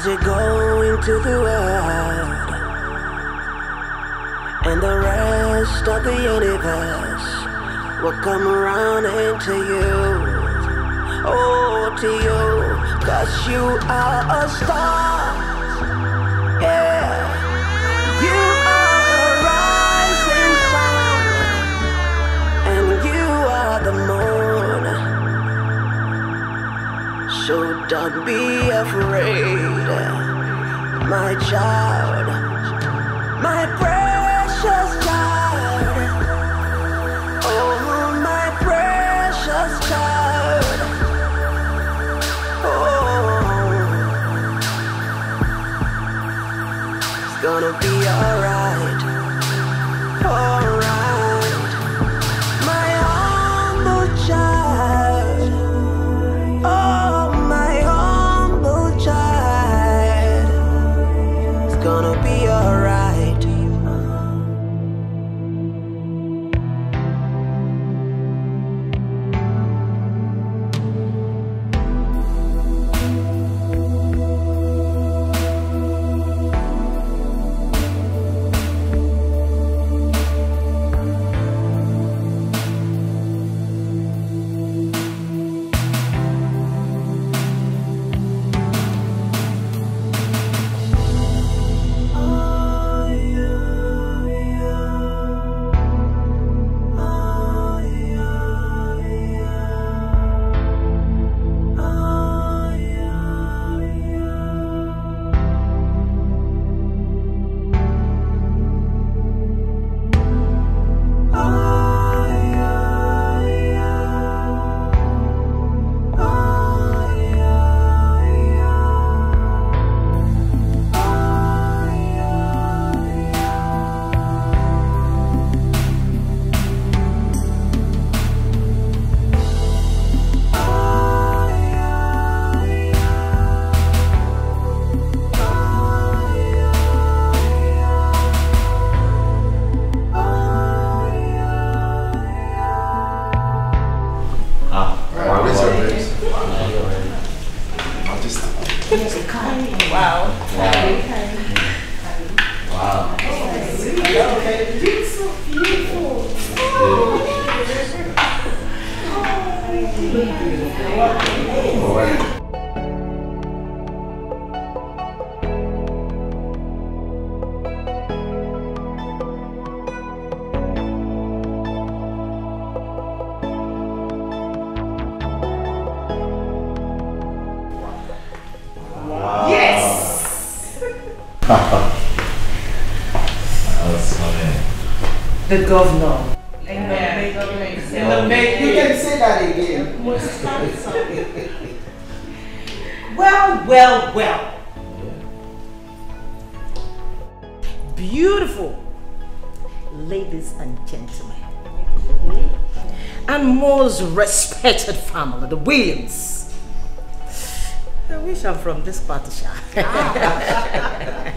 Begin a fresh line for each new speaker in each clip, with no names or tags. As we go into the world and the rest of the universe will come around into you. Oh, to you, cause you are a star. Don't be afraid, my child.
the governor. Amen. You can say that again. well, well, well.
Beautiful ladies and gentlemen. And most respected family, the Williams.
I wish I'm from this part of
ah.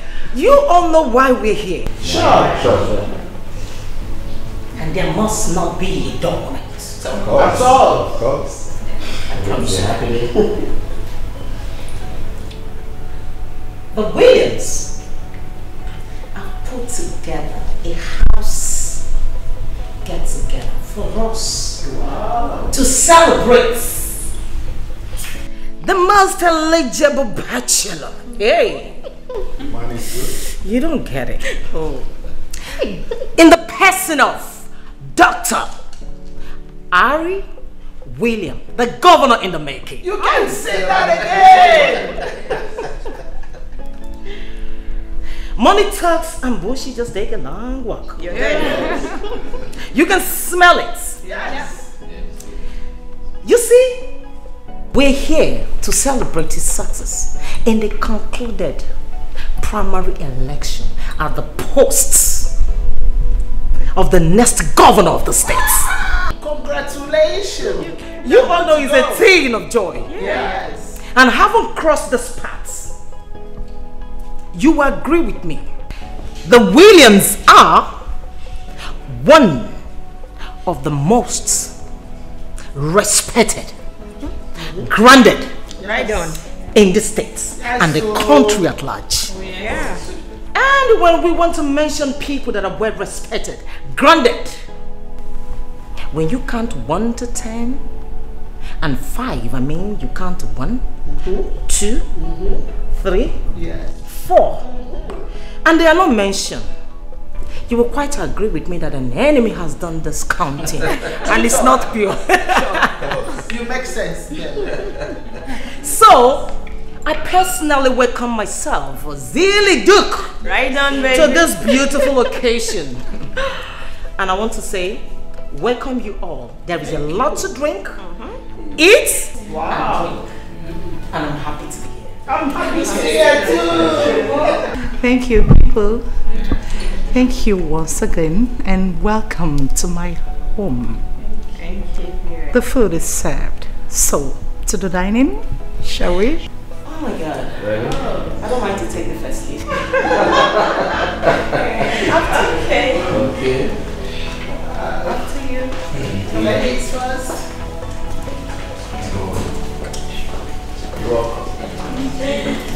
You
all know why we're here.
Sure. sure, sure
must not be dormant. of course. That's all.
Of
course. I
promise
you.
But
Williams
have put together a house get together for us wow. to celebrate the most eligible bachelor. Hey. You don't get it. Oh. In the person of William, the governor in the making. You can't say
that
again!
Money talks and bushy just take a long walk. Yes. You can smell
it. Yes. yes.
You see, we're here to celebrate his success in the concluded primary election at the posts of the next governor of the state.
Congratulations!
You all know it's a thing of joy.
Yes.
And haven't crossed this path. You agree with me. The Williams are one of the most respected, granted right on. in the states and the country at large. Yeah. And when we want to mention people that are well respected, granted, when you count 1 to 10, and five, I mean, you count one, mm -hmm. two, mm -hmm. three,
yes. four.
And they are not mentioned. You will quite agree with me that an enemy has done this counting and it's not
pure. you make sense.
so, I personally welcome myself, Zili Duke, right on, baby. to this beautiful occasion. and I want to say, welcome you all. There is Thank a lot you. to drink. Mm -hmm. Eat. Wow. And I'm happy to be here. I'm happy to be here too.
Thank you,
people. Thank you once again, and welcome to my home.
Thank you. The
food is served. So, to the dining,
shall we? Oh
my god. I don't mind to take the first lead. okay.
Okay. Up to you. Somebody first. Welcome.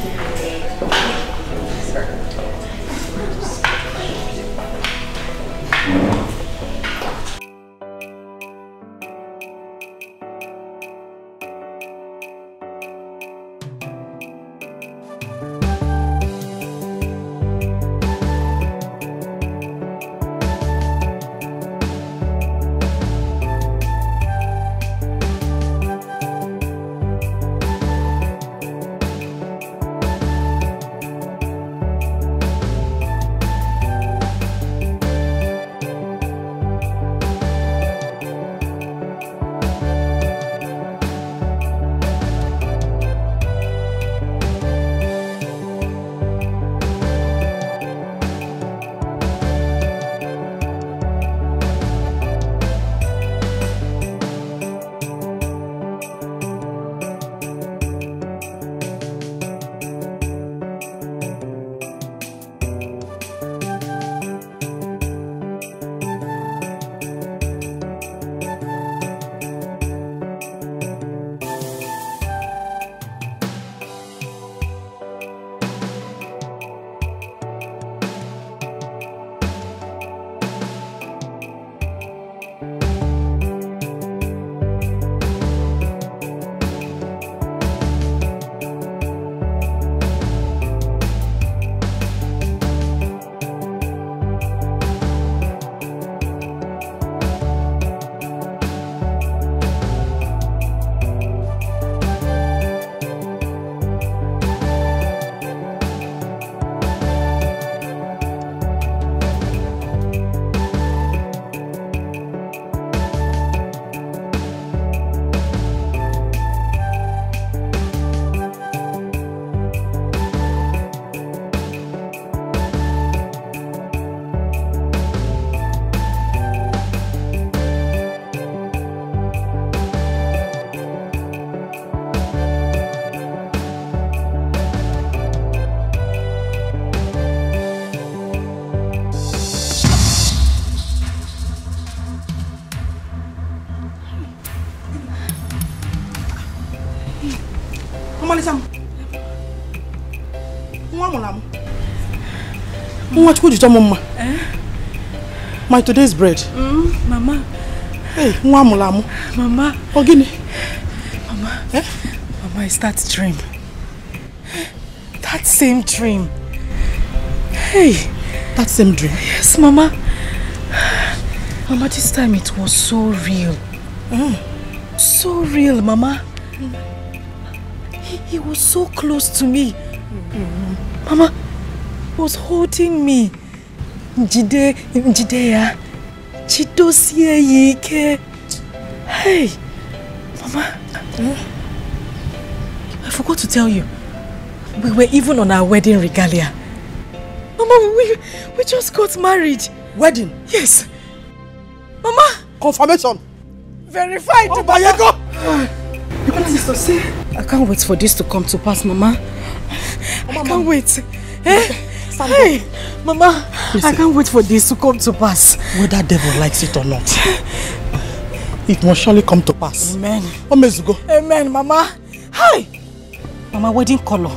nwachukwu Eh? my today's bread
hmm? mama hey nwa mulamu, mama ọ gịnị mama eh? mama is that dream that same dream hey that same dream yes mama mama this time it was so real mm. so real mama hmm. he, he was so close to me was holding me. Njide, Njideya, Chidosie Yike. Hey, Mama. Hmm? I forgot to tell you. We were even on our wedding regalia. Mama, we, we just got married. Wedding? Yes. Mama! Confirmation! Verified! Oh, You can see? I can't wait for this to come to pass, Mama. Mama I can't Mama. wait. Eh? something. Hey, Mama, Listen. I can't wait for this to come to pass. Whether devil likes it or not,
it must surely come to pass. Amen.
Omezugo. Amen, Mama. Hi! Mama, wedding color.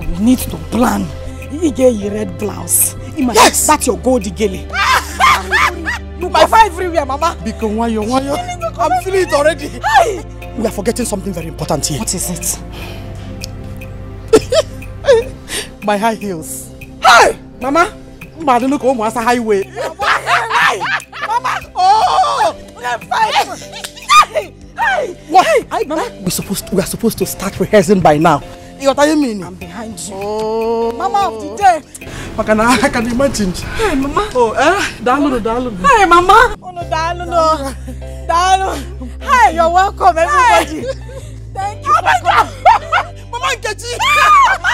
We need to plan. You get your red blouse. Imagine yes! That's your gold igele. you my five everywhere, Mama. Because
why you, why you? I'm feeling it already. Hi! We are forgetting something very important here. What is it? my high heels. Hey! Mama! Mmadụ n'ụka ụmụ a highway.
Mama! Mama, Oh! I'm fine! Hey! What? Hey! I, Mama!
We're supposed to, we are supposed to start rehearsing
by now.
You know what I mean? I'm behind you. Oh. Mama of the day. Maka na I can imagine. Hey, Mama. Oh, eh? download, download. Hey, Mama. Oh, no, daalụ, no. Daalụ. Hi, you're welcome, everybody. Hey. Thank you. Oh, my God. Mama Nkechi. Ah, Mama.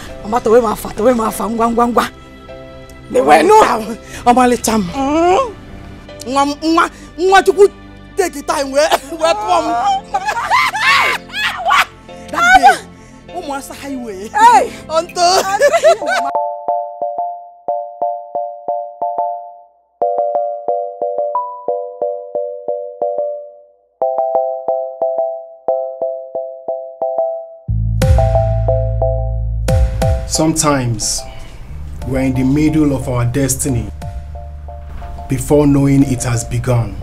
ọmọ tòwé máa fà tòwé máa fà ngwangwangwa lèwe inú ọmalịcha m nwa nwa nwa chukwu
take time wee wee pụọ m that day ụmụ asa ha iwe
Sometimes we're in the middle
of our destiny before knowing it has begun.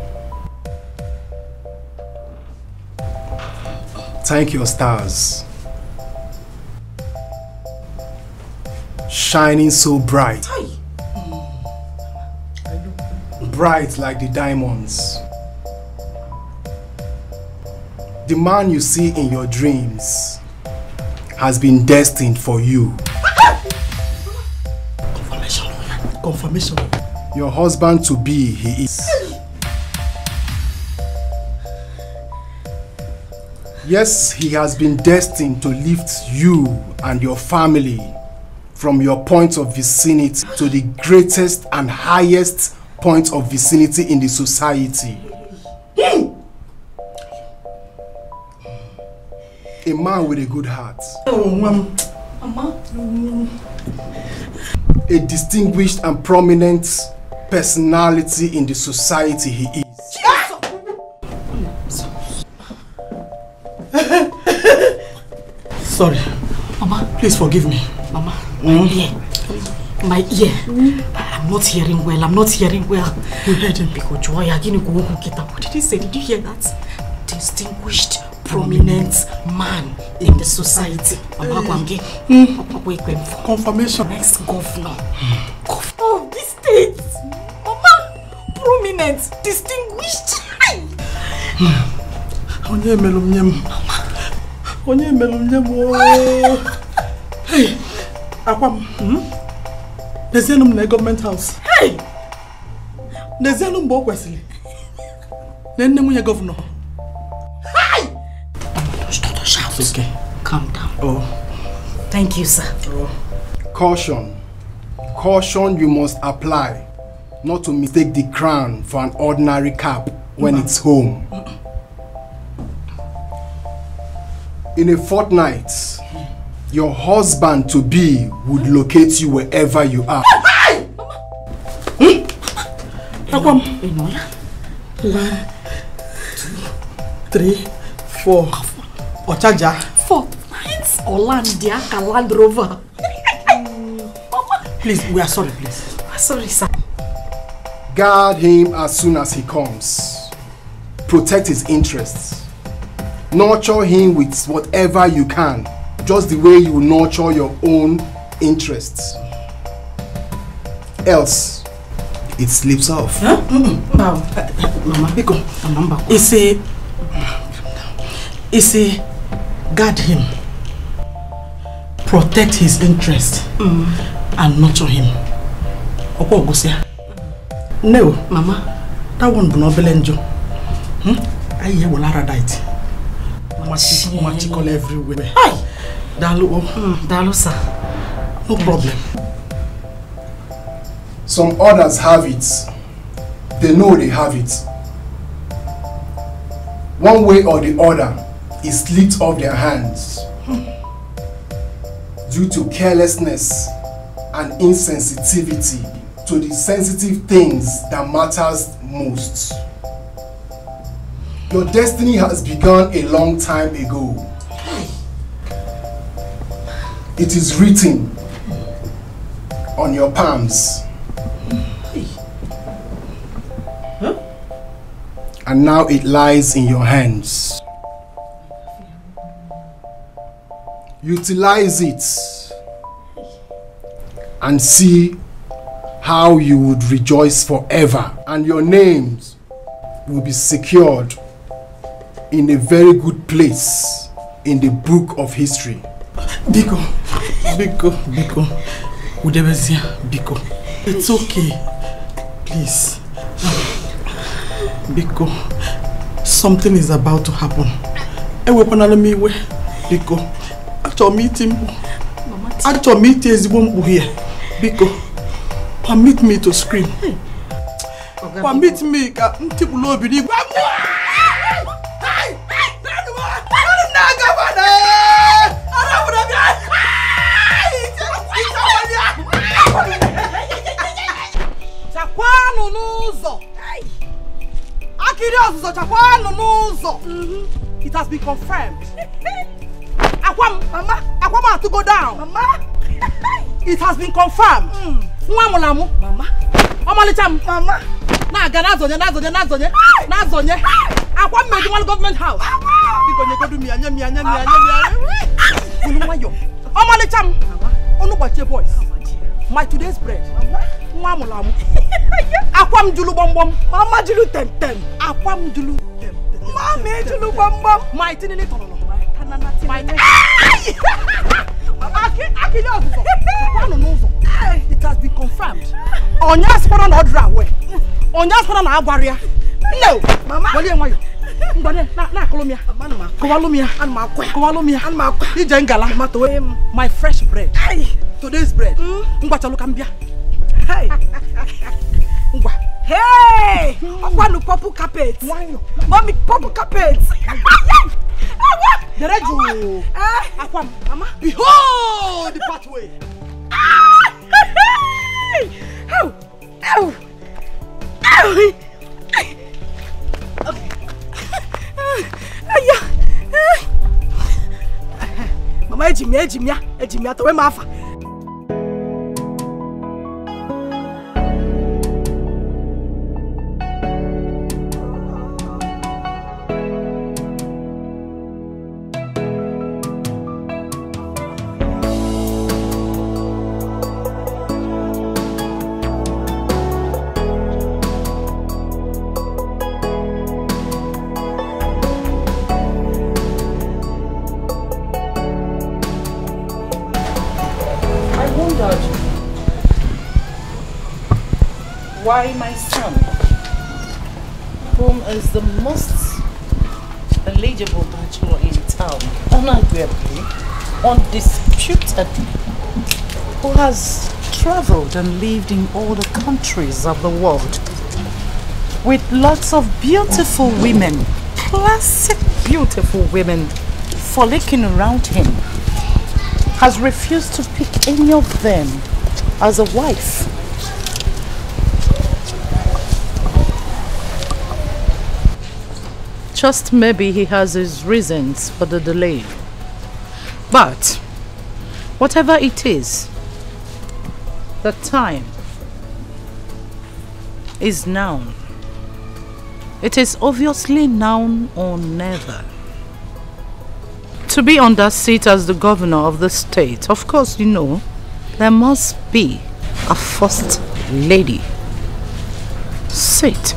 Thank your stars.
Shining so bright. Bright like the diamonds.
The man you see in your dreams has been destined for you. confirmation. Your husband to be, he is.
Yes, he has been destined to lift you and your family from your point of vicinity to the greatest and highest point of vicinity in the society. A man with a good heart. Oh, Mama a distinguished and prominent personality in the society he is.
Sorry.
Mama.
Please forgive
me. Mama, mm. my hmm?
ear. My ear. Mm. I'm not hearing well. I'm not hearing well. You heard him. What did he say? Did you hear that? Distinguished prominent man in the society. Abagwange, mm. confirmation. Next governor. Governor of oh, this state. Mama, prominent, distinguished.
Onye emelụ m nye Onye emelụ m oh. Hey, akwa Hmm. Nezienụ
m government house? Hey! Nezienụ m mgbe o kwesịrị. Na nne nwunye gọvanọ.
It's okay. Calm down.
Oh. Thank you, sir. Oh. Caution. Caution you must apply. Not to mistake the crown for an ordinary cap when mm-hmm. it's home. In a fortnight, mm-hmm. your husband to be would mm-hmm. locate you wherever you are.
Hmm. Enola. One,
two, three, four. Ọ̀chájà.
Fourth, mine's Olandia Land Rover.
please, we are sorry, please. Sorry, sir. Guard him as soon as he comes. Protect his interests. Nurture him with whatever you can, just the way you nurture your own interests. Else, it slips off. Huh?
Mm -mm. Mama, Mama, It's a... It's a... Guard him.
Protect his interest. Mm. And nurture him. Okwa Ogusia. No, Mama. That one will not be lenjo. Hmm? I hear will aradite. call everywhere. Hi, Dalu. Mm, Dalu, sir. No problem.
Some others have it. They know they have it. One way or the other, Is slipped off their hands
due to carelessness and insensitivity to the sensitive things that matters most. Your destiny has begun a long time ago. It is written on your palms. And now it lies in your hands. utilize it and see how you would rejoice forever and your names will be
secured in a very good place in the book of history. Biko, Biko, Biko, Udebezia, Biko,
it's okay, please. Biko, something is about to happen. Ewepanale miwe, Biko. achọmiti m achọmiti ezigbo mkpughe ya biko permit me to scream permit me ka m tikpụrụ obi n'igwe
chakwanụ n'ụzọ akịrị ọzụzọ chakwanụ n'ụzọ it has been confirmed Akwam. Mama. Akwam has to go down. Mama. It has been confirmed. Nwa mụ na mụ. Mama. Ọmalịcha m. Mama. Na-aga na-azọnye na-azọnye na-azọnye na-azọnye. Akwam meji nwa gọọmenti haus. Biko Mama, m ya nye m ya nye m ya nye m Mama,
Unu nwayọ. Ọmalịcha m. Unu gbachie voice. My today's bread.
Mama, mụ na mụ. Akwam julu gbọmgbọm. Mama julu temtem. Akwam julu temtem. Mama julu gbọmgbọm. My tinili tọrọ It
has been confirmed.
Onye asịkwara na ọ dụrụ awe. Onye asịkwara na agwara ya. No. Mama. Gwalie nwayọ. Ngwane na-akụlụ m ya. Kụwalụ m and Ana m akwa. Kụwalụ m ya. Ana m akwa. Ije ngala. Towe m my fresh bread. Today's bread. Ngwachalụ ka m bịa. Ngwa. Hey! Ọkwanụ purple carpet.
Mami purple carpets. Dereju! Eh! Akwam! Ama! Behold the pathway! Ah! Eh. Mama, ejimia, ejimia, ejimia, towe mafa.
by my son, whom is the
most eligible bachelor in town, unarguably, undisputedly, who has traveled and lived in all the countries of the world with lots of beautiful women, classic beautiful women frolicking around him,
has refused to pick any of them as a wife
Just maybe he has his reasons for the delay.
But, whatever it is, the time is now. It is obviously now or never. To be on that seat as the
governor of the state, of course, you know, there must be a first lady. Sit.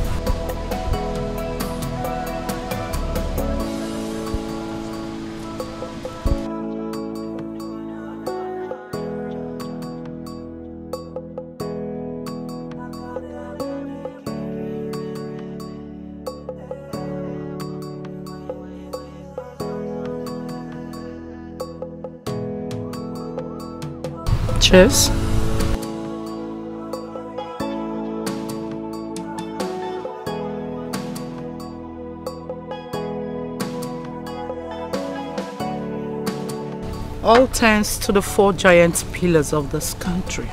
All thanks to the four giant pillars of this country.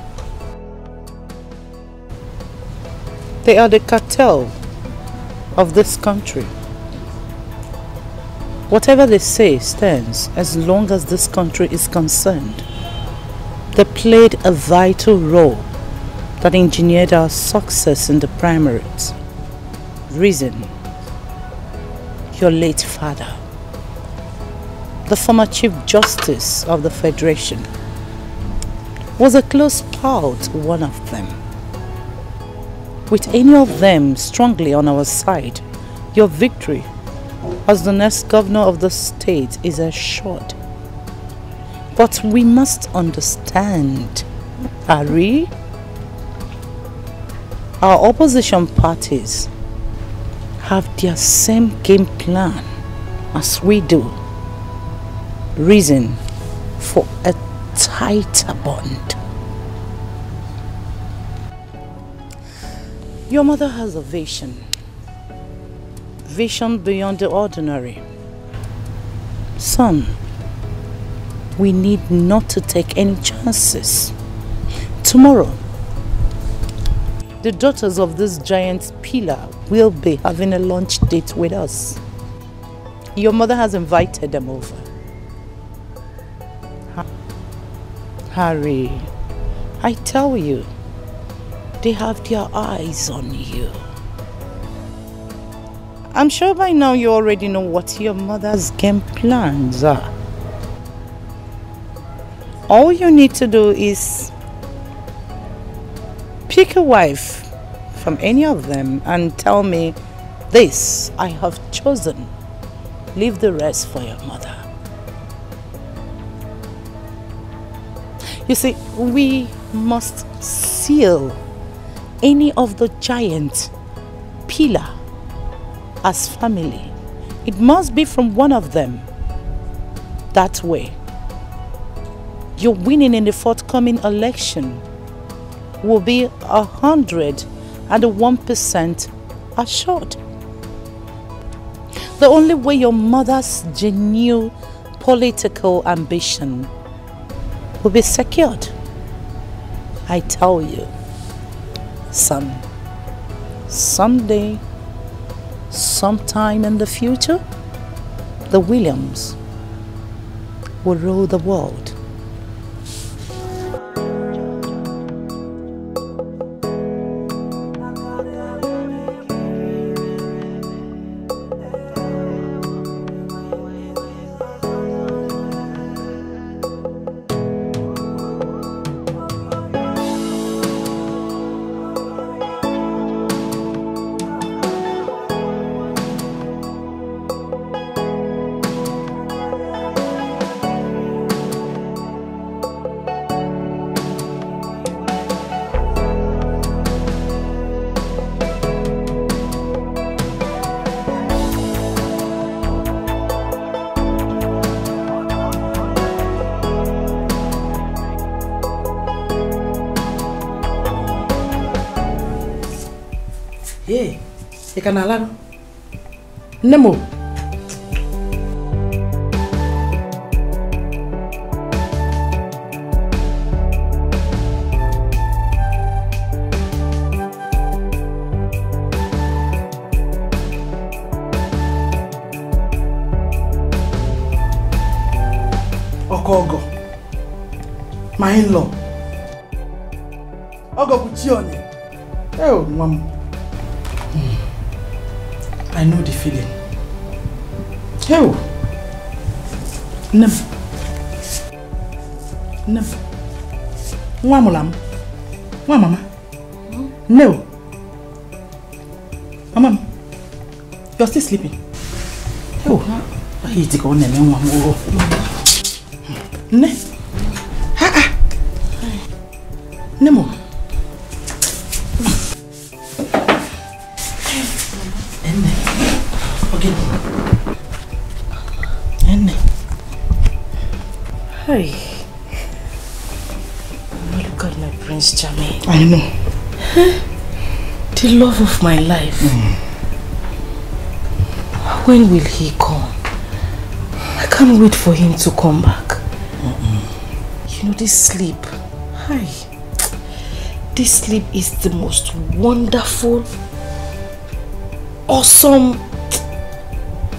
They are the cartel of this country. Whatever they say stands as long as this country is concerned. They played a vital role that engineered our success in the primaries. Reason Your late father, the former Chief Justice
of the Federation, was a close pal to one of them. With any of them strongly on our side, your victory as the next governor of the state is assured.
But we must understand, Ari, our opposition parties have their same game plan as we do. Reason
for a tighter bond.
Your mother has a vision. Vision beyond the ordinary.
Son, we need not to take any chances. Tomorrow,
the daughters of this giant pillar will be having a lunch date with us. Your mother has invited them over. Harry, I tell you,
they have their eyes on you. I'm sure by now you already know what your mother's
game plans are all you need to do is pick a wife from any of them and tell me this I have chosen leave the rest for your mother
you see we must seal any of the giant pillar as family it must be from one of them that way your winning in the forthcoming election will be 101% assured.
The only way your mother's genuine political ambition will be secured. I tell you, son, someday, sometime in the future, the Williams will rule the
world.
ka na ala nne my in-law Nem, nem. nne m nwa amụla m nwa mama nne o mama m you're still sleeping oh ihe dị ka ọ na-eme nwa m ụrụ my life. Mm. When will he come? I can't wait for him to come back.
Mm -mm.
You know, this sleep, hi. This sleep is the most wonderful, awesome.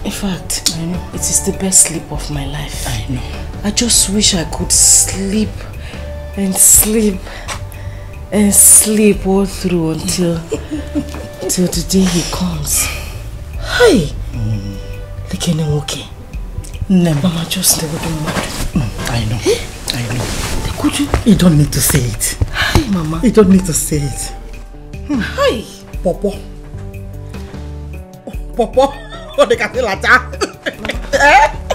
In fact, I know. It is the best sleep of my life. I know. I just wish I could sleep and sleep and sleep all through until Till the day he comes. Hi! Mm. Like any okay. Never. Mama just never do mad.
Mm, I know.
Eh? I know. Could you? You don't need to say it. Hi, Mama. You don't need to say it. Hi! Hmm. Popo.
Oh, Popo. Oh, they can la cha.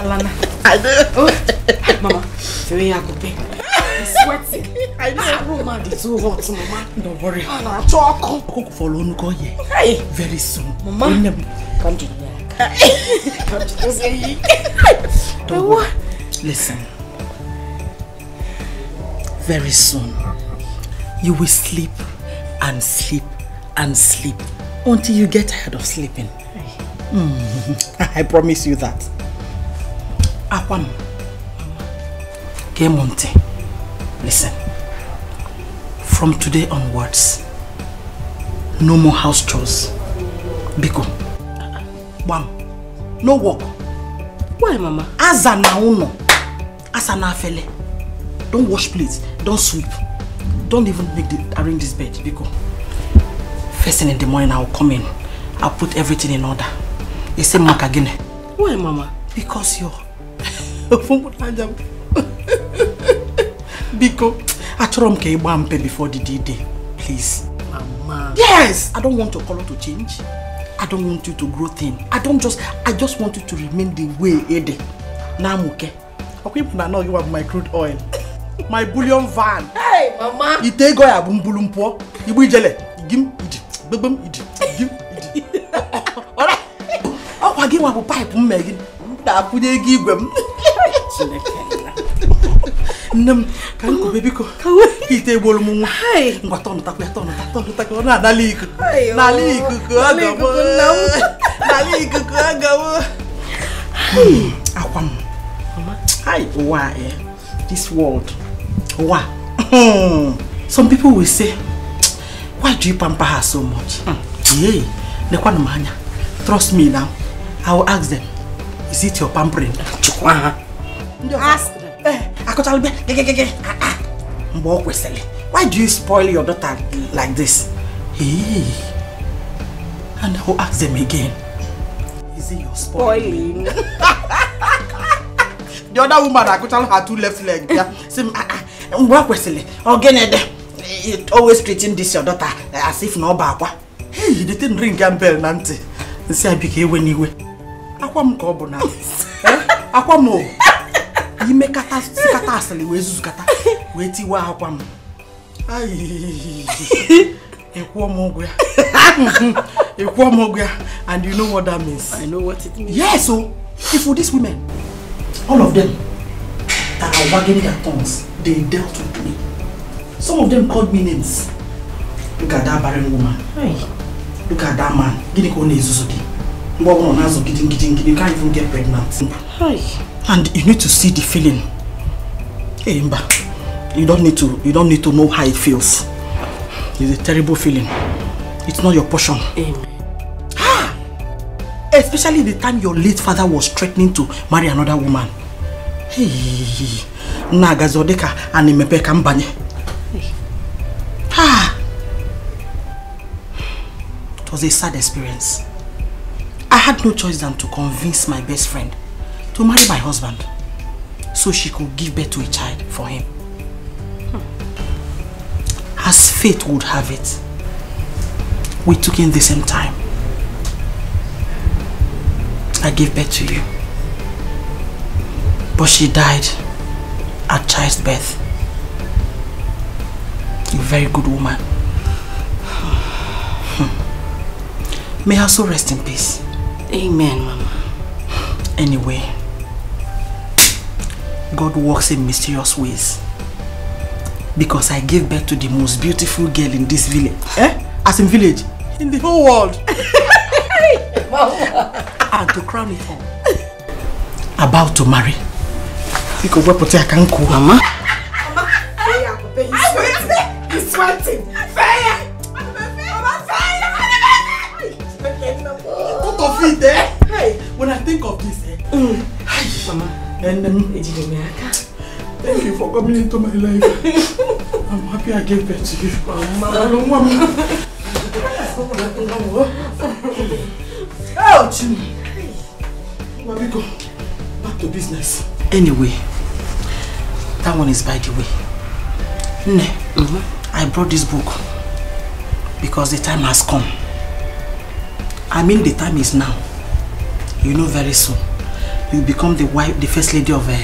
Alana. I do. Oh. Mama.
Very happy. I'm sweating. I know. That ah, room man is too hot, Mama. Don't worry. i am ah, not talking. Cook for Lonuko here. Hey. Very soon. Mama. Come to the
Come to the Don't worry.
Listen. Very soon, you will sleep and sleep and sleep until you get tired of sleeping.
Mm. I promise you that.
Akwam. Game on Listen. From today onwards,
no more house chores. Biko. Bam. No work. Why, Mama? As an uno. As an fele. Don't wash plates. Don't sweep. Don't even make the, arrange this bed, Biko. First thing in the morning, I'll come in. I'll put everything in order. You say mark again. Why, Mama? Because you're...
Biko. Achọrọ m ka ị gbaa mpe before the D day, please.
Mama. Yes,
I don't want your color to change.
I don't want you to grow thin. I don't just I just want you to remain the way ị e dị. Na amụke. Ọkwa ịpụ na anaghị wa my crude oil. My bullion van. Hey, mama. Ite ego ya bụ mbulu mpụọ. Igbu ijele. Igim iji. Gbegbe iji. Igim iji. Ọkwa gị nwa bụ paịpụ mmegị. M na-akwụnye ego igwe m. nam kan ko bebi ko ite mu tak ya ton tak ton tak na dali ku dali ku ku agama dali
ku ku agama
hai akwam wa eh
this world wa hmm. some people will say why do you pamper her so much hmm. yeah ne kwa trust me now i will ask them is it your pampering chukwa
ask them eh
Akotalube, ge ge ge. Ah ah.
Mbo kwesele. Why do you spoil your daughter like this? Hey. And who will ask them again. Is it your
spoiling? the other woman Akotalube had two left leg. Yeah. Same ah ah. Mbo kwesele. Ogenede. It always treating this your daughter as if no ba Hey, the thing ring and bell na Say I be iwe when you. m
ka ọ bụ na. Eh? Akwa m o imekata sikata asịrị wee kata wee tiwa akwa m
ekwuo m ụgwọ ya ekwuo m ụgwọ ya and you know what that means i know what it means yes o oh. so, if these women all of them that are wagging their tongues they dealt with me some of them called me names look at
that barren woman hey. look at that man gịnị ka ọ na-ezuzu dị You can't even get pregnant. Hi. And you need to see the feeling. Hey, Imba. you don't need to you don't need to know how it feels. It's a terrible
feeling. It's not your portion. Amen. Ah! Especially the time your late father was threatening to marry another woman. Hey, Nagazodeka and Imepeka Mbanye. Ah!
It was a sad experience. I had no choice than to
convince my best friend to marry my husband so she could give birth to a child for him. Hmm. As fate would have it, we took in the same time. I gave birth to you. But she died at childbirth. A very good woman.
Hmm. May her soul rest in peace. Amen, Mama. Anyway, God works in mysterious ways. Because I gave birth to the most beautiful girl in this village.
Eh? As in village. In the whole world. and to crown it
all, about to marry. You could wear I can cool. Mama.
Mama. I'm sweating. I'm sweating. it, eh? Hey, when I think of this, eh? Mm. Hi, Mama. And um, thank
you for coming into my life. I'm happy I gave birth to you. Mama, I don't want me.
Oh, Jimmy. go
back to business. Anyway, that
one is by the way. Ne, mm -hmm. I brought this book
because the time has come. I mean the time is now. You know very soon. You become the wife, the first lady of uh,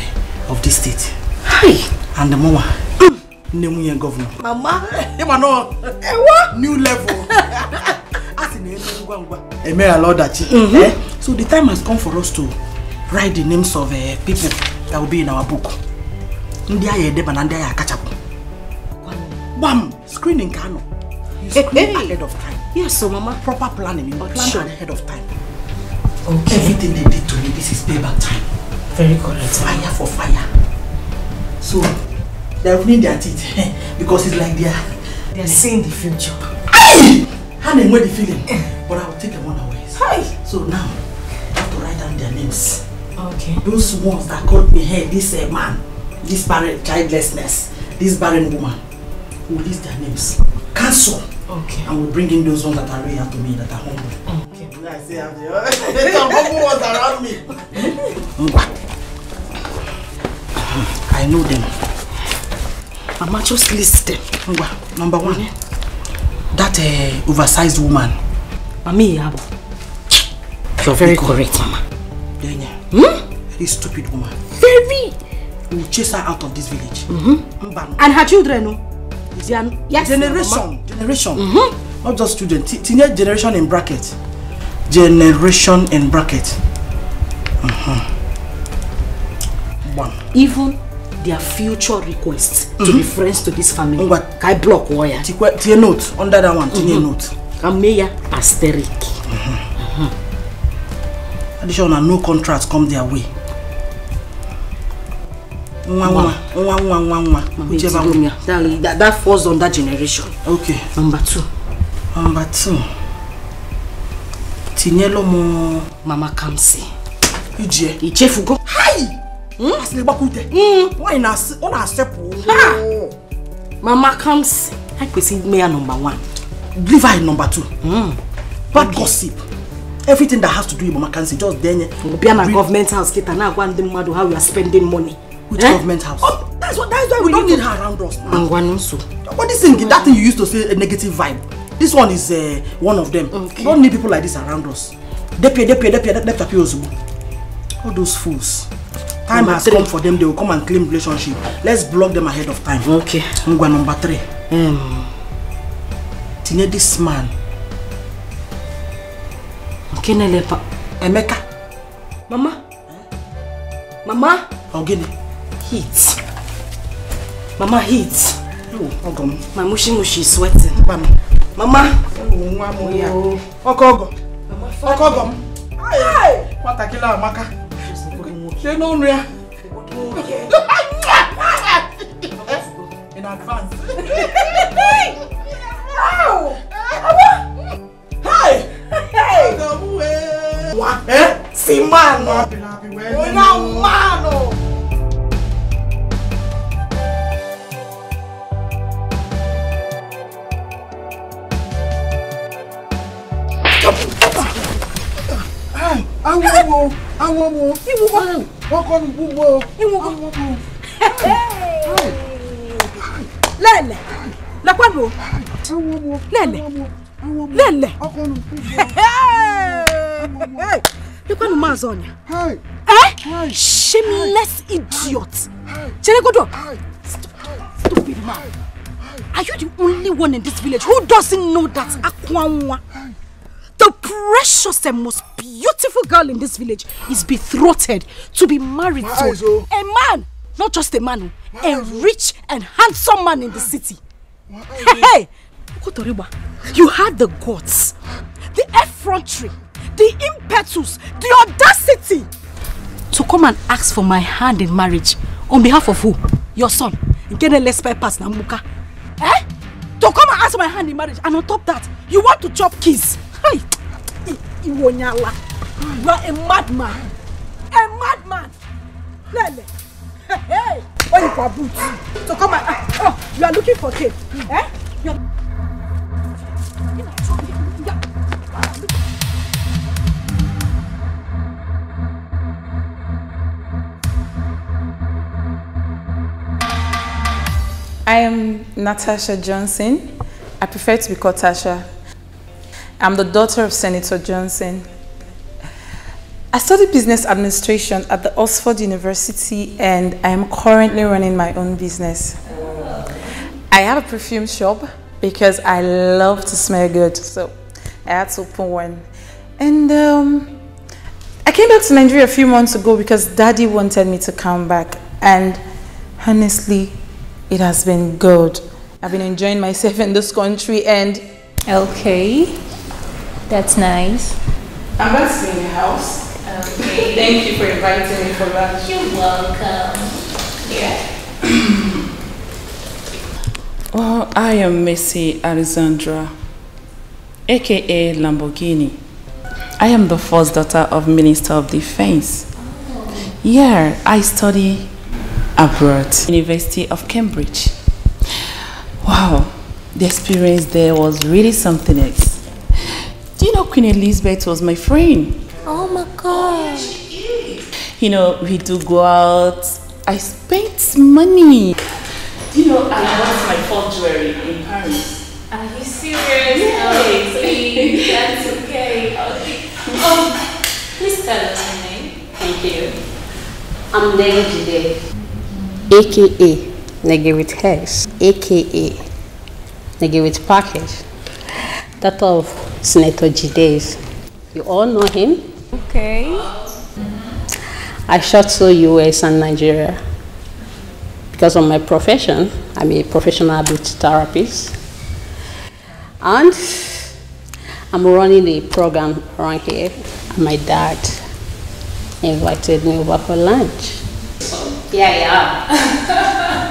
of this state. Hi.
And the mama. Hmm. Nemunye eh, governor. Mama. Emano. Eh, what? New
level. Emera Lordachi. Mm -hmm. eh? So the time has
come for us to write the names of uh, people that will be in our book. Ndị
agha edeba na ndị agha akachapụ.
Screening ka anọ. You screen ahead of time. Yes, so Mama, proper planning. You plan sure. ahead of time.
Okay. Everything they did to me, this is payback time. Very correct. Fire for fire. So, they're opening their teeth because it's like they're... They're seeing the future.
Aye! Hand them the feeling. But I will take them on away. Hi. So now, I have to write down their names. Okay. Those ones that called me, here, this uh, man, this parent childlessness, this barren woman, who list their names. Cancel. Okay. And we bring in those ones that are real to me, that are humble. Okay.
Like I say, I'm the humble ones
around me. I know them. Mama, just listed. Number one, mm-hmm. that uh, oversized woman. Mami, Yabo. You're very correct, Mama. Denya. Hmm? Very stupid woman. Very. We'll chase her out of this village. Mm -hmm. And her children, no? yes, generation. Generation. Mm -hmm. Not just student. Teenage generation in bracket. Generation in bracket. Uh mm-hmm. huh. One. Even their future requests mm -hmm. to mm-hmm. reference to this family. Can I block wire. Tie note under that one. Tie mm -hmm. note. Ameya asterisk. Mm
-hmm. Mm -hmm.
Additional
no contract come their way. nwa nwa
nwa
nwa nwa nwa nwa nwa That, nwa nwa falls on that generation. Okay. Number two. Number two. Tinyelo mo... Mama Kamsi. Ije. nwa nwa Hmm? nwa hmm? na nwa Hmm. nwa na nwa nwa nwa nwa Ha! Mama Kamsi. nwa nwa nwa nwa number one. Leave her in number two. Hmm. Bad okay. gossip. Everything that has to do with Mama Kamsi, just nwa nwa government house nwa na nwa nwa nwa how nwa are spending money. Which eh? government house? Oh, that's what. That's why we, we don't need her around us. Ngwanunsu. What oh, this thing? Mm. That thing you used to say a negative vibe. This one is uh, one of them. Okay. We don't need people like this around us. Depia, depia, depia, depia,
depia, All those fools. Time number has three. come for them. They will come and claim relationship. Let's block them ahead of time. Okay. Ngwa number three. Hmm. Tinye
this man. Pa, Emeka. Mama. Eh? Mama. Ogini. Oh, Heat. Mama, heat. Oh, hold on. My mushy mushy is sweating. Mama. Mama. Oh, Oh Ọkọ ọgọ m. Nwatakịrị amaka. Lee n'ọnụ ya. In advance. Hey.
Hi. Nwa, eh? Si mano.
Una mano.
àwọn wo
àwọn wo wọ́n kọ́ ní gbogbo àwọn wo. lẹ́lẹ̀ lẹ́pẹ́ lò lẹ́lẹ̀ lẹ́lẹ̀ lẹ́pẹ́ lò máa zọ̀nyà shameless idiot jẹ́rẹ́gọ́dọ̀ stupid man are you the only one in this village who doesn't know that akwanwa. the precious and most beautiful girl in this village is betrothed to be married to oh. a man, not just a man, oh. a oh. rich and handsome man in the city. Hey, hey, you had the guts, the effrontery, the impetus, the audacity to come and ask for my hand in marriage on behalf of who? Your son, Nkenele Spypass Namuka. Eh? To come and ask for my hand in marriage and on top of that, you want to chop kiss. Iwonyala, you are a madman. A madman. Lele. Hey, what if I boot? So come on. Ah, oh, you are looking for cake. Eh? You're...
I am Natasha Johnson. I prefer to be called Tasha I'm the daughter of Senator Johnson. I studied business administration at the Oxford University and I am currently running my own business. I have a perfume shop because I love to smell good, so I had to open one. And um, I came back to Nigeria a few months ago because daddy wanted me to come back and honestly, it has been good. I've been enjoying myself in this country and...
Okay. That's nice.
I'm going to stay in the house. Okay. Thank you for inviting me for lunch. You're welcome. Yeah. well, I am Missy Alexandra, aka Lamborghini. I am the first daughter of Minister of Defense. Oh. Yeah, I study abroad, University of Cambridge. Wow, the experience there was really something else. Do you know Queen Elizabeth was my friend?
Oh my gosh.
You know, we do go out. I spent money. Do you know, I lost my fall jewelry in Paris. Are you serious? Yes. No, please. That's okay. okay. Oh, please tell us your name.
Thank you. I'm
Nelly AKA
Neggy with Hex. AKA Neggy with Package that of Senator Gides.
You all know him? Okay.
I shot to US and Nigeria because of my profession. I'm a professional beauty therapist. And I'm running a program around here. My dad invited me over for lunch.
Yeah, yeah.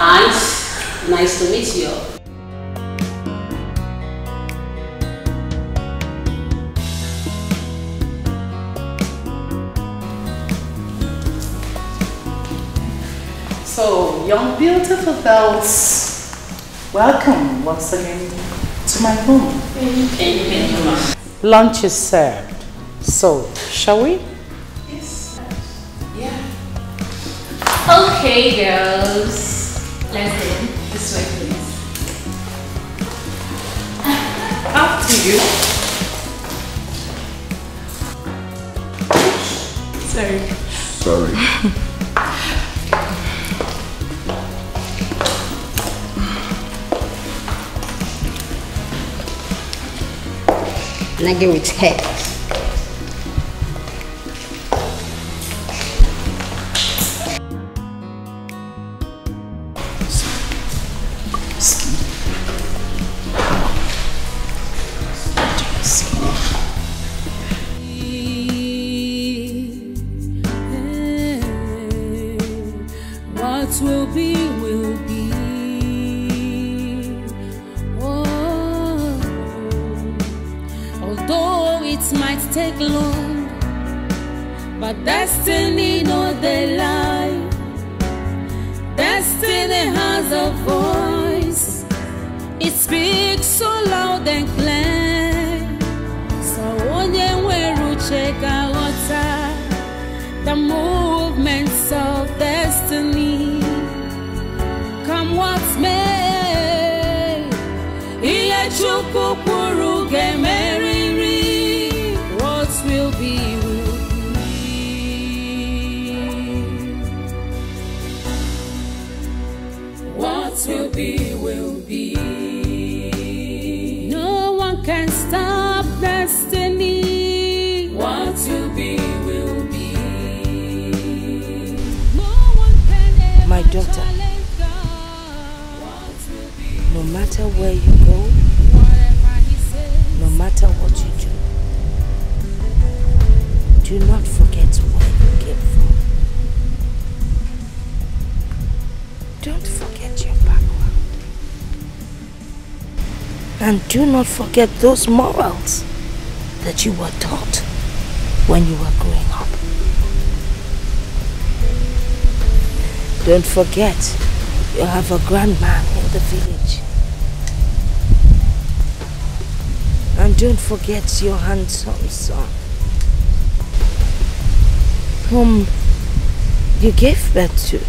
and nice to meet you
So, young beautiful girls, welcome once again to my home. Lunch is served. So, shall we? Yes.
Yeah. Okay, girls. Let's in. This way, please. Up
to you. Sorry. Sorry.
and I get forget those morals that you were taught when you were growing up. Don't forget, you have a grandman in the village.
And don't forget your handsome son,
whom you gave birth to,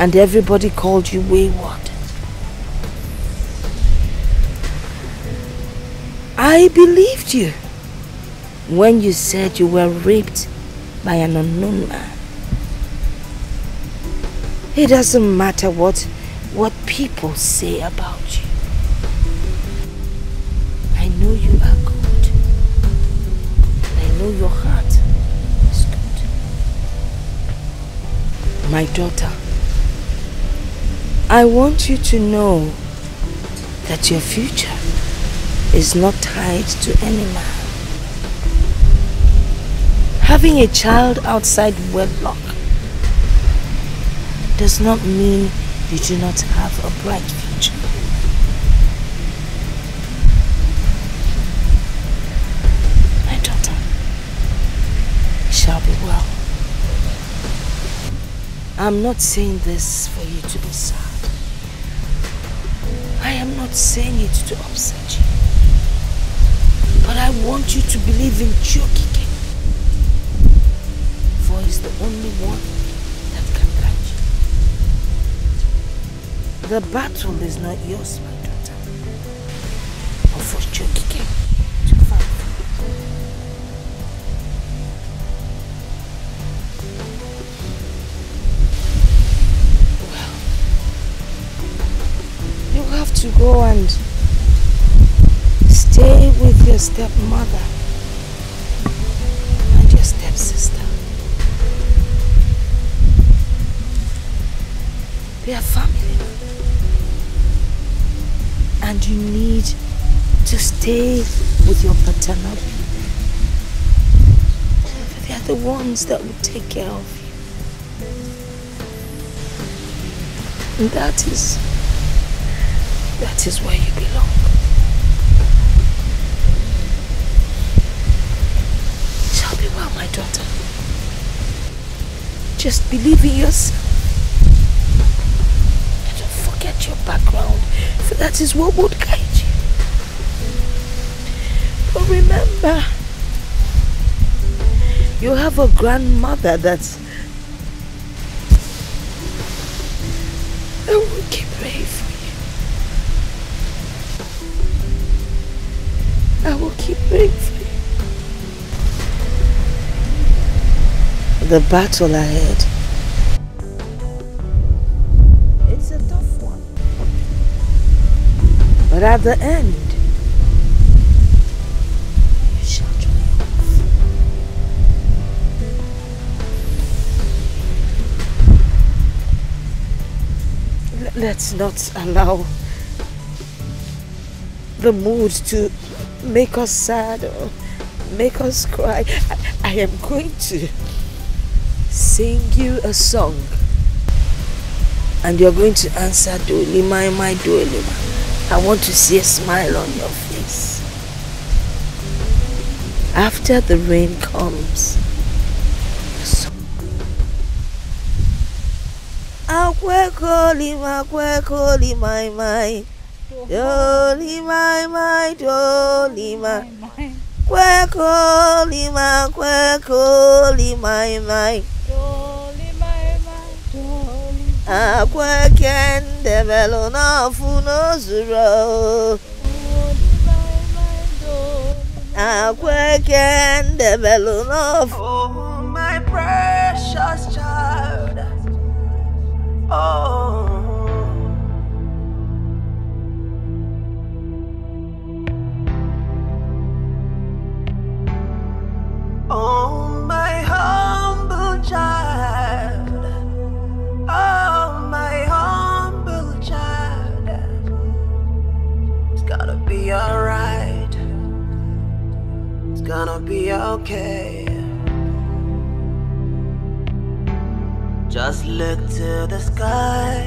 and everybody called you wayward. I believed you when you said you were raped by an unknown man. It doesn't matter what,
what people say about you. I know you are good. I know your heart is good. My daughter, I want you to know that your future is not tied to any man. Having a child outside wedlock does not mean you do not have a bright future. My daughter shall be well. I'm not saying this for you to be sad. I am not saying it to upset. I want you to believe in Chokike. For he's the only one that can guide you. The battle is not yours, man. ones that will take care of you. And that is, that is where you belong. Shall be well, my daughter.
Just believe in yourself.
And don't forget your background, for that is what would guide you. But remember, you have a grandmother
that's
I will
keep praying for
you. I will keep praying for you. The battle ahead.
It's a tough one.
But at the end,
Let's not allow the mood to
make us sad or make us cry. I, I am going to sing you a song and you're going to answer Dolima my Dolima. I want to see a smile on your face.
After the rain comes, Kwekolima, kwekoli my my. Dolly my my, dolly my. Kwekolima, kwekoli my my. Dolly my my, dolly. Akwekende velo na funo zuro.
Akwekende velo na
funo. gonna be okay. Just look to the sky.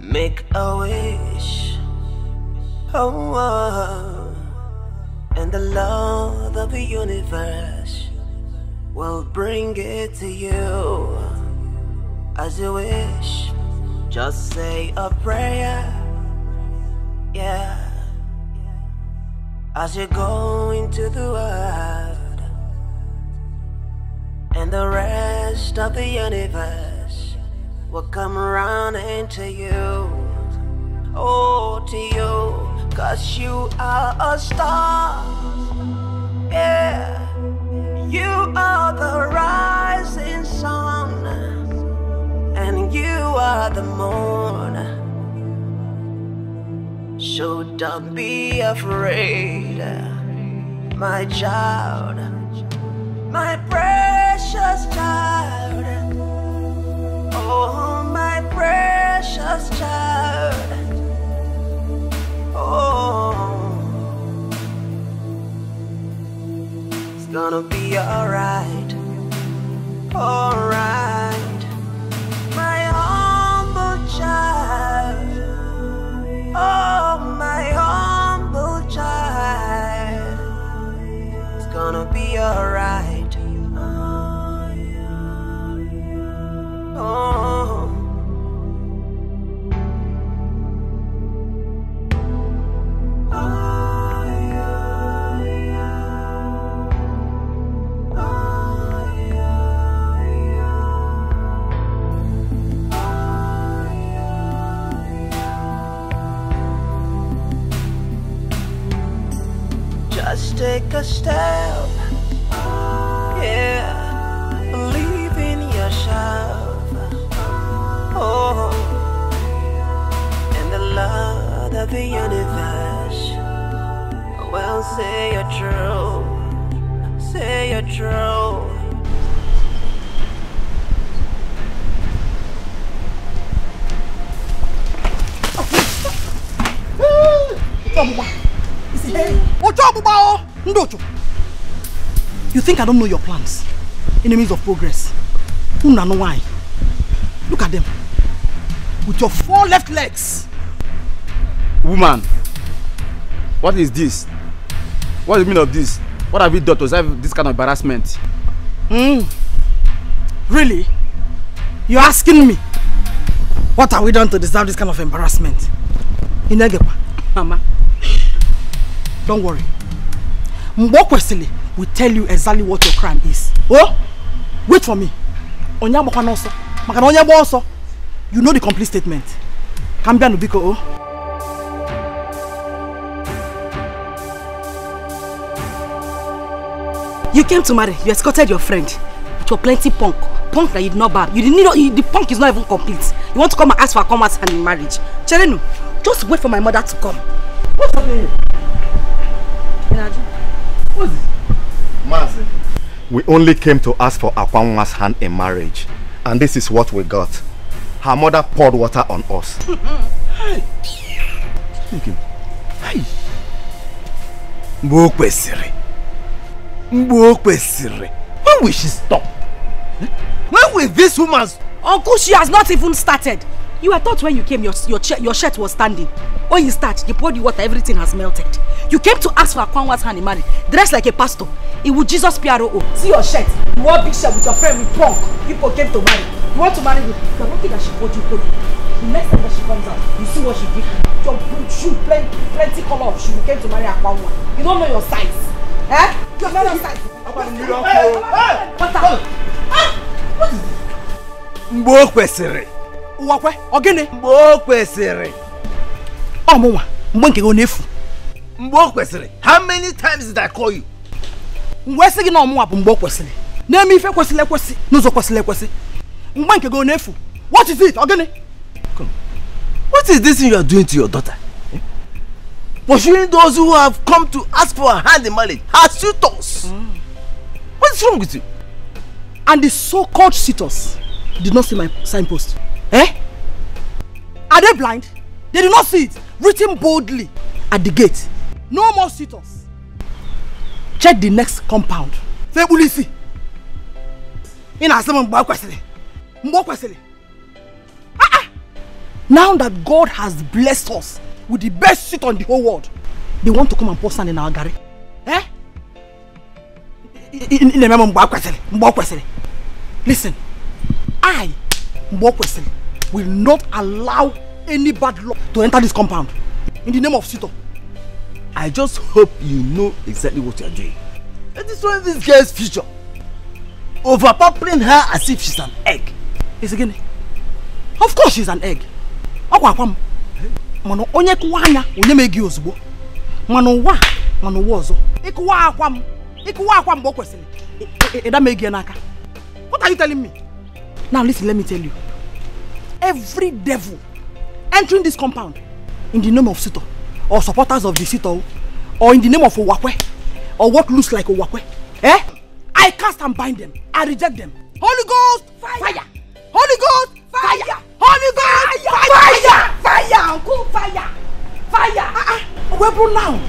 Make a wish. Oh, oh. and the love of the universe will bring it to you as you wish. Just say a prayer. Yeah. As you go into the world and the rest of the universe will come running to you. Oh, to you, cause you are a star. Yeah, you are the rising sun, and you are the moon. So don't be afraid, my child, my precious child. Oh, my precious child. Oh, it's gonna be alright, alright, my humble child all my own. like star.
don't know your plans, enemies of progress. Una no why. Look at
them.
With your four left legs. Woman, what is this? What do you mean of this? What have we done to deserve this kind of embarrassment? Hmm. Really? You're asking me?
What have we done to deserve this kind of embarrassment? Inegepa, Mama,
don't worry. Mgbe o kwesịrị will tell you exactly what your crime is. Oh, wait for me. Onyamokan also. Makan Onyabo also. You know the complete statement. Kambia Nubiko. Oh. You came to
marry, you escorted your friend. But you're plenty punk. Punk that you did not bar. You didn't you, the punk is not even complete. You want to come and ask for a commerce hand in marriage. Cherenu, just wait for my mother to come.
What's happening? What's this? We only came to ask for Akwanwa's hand in marriage. And this is what we got. Her mother poured water on us. Hey, Speaking.
Hey. Mgbe kwesịrị. Mgbe kwesịrị. When will she stop? When will this woman's... Uncle, she has not
even started. You I thought when you came, your, your, your shirt was standing. When you start, you poured the water, everything has melted. You came to ask for Akwanwa's hand in marriage, dressed like a pastor. It would Jesus PRO. See your shirt. You wore big shirt with your friend with punk. People came to marry. You want to marry with you are lucky that she bought you clothes. The next time that she comes out, you see what she did. Your shoe, plenty, plenty
color of shoe. You came to marry Akwanwa. You don't know your size. Eh? You don't know your size. Hey,
hey, hey. What, what is this? Mgbe o kwesịrị ụwa kwe ọ gịnị mgbe o kwesịrị ọ mụnwa mgbe nke gị ọ na-efu
mgbe o kwesịrị how many times did I call you mgbe esi gị na ọmụnwa bụ
mgbe o kwesịrị na-eme ife kwesịrị ekwesị n'ụzọ kwesịrị ekwesị mgbe nke gị ọ na-efu what is it ọ gịnị what is this thing you are doing to your daughter pursuing eh? those who have come to ask for her hand in marriage her suitors mm. what is wrong with you and the so-called suitors did not see my signpost Eh? Are they blind? They do not see it. Written boldly at the gate. No more suitors. Check the next compound. Febulisi. In Asama Mbo Kwesili. Mbo Kwesili.
Ah ah! Now that God has blessed us with the best suit on the whole world, they want to come and pour in our garage. Eh? In the Mbo Kwesili. Mbo Kwesili. Listen. I, Mbo Kwesili
will not allow any bad luck to enter this compound. In the name of Sito.
I just hope you know exactly what you are doing. You're destroying this girl's future. Overpowering her as if she's an egg. Is again. Of course she's an egg. Akwa akwam. Mana onye kụwa anya onye mee gị ozugbo.
Mana ụwa mana ụwa ọzọ. Ịkụwa akwa m. Ịkụwa akwa mgbe o kwesịrị. Ịda mee n'aka. What are you telling me? Now listen let me tell you every devil entering this compound in the name of Sito or supporters
of the Sito or in the name of Owakwe or what looks like Owakwe. Eh? I cast and bind them. I reject them. Holy Ghost, fire! fire. Holy Ghost, fire! fire. Holy Ghost, fire! Fire! Fire, fire uncle, fire! Fire! ah! -uh. Ah. Webu now! Uh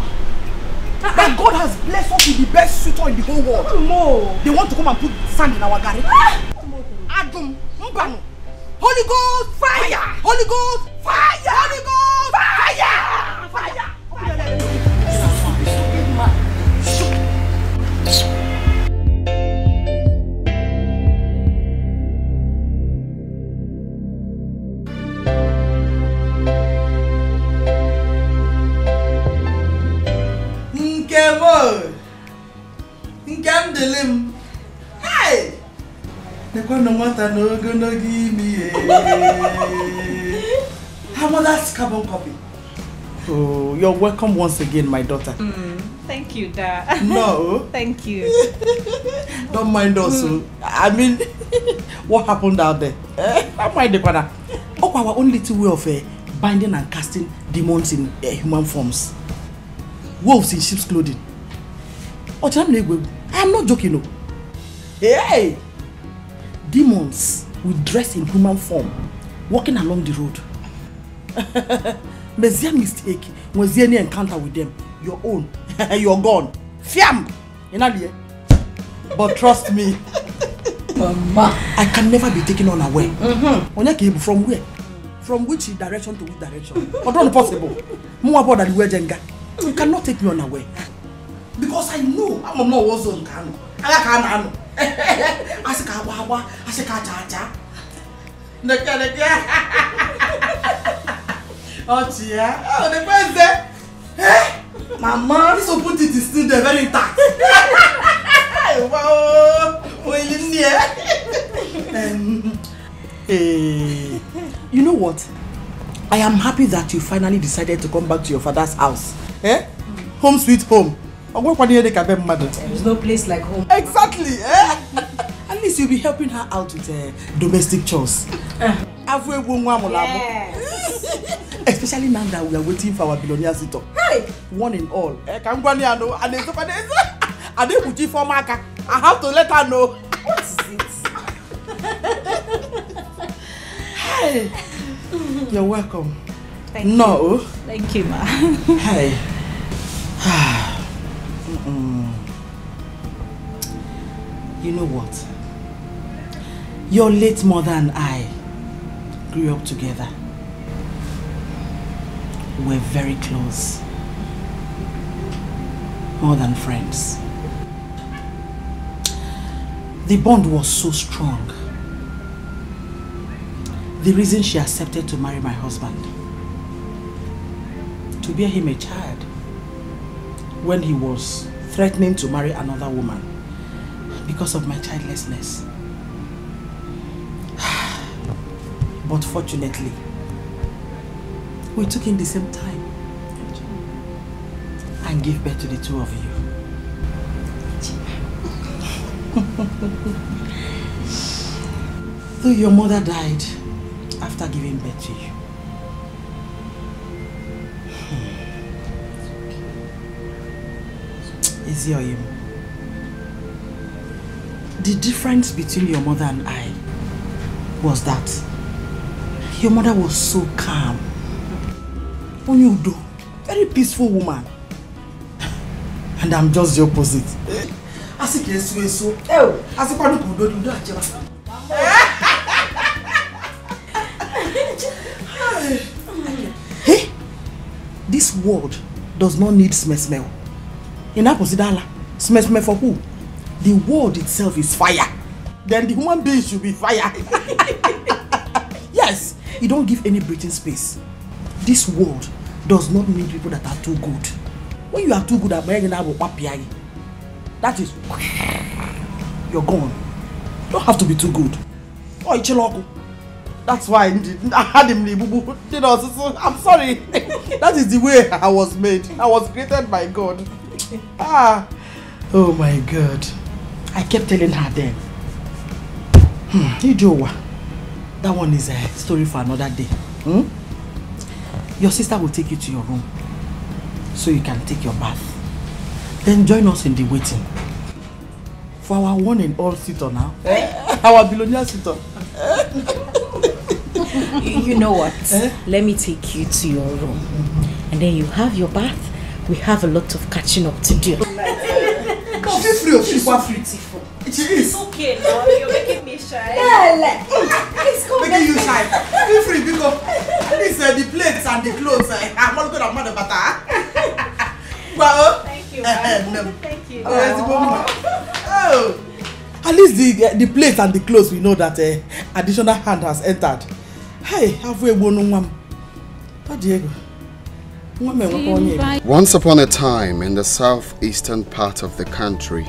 -uh. That ah. God has blessed us with the best suitor in the whole world. No.
They want to come and put sand in our garage. Ah. Adum, Mbano. Holy
Ghost fire! Holy Ghost fire! Holy Ghost fire! Fire! Nke m Nke m dịlị m.
Hey!
lekwanụ nwata na ogologo imi Harmonize carbon copy.
Oh, you're welcome once again, my daughter.
Mm, thank you, Dad. No. thank you.
Don't mind us. Mm. I mean, what happened out there? Don't mind the corner. Oh, our own little way of uh, binding and casting demons in uh, human forms. Wolves in sheep's clothing. Oh, I'm not joking, no. Hey! demons will dress in human form walking along the road. Mesia mistake was any encounter with them. Your own. You're gone. Fiam! Inalie. But trust me. Mama. I can never be taken unaware. Mm-hmm. from where? From which direction to which direction? But not possible. More about that jenga.
You cannot take me unaware. Because I know I'm not also in Kano. I like can't asị ka agba agba asị ka aja aja neke neke ọchị ya ọ dịkwa eze mama this open teeth is still there very intact wow oyi nne ya
Hey, you know what? I am happy that you finally decided to come back to your father's house. Eh? Home sweet home ọgwụkwado ihe dị ka be mmadụ there's no place like home exactly
eh? at least you'll be helping her out with uh, domestic chores avụ
egwu nwa amụrụ amụ especially now that we are waiting for our billionaire visitor
one in all eh, ka m gwana ya no a na-ezokwa n'ezo ada ekpuchi ifeọma aka i have to
let her know
what is it
hey you're welcome Thank no. you. Thank you, ma.
hey.
You know what? Your late mother and I grew up together. We are very close. More than friends.
The bond was so strong. The reason
she accepted to marry my husband. To bear him a child when he was threatening to marry another woman because of my childlessness.
but
fortunately,
we took in the same time
and gave birth to the two of you.
Though your mother died
after giving birth to you. Hmm. Is your you?
The difference between your mother and I was that your mother was so calm.
Onyudo, very peaceful
woman. And I'm just the opposite.
Asiki esu esu.
Ew, asiki wadu kudo di ndo acheba. Hey, this world does not need smell smell. In Apostle Dala, smell smell for who? the world
itself is fire then the human being should be fire yes you don't give any breathing space this world does not need people that are too good
when you are too good agbanyeghi na abụ kpapiaghi that is you're gone
you don't have to be too
good ọ ichela ọkụ that's why
adị m n'igbugbu dị n'ọsụsụ i'm sorry that is the way i was made i was created by god ah oh my god. I kept telling her then. Hmm, Ijowa, that one is a story for another day. Hmm? Your sister will take you to your room so you can take your bath. Then join us in the waiting. For our one
and all sitter now. Eh? Our billionaire sitter. you, know what? Eh? Let me take you to your room. And then you have your bath. We have a lot of catching up to do
off. Feel free, feel so beautiful. It is. It's okay, no,
you're making me shy.
Yeah, like, please come Making you shy. Feel free because at least uh, the plates and the clothes, uh, I'm not going to mad about that. Well, thank you. Uh,
thank you. Oh,
oh.
At least the uh, the plates and the clothes, we know that uh, additional hand has entered. Hey, have we won one? Oh, Diego. Once
upon a time, in the southeastern part of the country,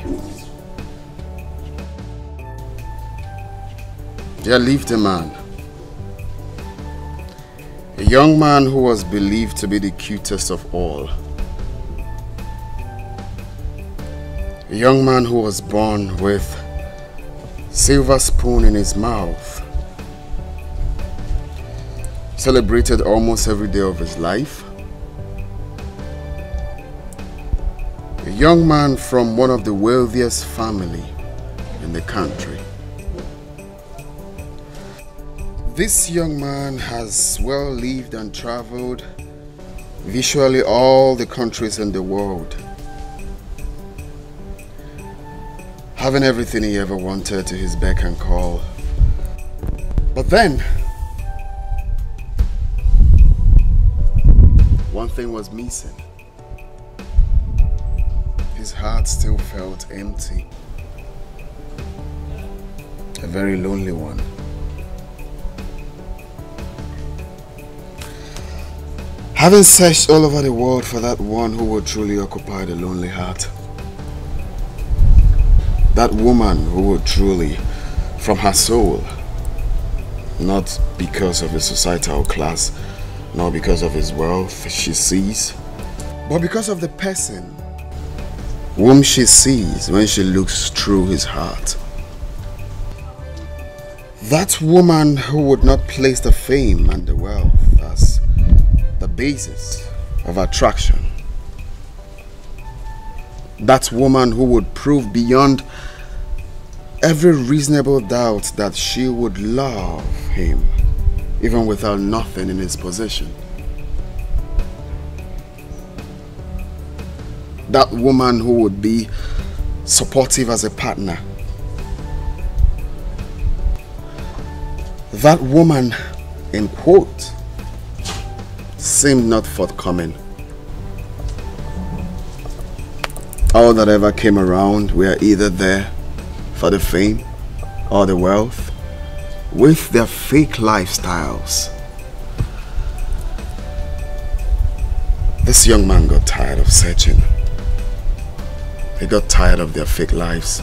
there lived a man. A young man who was believed to be the cutest of all. A young man who was born with silver spoon in his mouth. Celebrated almost every day of his life young man from one of the wealthiest family in the country. This young man has well lived and traveled visually all the countries in the world. Having everything he ever wanted to his beck and call. But then, one thing was missing his heart still felt empty. A very lonely one. Having searched all over the world for that one who would truly occupy the lonely heart, that woman who would truly, from her soul, not because of his societal class, not because of his wealth she sees, but because of the person whom she sees when she looks through his heart. That woman who would not place the fame and the wealth as the basis of attraction. That woman who would prove beyond every reasonable doubt that she would love him even without nothing in his possession. that woman who would be supportive as a partner. That woman, in quote, seemed not forthcoming. All that ever came around were either there for the fame or the wealth with their fake lifestyles. This young man got tired of searching. They got tired of their fake lives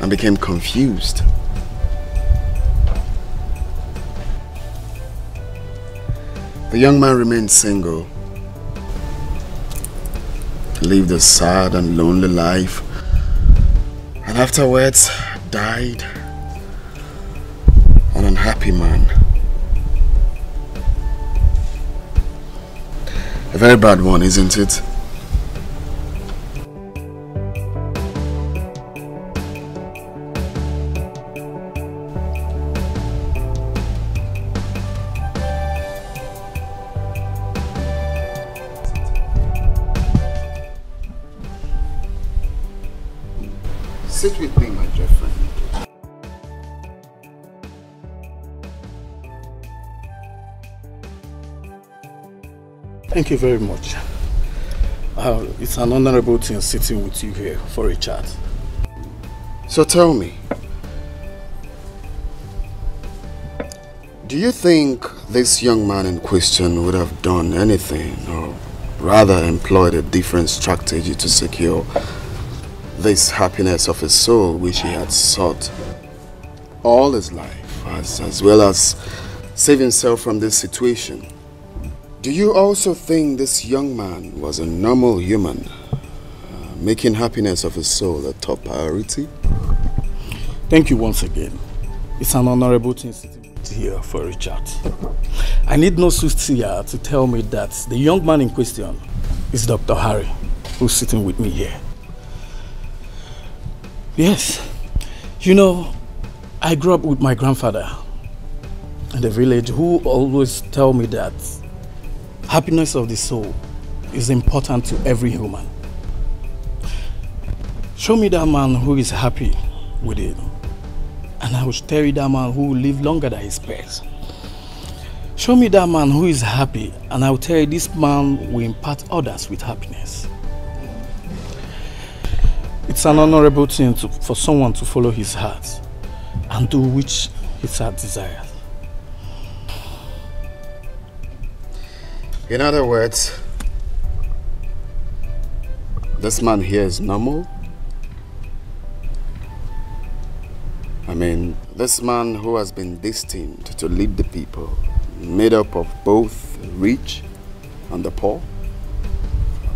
and became confused. The young man remained single, lived a sad and lonely life, and afterwards died an unhappy man. A very bad one, isn't it?
Thank you very much. Uh, it's an honorable thing sitting with you here for a chat. So tell
me, do you think this young man in question would have done anything or rather employed a different strategy to secure this happiness of his soul which he had sought all his life as, as well as save himself from this situation? Do you also think this young man was a normal human, uh, making happiness of his soul a top priority?
Thank you once again. It's an honorable thing to here for Richard. I need no soothsayer to tell me that the young man in question is Dr. Harry, who's sitting with me here. Yes, you know, I grew up with my grandfather in the village who always tell me that Happiness of the soul is important to every human. Show me that man who is happy with it, and I will tell you that man who will live longer than his peers. Show me that man who is happy, and I will tell you this man will impart others with happiness. It's an honorable thing to, for someone to follow his heart and do which his heart desires.
In other words, this man here is normal. I mean, this man who has been destined to lead the people, made up of both rich and the poor,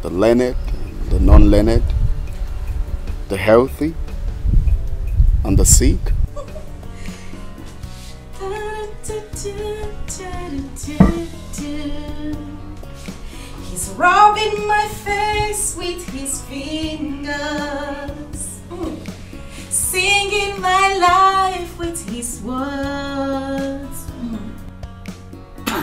the learned and the non-learned, the healthy and the sick
rubbing my face with his fingers, singing my life with his words.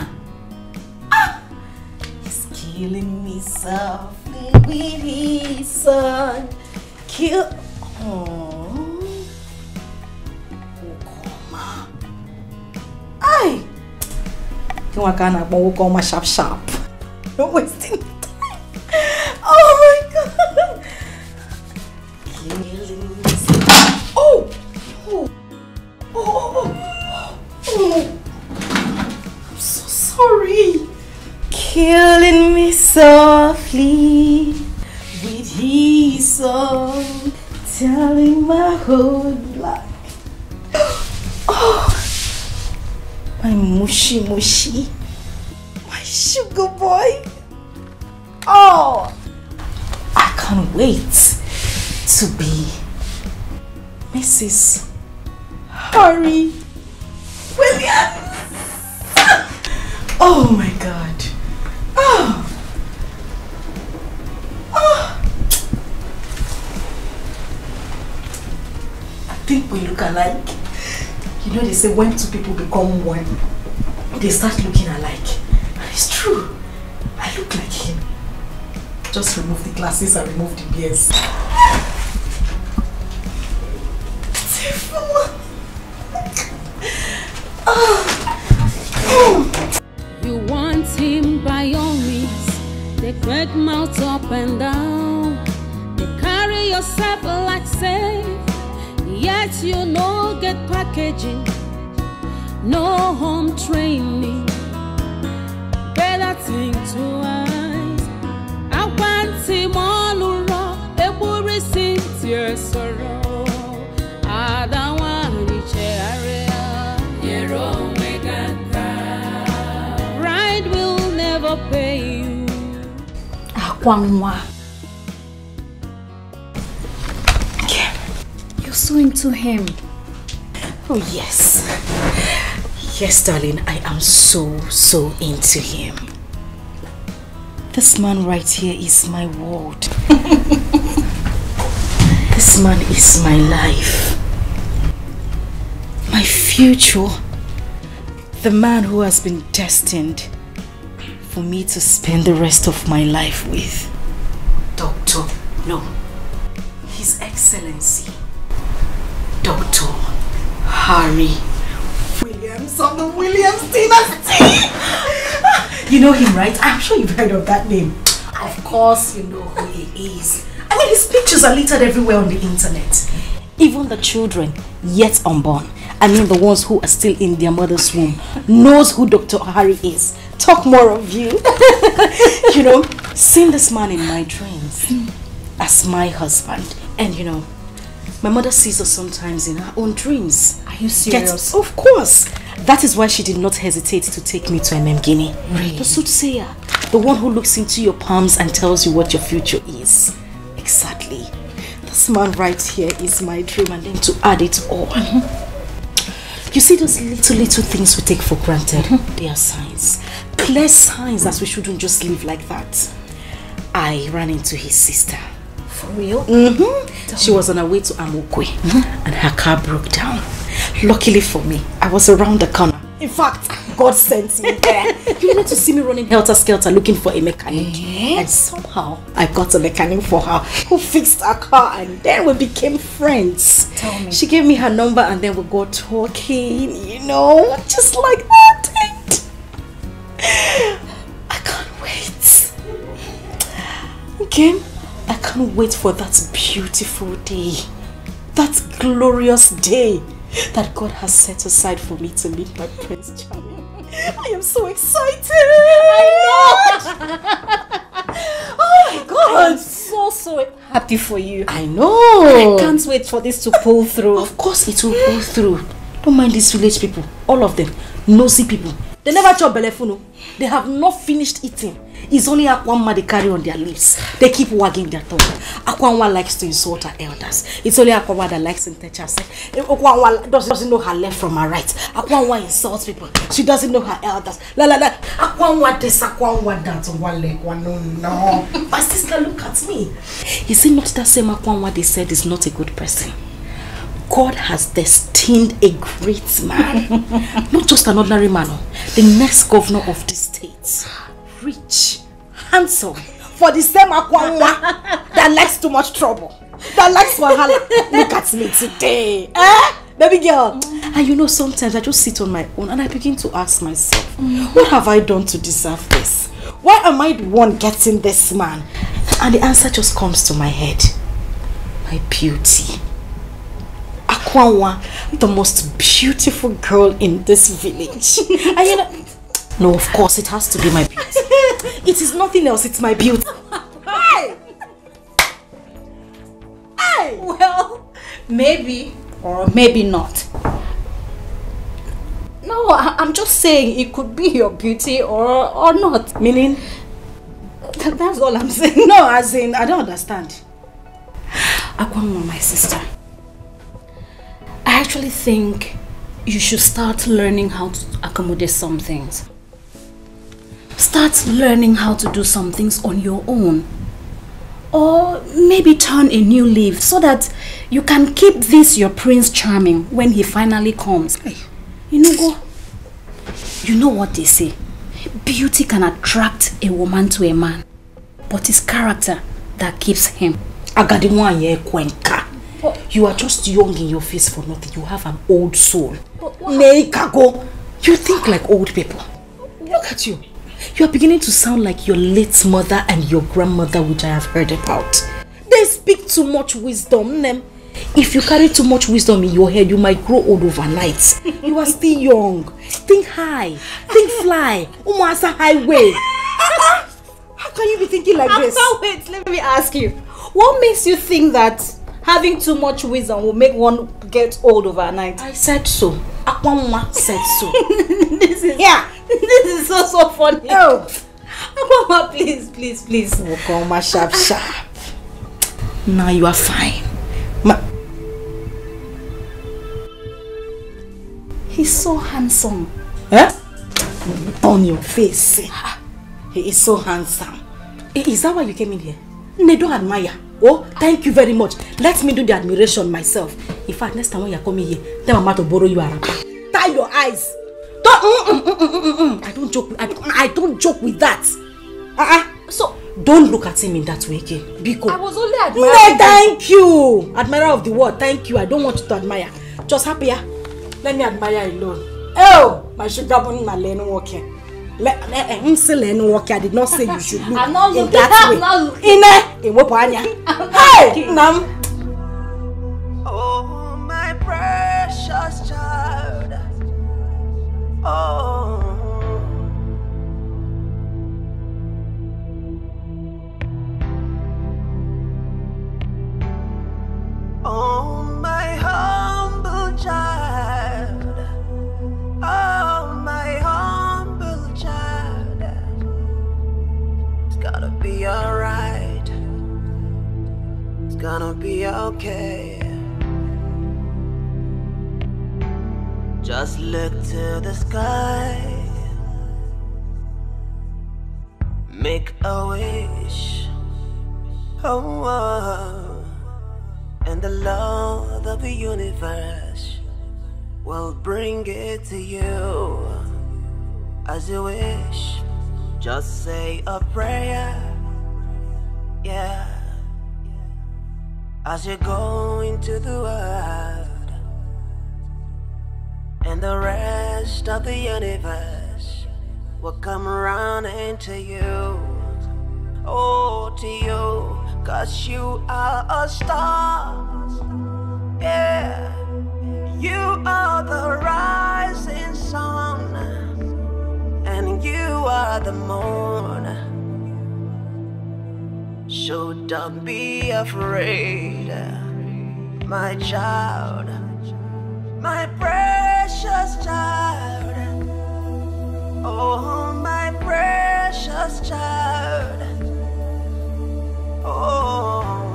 He's killing me softly
with his son. Kill. Oh. Ukoma. Ai!
Tem uma cara na mão, Ukoma, sharp, chap
you're wasting time. Oh
my god. Oh! Oh! Oh! oh.
I'm so sorry. Killing me softly with his song, telling my whole
life. Oh! My mushy mushy, my sugar boy. Oh,
I can't wait to be Mrs. Harry Williams.
Oh my God. Oh. Oh. I
think we look alike. You know they say when two people become one, they start looking alike. And it's true just remove the glasses and remove the beers. You want him by all means. They crack mouth up and down. They carry yourself like safe. Yet you no get packaging, no home training. one Yeah, you're so into him. Oh yes. Yes, darling, I am so, so into him. This man right here is my world. this man is my life. My future. The man who has been destined for me to spend the rest of my life with. Doctor, no. His Excellency, Doctor Harry Williams of the Williams dynasty. you know him, right? I'm sure you've heard of that name. Of course you know who he is. I mean, his pictures are littered everywhere on the internet. Even the children yet unborn, I mean the ones who are still in their mother's womb, knows who Dr. Harry is talk more of you. you know, seeing this man in my dreams as my husband. And you know, my mother sees us sometimes in her own dreams. Are you serious? Get, of course. That is why she did not hesitate to take me to MM Guinea. Really? The soothsayer. The one who looks into your palms and tells you what your future is. Exactly. This man right here is my dream and then to add it all. Mm-hmm. You see those little, little things we take for granted? Mm-hmm. They are signs. Clear signs that we shouldn't just live like that. I ran into his sister. For real? Mm -hmm. She was on her way to Amokwe mm -hmm. and her car broke down. Luckily for me, I was around the corner in fact, God sent me there. you need to see me running helter skelter looking for a mechanic. Yes. Eh? And somehow I got a mechanic for her who fixed her car and then we became friends. Tell me. She gave me her number and then we got talking, you know, just like that. I can't wait. Again, I can't wait for that beautiful day. That glorious day that God has set aside for me to meet my Prince Charming.
I am so excited! I know! oh my god! I'm
so, so happy for you. I know! I can't wait for this to pull through. Of course it will pull through. Don't mind these village people. All of them. Nosy people. They never chop belefunu. They have not finished eating. It's only Akwanma they carry on their lips. They keep wagging their tongue. Akwanma likes to insult her elders. It's only Akwanma that likes to touch herself. Akwanma doesn't know her left from her right. Akwanma insults people. She doesn't know her elders. La la la. Akwanma this, Akwanma that, one leg, one no, no. My sister, look at me. Is it not that same Akwanma they said is not a good person? God has destined a great man. not just an ordinary man, oh. the next governor of the state rich, handsome, for the same Akwanwa that likes too much trouble, that likes Wahala. Look at me today. Eh? Baby girl. Mm. And you know, sometimes I just sit on my own and I begin to ask myself, mm. what have I done to deserve this? Why am I the one getting this man? And the answer just comes to my head. My beauty. Akwanwa, the most beautiful girl in this village. and you know, no, of course, it has to be my beauty. it is nothing else, it's my beauty. hey! Hey! Well, maybe or maybe not. No, I am just saying it could be your beauty or or not. Meaning? That's all I'm saying. No, as in, I don't understand. Aquamma, my sister. I actually think you should start learning how to accommodate some things. Start learning how to do some things on your own. Or maybe turn a new leaf so that you can keep this your Prince Charming when he finally comes. You know, go. You know what they say. Beauty can attract a woman to a man, but it's character that keeps him. But, oh. you are just young in your face for nothing. You have an old soul. But, oh, you think like old people. Look at you. You are beginning to sound like your late mother and your grandmother, which I have heard about. They speak too much wisdom, Nem. If you carry too much wisdom in your head, you might grow old overnight. you are still young. Think high. Think fly. Umasa highway. How can you be thinking like this? Wait, let me ask you. What makes you think that Having too much wisdom will make one get old overnight. I said so. Akwamma said so. this is yeah. This is so so funny. Oh. Akwamma, please, please, please. Akwamma, sharp, sharp. Now you are fine. Ma He's so handsome. Huh? Eh? On your face. Ah. He is so handsome. Eh, is that why you came in here? They admire. Oh, thank you very much. Let me do the admiration myself. In fact, next time when you're coming here, tell Mama to borrow you around. Tie your eyes. Don't, mm, mm, mm, mm, mm, mm. I don't joke. I don't, I don't joke with that. Uh-uh. So, don't look at him in that way again. Because I was only admiring. No, thank you. Admirer of the world, thank you. I don't want you to admire. Just happier. Let me admire alone. Oh, my sugar bun, my lane okay. let, let, i I did not say you should look I'm not in that
I'm
Not in what anya? Hey, nam.
Oh, my
precious child. Oh.
Oh, my humble
child. Oh, my humble going to be alright. It's gonna be okay. Just look to the sky. Make a wish. Oh, oh. and the love of the universe will bring it to you as you wish. Just say a prayer, yeah. As you go into the world and the rest of the universe will come running to you. Oh, to you, cause you are a star, yeah. You are the rising sun and you are the moon. So don't be afraid, my child, my precious child. Oh, my precious child. Oh,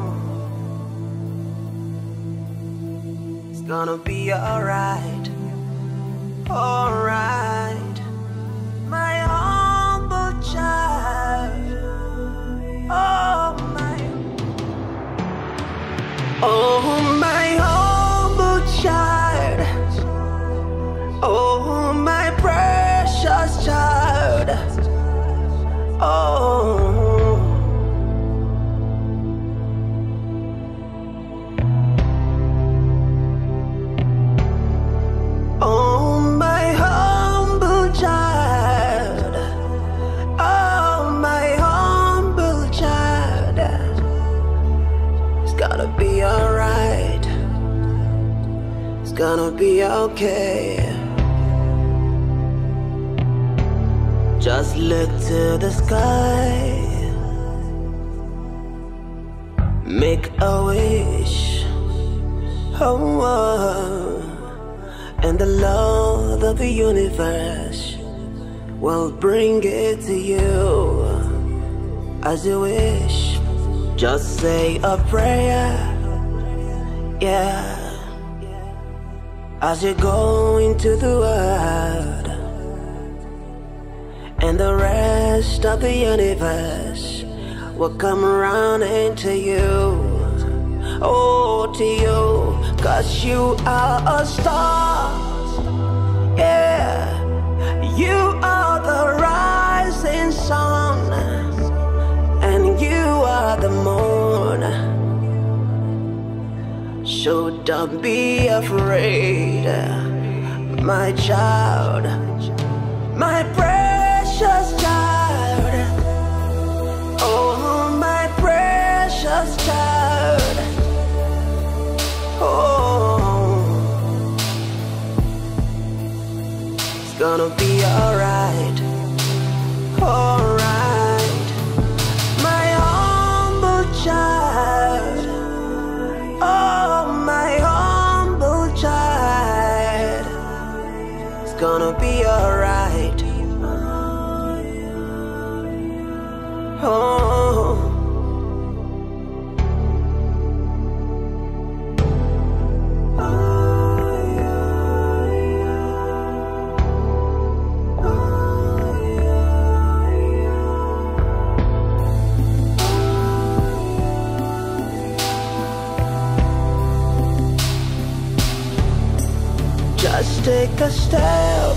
it's gonna be alright, alright my humble child. Oh my, oh my oh, precious child. Oh. gonna be okay Just look to the sky Make a wish oh, oh. And the love of the universe Will bring it to you As you wish Just say a prayer Yeah as you go into the world And the rest of the universe Will come running to you Oh, to you Cause you are a star Yeah You are the rising sun And you are the moon so don't be afraid, my child, my precious child. Oh, my precious child. Oh, it's gonna be alright, alright, my humble child. Oh. gonna be alright.
Oh. oh.
take a step.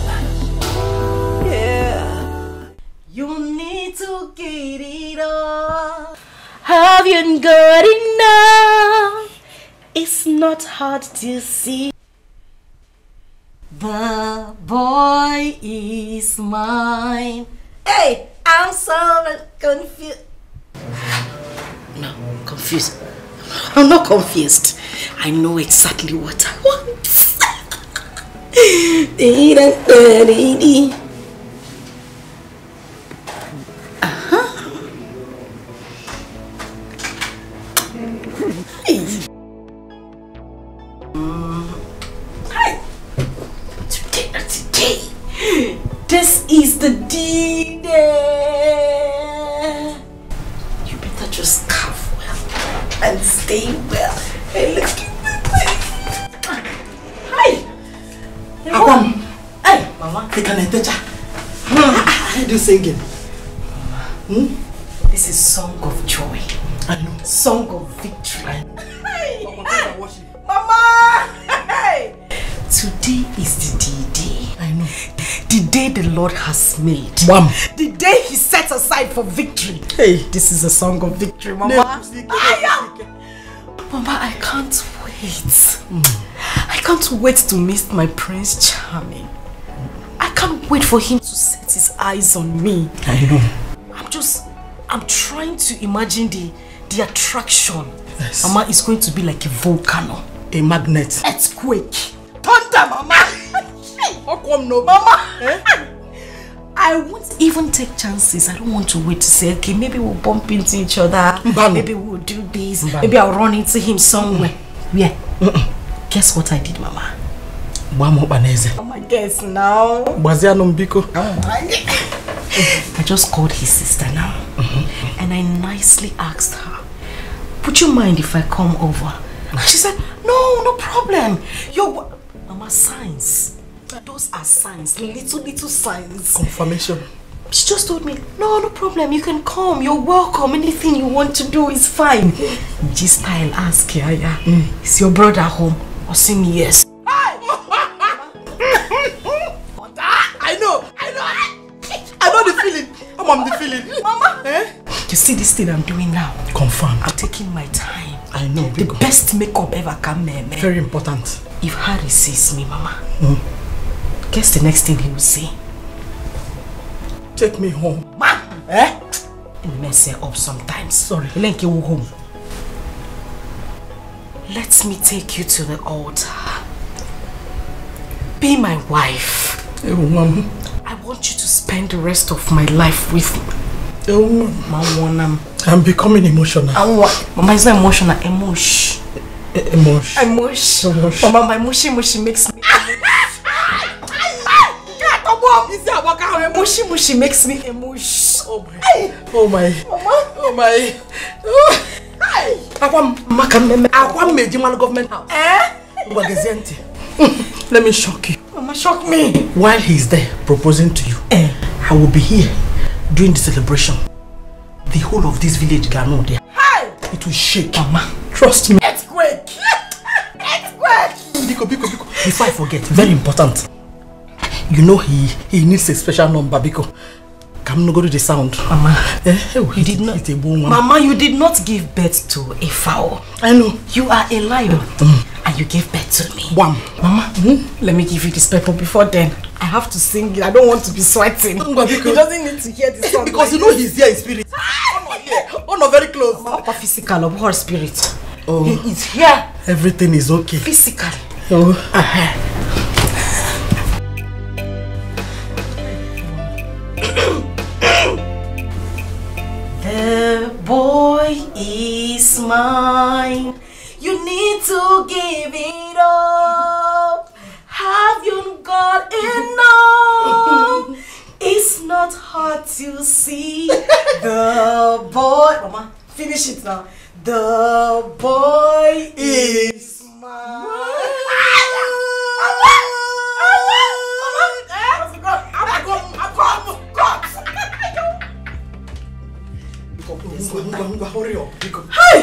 Yeah.
You need to get it all.
Have you got enough? It's not hard to see. The boy is mine. Hey, I'm so confused. No, confused. I'm not confused. I know exactly what I want dee dan da dee dee singing? Hmm? This is song of joy. I know. Song of victory.
Hey! Mama! Mama!
Hey! Today is the day, day. I know. The day the Lord has made. Mom. The day he set aside for victory. Hey. This is a song of victory, Mama. No,
I
am. Mama, I can't wait. Mm. I can't wait to meet my Prince Charming can't wait for him to set his eyes on me. I know. I'm just, I'm trying to imagine the, the attraction. Yes. Mama is going to be like a volcano. A magnet. Earthquake. Thunder, Mama. How come no, Mama? Eh? I won't even take chances. I don't want to wait to say, okay, maybe we'll bump into each other. Mbano. Maybe we'll do this. Mbano. Maybe I'll run into him somewhere. Mm -mm. Yeah. Mm Guess what I did, Mama? I'm a guest now. Oh I just called his sister now mm -hmm. and I nicely asked her would you mind if I come over she said no no problem your mama signs those are signs little little signs confirmation she just told me, no, no problem, you can come, you're welcome, anything you want to do is fine. G-Style mm-hmm. ask Yaya, yeah, yeah. mm. is your brother home? Osimi, yes. Mom, the feeling. Mama! Eh? You see this thing I'm doing now? Confirmed. I'm taking my time. I know. The because... best makeup ever can make. Eh, eh. Very important. If Harry sees me, Mama, hmm? guess the next thing he will say? Take me home. Ma! Eh? And mess her eh, up sometimes. Sorry. Link you home. Let me take you to the altar. Be my wife. Hey, mama. I want you to spend the rest of my life with me. Oh, Mama, I'm becoming emotional. I'm what? Mama is not emotional. Emosh. Emosh. Emosh. Emosh. Mama, my mushy mushy makes me. Mushy mushy makes me emosh. Oh my. Oh my. Mama. Oh my. Oh. Hey. I want government house. Eh? What is it?
Let me shock you. Mama, shock me. While he's there proposing to you, eh, I will be here doing the celebration. The whole of this village Gano there. Hi! It will shake. Mama, trust me.
Earthquake!
Earthquake! Biko, biko, biko. Before I forget, very important. You know he he needs a special number, Biko. Come no go to the sound. Mama, eh, oh, you did not. Mama,
you did not give birth to a fowl. I know. You are a liar. Mm you gave birth to me. Wham. Mama, hmm? let me give you this paper. before then. I have to sing it. I don't want to be sweating. he doesn't need to hear this song. because you know he's here in spirit. oh ah! no, here. Oh no, very close. Mama, physical, of her spirit. Oh. He is here. Everything is okay. Physically. Oh. Uh -huh.
The boy is mine. need to give it up.
Have you got enough? It's not hard to see the boy. Mama, finish it now. The
boy is mine.
Hey!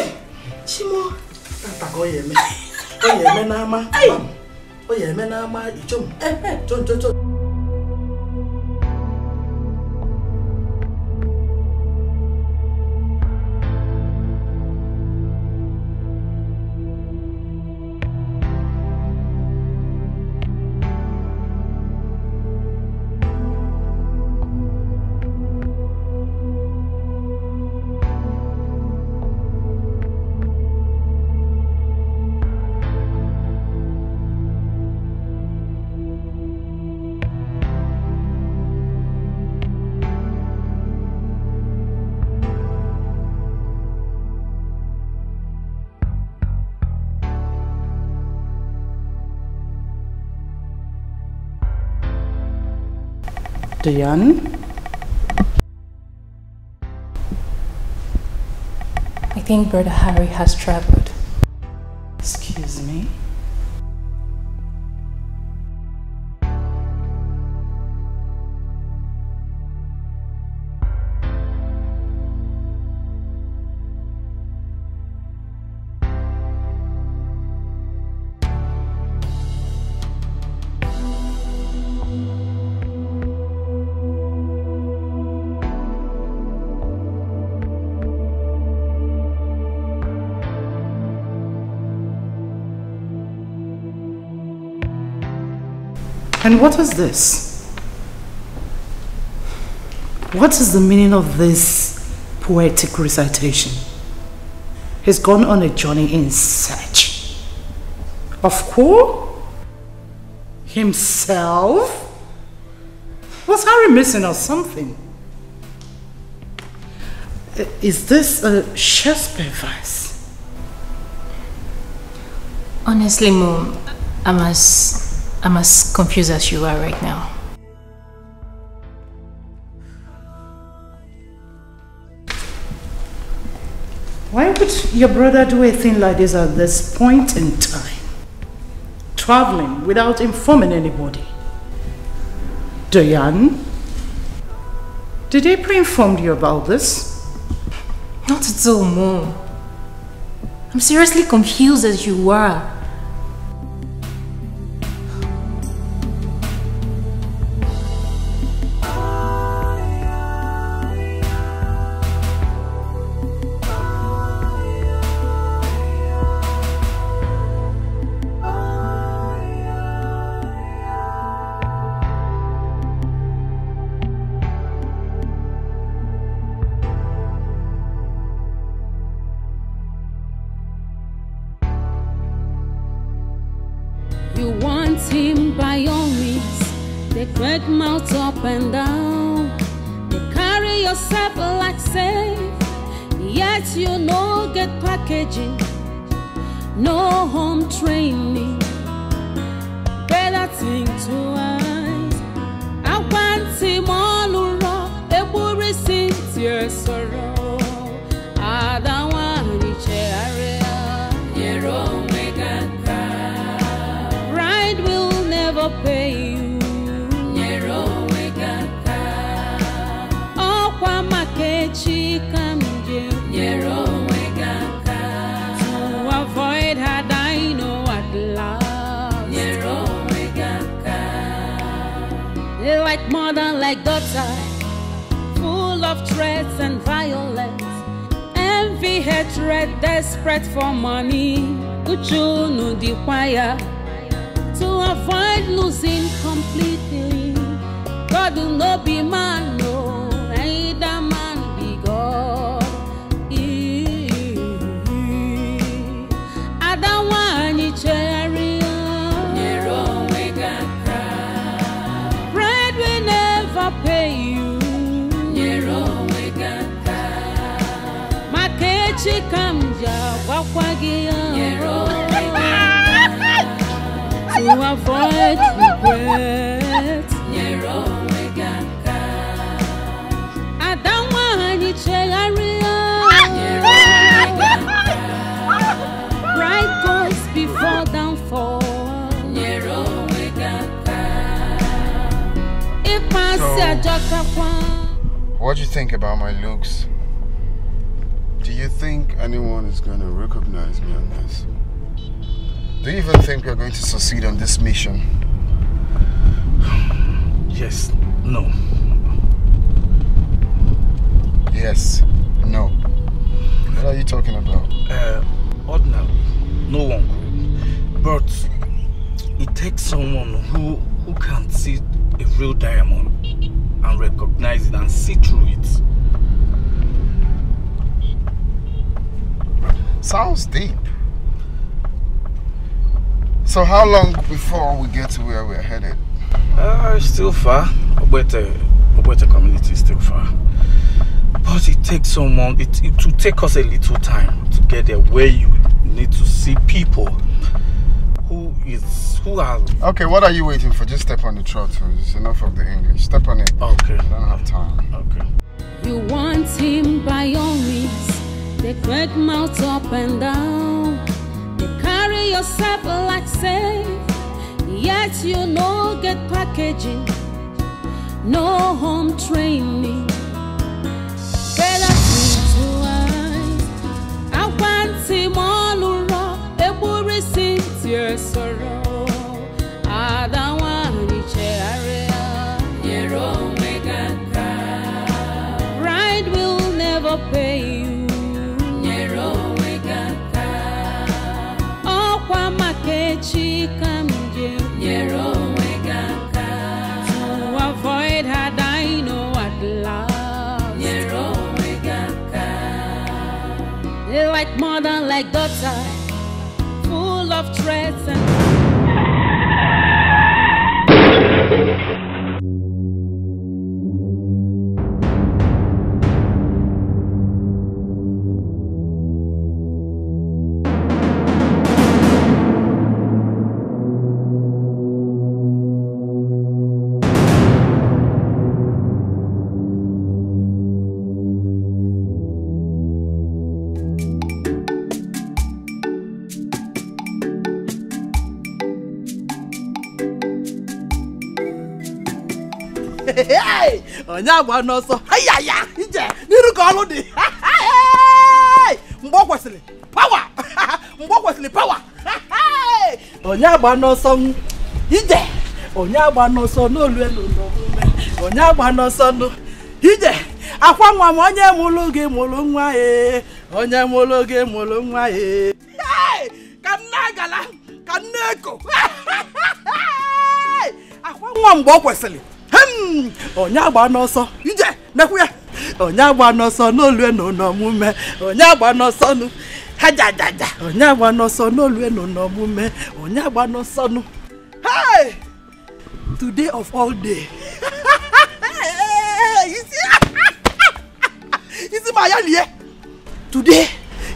Chimo, tata ka ọ ya eme ọ ya eme n'ama ọ ya eme n'ama ichom eh, eh, chom chom chom
I
think Brother Harry has traveled. Excuse me.
And what is this? What is the meaning of this poetic recitation? He's gone on a journey in search. Of who? Himself? Was Harry missing or something? Is this a Shakespeare verse? Honestly, Mom, I must I'm as confused as you are right now.
Why would your brother do a thing like this at this point in time? Traveling without
informing anybody.
Diane?
Did they pre-inform you about this? Not at all, Mom. I'm seriously confused as you are.
succeed on this mission. So how long before we get to where we're headed? Uh, still far. Obete, Obete community is still far.
But it takes someone, it, it will take us a little time to get there where you need to see people
who is, who are... Okay, what are you waiting for? Just step on the throttle. It's enough of the English. Step on it. Okay. I don't have time. Okay.
You want him by all means. They crack mouth up and down carry yourself like safe, yet you no get packaging, no home training. Get a to I want him all around, every since your sorrow. like daughter, full of threats and
onye agba n'ọsọ ayaya ije n'iru ka ọrụ dị mgbe ọ kwesịrị pawa
mgbe ọ kwesịrị pawa onye agba n'ọsọ ije onye agba n'ọsọ n'olu elu n'omume onye agba n'ọsọ ije
akwa nwa m onye mụlụ gị mụlụ nwa ya e. onye mụlụ gị mụlụ nwa e.
ya ka nne agala ka nne eko
akwa nwa mgbe ọ kwesịrị onye agba n'ọsọ ije mekwu ya
onye agba n'ọsọ n'olue na n'ọmume onye agba n'ọsọ ha jajaja onye agba n'ọsọ n'olue na n'ọmume onye agba n'ọsọ hey today of all day
isi ma ya
lie today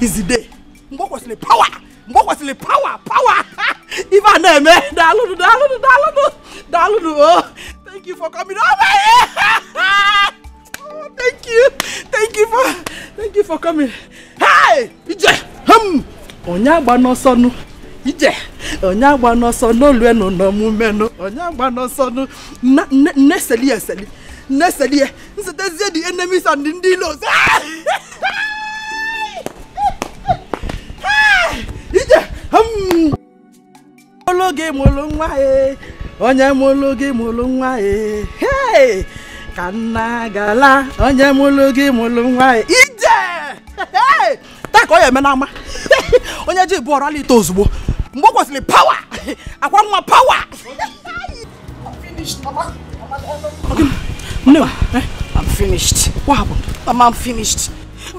is the day
mgbe kwesịrị power mgbe kwesịrị power power ife a na-eme daalụnụ daalụnụ daalụnụ daalụnụ o oh. Thank you for coming Oh my! oh,
thank you. Thank you for thank you for coming. Hi! Ije! Hmm! Onye agba n'ọsọ nụ. Ije! Onye agba n'ọsọ n'olu enu n'omume nụ.
Onye agba n'ọsọ nụ. Nne seli eseli. Nne seli e. Eh. Nsetezie the
enemies and the ndị ilos.
Ije! Hmm! Ologe mụrụ nwa ya. Eh. onye mụlụ gị mụlụ nwa ee ka nna gala
onye mụlụ gị mụlụ nwa e, ije taa ka ọ ya eme n'ama onye ji bụ ala ita ozugbo mgbe o kwesịrị pawa akwa nwa pawa
No, am finished. am finished. Mama, am finished.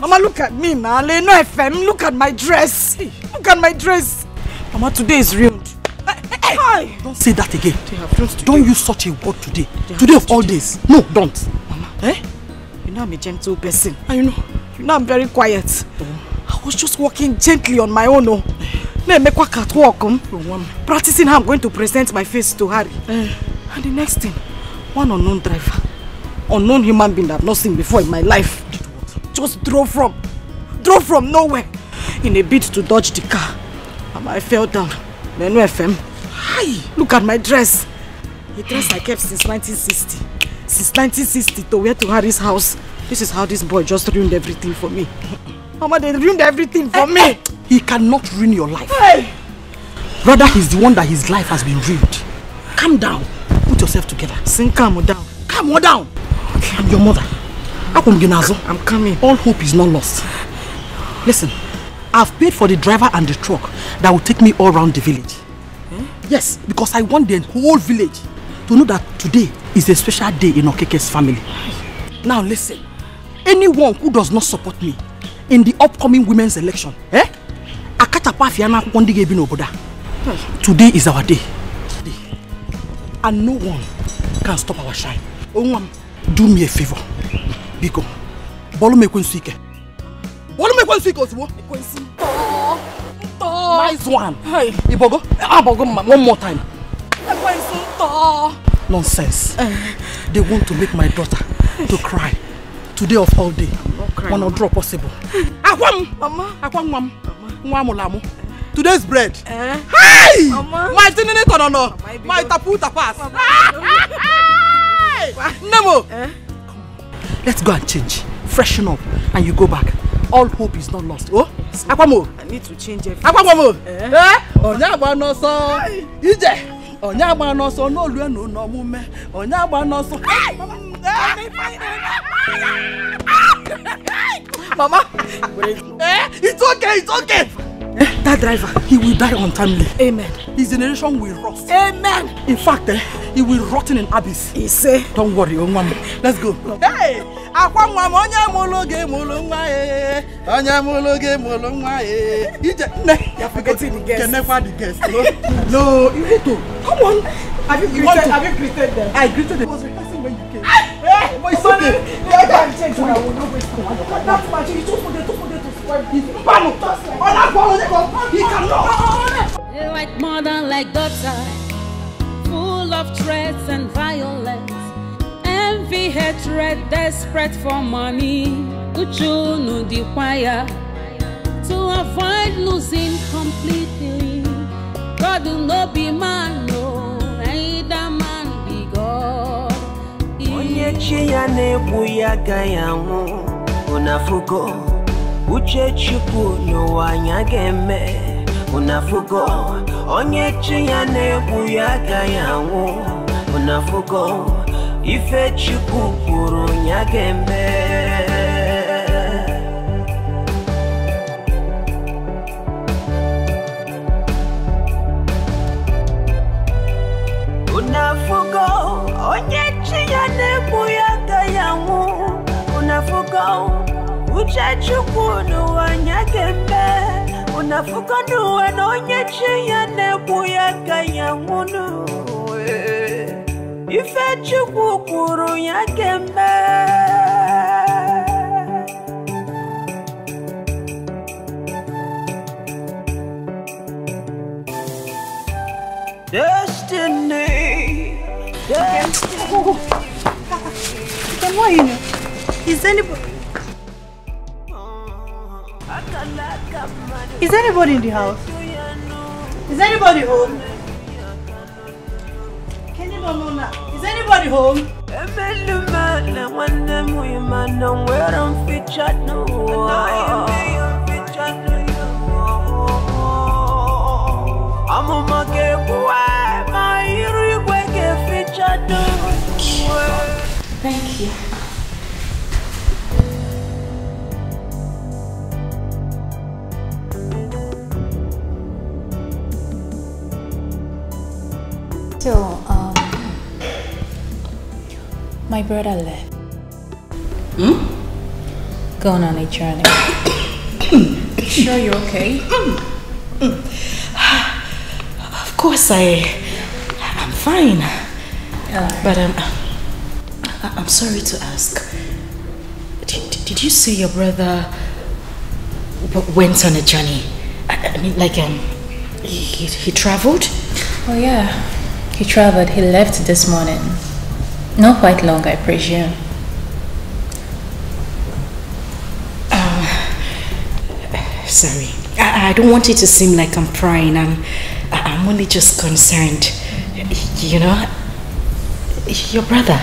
ọma look at me, Nale. No m Look at my dress. Look at my dress. Mama, today is real. Hey! Don't say that again.
Don't use such a word today. Today of all days. No, don't. Mama, eh? You
know I'm a gentle person. I know. You know I'm very quiet. Oh. I was just walking gently on my own. Oh. Nemekwa can't walk. Um. Practicing how I'm going to present my face to Harry. Eh. And the next thing, one unknown driver, unknown human being I've not seen before in my life, just drove from, drove from nowhere in a bid to dodge the car. And I fell down. Menu FM. Hi! Look at my dress. The dress I kept since 1960. Since 1960 to wear to Harry's house. This is how this boy just ruined everything for me. Mama, they ruined everything for me. He cannot ruin your life. Rather, he's the one that his life has been ruined. Calm down. Put yourself together. Sing calm down. Calm down. Okay. I'm your mother. I'm coming. All hope is not lost. Listen, I've paid for the
driver and the truck that will take me all around the village. Hmm? Yes, because I want the whole village to know that today is a special day in Okeke's family. Now listen, anyone who does not support me in the upcoming women's election, eh? Akatapafiana Wondige Binoboda. Today
is our day. Today.
And no one can stop our shine. Onwam, do me a favor. Biko, follow Bolu Mekun Suike wọ́n mú ekwensu ike ozugbo. ekwensu tọ́
tọ́. nice one.
ìbọ̀gọ́ abọ̀gọ́ ah, mma one more time.
ekwensu
tọ́.
nonsense eh. they want to make my daughter to cry today of all day one or draw possible.
akwa m akwa nwa m
nwa today's bread. Eh? Hey! My tinini tọ̀nà nọ, my tapu tapas. Ah! Nemo! Eh? Let's go
and
change, freshen up and you go back all hope is not lost. Oh, Akwamo. I need to change
everything. Akwamo.
Eh? eh? Ọ̀nyá àgbà nọ sọ. Ije. Ọ̀nyá àgbà nọ sọ
n'olu ẹnu nọ mume. Ọ̀nyá àgbà nọ sọ.
Mama. Eh? It's okay, it's okay. Eh, that driver, he will die untimely. Amen. His generation will rot. Amen. In fact, eh, he will rot in an abyss. He say. Don't worry, Onwam. Oh, Let's go. Hey! Akwamwam,
onye mulu ge mulu nwa ye. Onye mulu ge mulu nwa ye. Ije,
ne. You're forgetting the guest. You Can never the guest. No, no to. come on. Have you greeted, have you greeted them? I greeted them. I was rehearsing when you came. Hey! But it's okay. Let them change. I will not wait for one. That's
much. You too forget, too forget a pas Like mother, like daughter, full of threats and violence. Envy, hatred, desperate for money. Uchu no fire To avoid losing completely. God will not be man, no. Either man be God.
Onye chi ya na-ekwu ya agaghị uche chukwu n'ụwa anyị ga-eme unafugo onye chi ya na-egbu ya agaghị anwụ unafugo ife chukwu kwuru ya ga-eme
unafugo onye chi ya na-egbu ya agaghị anwụ
unafugo uchachukunu wanyagembe unafukonuwe nonyeceyane buyakayangunu ife chukukuru yagembe
Destiny, destiny.
Is
anybody? Is anybody in the house? Is anybody home?
Can Is anybody home?
Thank you.
So, um,
my brother left.
Hmm?
Gone on a journey.
sure you're okay?
of course I, I'm fine. Uh, but um, I'm sorry to ask. Did, did you say your brother went on a journey? I, I mean, like um, he, he traveled?
Oh yeah,
he traveled, he left this morning. Not quite long, I presume.
Uh, sorry. I, I don't want it to seem like I'm prying. I'm, I'm only just concerned. You know, your brother.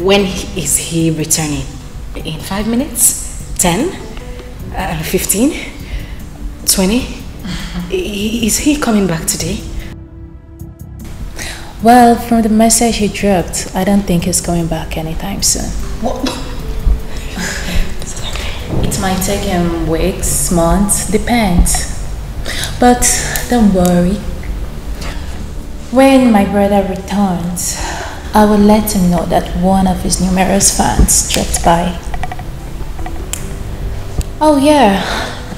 When is he returning? In five minutes? Ten? Uh, Fifteen? Twenty? Mm
-hmm. Is he coming back today? Well, from the message he dropped, I don't think he's going back anytime soon. What? it might take him weeks, months, depends. But don't worry. When my brother returns, I will let him know that one of his numerous fans dropped by.
Oh yeah,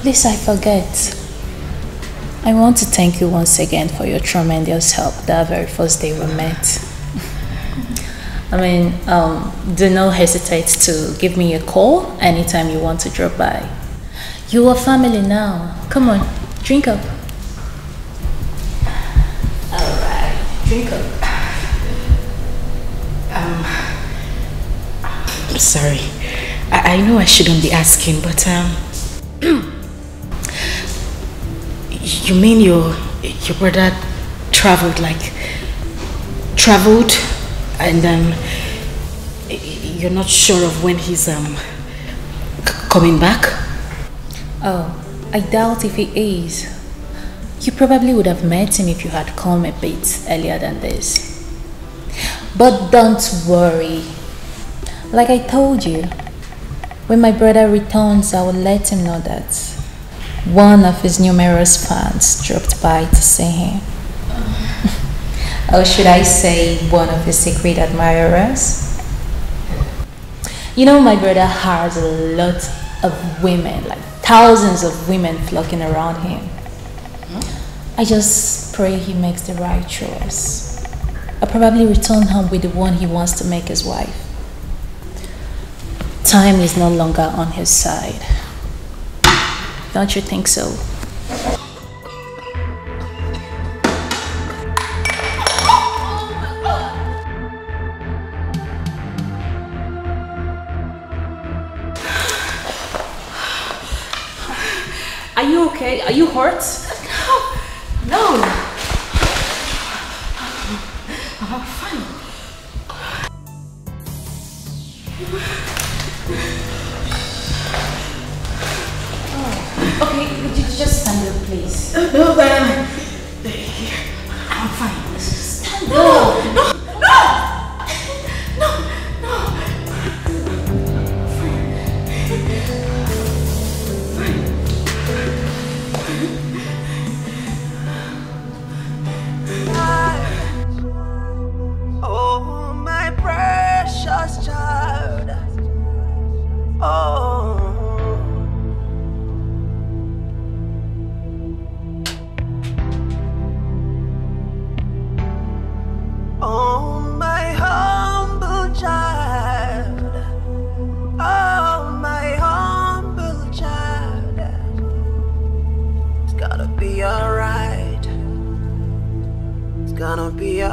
least
I forget. I want to thank you once again for your tremendous help that very first day we met. I mean, um, do not hesitate to give me a call anytime you want to drop by.
You are family now. Come on,
drink up. All right, drink up. Um,
I'm sorry. I, I know I shouldn't be asking, but um. You mean your your brother traveled like traveled and um you're not sure of when he's um coming back?
Oh, I doubt if he is. You probably would have met him if you had come a bit earlier than this.
But don't worry. Like I told you, when my brother returns, I will let him know that
one of his numerous fans dropped by to see him. or should I say, one of his secret admirers?
You know, my brother
has a lot of women, like thousands of women flocking around him.
I just pray he makes the right choice. I'll probably return home with the one he wants to make his wife. Time
is no longer on his side. Don't you think so?
Are you okay? Are you hurt? No, no.
Okay, would you just stand up, please? No, no, uh, I'm fine. Stand up. No,
no, no.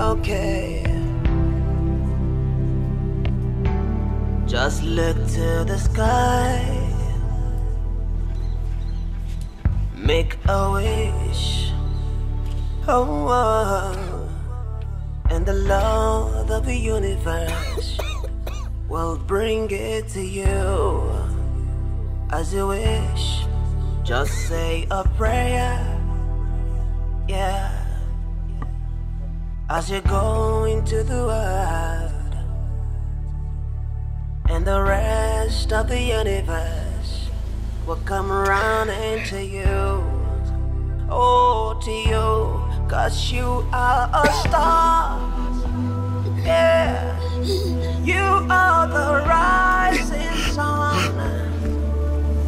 okay. Just look to the sky. Make a wish. Oh, oh. and the love of the universe will bring it to you as you wish. Just say a prayer. Yeah. As you go into the world and the rest of the universe will come running to you. Oh, to you, cause you are a star. Yeah, you are the rising sun,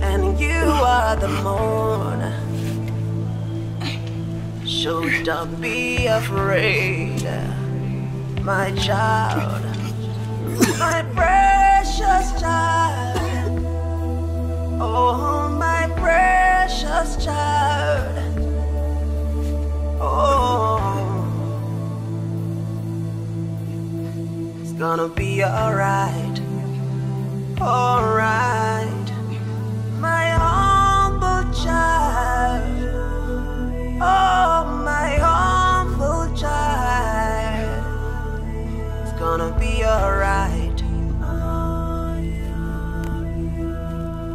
and you are the moon. So don't be afraid, my child, my precious child. Oh, my precious child. Oh, it's gonna be alright, alright, my humble child. Oh, my child, it's gonna be alright.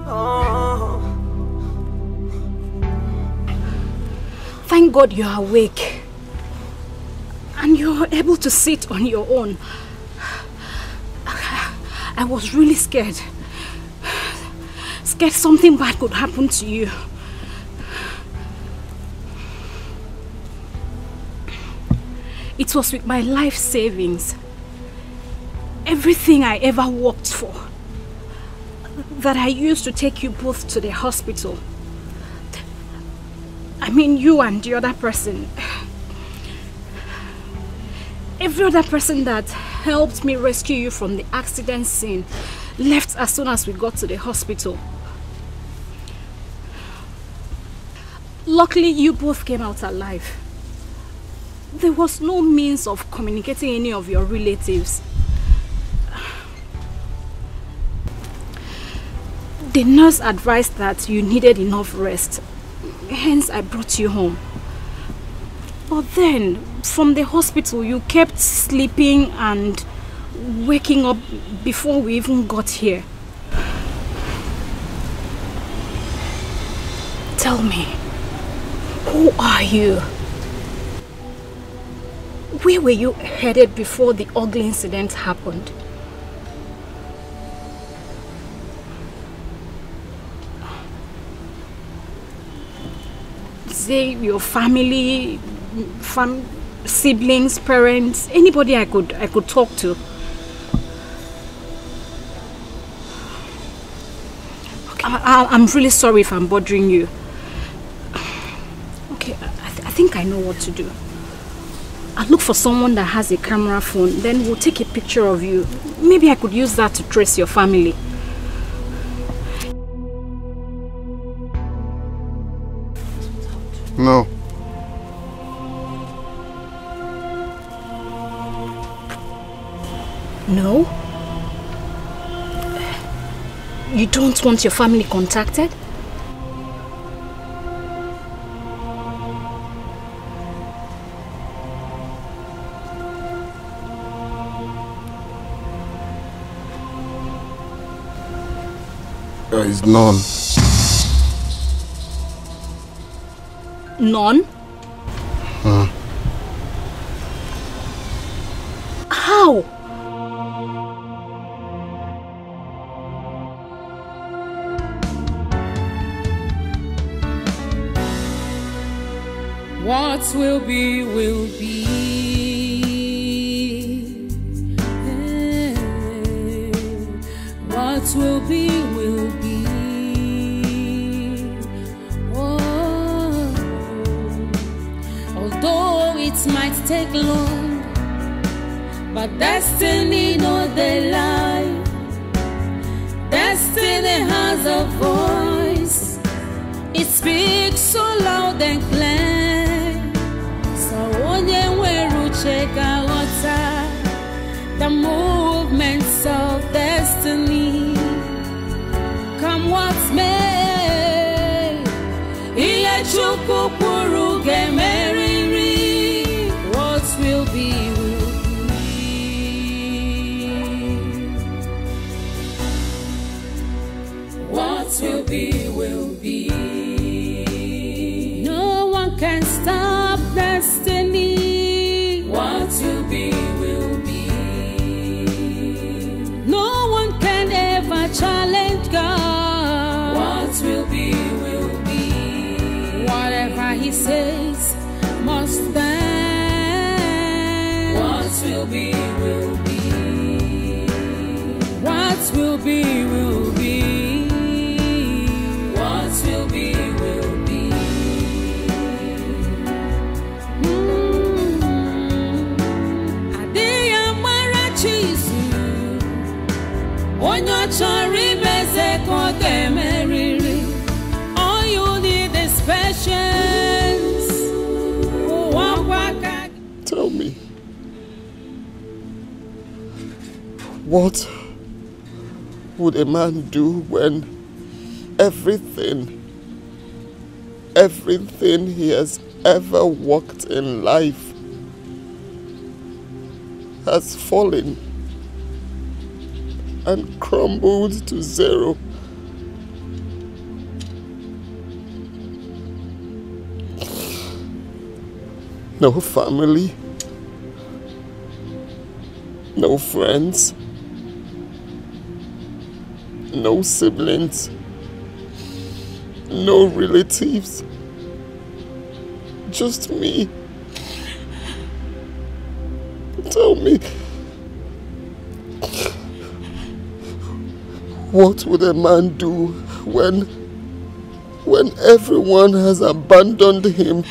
Oh. Thank God you're awake. And you're able to sit on your own. I was really scared. Scared something bad could happen to you. It was with my life savings, everything I ever worked for, that I used to take you both to the hospital. I mean you and the other person. Every other person that helped me rescue you from the accident scene left as soon as we got to the hospital. Luckily, you both came out alive. There was no means of communicating any of your relatives. The nurse advised that you needed enough rest, hence I brought you home. But then, from the hospital, you kept sleeping and waking up before we even got here. Tell me, who are you? Where were you headed before the ugly incident happened? Say your family, fam siblings, parents, anybody I could I could talk to. Okay. I, am really sorry if I'm bothering you. Okay, I, th I think I know what to do. I'll look for someone that has a camera phone, then we'll take a picture of you. Maybe I could use that to trace your family.
No.
No?
You don't want your family contacted? There is none. None? Huh. Hmm. How?
What will be, will be.
take long, but destiny knows the lie. Destiny
has a voice, it speaks so loud and clear. So onye nweru check water, the movements of destiny. Come what may, ihe Chukwu
kwuru faces must stand. What will be, will be. What will be, will be.
What would a man do when everything, everything he has ever worked in life has fallen and crumbled to zero? No family, no friends no siblings, no relatives, just me. Tell me, what would a man do when, when everyone has abandoned him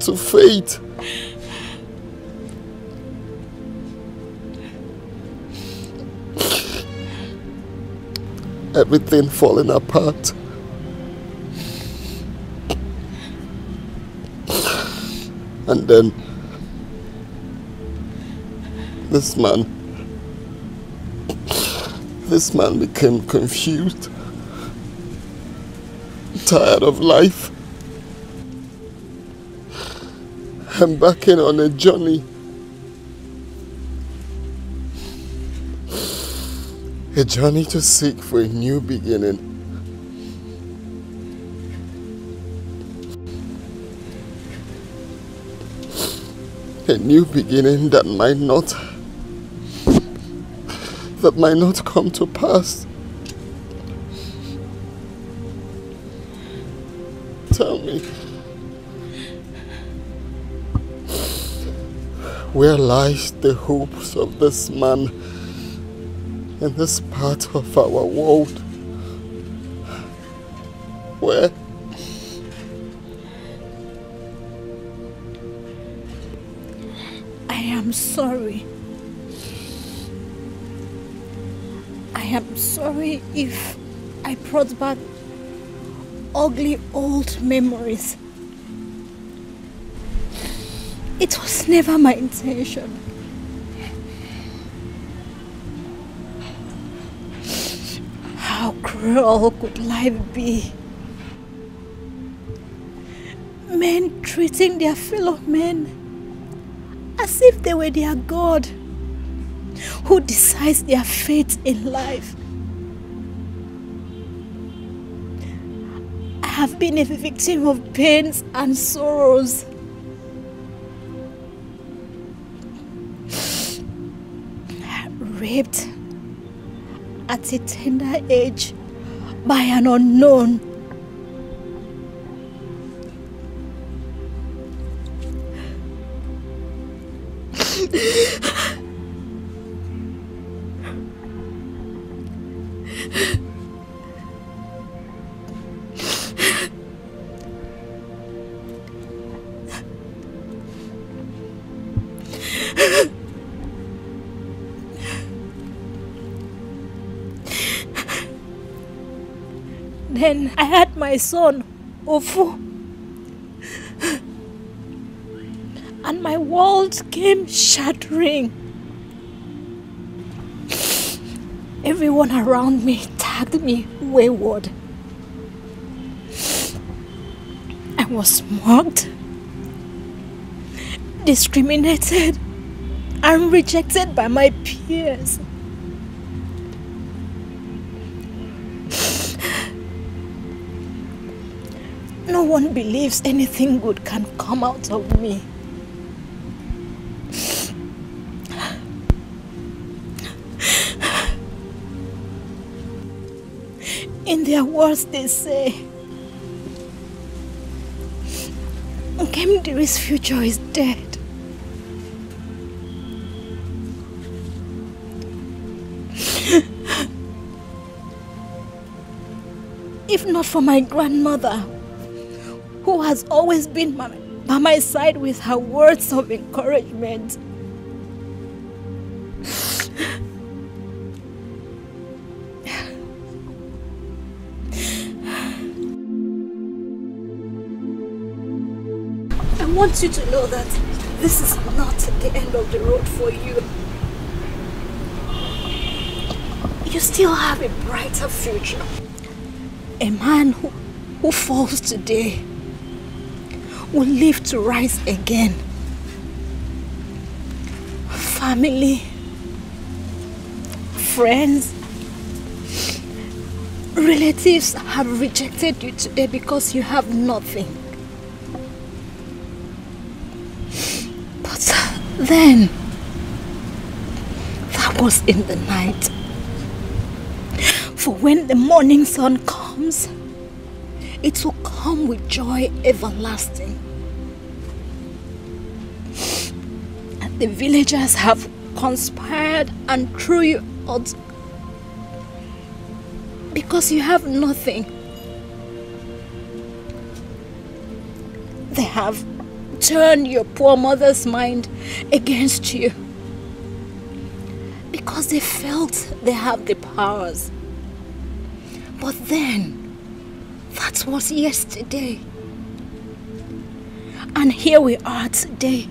to fate? everything falling apart. And then this man, this man became confused, tired of life, and backing on a journey a journey to seek for a new beginning. A new beginning that might not that might not come to pass. Tell me. Where lies the hopes of this man? in this part of our world where I
am sorry. I am sorry
if I brought back ugly old memories. It was never my intention.
How cruel could life be? Men treating their fellow men as if they were their
God who decides their fate in life. I have been a victim of pains and sorrows.
Raped at a tender age by an unknown.
I had my son, Ofu. and my world came shattering. Everyone around me tagged me wayward. I was mocked, discriminated, and rejected by my peers. one believes anything good can come out of me. In their words, they say,
Kemdiri's future is dead.
if not for my grandmother, who has always been my, by my side with her words of encouragement. I want you to know that this is not the end of the road for you. You still have a brighter future. A man who, who falls today will live to rise again. Family, friends, relatives have rejected you today because you have nothing. But uh, then, that was in the night. For when the morning sun comes, it will come with joy everlasting. The villagers have conspired and threw you out because you have nothing. They have turned your poor mother's mind against you because they felt they have the powers. But then, that was yesterday. And here we are today.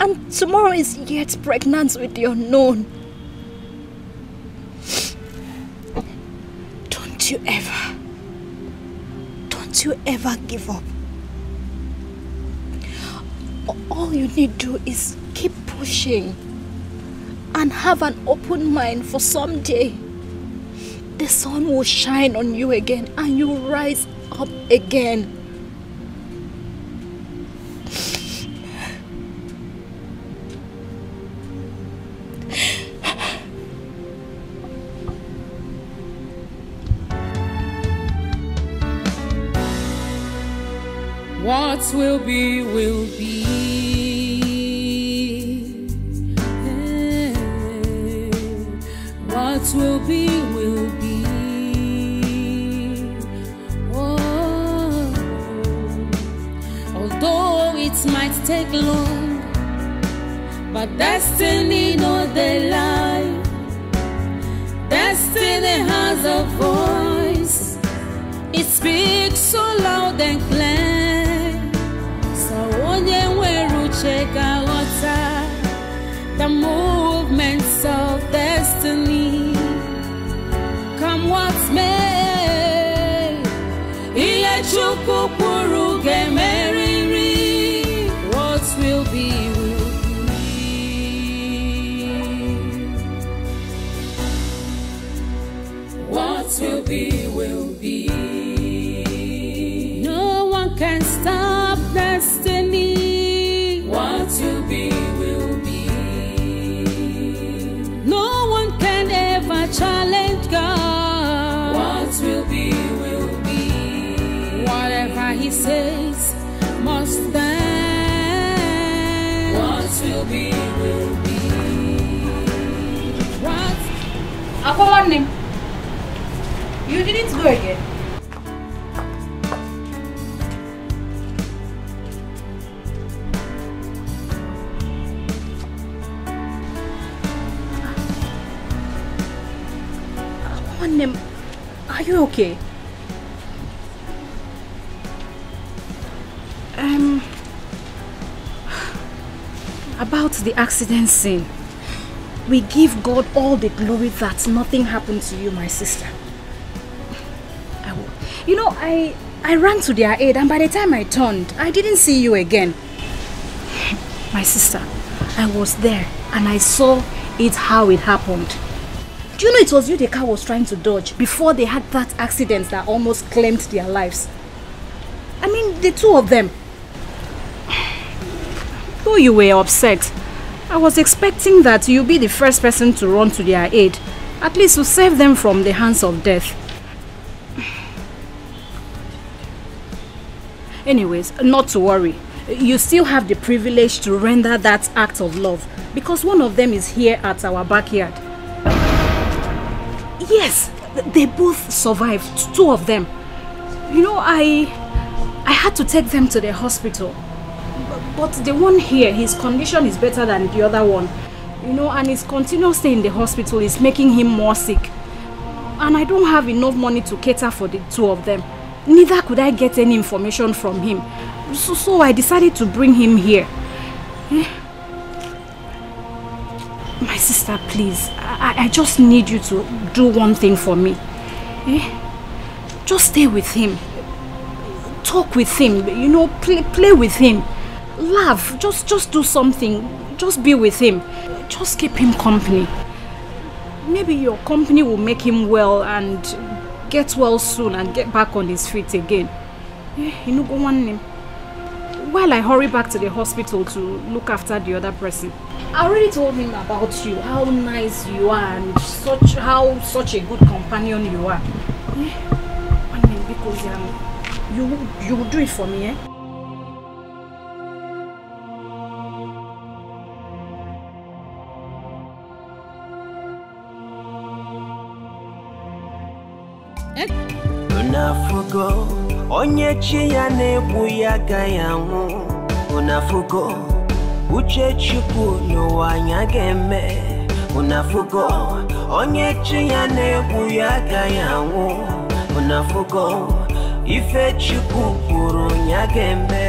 And tomorrow is yet pregnant with the unknown.
Don't you ever, don't you ever give up. All you need to do is keep
pushing and have an open mind for someday. The sun will shine on you again and you will rise up again.
will be
accident scene. We give God all the glory that nothing happened to you, my
sister. I will.
You know, I, I ran to their aid and by the time I turned, I didn't see you again. My sister, I was there and I saw it how it happened. Do you know it was you the car was trying to dodge before they had that accident that almost claimed their lives? I mean, the two of them. Though you were upset, I was expecting that you'll be the first person to run to their aid, at least to save them from the hands of death. Anyways, not to worry. You still have the privilege to render that act of love because one of them is here at our backyard. Yes, they both survived, two of them. You know, I, I had to take them to the hospital. But the one here, his condition is better than the other one. You know, and his continuous stay in the hospital is making him more sick. And I don't have enough money to cater for the two of them. Neither could I get any information from him. So, so I decided to bring him here. Eh? My sister, please, I, I just need you to do one thing for me. Eh? Just stay with him. Talk with him, you know, play, play with him. Love, Just, just do something. Just be with him. Just keep him company. Maybe your company will make him well and get well soon and get back on his feet again. Eh, you know, go on him. While I hurry back to the hospital to look after the other person. I already told him about you, how nice you are and such how such a good companion you are. Yeah. Um, you, you will do it for me,
eh?
unafugo onye chi ya na-egbu ya agaghị anwụ unafugo uche chukwu n'ụwa anya ga-eme unafugo onye chi ya na-egbu ya agaghị anwụ unafugo ife chukwu kwuru ya ga-eme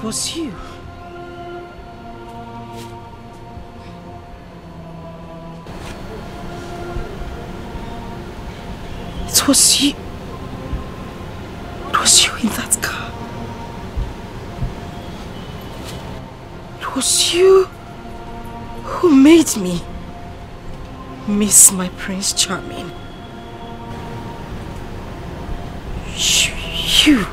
It was you.
It was you. It was you in that car. It was you who made me miss my Prince Charming. You.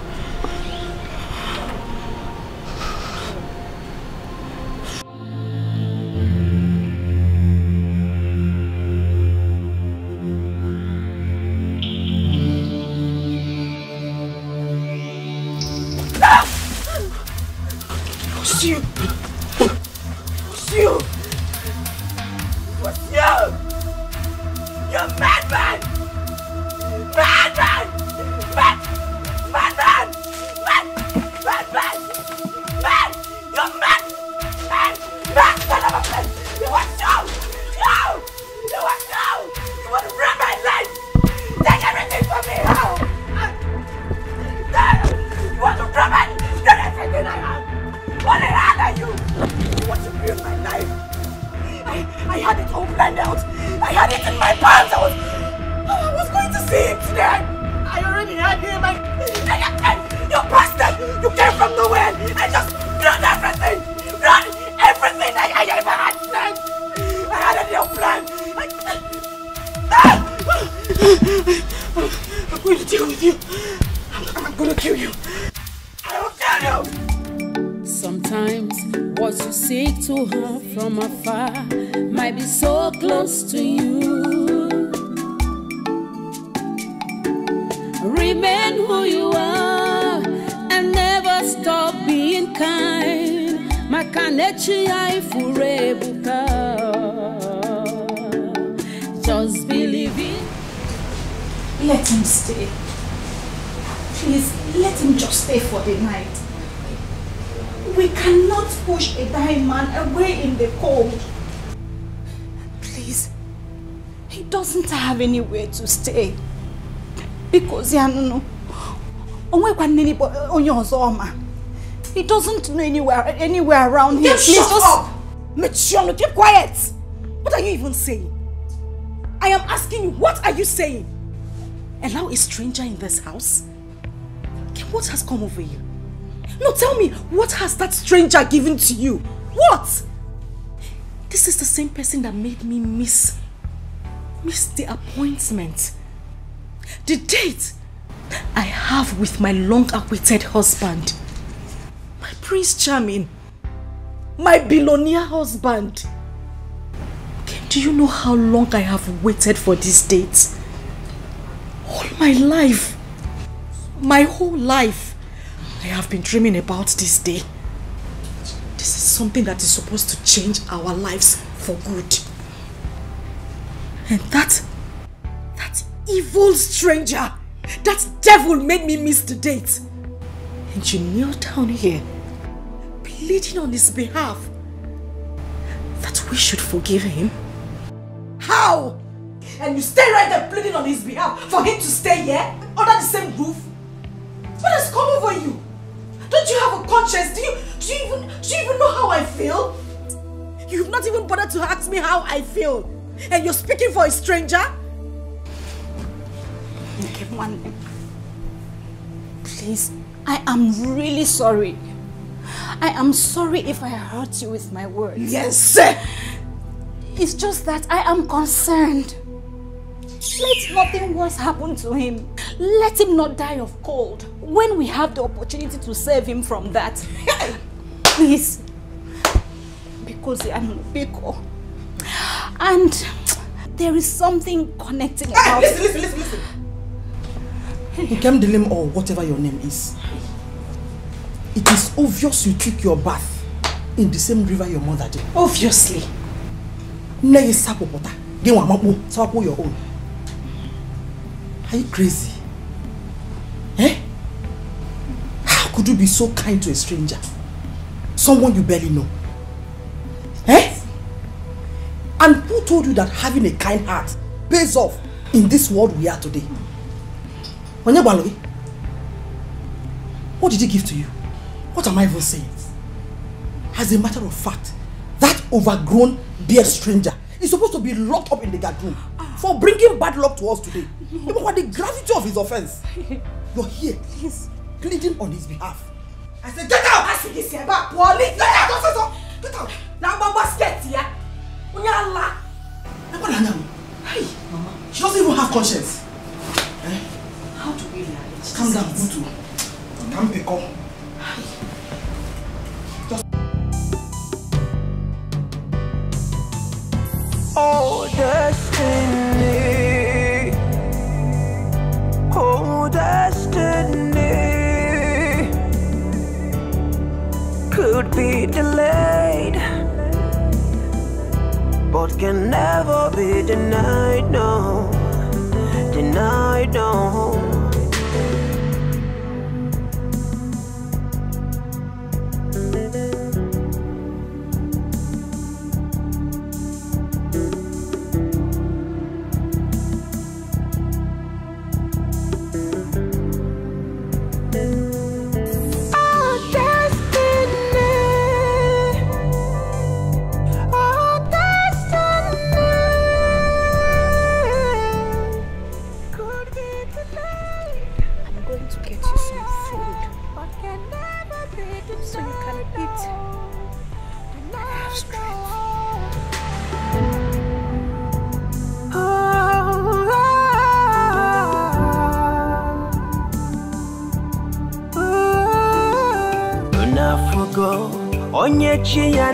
He doesn't know anywhere anywhere around here. Please shut up. Mechionu, keep quiet. What are you even saying? I am asking you, what are you saying? Allow a stranger in this house? What has come over you? No, tell me, what has that stranger given to you? What? This is the same person that made me miss, miss the appointment. with my long-awaited husband. My Prince Charming. My billionaire husband. do you know how long I have waited for this date? All my life. My whole life. I have been dreaming about this day. This is something that is supposed to change our lives for good. And that, that evil stranger that devil made me miss the date. And you kneel down here, pleading on his behalf that we should forgive him. How? And you stay right there pleading on his behalf for him to stay here under the same roof?
What has come over you? Don't you have a conscience? Do you, do you, even, do you even know how I feel? You've not even bothered to ask me how I feel. And you're
speaking for a stranger? Okay, one please, I am really sorry. I am sorry
if I hurt
you with my words. Yes! It's just that I am concerned. Let nothing worse happen to him. Let him not die of cold when we have the opportunity to save him from that. please. Because I'm Biko. And there is something connecting about... listen, listen, listen, listen. Nkemdilim or whatever your name is. It is obvious you took your bath in the same river your mother did. Obviously. Nne is sapopota. Genwa mapu. Sapo your own. Are you crazy?
Eh? How could you be so kind to a stranger? Someone you barely know. Eh? And who told you that having a
kind heart pays off in this world we are today? Onyegbalobi,
what did he give to you? What am I even saying?
As a matter of fact, that overgrown beard stranger is supposed to be locked up in the guardroom ah. for bringing bad luck to us today. No. Even for the gravity of his offense. You're
here, please, pleading on his behalf. I said, get out! I see this here, about police. Get out!
Get out! Get out! Now, my basket here. Unyala. Hey, Mama.
She doesn't even have conscience.
Eh? How do we
manage? Calm down, Utu. Calm down.
Oh, destiny. Oh, destiny. Could be delayed, but can never be denied, no and I don't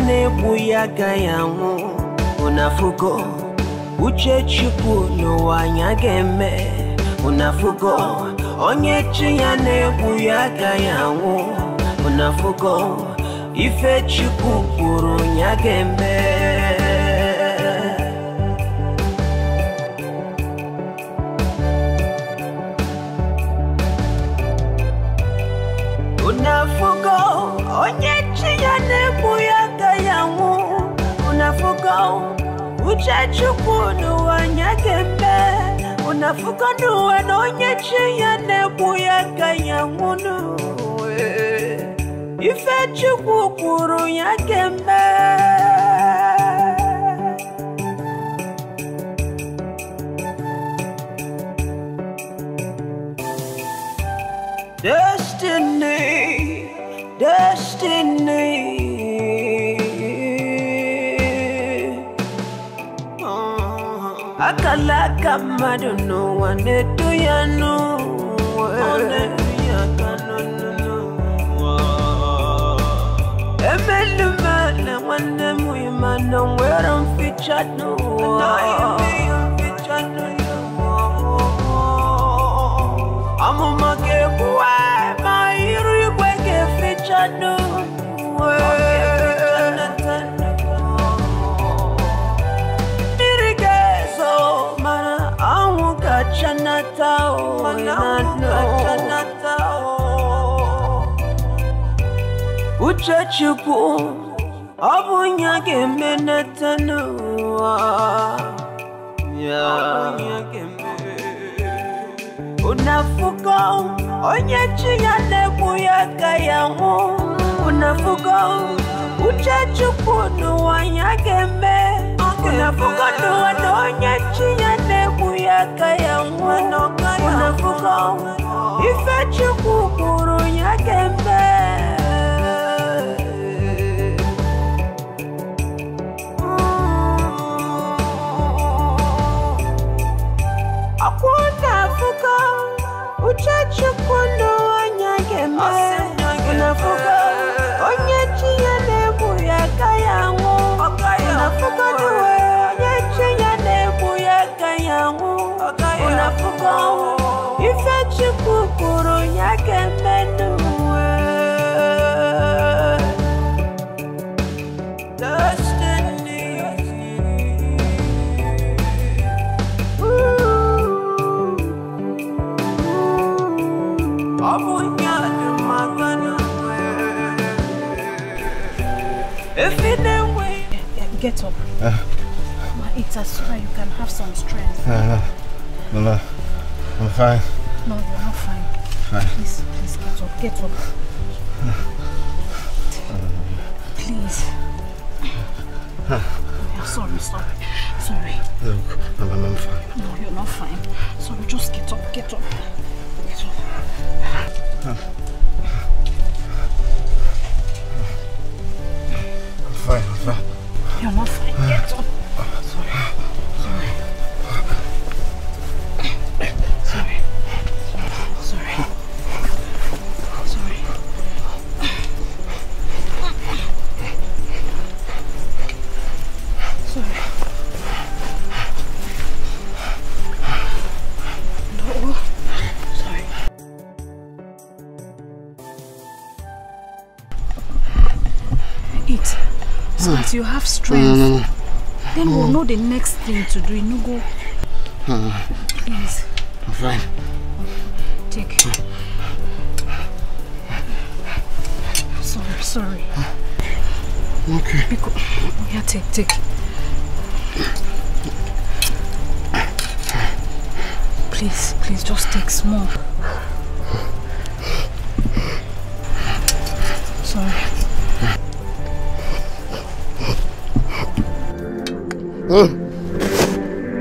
na-egbu ya agaghị anwụ uche chukwu n'ụwa anya ga-eme ụnafugo onye chi ya na-egbu ya agaghị anwụ ụnafugo ife chukwu kwuru ya ga-eme efuko nduwe n'onyechi ya na ya aka ife ya don't ya no. no, Akalaka maduno wanetu yanu Wanetu yakanunu Emelu mele wanemu imana Where I'm featured no Chachukwu ọ bụ onye ga-eme nleta n'ụwa unu afụgo onye chi ya na-egbu ya ka ya nwụ unu afụgo uche chukwu n'ụwa ya ga-eme unu afụgo n'ụwa na onye chi ya na-egbu ya ka ya nwụ unu afụgo ife chukwu kwuru ya ga
that so that you can have some
strength.
No, no, no, no. I'm fine.
No, you're not fine. Fine. Please, please get up, get up. Please. Yeah, sorry, sorry, sorry.
Look, I'm, I'm
fine.
No, you're not fine. Sorry, just get up, get up, get up. you have strength, no, no, no, then we'll know the next thing to do. No go.
Uh-huh. Please. I'm fine.
Take. Sorry, sorry. Okay. Because, yeah, take, take.
Please, please, just take small.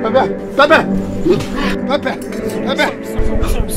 Papa Papa Papa Papa
100%,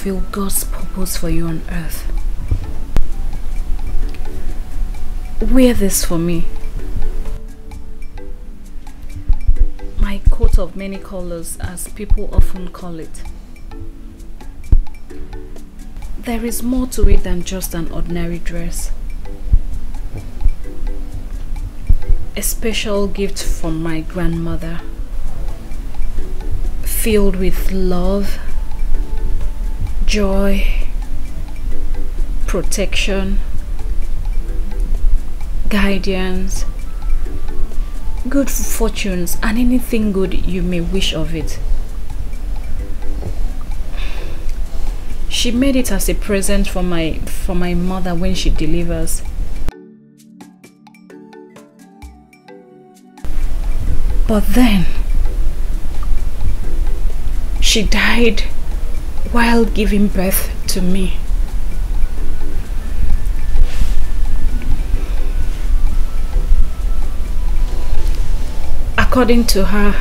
fulfill God's purpose for you on earth. Wear this for me. My coat of many colors, as people often call it. There is more to it than just an ordinary dress. A special gift from my grandmother, filled with love joy, protection, guidance, good fortunes, and anything good you may wish of it. She made it as a present for my for my mother when she delivers.
But then
she died while giving birth to me. According to her,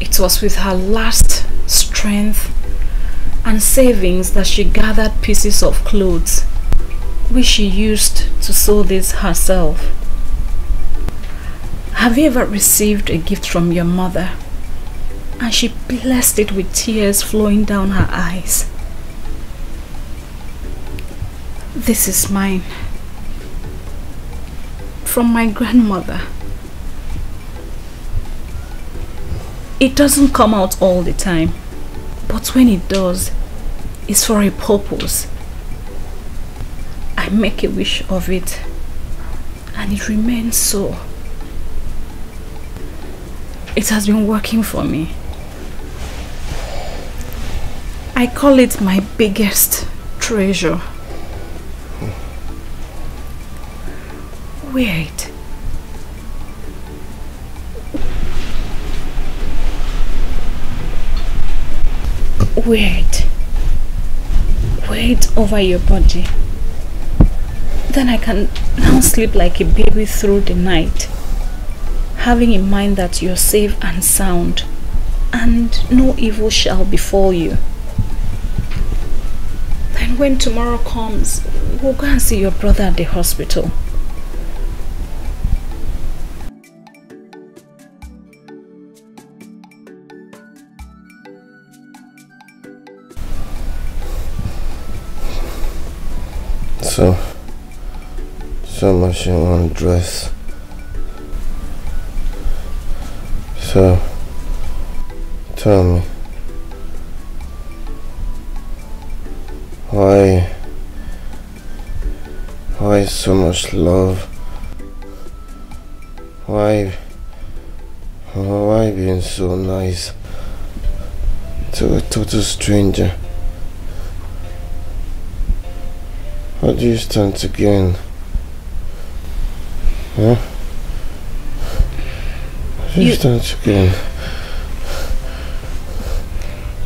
it was with her last strength and savings that she gathered pieces of clothes which she used to sew these herself. Have you ever received a gift from your mother and she blessed it with tears flowing down her eyes. This is mine. From my grandmother. It doesn't come out all the time, but when it does, it's for a purpose. I make a wish of it, and it remains so. It has been working for me. I call it my biggest treasure. Wait. Wait. Wait over your body. Then I can now sleep like a baby through the night, having in mind that you're safe and sound, and no evil shall befall you when tomorrow comes, we'll go and see your brother at the hospital.
So, so much want to dress. So, tell me. so much love. Why? Why being so nice to a total stranger? How do you stand to gain? Huh?
How do you, you stand to gain?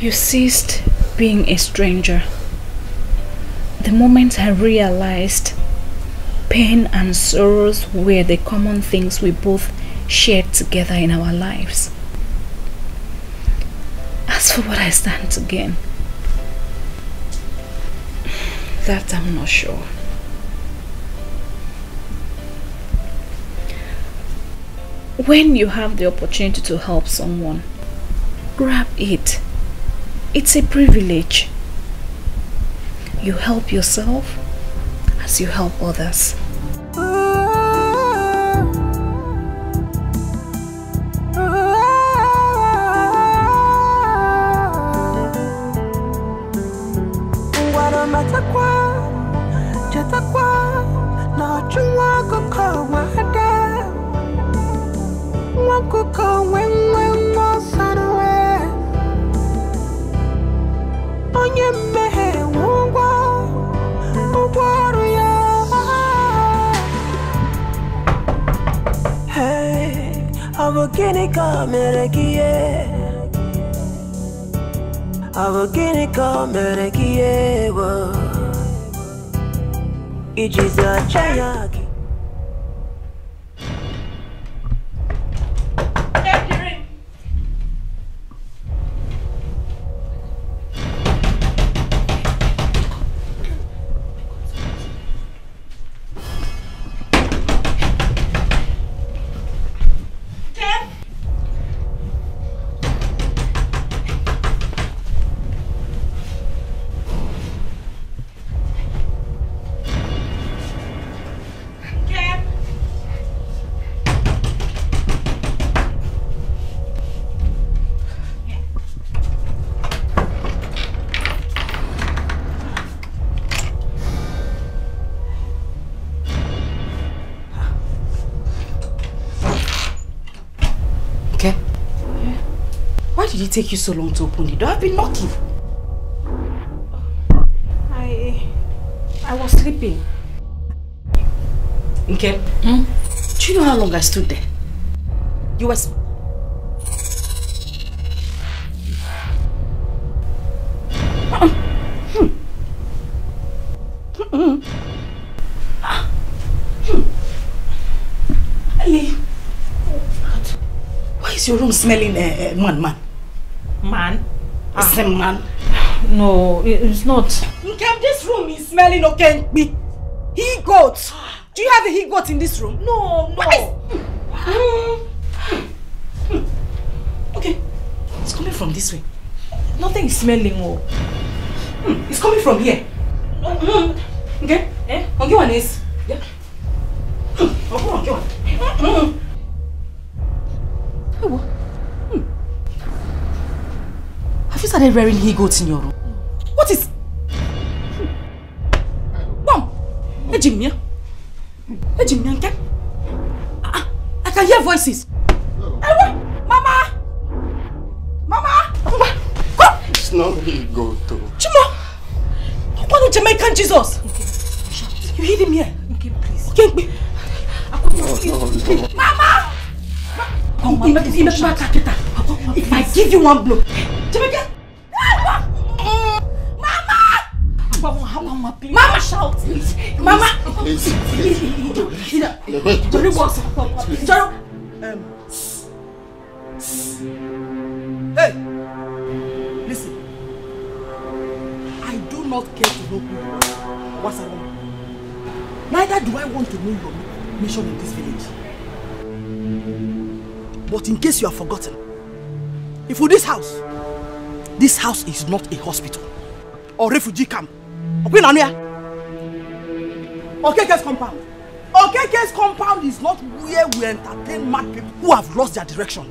You ceased being a stranger. The moment I realized Pain and sorrows were the common things we both shared together in our lives. As for what I stand to gain, that I'm not sure. When you have the opportunity to help someone, grab it.
It's a privilege. You help yourself as you help others.
refugees
take you so long to open the door? I've been knocking.
I... I was sleeping.
Okay. Hmm? Do you know how long I stood there? You was...
Hmm. Hmm. Hmm. Ali, hmm.
Why is your room smelling uh, man, man? man. No, it's not. Nkem, this room is smelling okay. He goat. Do you have a he goat in this room? No, no. okay, it's coming from this way. Nothing is smelling. Oh. Hmm, it's coming from here. wearing he goat in your room? What is... Bom! Eji m ya! eu m ya nke! I can hear voices! Ewe! Mama! Mama! Mama! Come! It's not he goat. Chimo! What is Jamaican Jesus? You hid him here. Okay, please.
Okay, no, no, no.
Mama! Mama! If I give you one blow,
things you have forgotten. If for this house, this house is not a hospital or refugee camp. Okeke's
compound. Okeke's compound is not where we entertain
mad people who have lost their direction.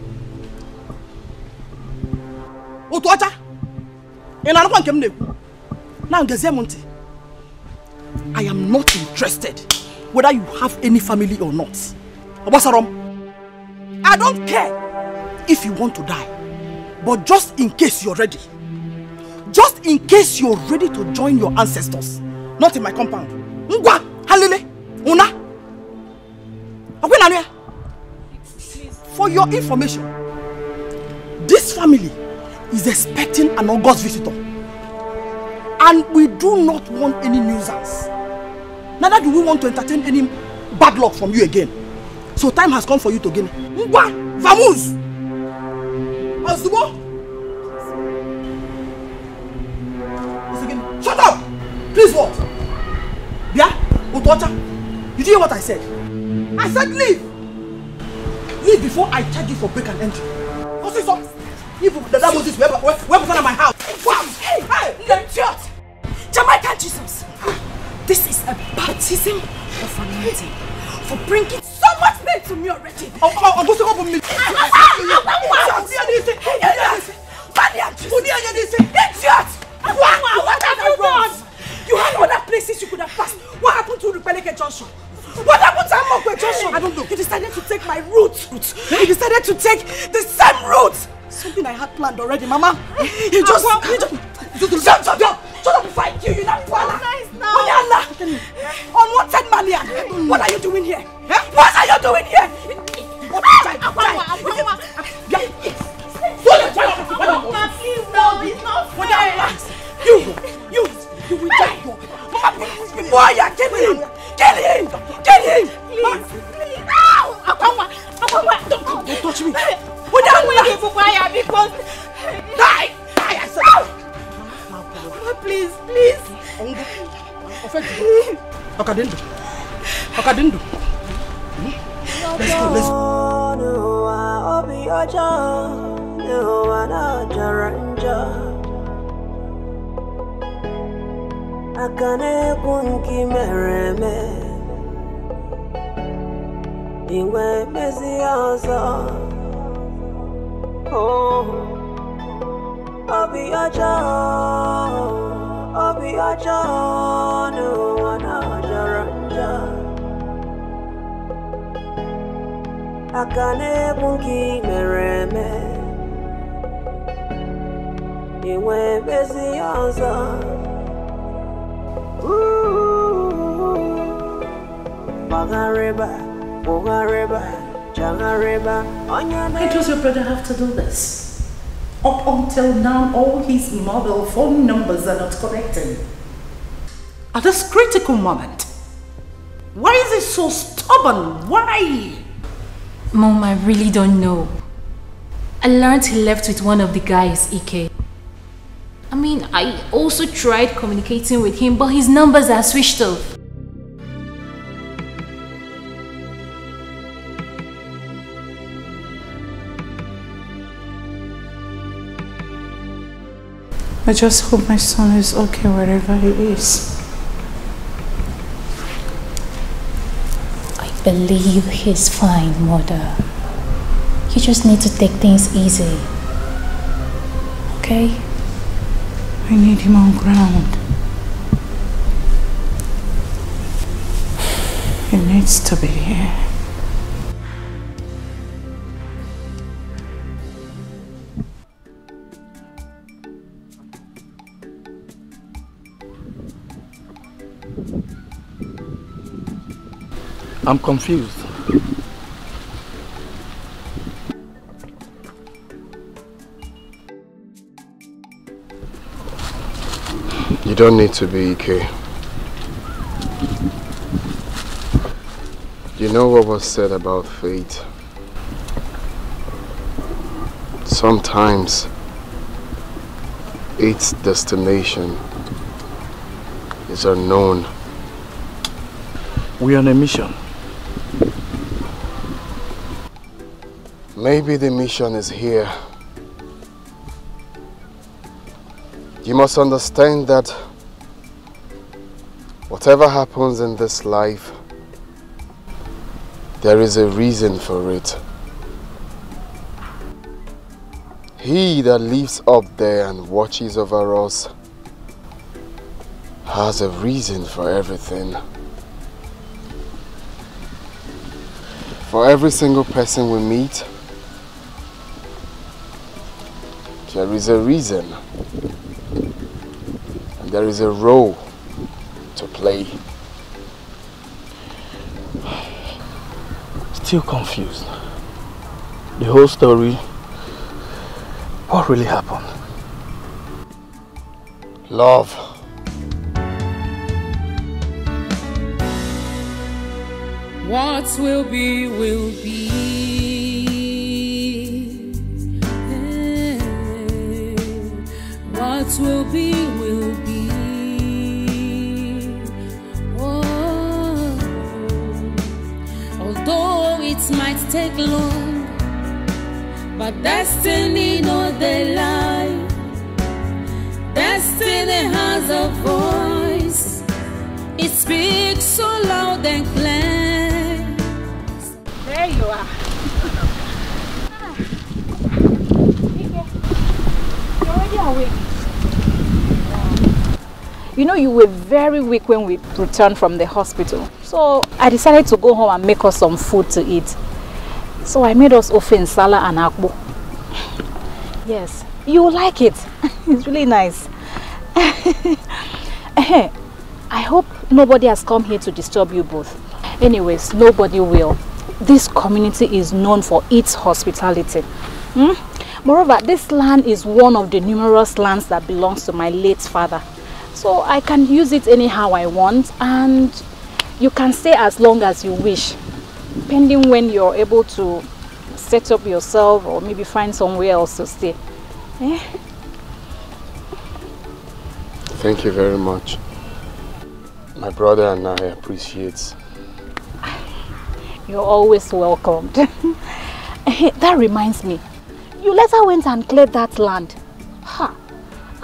Otuacha, in another one came Now Gezemonte,
I am not interested whether you have any family or not. Obasarom,
I don't care if you want to die. But just in case you're ready,
just in case you're ready to join your ancestors, not in my compound. Ngwa, halile, una. Awenania.
For your information, this family is expecting
an august visitor. And we do not want any nuisance. Neither do we want to entertain any bad luck from you again. So time has come for you to gain. Ngwa, vamos! Once again, shut up please what bịa otu Did you hear what i said i said leave leave before i charge you for break and entry this? ọsịsọ ibu dada moses wepụta
na my house wam hey hey, idiot jamaica jesus ah, this is a baptism of anointing for bringing so much pain to me already. Ọgbọ́n sọ́kọ́ bọ̀ mi. Idiot! What have you done? You had other places you could have passed. What happened to Rupeleke Junction? What happened to Amokwe Junction? I don't know. You decided to take my route. You decided to take the same route. Something I had planned already, Mama. You just... you just... Shut, shut up! Shut up before I kill you, that Wala! Only Allah! Unwanted On What are you doing here? What are you doing here? What is Aqua, Aqua, Aqua! Please, no, it's not fair! You, you, you will die! Mama, before you kill him! Kill him! Kill him! Please, please! Ow! Aqua, Aqua, don't touch me! ó dá wí. wíìlì pupa àyà mi kò. láì àyà sọ. mama please please. ọ̀hún bọ̀ let's
go let's go. n'ụwa obi ọjọọ n'ụwa náà jọrọ njọ. aka na oh. I'll be a John, I'll be a John, no one a Akane bunki mereme, you went busy on Ooh, Bagareba, Bogareba. Why does your brother have to do this? Up until now, all
his mobile phone numbers are not connecting. At this critical moment, why is he so stubborn? Why? Mom, I really don't know. I learned he left with one of the guys, Ike. I mean, I also tried communicating with him, but his numbers are switched off.
I just hope my son is okay wherever he is.
I believe he's fine, Mother. You just need to take things easy. Okay?
I need him on ground. He needs to be here.
I'm confused.
You don't need to be, EK. You know what was said about fate. Sometimes its destination is unknown. We're on a mission. Maybe the mission is here. You must understand that whatever happens in this life, there is a reason for it. He that lives up there and watches over us has a reason for everything. For every single person we meet, is a reason. And there is a role to play.
Still confused. The whole story. What really happened?
Love.
What will be, will be.
It will be, will be.
Oh, although it might take long, but destiny knows the lie. Destiny has a voice. It speaks so loud and clear. There you are. awake. Ah you know, you were very weak when we returned from the hospital. So I decided to go home and make us some food to eat. So I made us ofe and akbo. Yes, you will like it. it's really nice. I hope nobody has come here to disturb you both. Anyways, nobody will. This community is known for its hospitality. Hmm? Moreover, this land is one of the numerous lands that belongs to my late father. So I can use it anyhow I want and you can stay as long as you wish, pending when you're able to set up yourself or maybe find somewhere else to stay. Eh?
Thank you very much. My brother and I appreciate.
You're always welcomed. Eh, that reminds me, you later went and cleared that land. Huh.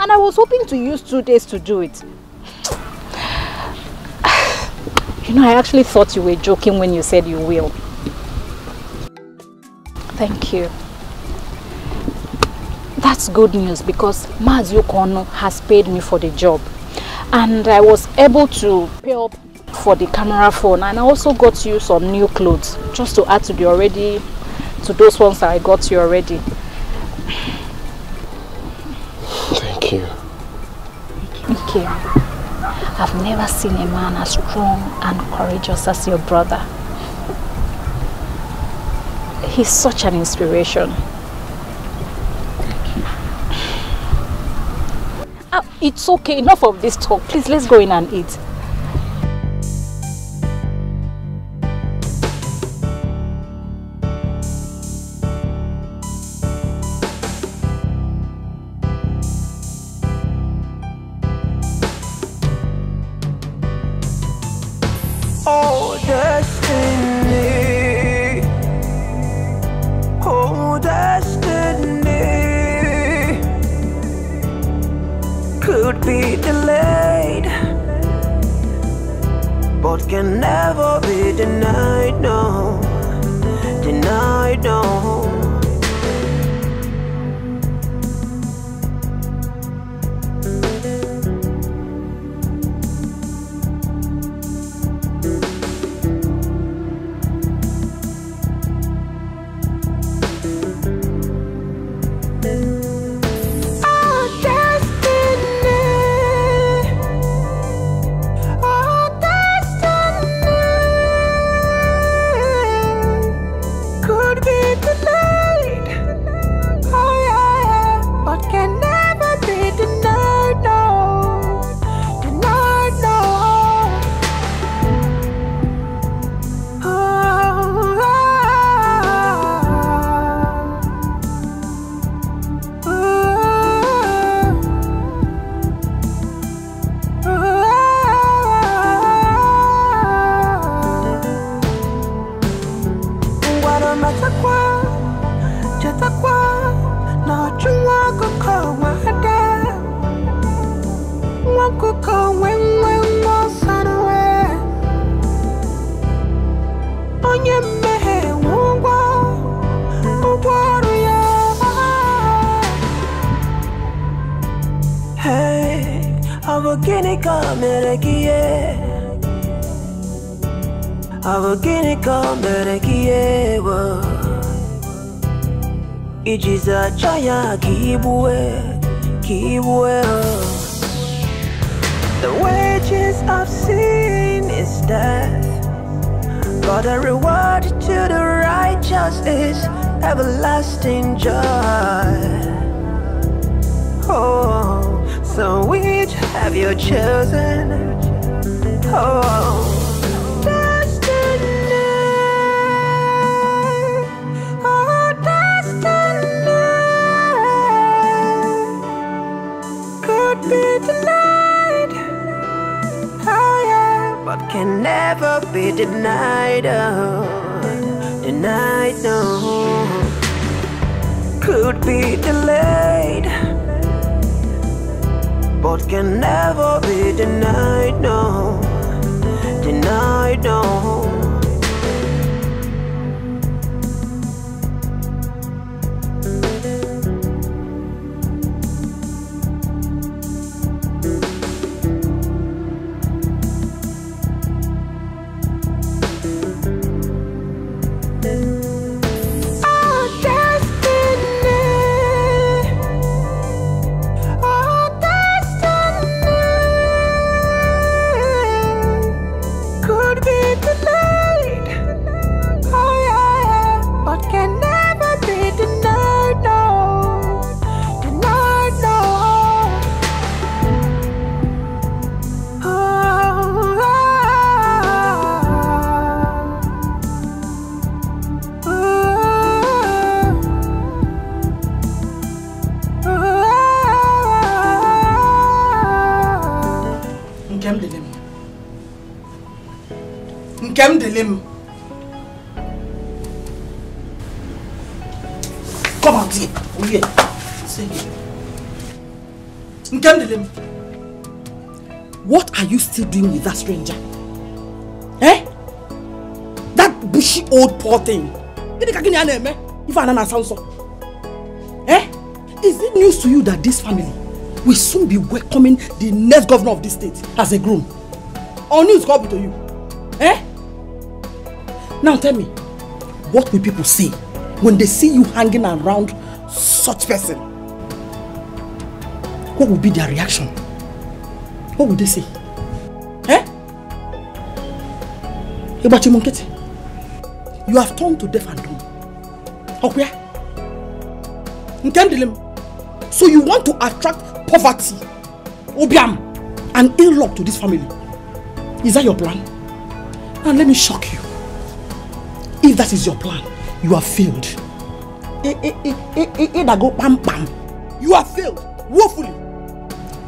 And I was hoping to use two days to do it. You know, I actually thought you were joking when you said you will. Thank you. That's good news because Mazio Kono has paid me for the job. And I was able to pay up for the camera phone and I also got you some new clothes just to add to the already, to those ones that I got you already. Thank you. Thank you. I've never seen a man as strong and courageous as your brother. He's such an inspiration. Thank you. Uh, it's okay, enough of this talk. Please, let's go in and eat.
ijiza chaya kibue kibue The wages of sin is death But the reward to the righteous is everlasting joy Oh, so which have you chosen? Oh can never be denied, oh, denied, no. Could be delayed, but can never be denied, no, denied, no.
with that stranger? Eh? That bushy old poor thing. If I Eh? Is it news to you that this family
will soon be welcoming the next governor of this state as a groom? Or news come to you?
Eh? Now tell me, what will people say when they see you hanging around such person? What
will be their reaction? What will they say? ìgbà tí mo ń kété you have turned to deaf and dumb ọ̀pẹ́ ntẹ́ndìlẹ́ mu so you want to attract
poverty obiam and ill luck to this family is that your plan And let me shock you if that is your plan you have failed go bam, bam. you have failed woefully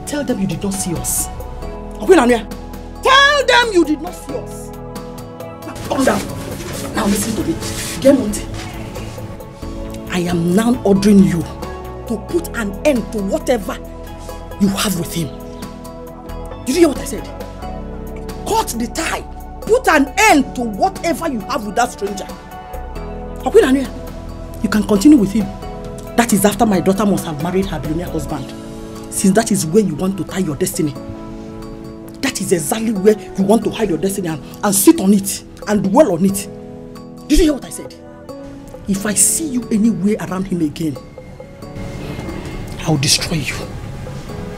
tell them you did not see us ọ̀pẹ́ nàní ẹ tell them you did not see us.
Calm down. Now listen to me. Gemonte, I am now ordering you to put an end to whatever you have with him. Did you hear what I said? Cut the tie. Put an end to whatever you have with that stranger.
You can continue with him. That is after my daughter must have married her billionaire husband. Since that is where you want to tie your destiny. That is exactly where you want to hide your destiny and, and sit on it and dwell on it. Did you hear what I said? If I see
you anywhere around him again, I'll destroy you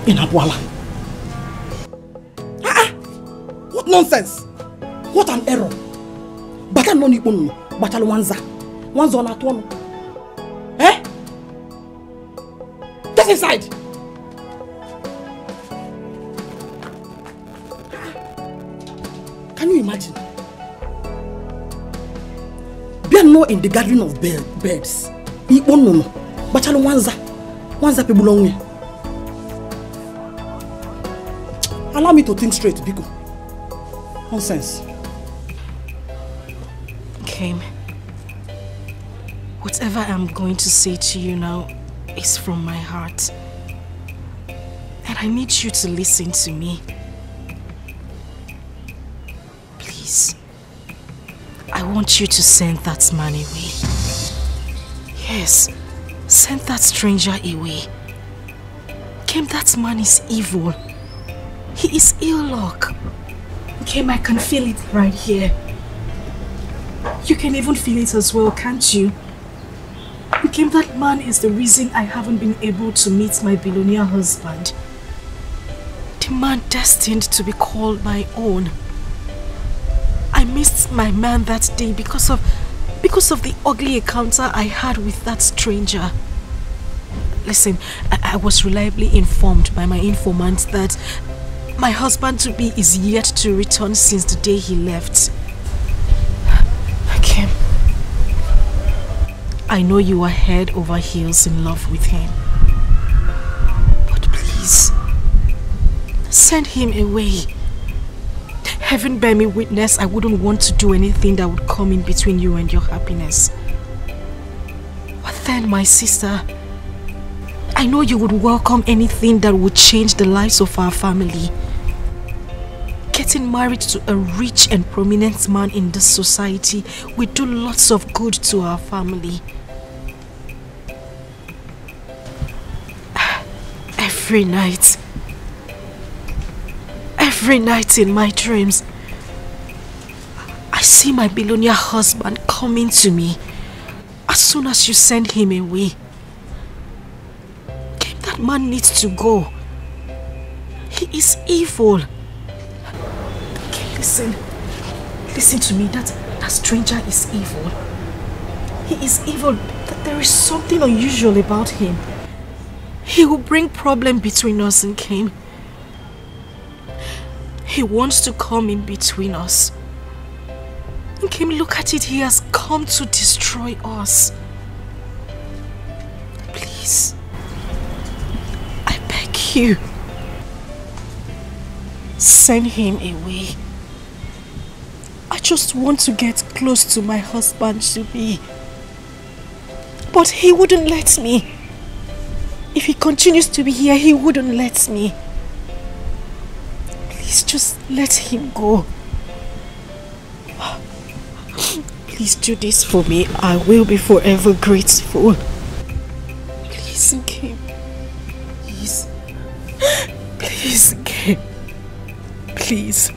in Abwala.
Ah, ah! What nonsense! What an error! But I'm Baka noni unu, bachalo wanza. Wanza on atuano. Eh? Get inside! know in the garden of birds ikpo nnụnụ gbachalụ nwanza nwanza pegbula onwe ya
allow me to think straight biko nonsense
Kim whatever I'm going to say to you now is from my heart and I need you to listen to me want you to send that man away. Yes, send that stranger away. Kim, that man is evil. He is ill luck. Kim, I can feel it right here. You can even feel it as well, can't you? Kim, that man is the reason I haven't been able to meet my billionaire husband. The man destined to be called my own missed my man that day because of because of the ugly encounter I had with that stranger. Listen, I, I was reliably informed by my informant that my husband-to-be is yet to return since the day he left. Kim, I know you are head over heels in love with him. But please, send him away. Heaven bear me witness, I wouldn't want to do anything that would come in between you and your happiness. But then, my sister, I know you would welcome anything that would change the lives of our family. Getting married to a rich and prominent man in this society would do lots of good to our family. Every night, Every night in my dreams, I see my Belonia husband coming to me as soon as you send him away. Kim, that man needs to go. He is evil. listen. Listen to me. That, that stranger is evil. He is evil. That there is something unusual about him. He will bring problem between us and Kim. He wants to come in between us. Kim, look at it. He has come to destroy us. Please. I beg you. Send him away. I just want to get close to my husband, to be. But he wouldn't let me. If he continues to be here, he wouldn't let me. Please just let him go. Please do this for me. I will be forever grateful.
Please, Kim.
Please. Please, Kim. Please.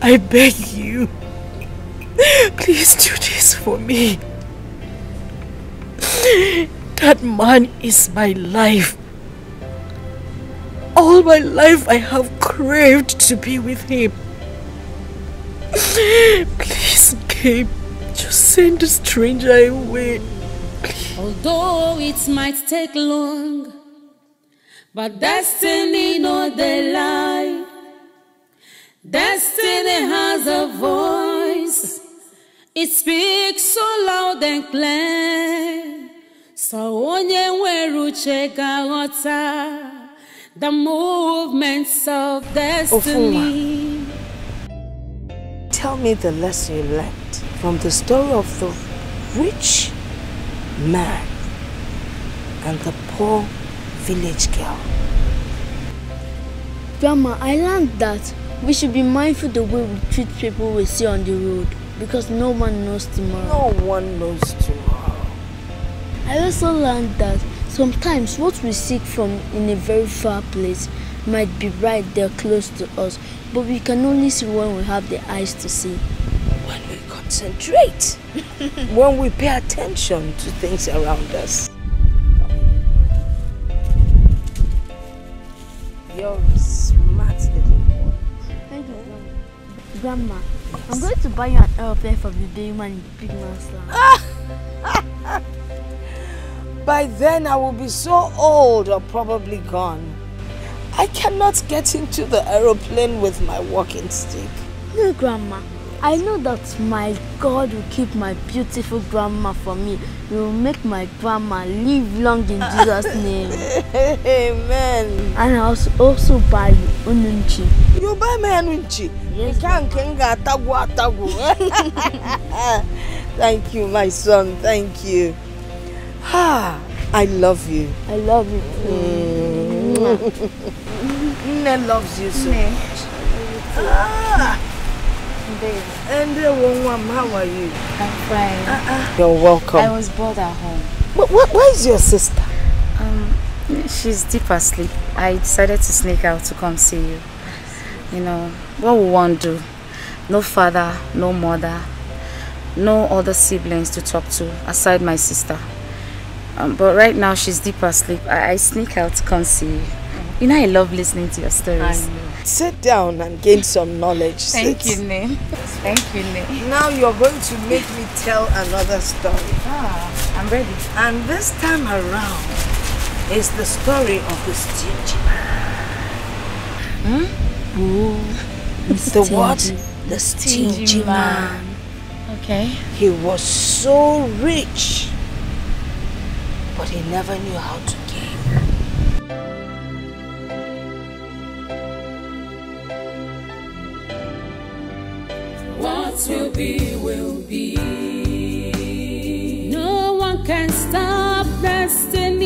I beg you. Please do this for me. That man is my life. All my life I have craved to be with him. Please, babe, just send a stranger away. Although it might take long, but destiny not the lie. Destiny has a voice. It speaks so loud and clear. So onye nwere uche ka ghọta the movements of destiny.
Ofuma, tell me the lesson you learned from the story of the rich
man and the poor village girl.
Grandma, I learned that we should be mindful the way we treat people we see on the road because no one knows tomorrow. No one knows tomorrow. I also learned that Sometimes what we seek from in a very far place might be right there close to us, but we can only see when we have the eyes to see. When we concentrate, when we pay attention to things around us. You're smart little boy. Thank you. Grandma, yes. I'm going to buy you an airplane for the day man in Big Man's Land.
By then, I will be so old or probably gone. I cannot get into the aeroplane with my walking stick.
No, Grandma. I know that my God will keep my beautiful grandma for me. He will make my grandma live long in Jesus' name. Amen. And I also, also buy you ununchi. You buy me ununchi? Yes. Thank you, my son. Thank you. Ha! I love you. I love you too. Mm.
Nne loves you so Nne. much. Ah! Babe. And uh, how are you? I'm fine. Uh -uh.
You're welcome. I was bored at home. But what, where is your sister? Um, she's deep asleep. I decided to sneak out to come see you. You know, what would one do? No father, no mother, no other siblings to talk to aside my sister. Um, but right now she's deep asleep. I, I sneak out, come see you.
You know I love listening to your stories. Sit down and gain some knowledge. Thank Sit.
you, Ne. Thank you, Ne. Now you're going to make me tell another story.
Ah, I'm ready. And this time around is the story of the stingy man.
Hmm? Ooh. The stingy. what? The stingy, stingy man. man. Okay. He was so rich
but he never knew how to game.
What will be, will be.
No one can stop destiny.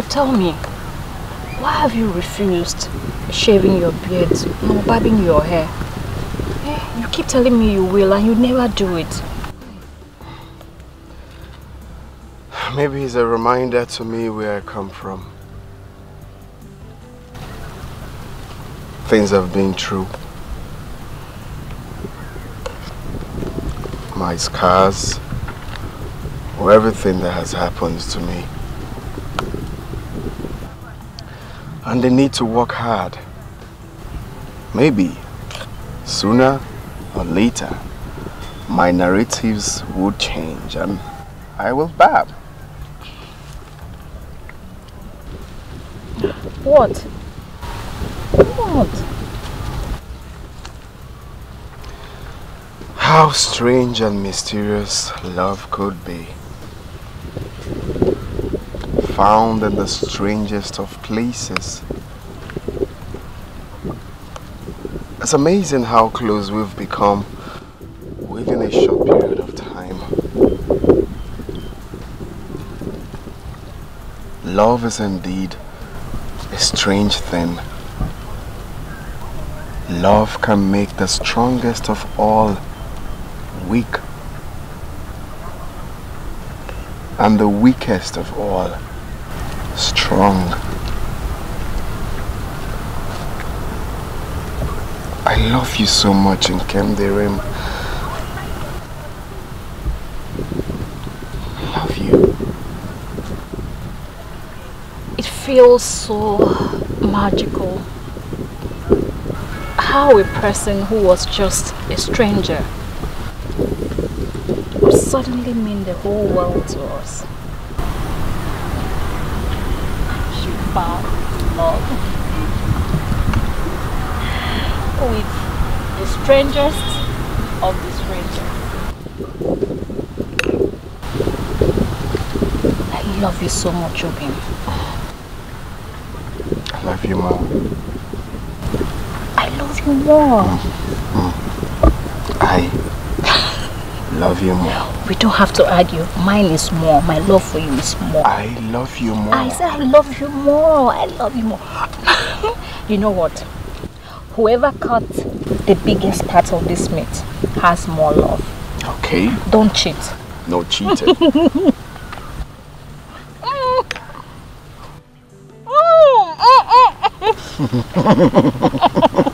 So tell me, why have you refused shaving your beard or bobbing your hair? Eh, you keep telling me you will and you never do it.
Maybe it's a reminder to me where I come from. Things have been true. My scars, or everything that has happened to me. And they need to work hard. Maybe, sooner or later, my narratives would change and I will bab.
What? What?
How strange and mysterious love could be found in the strangest of places. It's amazing how close we've become within a short period of time. Love is indeed a strange thing. Love can make the strongest of all weak and the weakest of all strong. I love you so much in Kemderim.
Love you. It feels so magical. How a person who was just a stranger would suddenly mean the whole world to us.
love um, with the strangest of the strangers.
I love you so much, Obin.
I love you more.
I love you more.
Mm. mm. I
love you more. We don't have to argue. Mine is more. My love for you
is more. I love you more. I
say I love you more. I love you more. you know what? Whoever cut the biggest part of this meat has more love. Okay. Don't cheat. No cheating.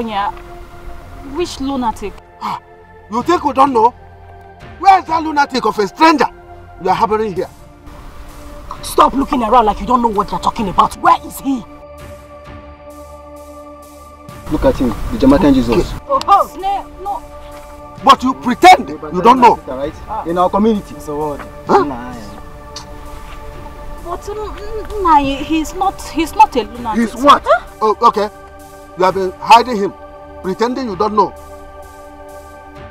Sonia, which lunatic? Ah,
you think we don't know? Where is that lunatic of a stranger
you are harboring here? Stop looking around like you don't know what you're talking about. Where is he?
Look at him, the Jamaican okay. Jesus.
Oh,
oh, no, no.
But you pretend you don't know. right? In our community. It's a word. Huh? Mm, mm,
nah, But um, nah, he's not, he's not a lunatic. He's
what? Huh? Oh, okay. You have been hiding him, pretending you don't know.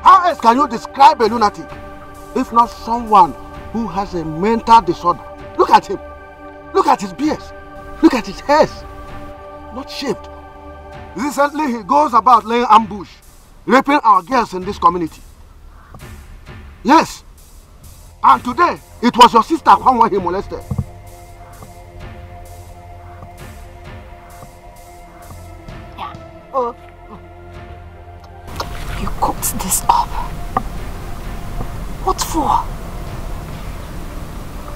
How else can you describe a lunatic if not someone who has a mental disorder? Look at him. Look at his beard. Look at his hair. Not shaved. Recently, he goes about laying ambush, raping our girls in this community. Yes. And today, it was your sister Kwanwa he molested.
Oh. You cooked this up. What for?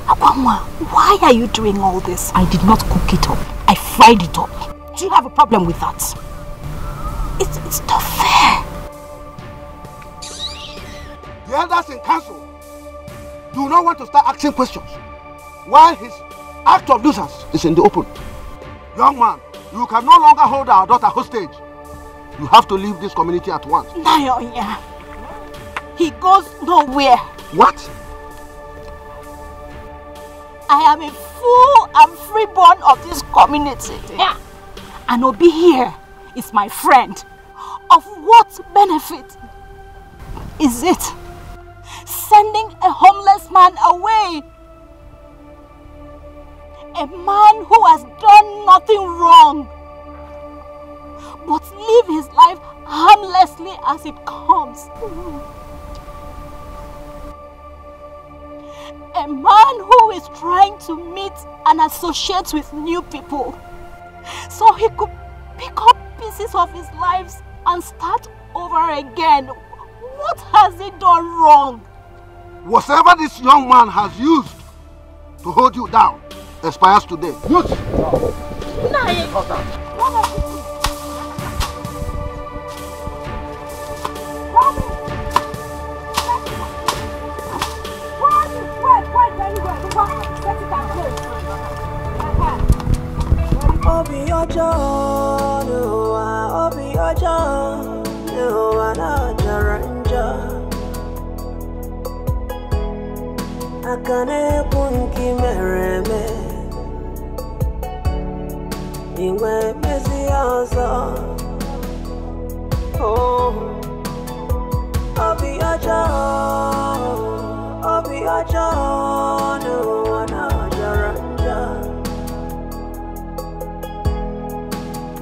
Akwama, why are you doing all this? I did not cook it up. I fried it up. Do you have a problem with that? It's, it's not fair.
The elders in council do not want to start asking questions while his act of nuisance is in the open. Young man, you can no longer hold our daughter hostage. You have to leave this community at
once.
Nayonya, he goes nowhere. What? I am a fool and freeborn of this community. Yeah. And Obi here is my friend. Of what benefit is it sending a homeless man away? A man who has done nothing wrong but live his life harmlessly as it comes. A man who is trying to meet and associate with new people so he could pick up pieces of his lives and start over again. What has he done wrong?
Whatever this young man has used to hold you down expires today. Use.
Nice.
Obi ojo, ni ụwa obi ojo, ni ụwa na jọrọ njọ aka na-ekwu nke mere eme inwe mezi ọzọ oh. obi ojo, obi ojo, na ụwa na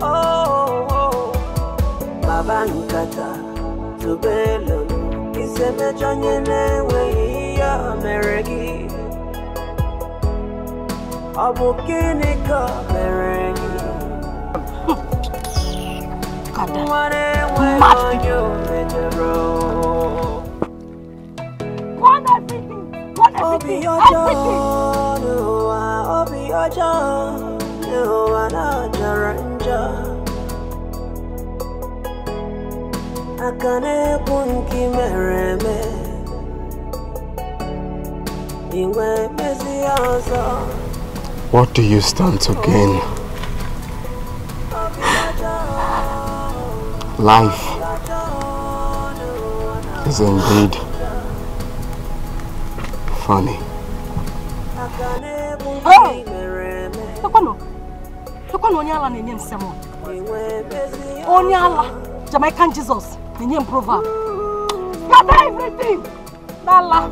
Oh, oh, oh. baba nkata tụba elu isemejọ onye na-enweghị ihe o mere gị ka ọ mere gị nwa na-enweghị onye o mejọrọ obi ọjọọ n'ụwa obi ọjọọ n'ụwa na ọjọrọ
What do you stand to gain? Life is indeed funny.
Oh! Ọkwa na onye ala na-enye m sermon. Onye ala Jamaican Jesus na-enye m proverb. Scatter everything!
N'ala.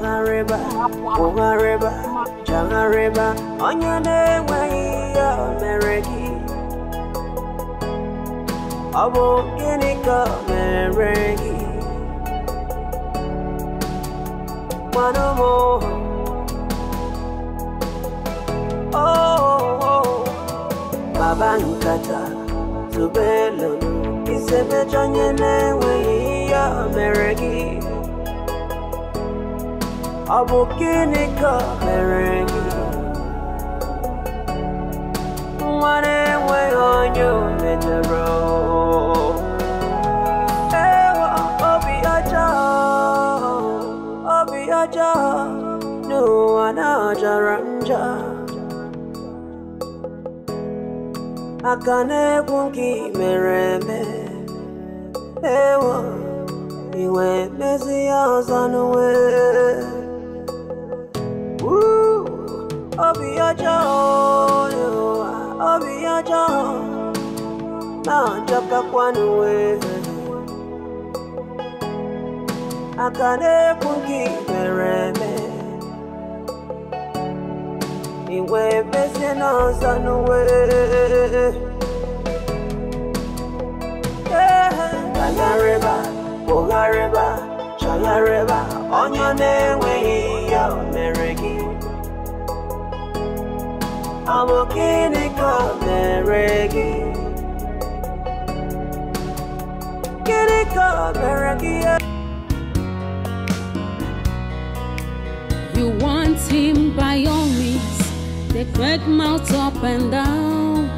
Jagharịba, onye na-enweghị ya mere gị. Ọ bụ gịnị ka mere gị? Mmanụ m. Oh, oh, oh baba nkata zube elu isebejọ onye na-enweghị ihe o mere gị ọ bụ gịnị ka o mere gị nwa na-enweghị onye o mejọrọ ewo obi ọjọọ obi ọjọọ na-ajọrọ aka na-ekwu nke mere eme ewo iwe mezi ya ọzọ obi ọjọọ obi ọjọọ na-ajọkakwa n'uwe aka na-ekwu nke anyway, missing us on the way. Yeah. Gala River, Boga River, oh Chala River, on your name, we are Merigi. I'm a king of Merigi. King of Merigi.
you want him by all means. They crack mouths up and down.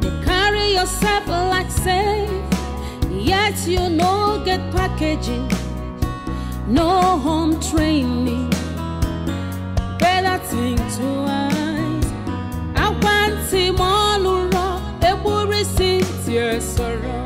They carry yourself like safe. Yet you no get packaging, no home training. Better think twice. I want him all around. Every since you're sorrow.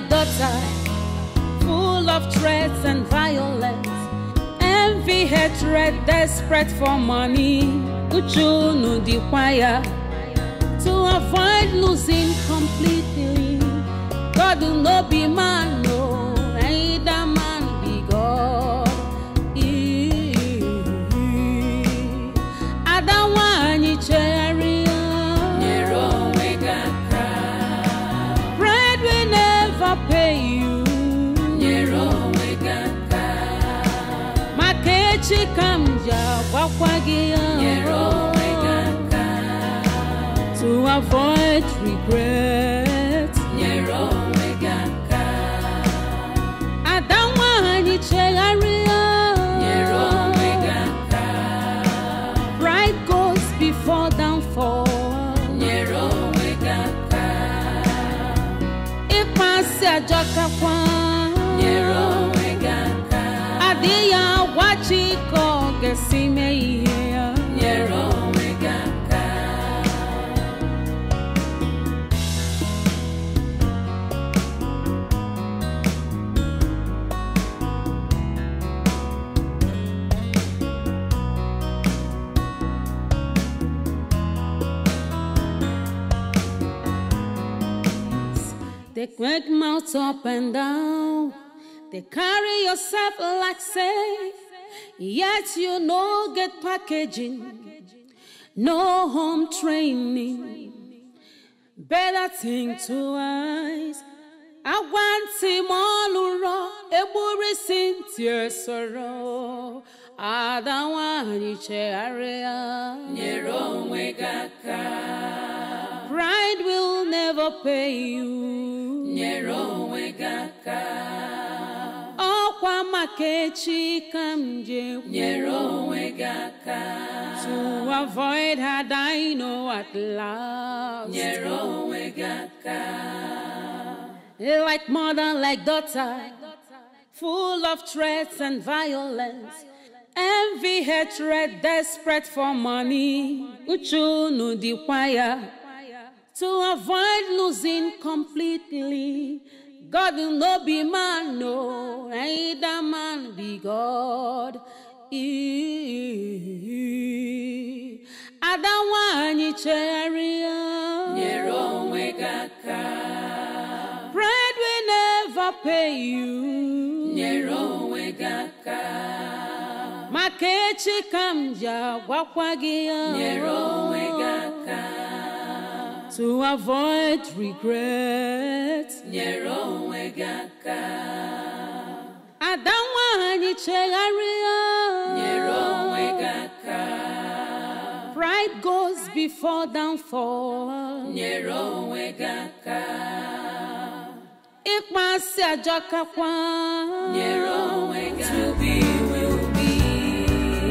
like daughter, full of threats and violence. Envy, hatred, desperate for money. Uchu no choir to avoid losing completely. God will not be man. No. kamja kwakwagia to avoid regret adanwa anyị chegharịa pride goes before downfall ịkpasị ajakakwa They quake mouths up and down. They carry yourself like say Yet you no get packaging, no home training. Better think twice. Aguante mọ́lùrọ̀ ebúrí sí ti ẹ̀ sọ̀rọ̀ àdáwọn àríṣẹ́ àríyá. Nyere onwe gị aka. Pride will never pay you.
Nyere onwe gị
ọkwa maka echi ka m je nyere onwe gị aka to avoid her dying at last
nyere onwe gị aka
like mother like daughter full of threats and violence envy hatred desperate for money uche unu dịkwa ya to avoid losing completely God will not be man, no, neither man be God.
Adawa anyị chere ya. Nyere onwe gị aka. Bread will
never pay you.
Nyere onwe gị aka.
Maka echi ka to avoid regret.
Nyere onwe
gị aka. Ada nwanyị chegharịa. Nyere onwe Pride goes before downfall.
Nyere onwe gị
aka. Ịkpọasị ajakakwa. Nyere onwe gị aka. To
be will be.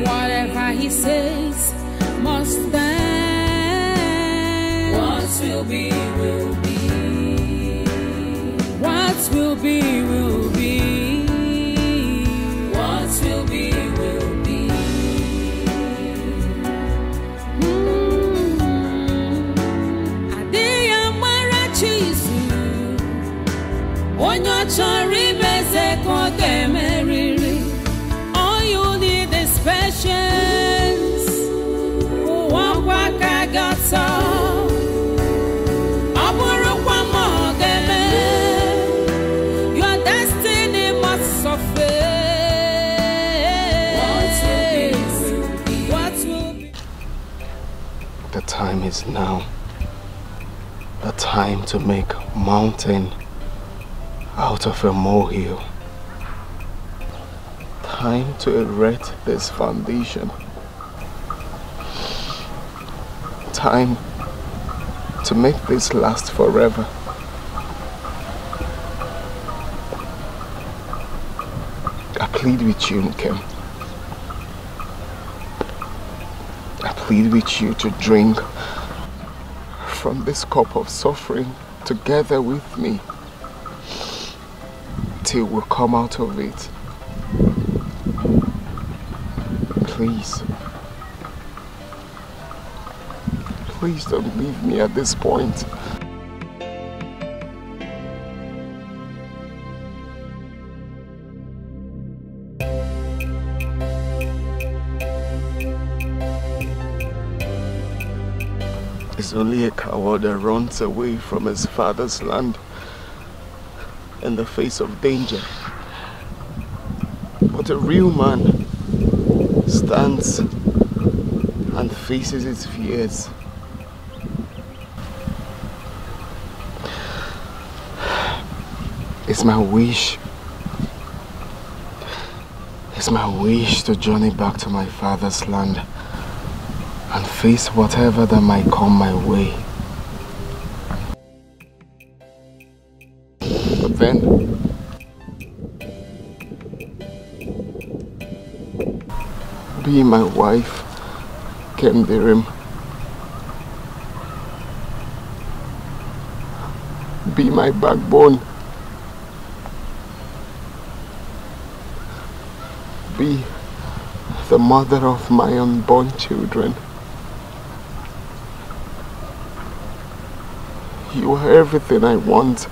Whatever he says must stand.
What's will be, will be. What's will be, will be. What's will be, will be.
Adịghị amara Chizu,
onye ọ chọrọ imeze ka ọ ga-eme.
time is now. The time to make mountain out of a molehill. Time to erect this foundation. Time to make this last forever. I plead with you, Kim.
plead with you to drink from this cup of suffering together with me till we come out of it. Please. Please don't leave me at this point. is only a coward that runs away from his father's land in the face of danger. But a real man
stands and faces his fears. It's my wish. It's my wish to journey back to my father's land and face whatever that might come my
way. then,
be my wife, Kendirim. Be my backbone. Be the mother of my unborn children. You are everything I want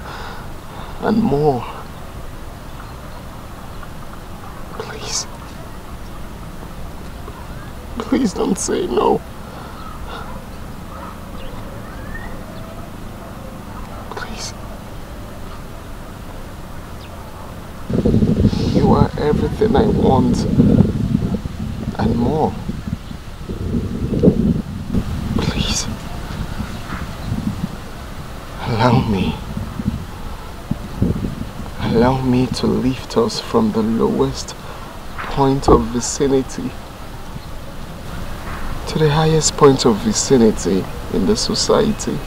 and more. Please. Please don't say no. Please. You are everything I want and more. Allow me.
Allow me to lift us from the lowest point of vicinity
to the highest point of vicinity in the society.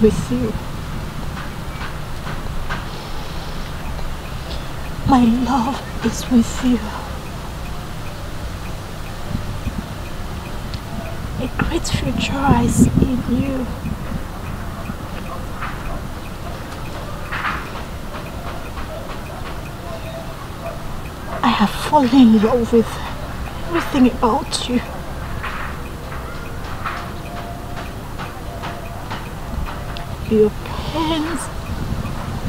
with you. My love is with you. A great future is in you.
I have fallen in love with everything about you.
your pains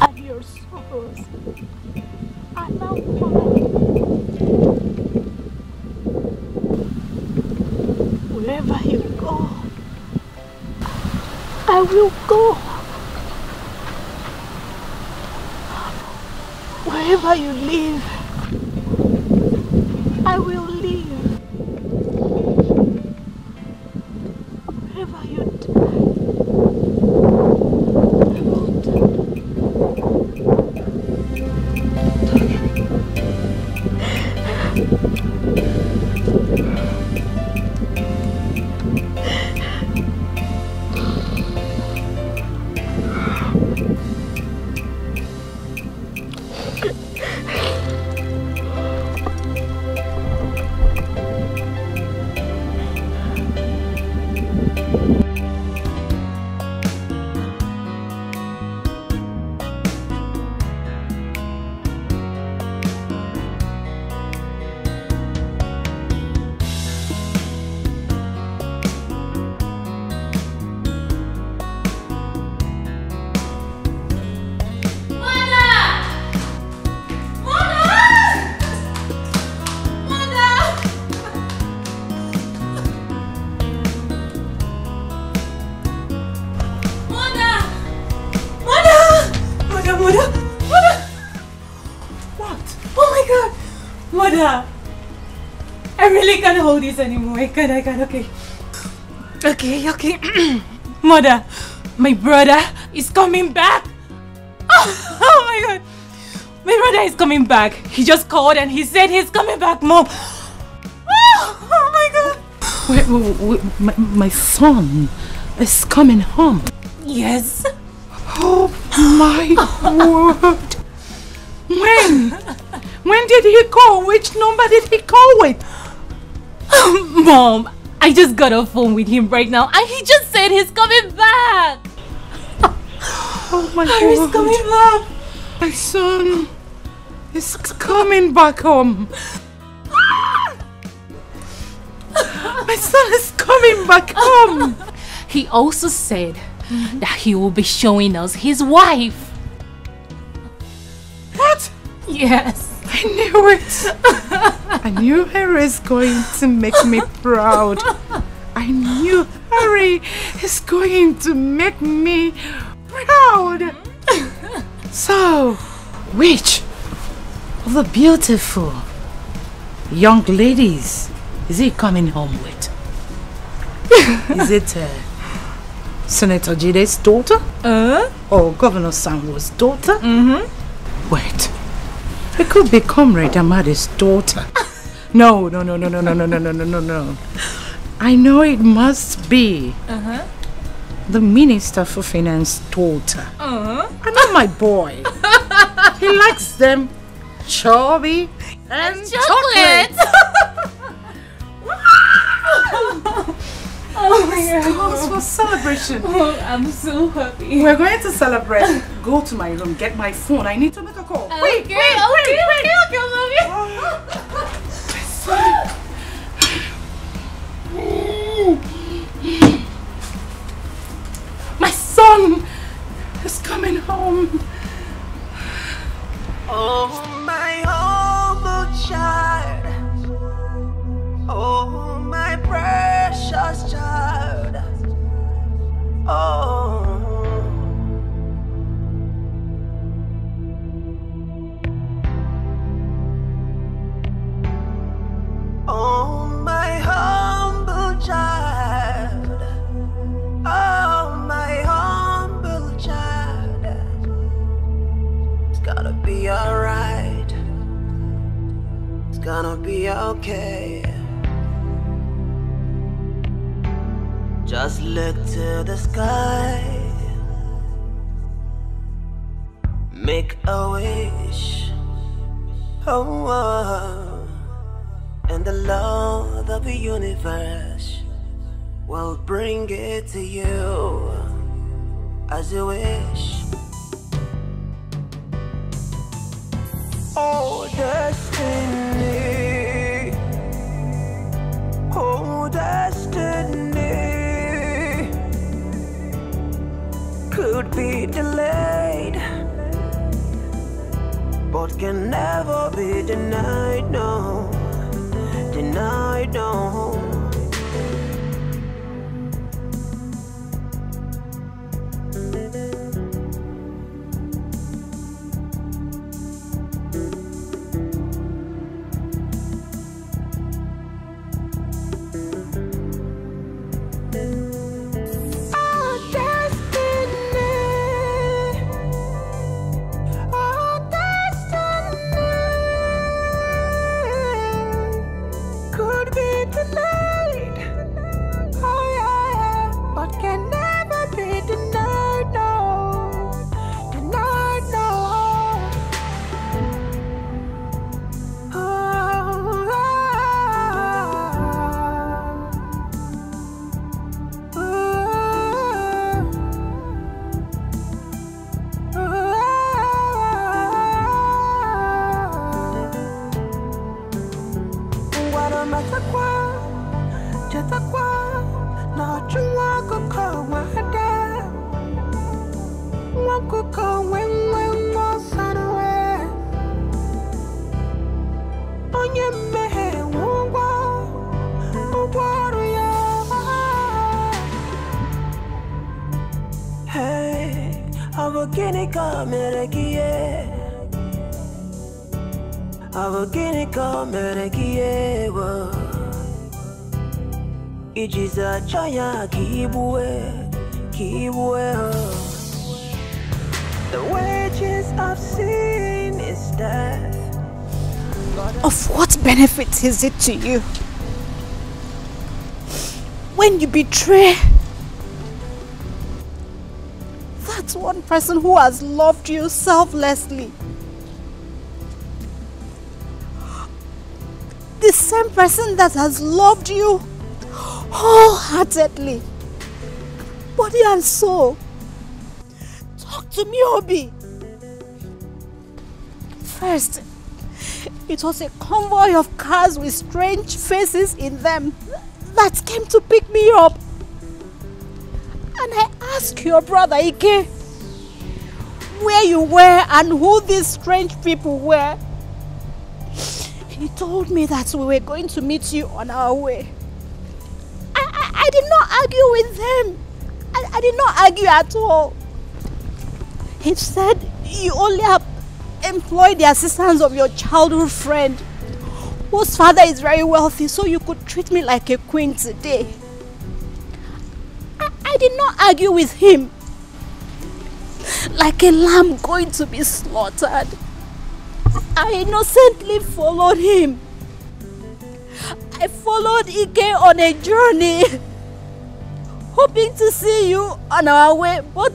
and your sorrows
Wherever you go,
I will go.
really can't hold this anymore. I can't, I can't. Okay. Okay, okay.
Mother, my brother is coming back. Oh, oh, my
god. My brother is coming back. He just called and he said he's coming back, mom. Oh,
oh my god. Wait, wait, wait, my, my son is coming home. Yes. Oh my word.
When? When did he call? Which number did he call with? Mom, I just got a phone with him right now and he just said he's
coming back!
oh
my Harry's god! Harry's coming
back! My
son is coming back home!
my son is coming back home! He also said that he will be showing us his wife! What? Yes! I knew it! I knew Harry is going to make me proud. I knew Harry is
going to make me proud.
So,
which of the beautiful young ladies is he coming home with? is it uh, Senator Jide's daughter? Uh? Or Governor Sanwo's daughter? Mm -hmm. Wait. It could be Comrade Amadi's daughter. No, no, no, no, no, no, no, no, no, no, no, no. I know it must be. Uh-huh. The Minister for Finance daughter. Uh-huh. I know my boy. he likes them chubby
and, chocolate.
chocolate.
Oh my god. Calls for celebration. Oh, I'm so happy. We're going to celebrate. Go to my room, get my phone. I need to make a call. Okay, wait, wait, okay, wait, okay,
wait. Okay,
okay, okay. My
son is coming home.
Oh, my humble child. Oh, my precious child.
Oh.
Oh, my humble child. Oh, my humble child. It's gonna be alright. It's gonna be okay. Just look to the sky. Make a wish. Oh, oh and the love of the universe will bring it to you as you wish. Oh, destiny. Oh, destiny. Could be delayed, but can never be denied, no and I don't chaya the wages of sin is death
of what benefit is it to you
when you betray that one person who has loved you selflessly the same person that has loved you wholeheartedly, body and soul. Talk to me, Obi. First, it was a convoy of cars with strange faces in them that came to pick me up. And I asked your brother Ike where you were and who these strange people were. He told me that we were going to meet you on our way argue with him. I, I did not argue at all. He said you only have employed the assistance of your childhood friend, whose father is very wealthy, so you could treat me like a queen today. I, I did not argue with him. Like a lamb going to be slaughtered. I innocently followed him. I followed Ike on a journey. hoping to see you on our way, but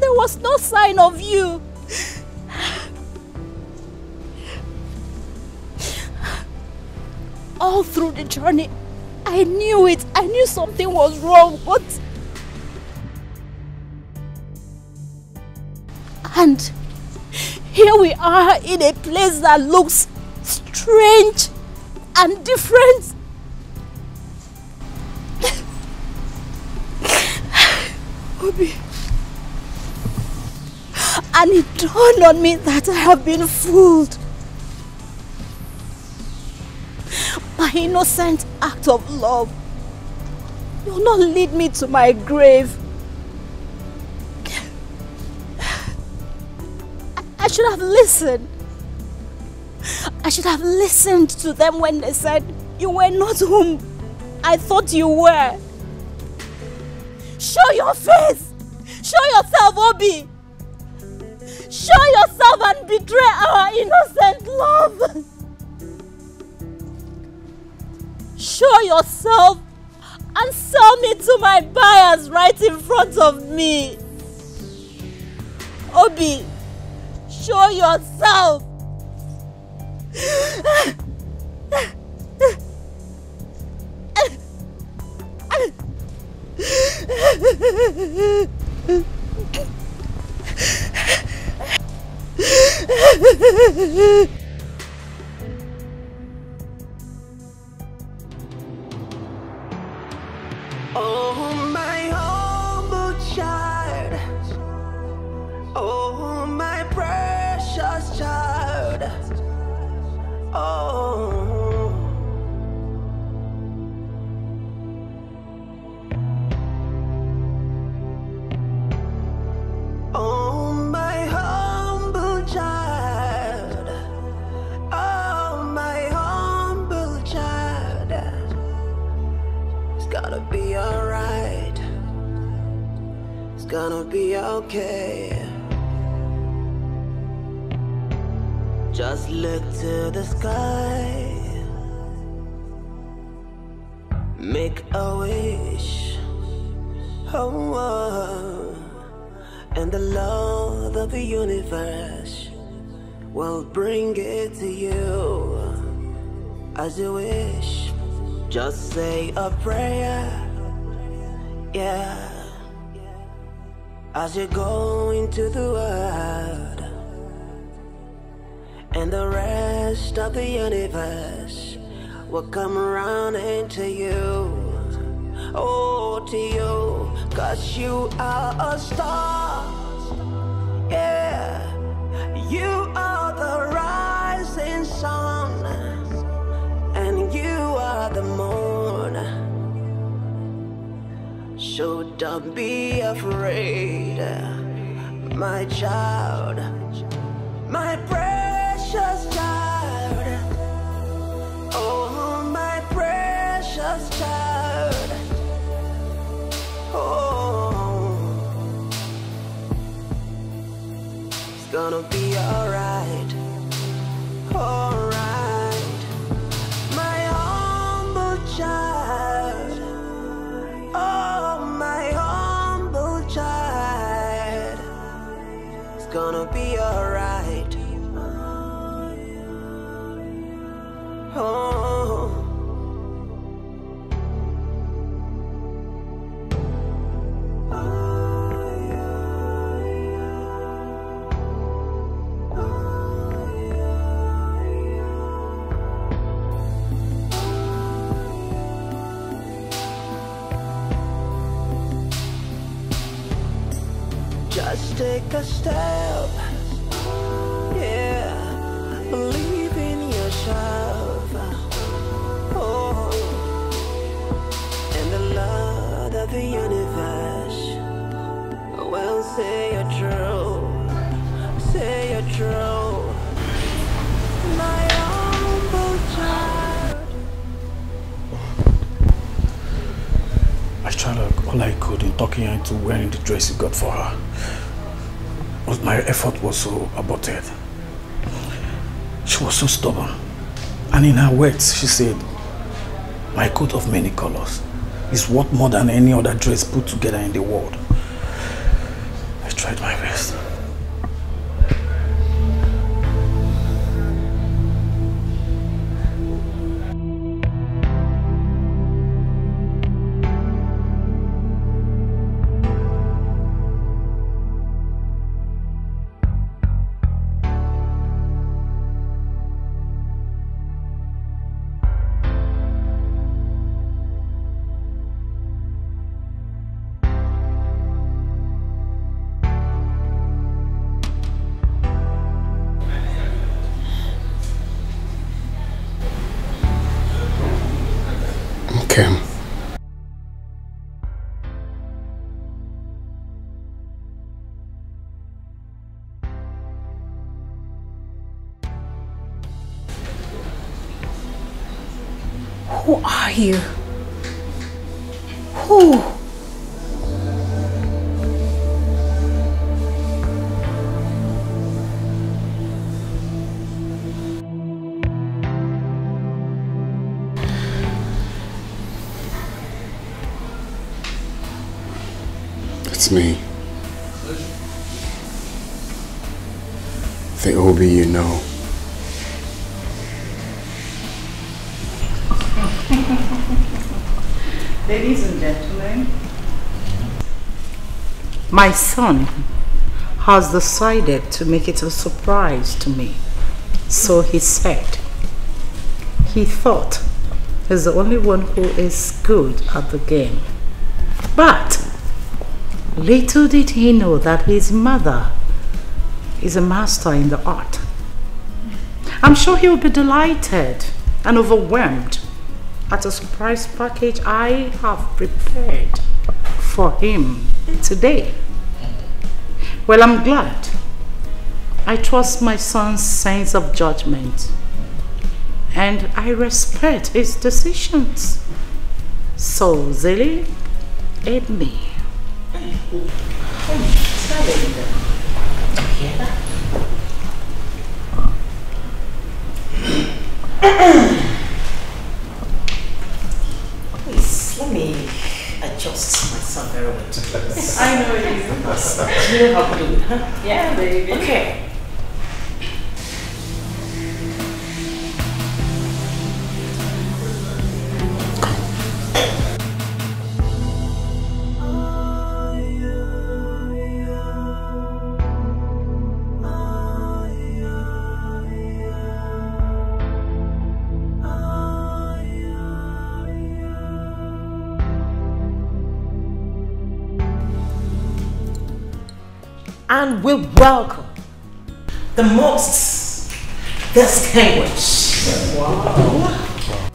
there was no sign of you. All through the journey, I knew it. I knew something was wrong, but... And here we are in a place that looks strange and different.
Obi, and it dawned on me that I have been fooled.
My innocent act of love will not lead me to my grave. I should have listened. I should have listened to them when they said, you were not whom I thought you were. Show your face. Show yourself, Obi. Show yourself and betray our innocent love. Show yourself and sell me to my buyers right in front of me. Obi,
show yourself.
also aborted. She was so stubborn. And in her words, she said, My coat of many colors is worth more than any other dress put together in the world.
My son has decided to make it a surprise to me. So he said, he thought he's the only one who is good at the game. But little did he know that his mother is a master in the art. I'm sure he will be delighted and
overwhelmed at a surprise package I have prepared for him today. Well, I'm glad. I trust my son's sense of judgment. And I respect his decisions. So, Zilly, aid
me. Please, let me adjust myself little bit. I know it is. Yeah, baby. Okay. and we welcome the most distinguished,
wow.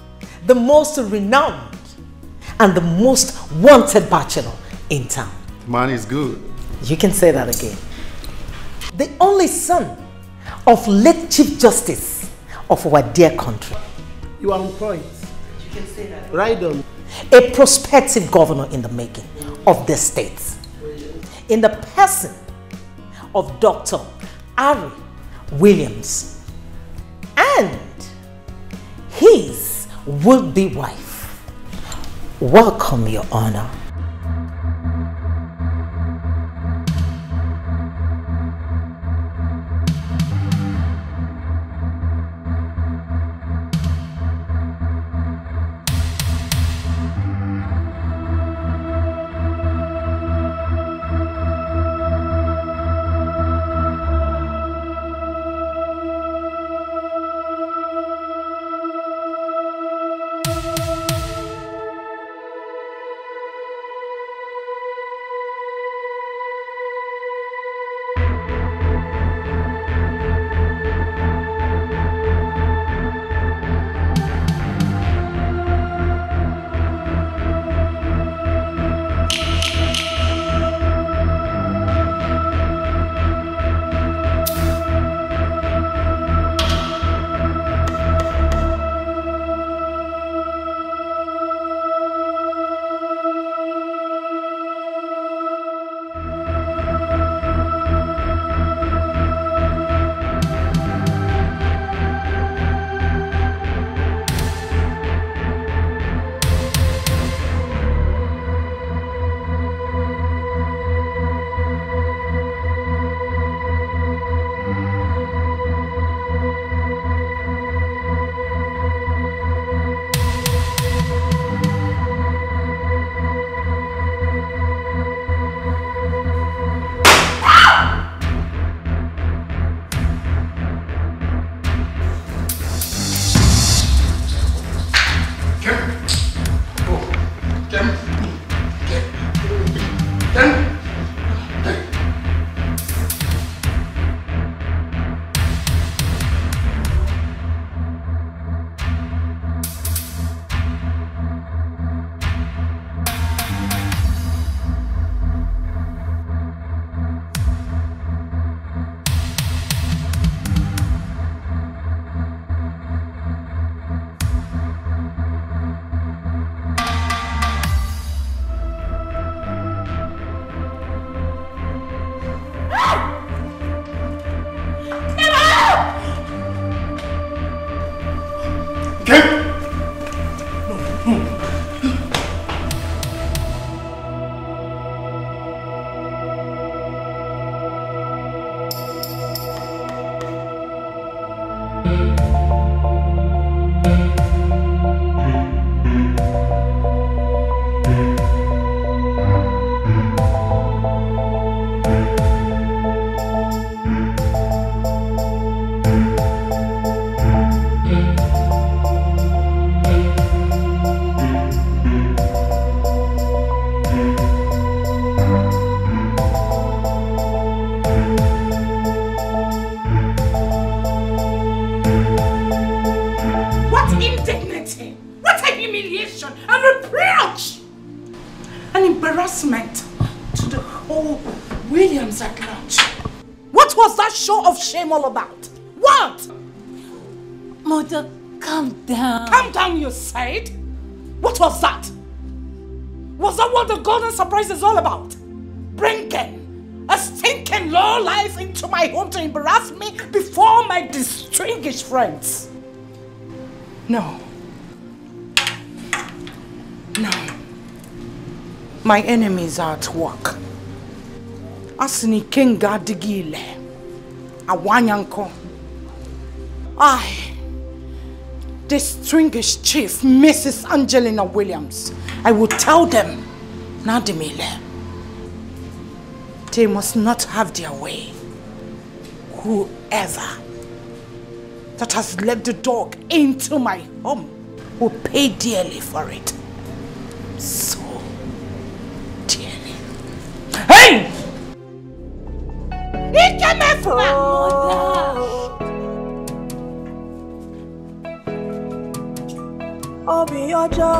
the most renowned, and the most wanted bachelor in town. Man is good. You can say that again. The only son of late Chief Justice of our dear country.
You are on point. You can say that. Right on.
A prospective governor in the making of the state. In the person of Dr. Ari Williams and his would-be wife. Welcome, Your Honor. friends.
No. No. My enemies are
at work. Asini Kenga Digile. Awanyanko. I, distinguished chief, Mrs. Angelina Williams, I will tell them, Nadimile, they must not have their way. Whoever that has let the dog into my home will pay dearly for it. So dearly. Hey! Ikemefua!
Oh. Obi ọjọ́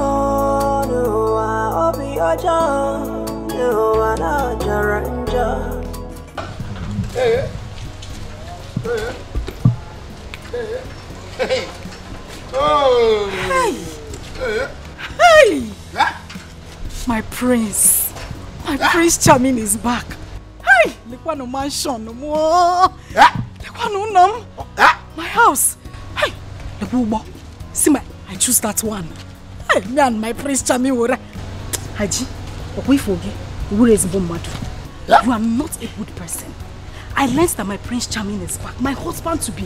ló wà, obi ọjọ́ ló wà náà jọrọ njọ. Ee, ee. Hey!
Hey! My prince. My prince Charming is back. Hey! Lekwano mansion no more. Lekwano num. My house. Hey! Lekwo See my, I choose that one. Hey, me and my prince Charming were. Haji, we forget. We is born mad. You are not a good person. I learned that my prince Charming is back. My husband to be.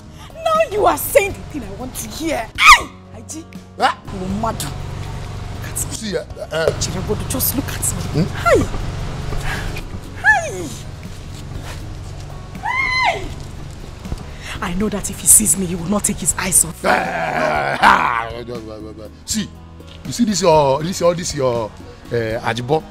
Now you are saying the thing I want to hear. Hey! Aiji, ah. you're mad. Look at me. See, uh, uh. uh. Chiribodo, just look at me. Hmm? Hi! Hi! Hi! I know that if he sees me, he will not take his eyes off me. Eh, eh,
eh.
see, you see this
your, this all this your, uh, Ajibo,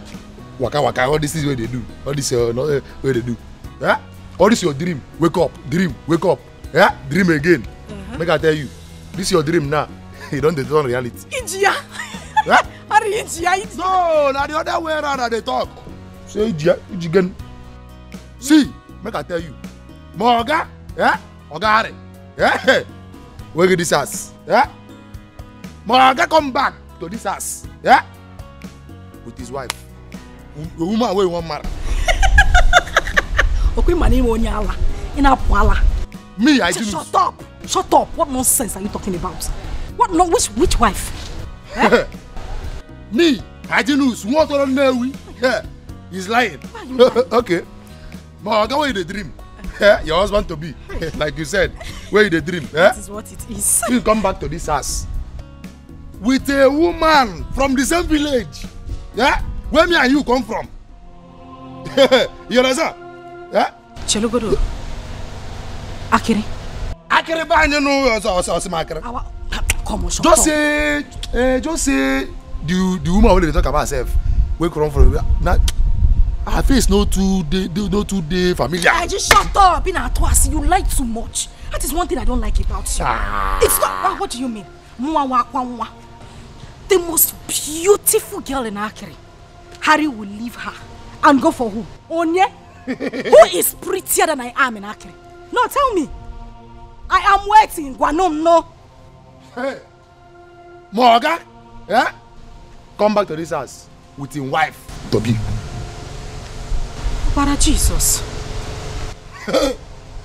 waka waka, all this is what they do. All this, uh, uh, what they do. Huh? All this your dream. Wake up, dream, wake up yeah, dream again uh -huh. make i tell you this your dream now e don dey turn reality. ijiya ari ijiya ijiya. no na the other way round i dey talk say ijiya ijigen see make i tell you my oga eh? oga ari eh? wey get this house yeah? my oga come back to this house yeah, with his wife the woman wey he wan marry.
okwe ma n'ime onye ala ị na ala. Me, I didn't. Shut up! Shut up! What nonsense are you talking about? What no? Which which wife? Eh?
Me, I didn't. What on Nelly? Yeah, he's lying. okay, but that way the dream. Yeah, eh, your husband to be, like you said, where you the dream. Yeah? That is what it is. You come back to this house with a woman from the same village. Yeah, where me and you come from. you understand? Yeah. Chelugodo. Akere. Akere báyìí nínú ọ̀sán ọ̀sán ọ̀sán máa kẹrẹ. Àwa come on, shut up. Just say, uh, eh, just say the the woman wey dey talk about herself wey come from na her face no too dey no too dey familiar. I just
shut up, in atwas, you like too much. That is one thing I don't like about you. Ah. It's not, ah, what do you mean? Mwawa kwanwa. The most beautiful girl in Akiri, Harry will leave her and go for who? Onye? who is prettier than I am in Akiri? No, tell me. I am waiting, Guanom no. Hey, Morga, yeah?
Come back to this house with your wife, Toby. Para
Jesus.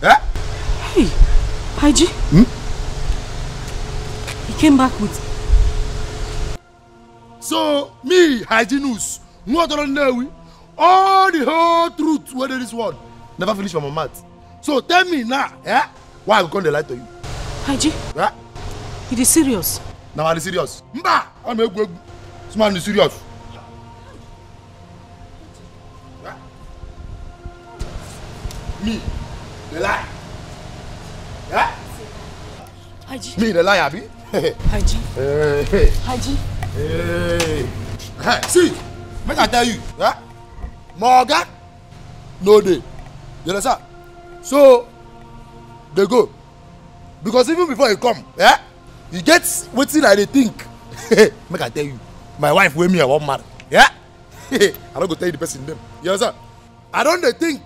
Eh? Hey, yeah? Hey, Haiji. Hmm? He came back with...
So, me, Haiji News, what are on all the whole truth whether this one. never finish from my mouth. So tell me now, yeah, Why we come dey lie to you? Haji. Eh? You dey serious? Now I dey serious. Mba, I'm a good man dey serious. Eh? Me, the lie. Yeah, Haji. Me, the lie, abi? Haji. Hey. Haji. Hey. Hey, eh, see, make I tell you, yeah, Morgan, oga no dey. You understand? so dey go because even before he come eh you get wetin i dey think make i tell you my wife wey me i wan marry yeah i no go tell you the person name you understand i don dey think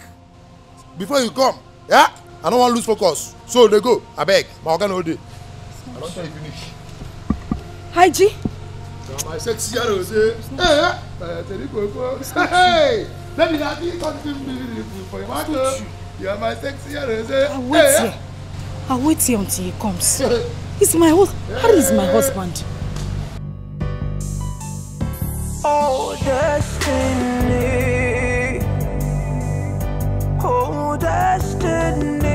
before you come yeah i no wan lose focus so dey go abeg my oga no dey i don tell you finish. hi g. na my sexy yaro say eh eh tẹ̀lé koko hey let me na be continue for your matter. You are my sexy I'll wait eh? here.
I'll wait here until he comes. He's my husband. Harry is my husband.
Oh, destiny. Oh, destiny.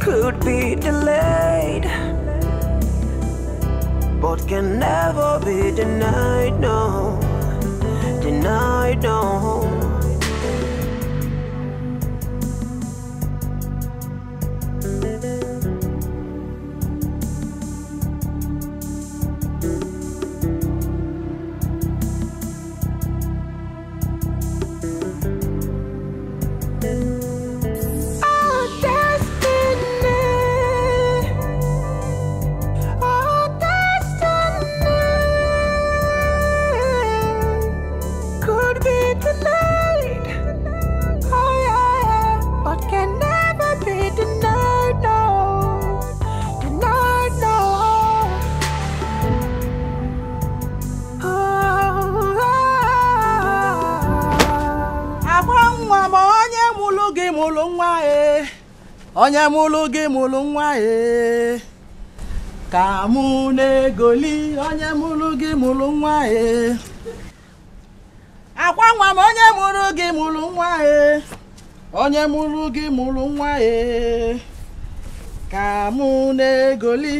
Could be delayed. But can never be denied, no. Denied, no.
onye mụlụ gị mụlụ nwa ee ka mụ na-egoli onye mụlụ gị mụlụ nwa ee akwa nwa m onye mụrụ gị mụlụ nwa ee onye mụrụ gị mụlụ nwa
ee ka mụ na-egoli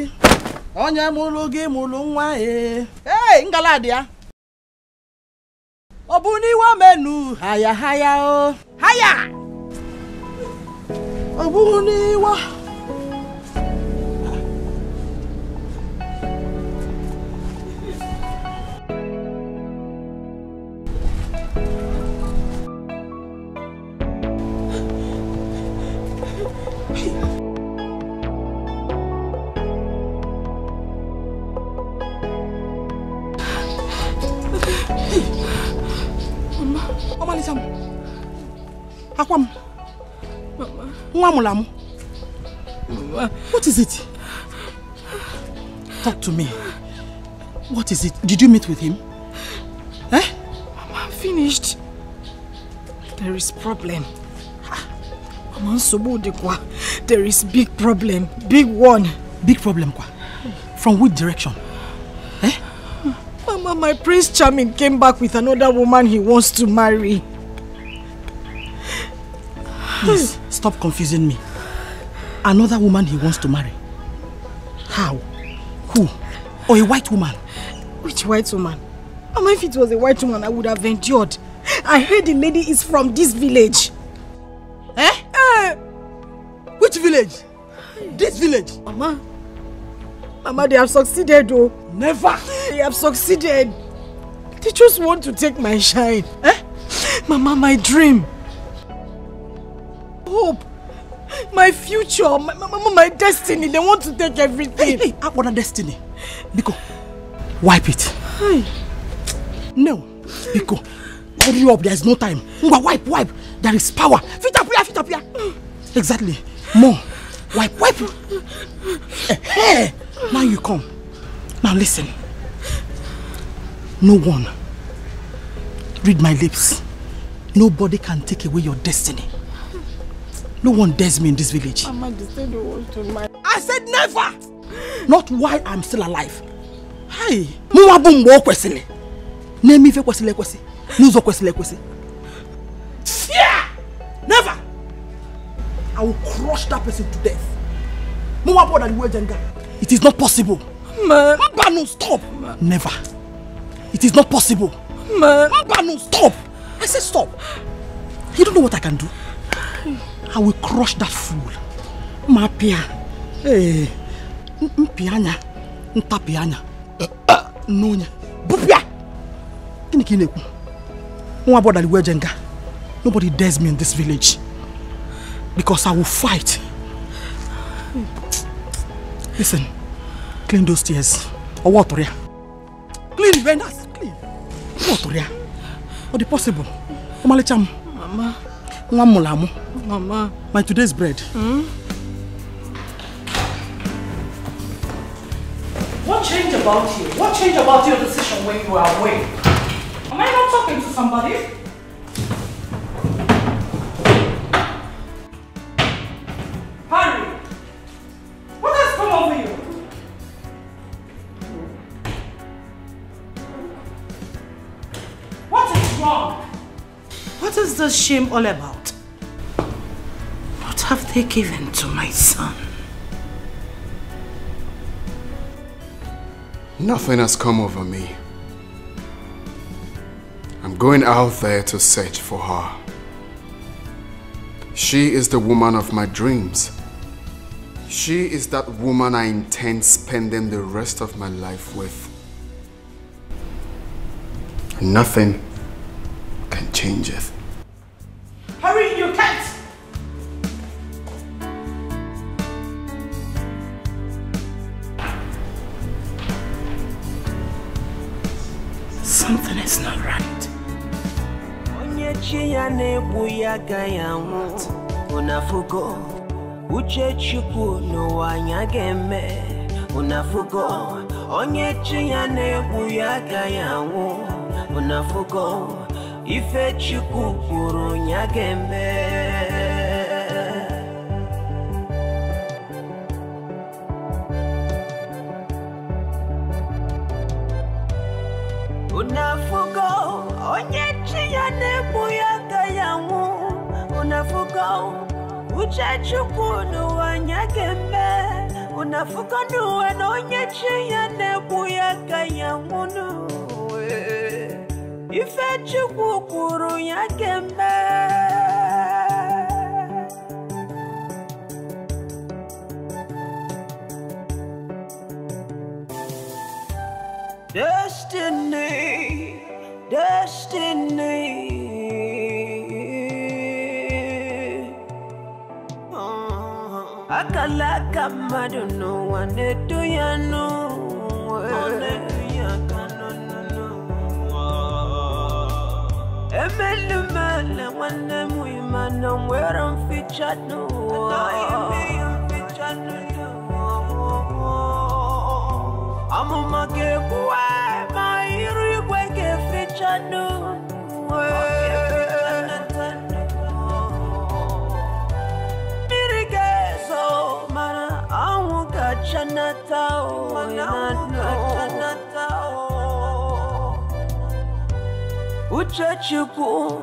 onye mụrụ gị mụlụ nwa ee ee ngala ya ọ bụ n'iwe menu haya haya o oh. haya
àbúrò
ni wá.
Mamulamu,
what is it? Talk to me.
What is it? Did you meet with him?
Eh? Mama, I'm finished. There is problem. Mama di Sobodekwa, there is big problem. Big one. Big problem, Kwa? From which direction? Eh? Mama, my prince charming came back with another woman he wants to marry. Please, stop confusing me. Another woman he wants to marry. How? Who? Or a white woman? Which white woman? Mama, if it was a white woman, I would have endured. I heard the lady is from this village. Eh? Eh? Which village? This village? Mama. Mama, they have succeeded
though. Never! They have succeeded. They just want to take my shine. Eh?
Mama, my dream hope, my future, my, my, my destiny. They want to take everything. Hey, hey, our destiny. Biko, wipe it. Hey, No, Biko, hurry up. There is no time. Wipe, wipe. There is power. Fit up here, fit up here. Exactly. More. Wipe, wipe. Hey, eh, eh, now you come.
Now listen. No one. Read my lips. Nobody can take away your destiny. No one dares me in this village.
Mama, they said you want to I said never! Not why I'm still alive. Hey! Mwa bumbo kwesile. Name ife kwesile kwesi. Nuzo kwesile
kwesi. Yeah! Never! I will crush that person to death. Mwa boda liwe jenga.
It is not possible.
Man. Ma. no stop! Ma.
Never. It is not possible.
Man. Ma. no stop!
I said stop. You don't know what I can do. I will crush that fool. Ma pịa, ee, mpịa anya, ntapị anya, n'onye, bụpịa! Gịnị ka ị na-ekwu?
Nobody dares me in this village. Because I will fight. Listen, clean those tears. Ọwọ́ ọ̀tụrụ ya.
Clean, Venus, clean. Ọwọ́
ọ̀tụrụ ya. Ọ dị possible?
Ọmalịcha
Mama. Mwamulamu. Mama.
My today's bread.
Hmm? What changed about you? What changed about your decision when you were away?
Am I not talking to somebody?
What is this shame all about? What have they given to my son?
Nothing has come over me. I'm going out there to search for her. She is the woman of my dreams. She is that woman I intend spending the rest of my life with. Nothing can change it.
Hurry, you can't!
Something is not right.
Onyechi ya na-egbu ya agaghị anwụ ụnafugo uche Chukwu n'ụwa anyị ga-eme ụnafugo onye chi ya na-egbu ya agaghị anwụ ụnafugo ife Chukwu kwuru ya ga-eme unafugo onye chi ya na-egbu ya agaghị anwụ unafugo uche Chukwu n'ụwa ya ga-eme unafugo n'ụwa na onye chi ya na-egbu ya agaghị anwụ n'ụwa ifechukwu kwuru ya kemgbe
destiny destiny oh.
akala aka mmadụ n'ụwa na-edo ya Emel man, when them women I'm wearing featured no. I'm on my game, why my hero when get featured no. Chanatao, Manao. abu nyake Yeah. uchachuku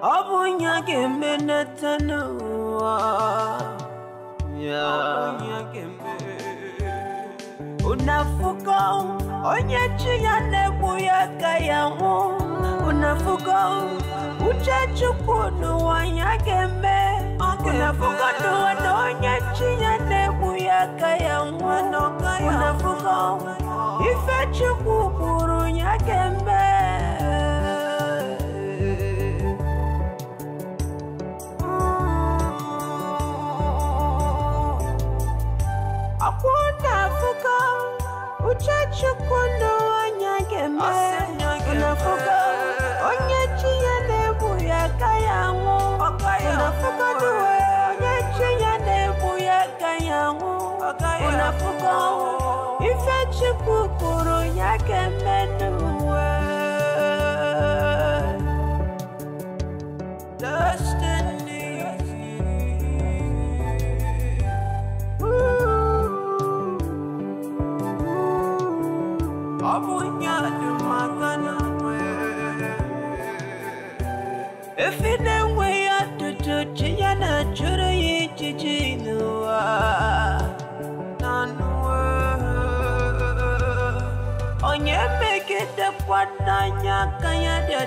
abunyage menatanua unafuka onyechiyane buyaka yamu unafuka uchachuku nuwanyageme unafuka nuwanonyechiyane ife yamu unafuka nyake nyageme
mchachukwundo wanyagembe unafuga onye chi ya
nebu ya ka ya nwụ unafugaduwe onye chi ya nebu oh. ya ka ya nwụ unafuga ife chukwu kwuru ya ga depannya kaya dia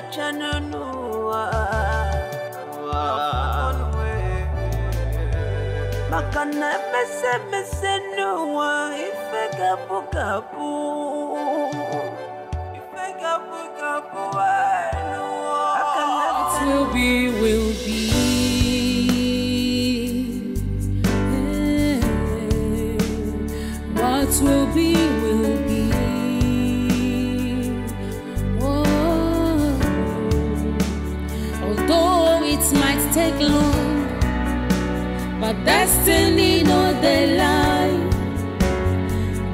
Makana mese mese nua ife Ife eh,
To be will be
but destiny knows the light.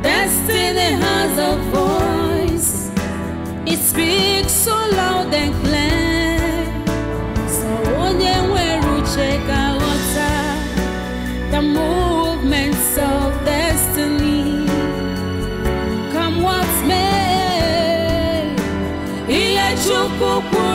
Destiny has a voice, it speaks so loud and clear. So onye weru cheka ghọta the movements of destiny. Come what may, ihe Chukwu you.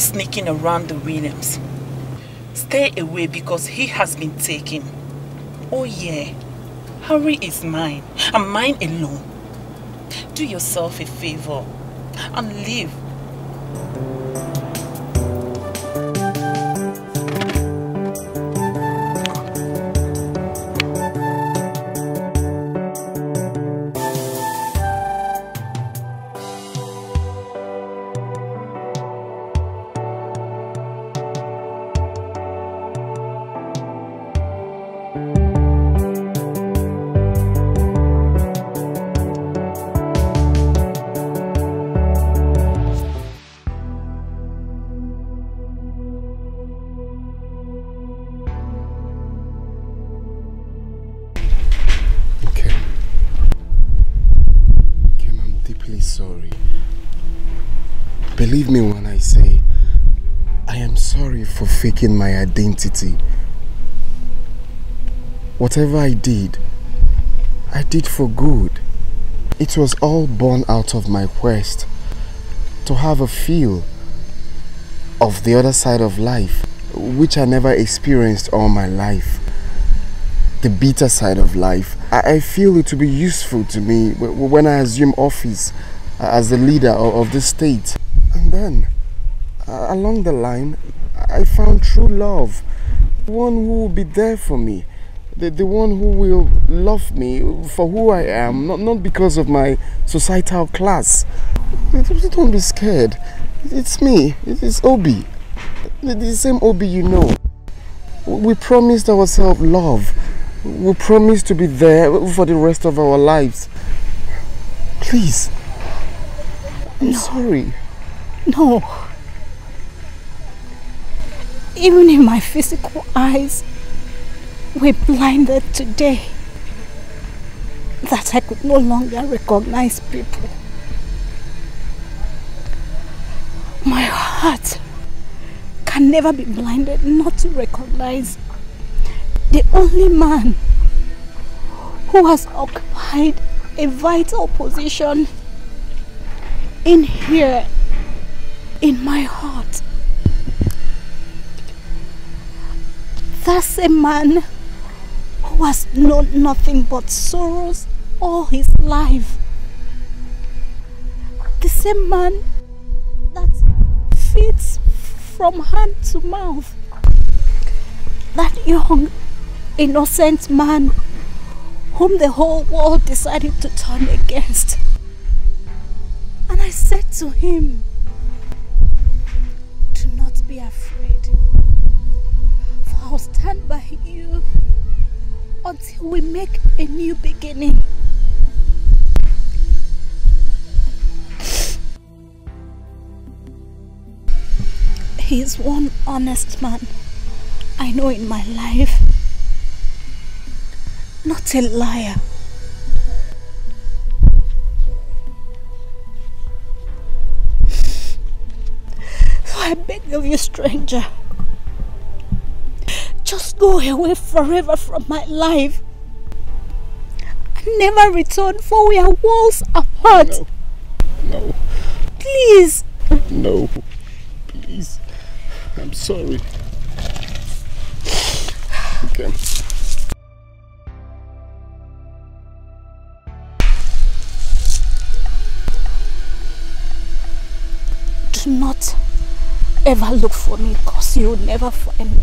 sneaking around the Williams. Stay away because he has been taken. Oh yeah, Harry is mine and mine alone. Do yourself a favor and leave
Believe me when I say, I am sorry for faking my identity. Whatever I did, I did for good. It was all born out of my quest to have a feel of the other side of life, which I never experienced all my life. The bitter side of life. I, feel it to be useful to me when I assume office as the leader of the state. Then, uh, along the line, I found true love, one who will be there for me, the, the one who will love me for who I am, not, not because of my societal class. Don't be scared. It's me. It's Obi. The same Obi you know. We promised ourselves love. We promised to be there for the rest of our lives. Please. I'm no. sorry. No.
Even in my physical eyes were blinded today that I could no longer recognize people. My heart can never be blinded not to recognize the only man who has occupied a vital position in here in my heart. Thus a man who has known nothing but sorrows all his life. The same man that feeds from hand to mouth. That young, innocent man whom the whole world decided to turn against. And I said to him,
stand by you until we make a new beginning.
He's one honest man I know in my life. Not a liar.
So I beg of you, stranger. Just go away forever from my life. never return, for we are walls apart. No. No. Please.
No. Please. I'm sorry. Okay.
Do not ever look for me because you'll never find me.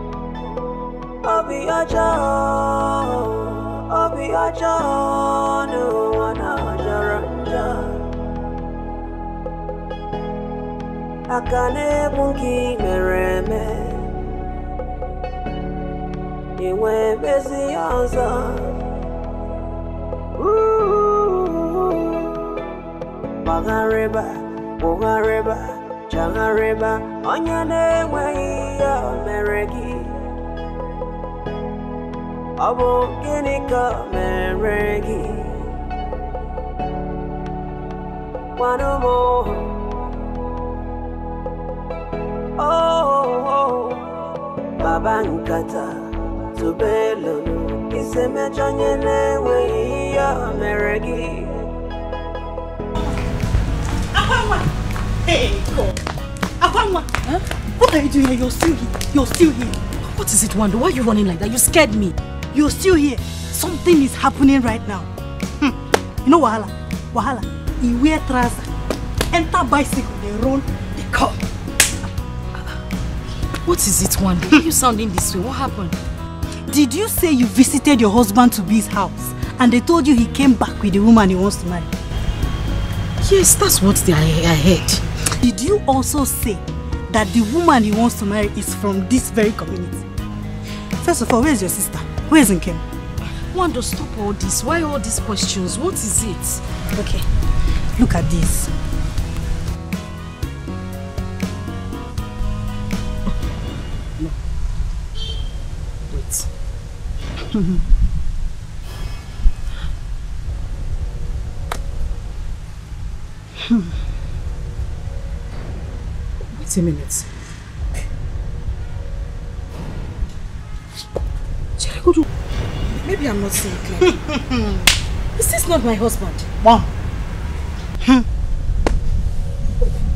obi ọjọọ obi ọjọọ n'ụwa na ọjọrọ njọ aka na-egbu nke mere eme inwe e mezi ya ọzọ gbagharịba gbụgharịba chagharịba onye na-enweghị ya o mere gị Awoken up and reggae. One more. Oh, oh, Baba What
are you doing here? You're still here. You're still here. What is it, Wanda? Why are you running like that? You scared me. You're still here. Something is happening right now. Hmm. You know Wahala? Wahala, he wear trousers, enter bicycle, they run, they come. What is it, one? Why are you sounding this way? What happened? Did you say you visited your husband to be his house and they told you he came back with the woman he wants to marry? Yes, that's what they I heard. Did you also say that the woman he wants to marry is from this very community? First of all, where's your sister? Where is Nkem? Wanda, stop all this. Why all these questions? What is it? Okay,
look at this. No. Wait. Hmm.
Wait a minute. Maybe I'm not seeing clearly. is this not my husband? Mom. Hmm?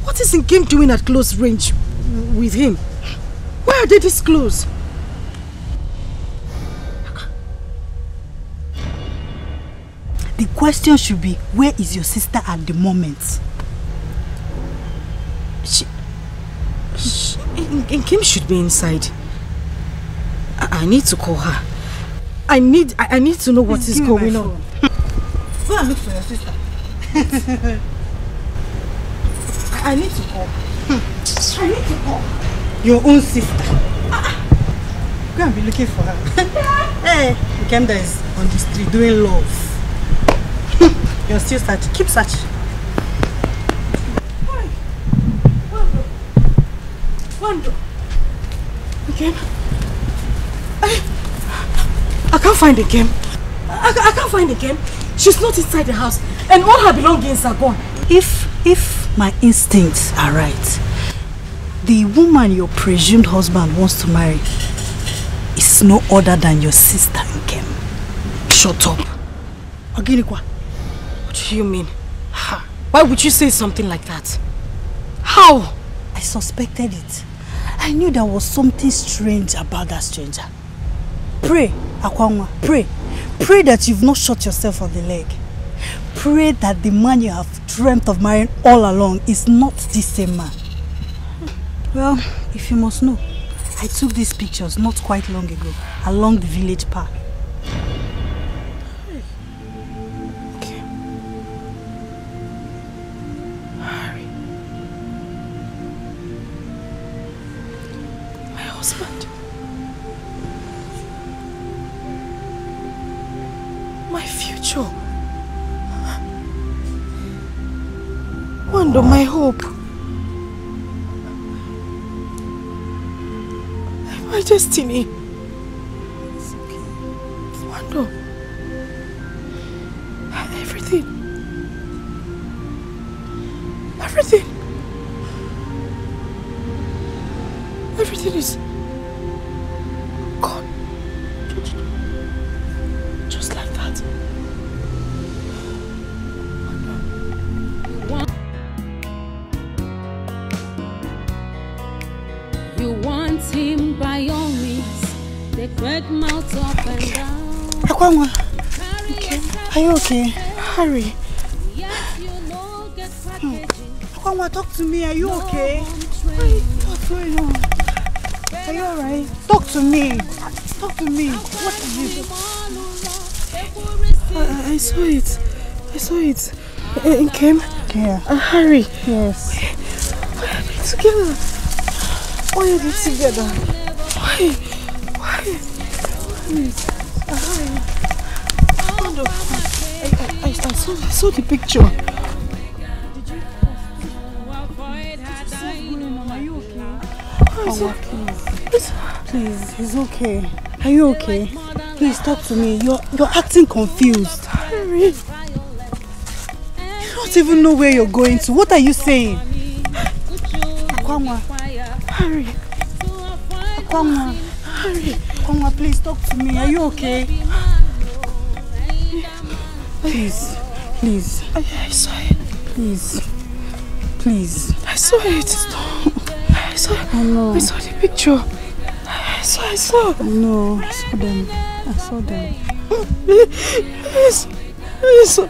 What is Nkem doing at close range with him? Why are they this close? The question should be, where is your sister at the moment? She... she should be inside. I, I need to call her. I need I, need to know what Please is going on. Go and look for your sister. I, I need to call. Hmm. I need to call. Your own sister. Ah, ah. Go and be looking for her. hey, Ukemda is on the street doing love. Hmm. Your sister, Keep searching. Wando. Wando. Okay. I can't find the game. I, I can't find the game. She's not inside the house and all her belongings are gone. If, if my instincts are right, the woman your presumed husband wants to marry is no other than your sister Nkem. Shut up. Aginikwa. What do you mean? Why would you say something like that? How? I suspected it. I knew there was something strange about that stranger. Pray, pray. Pray that you've not shot yourself on the leg. Pray that the man you have dreamt of marrying all along is not the same man. Well, if you must know, I took these pictures not quite long ago along the village path. destiny. us? Why are they together? Why are they together? Why? Why? Please. I, I, I, I, saw, saw the picture.
Are you
okay?
please.
Please, he's okay. Are you okay? Please talk to me. You're you're acting confused. Harry don't even know where you're going to. What are you saying?
Akwangwa, hurry. Akwangwa,
hurry. Akwangwa, please talk to me. Are you okay? Please, please. I, I saw it. Please, please. I
saw it. Stop.
I saw. I oh, know. I saw the picture.
I saw. I saw. Oh, no, I saw them. I saw them. Please,
please.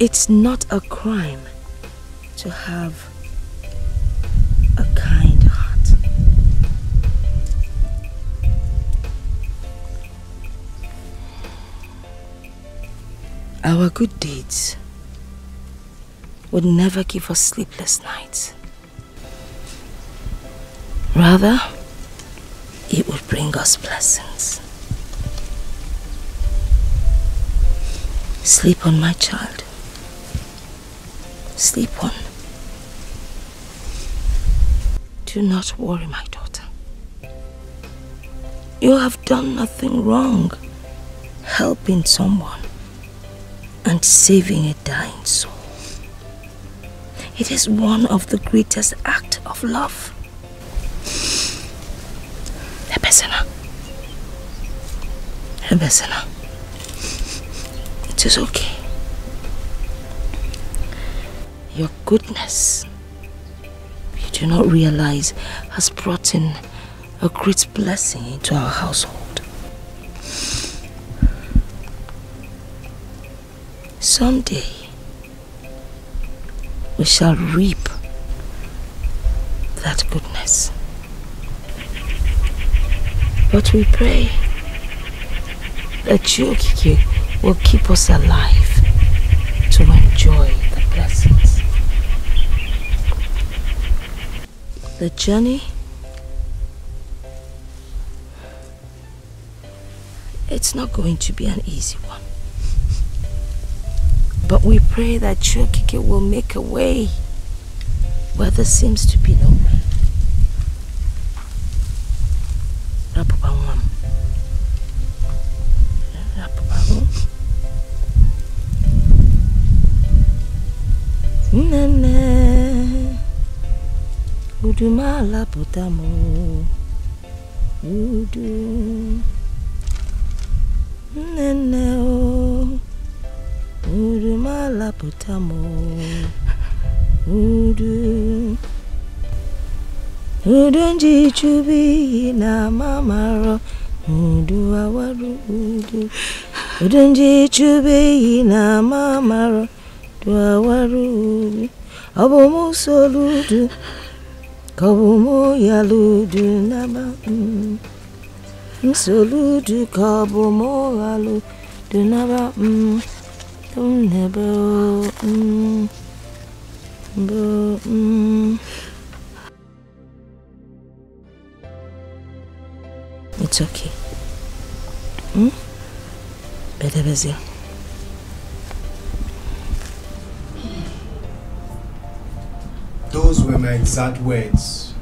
It's not a crime to have
a kind heart. Our
good deeds would never give us sleepless nights. Rather, it would bring us
blessings. Sleep on,
my child. Sleep on. Do not worry, my daughter. You have done nothing wrong helping someone and
saving a dying soul. It is one of the greatest
acts of love.
Ebesena. Ebesena. It is okay your goodness, you do not realize, has brought in a great blessing into our household.
Someday, we shall reap
that goodness. But we pray that you, Kiki, will keep us alive to enjoy the blessings.
The journey? It's not going to be an easy one. But we pray that Chukike will make a way
where there seems to be no way.
Nana.
udumala pụta m udu nne nne o udumala pụta m udu
udu nji chụbụ iyi na mamaro
udu awaru udu udu nji chụbụ iyi na mamaro du awaru udu ọ bụ m soro udu Kabumu naba kabumu
naba Bo
It's okay. Hmm? Better, better.
Those were my exact words.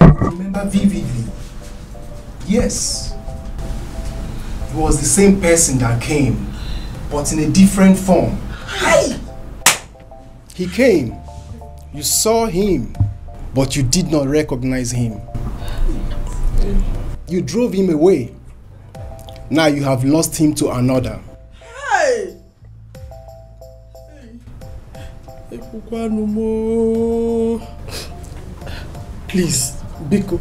I remember vividly. Yes. It was the same person that came, but in a
different form. He came. You saw him, but you did not recognize him. You
drove
him away. Now you have lost him to another.
ekwukwanụ m please biko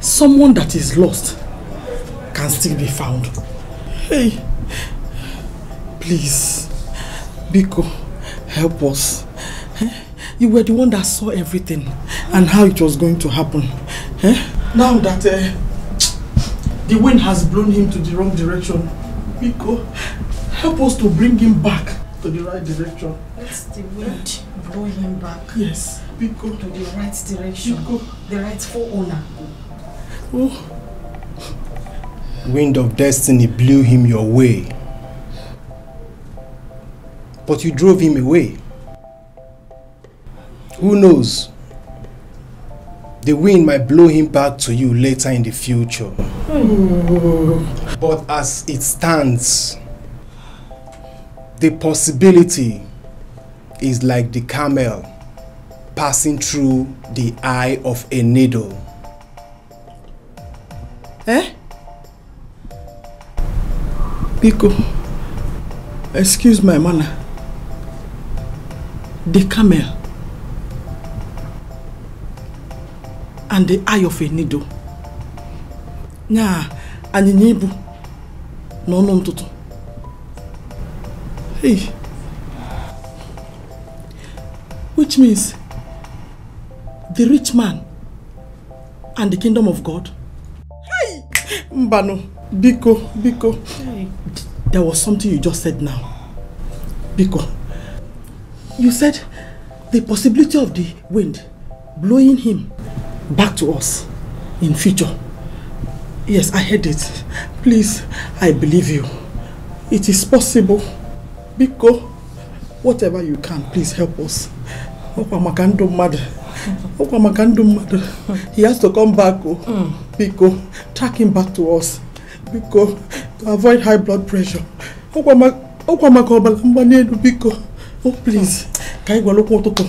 someone that is lost can still be found hey please biko help us you were the one that saw everything and how it was going to happen eh? now that uh, the wind has blown him to the wrong direction biko help us to bring him back to the right direction.
Let the wind blow him back. Yes. We go To the right direction. go. The right for owner.
Oh. Wind of destiny blew him your way.
But you drove him away. Who knows? The wind might blow him back to you later in the future. Oh. But as it stands, the possibility is like the camel passing through the eye of a needle. Eh? Biko,
excuse my manner. The camel and the eye of a needle. Nya, anyinyibu, no no ntutu.
Hey. Which means the rich man and the kingdom of God.
Hey! Mbano, Biko, Biko. Hey. There was something you just said now. Biko, you said the possibility of the wind blowing him back to us in future. Yes, I heard it. Please, I believe you. It is possible biko whatever you can please help us ọkwa maka ndụ mmadụ ọkwa maka he has to come back o oh. hmm. biko track him back to us biko to avoid high blood pressure ọkwa maka ọbara mgbali elu biko oh please ka anyị gwara okwu ụtụtụ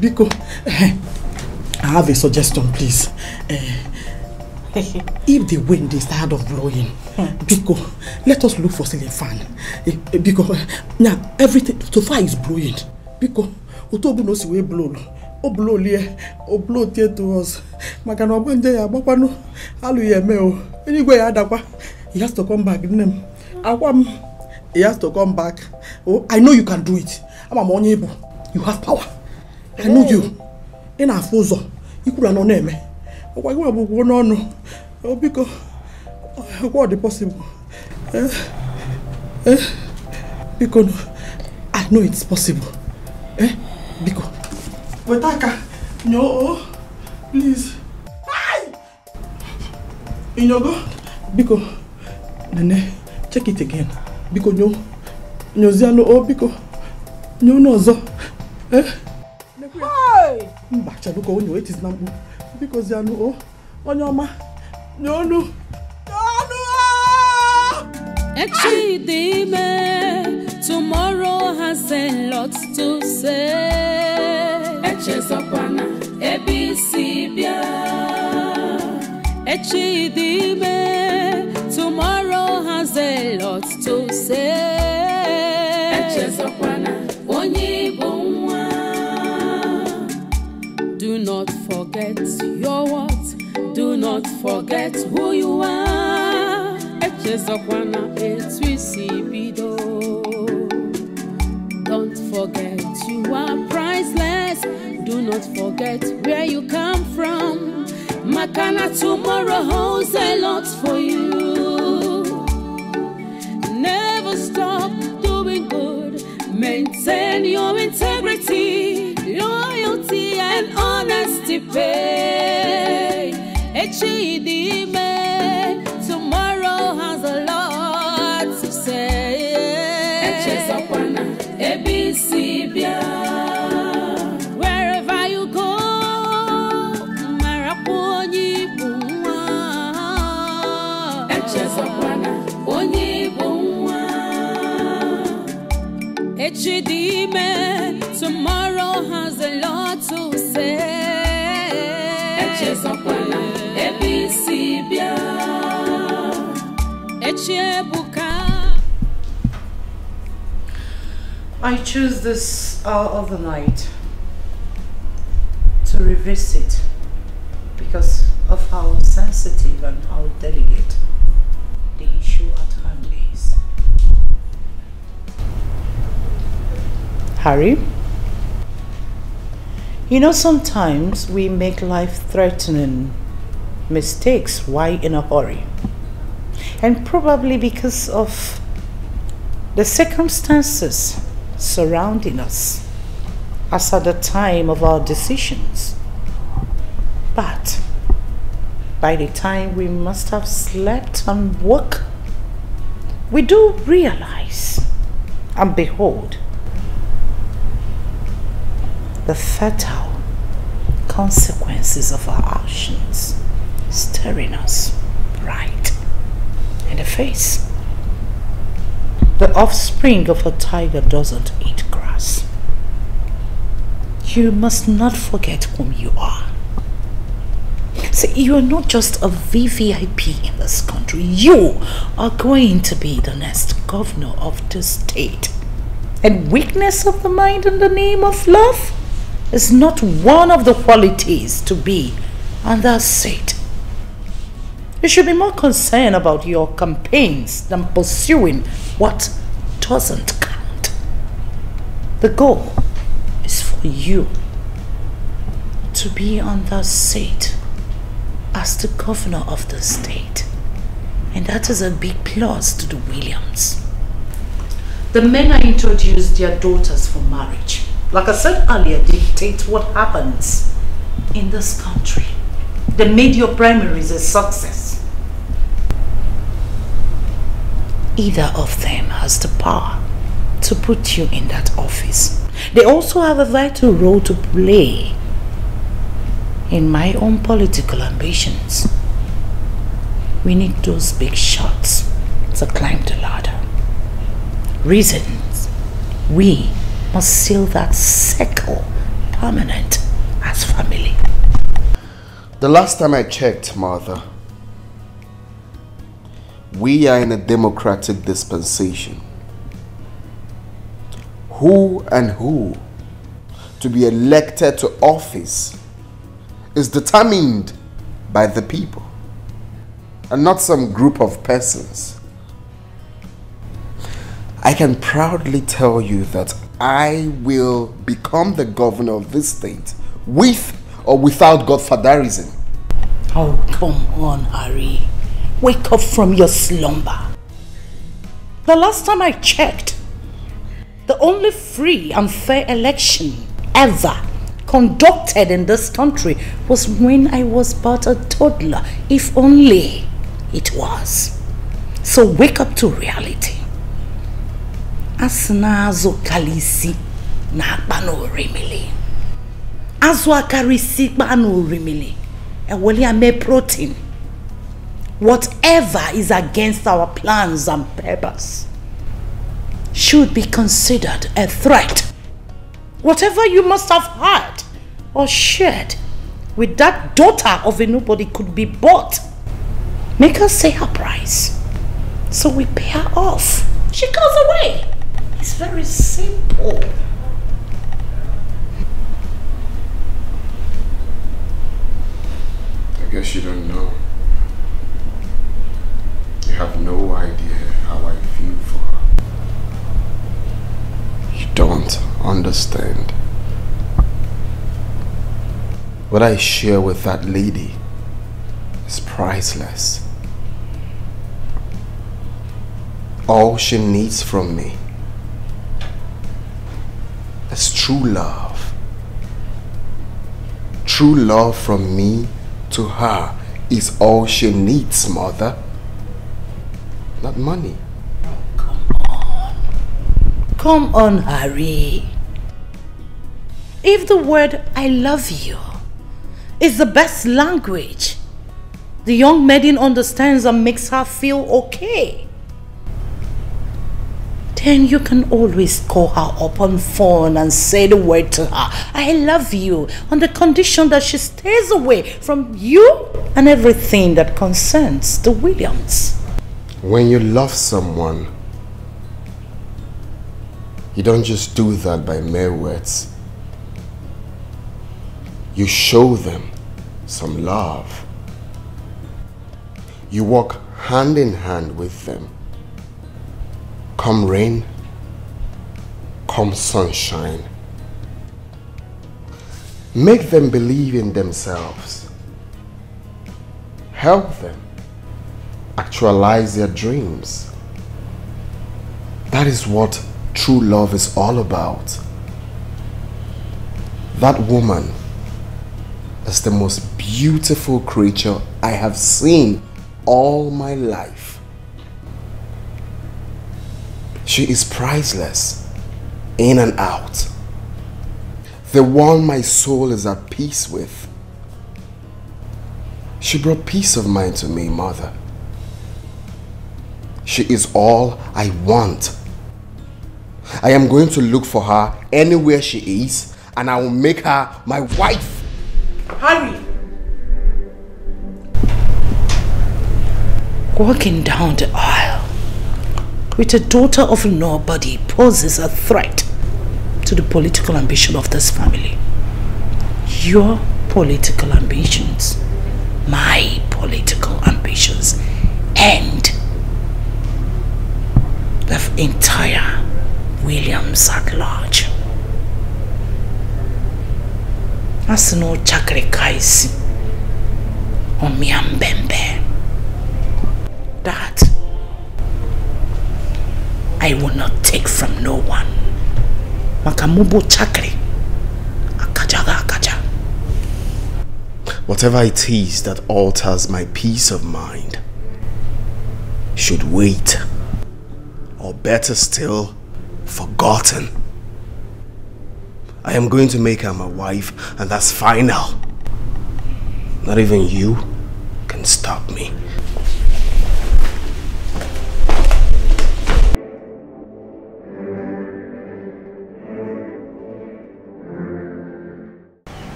biko eh, I have a suggestion please uh, if the wind is tired of blowing biko let us look for ceiling fan eh, eh, biko eh, nya everything so far is blowing biko otu ọbụla o si wee o blolie o to us maka na ọgba nje ya agbakwanụ alụ ya eme o onye ya adakwa he has to come back nne m akwa m he has
to come back oh i know you can do it ama m onye ibu, you have power i know you ị na-afụ ụzọ ikwuru anọ na-eme ọkwa gị bụ gwuo n'ọnụ
oh, biko what the possible? Eh? Eh? Biko, no I know it's possible. Eh? Biko. Wetaka, no, please. Hi! Inyogo? Biko, Nene, check it again. Biko, no. Nyoziano, oh, Biko. Nyo n'ọzọ. Eh? Hi! Mba, chaluko, onyo, it is nambu. Biko, Ziano, oh. Onye ọma.
Nyonu. Echidime, tomorrow has a lot to say. Echezopana, ebisibia. Echidime, tomorrow has a lot to say. Echezopana, onyibumwa. Do not forget your what. Do not forget who you are don't forget you are priceless do not forget where you come from Makana tomorrow holds a lot for you never stop doing good maintain your integrity loyalty and honesty pay echi dị
Get demon. Tomorrow has a lot
to say. I choose this hour of the night
to revisit because of how sensitive and how delicate Harry. You know, sometimes we make life threatening mistakes. Why in a hurry? And probably because of the circumstances surrounding us as at the time of our decisions. But by the time we must have slept and woke, we do realize
and behold the fatal consequences of our actions staring us right in the face. The offspring of a tiger doesn't eat grass. You must not forget whom you are. See, you are not just a VVIP in this country. You are going to be the next governor of the state. And weakness of the mind in the name of love? is not one of the qualities to be, and that's it. You should be more concerned about your campaigns than pursuing what doesn't count. The goal is for you to be on that seat as the governor of the
state. And that is a big
plus to the Williams. The men are introduced their daughters for marriage like I said earlier, dictates what happens in this country. They made your primaries a success.
Either of them has the power
to put you in that office. They also have a vital role to play in my own political ambitions. We need those big shots to climb the ladder.
Reasons
we must seal that circle
permanent as family. The last time I checked, Martha, we are in a democratic dispensation. Who and who to be elected to office is determined by the people and not some group of persons. I can proudly tell you that I will become the governor of this state with or without godfatherism.
Oh, come on, Harry. Wake up from your slumber. The last time I checked, the only free and fair election ever conducted in this country was when I was but a toddler, if only it was. So wake up to reality a na azụ kalisi na akpa na azụ akarịsị kpa protein whatever is against our plans and purpose should be considered a threat whatever you must have heard or shared with that daughter of a nobody could be bought make her say her price so we pay her off she goes away it's very simple.
I guess you don't know. You have no idea how I feel for her. You don't understand. What I share with that lady is priceless. All she needs from me as true love. True love from me to her is all she needs, mother. Not money. come on. Come on, Harry.
If the word I love you is the best language the young maiden understands and makes her feel okay then you can always call her up on phone and say the word to her, I love you, on the condition that she stays away from you and everything that concerns the Williams.
When you love someone, you don't just do that by mere words. You show them some love. You walk hand in hand with them. Come rain, come sunshine. Make them believe in themselves. Help them actualize their dreams. That is what true love is all about. That woman is the most beautiful creature I have seen all my life. She is priceless, in and out. The one my soul is at peace with. She brought peace of mind to me, Mother. She is all I want. I am going to look for her anywhere she is and I will make her my wife.
Harry!
Walking down the aisle with a daughter of nobody poses a threat to the political ambition of this family. Your political ambitions, my political ambitions, and the entire Williams at large. That's no chakra kaisi on me That I will not take from no one. Makamubu chakri. Akajaga akaja.
Whatever it is that alters my peace of mind should wait. Or better still, forgotten. I am going to make her my wife and that's final. Not even you can stop me.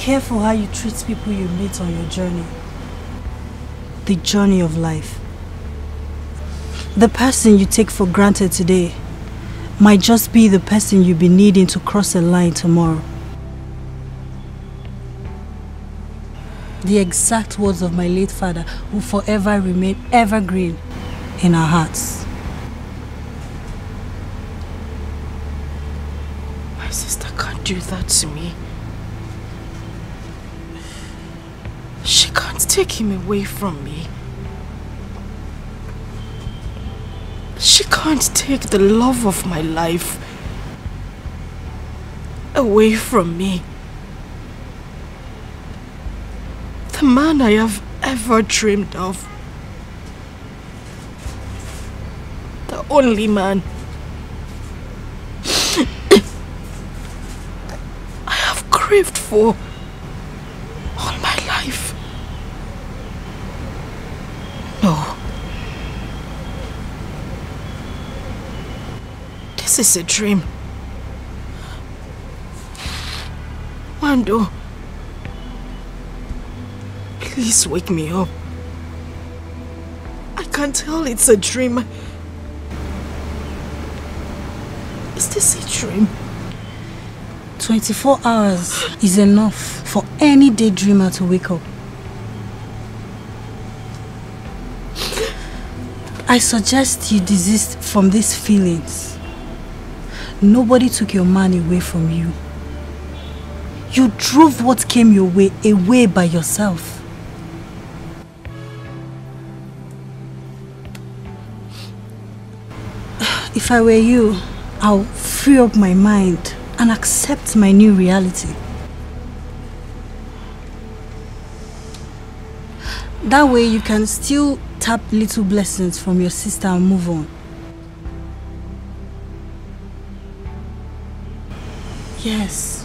Careful how you treat people you meet on your journey. The journey of life. The person you take for granted today might just be the person you'll be needing to cross a line tomorrow. The exact words of my late father will forever remain evergreen in our hearts. My sister can't do that to me. Don't take him away from me. She can't take the love of my life away from me. The man I have ever dreamed of. The only man. I
have craved for.
This Is a dream? Wando, please wake me up.
I can't tell it's a dream.
Is this a dream? 24 hours is enough for any daydreamer to wake up. I suggest you desist from these feelings. Nobody took your man away from you. You drove what came your way away by yourself. If I were you, I'll free up my mind and accept my new reality. That way you can still tap little blessings from your sister and move on.
Yes.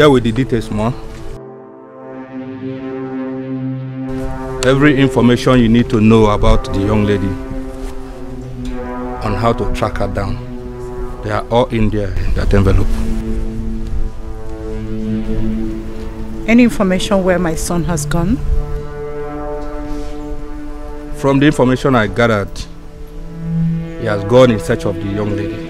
Here with the details, ma. Every information you need to know about the young lady on how to track her down, they are all in there in that envelope.
Any information where my son has gone?
From the information I gathered, he has gone in search of the young lady.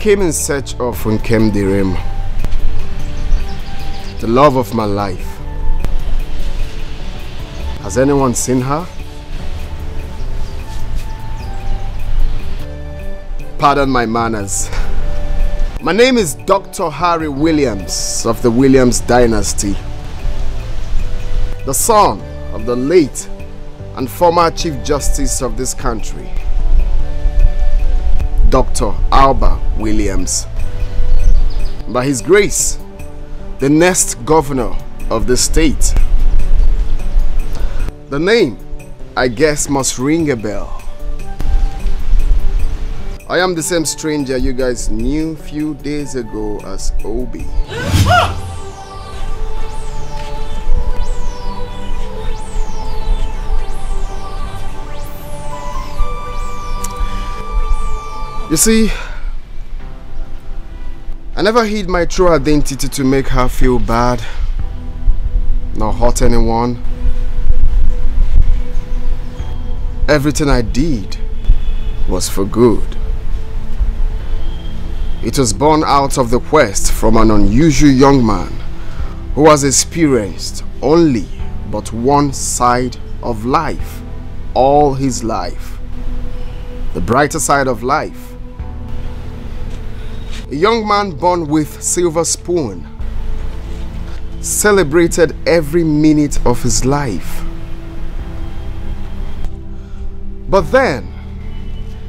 came in search of Nkem Direm, the love of my life. Has anyone seen her? Pardon my manners. My name is Dr. Harry Williams of the Williams dynasty. The son of the late and former Chief Justice of this country, Dr. Alba Williams. By His grace, the next governor of the state. The name, I guess, must ring a bell. I am the same stranger you guys knew few days ago as Obi. You see, I never hid my true identity to make her feel bad, nor hurt anyone. Everything I did was for good. It was born out of the quest from an unusual young man who has experienced only but one side of life all his life. The brighter side of life a young man born with silver spoon, celebrated every minute of his life. But then,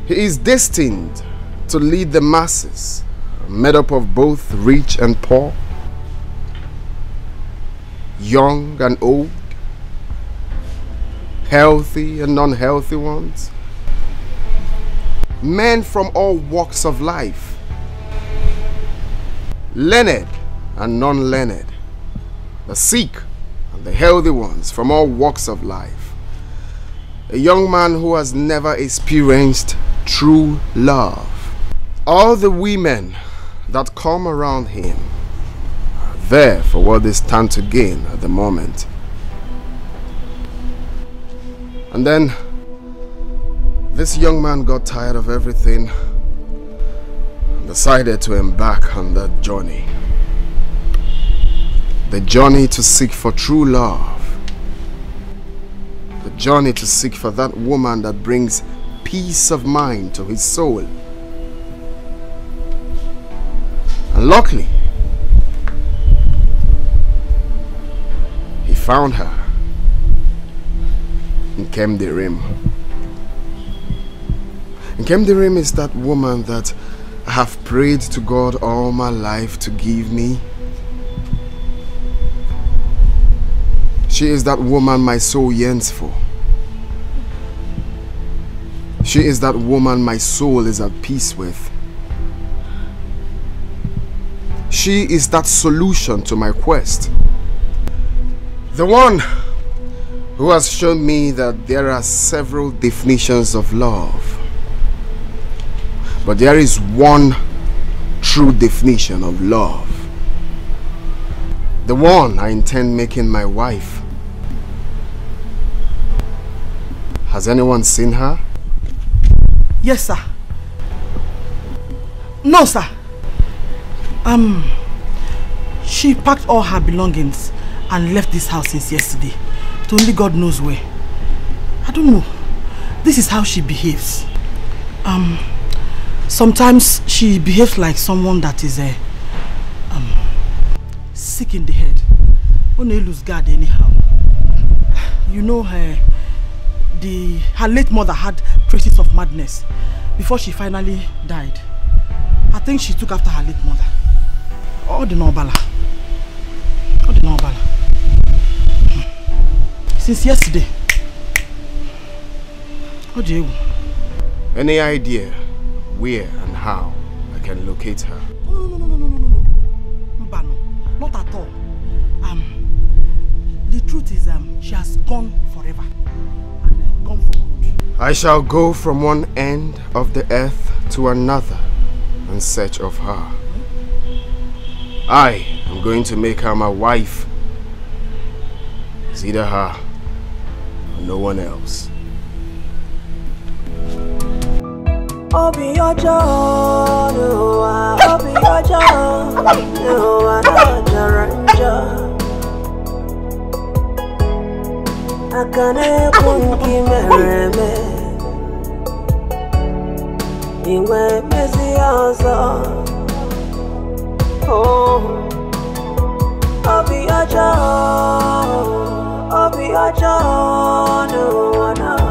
he is destined to lead the masses, made up of both rich and poor, young and old, healthy and unhealthy ones, men from all walks of life, learned and non-learned, the sick and the healthy ones from all walks of life. A young man who has never experienced true love. All the women that come around him are there for what they stand to gain at the moment. And then this young man got tired of everything decided to embark on that journey. The journey to seek for true love. The journey to seek for that woman that brings peace of mind to his soul. And luckily, he found her in Kemdirim. And Kemdirim is that woman that I have prayed to God all my life to give me. She is that woman my soul yearns for. She is that woman my soul is at peace with. She is that solution to my quest. The one who has shown me that there are several definitions of love. But there is one true definition of love. The one I intend making my wife. Has anyone seen her?
Yes, sir. No, sir.
Um, she packed all her belongings and left this house since yesterday. To only God knows where. I don't know. This is how she
behaves. Um, Sometimes she behaves like someone that is a eh, um, sick
in the head. Only lose guard
anyhow. You know her, eh, the, her late mother had traces of madness before she finally died. I think she took after her late mother. All the Nobala. All the Nobala. Since yesterday. Oh, dear.
Any idea where and how I can locate her. No,
no, no, no, no, no, no, no. Mbano, not at all. Um, the truth is um, she has gone forever. And uh, gone for good.
I shall go from one end of the earth to another in search of her. I am going to make her my wife. It's either her or no one else.
obi ojo, ni obi ojo, ni òwà náà jọrọ njọ. aka na-ekwu nke mere eme inwe mezi ya oh. obi ojo, obi ọjọọ n'ụwa náà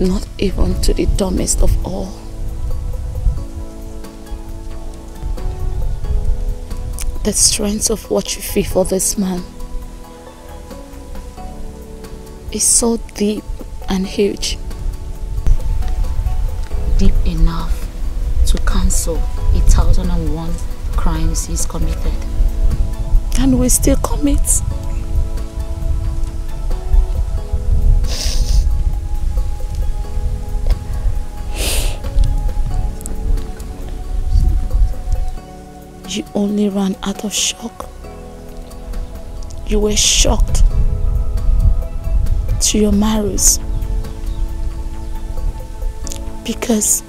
not even to the dumbest of all. The strength of what you feel for this man
is so deep and huge. Deep enough to cancel a thousand and one crimes he's committed. And we still commit.
You only ran out of shock. You were shocked to your marrows
because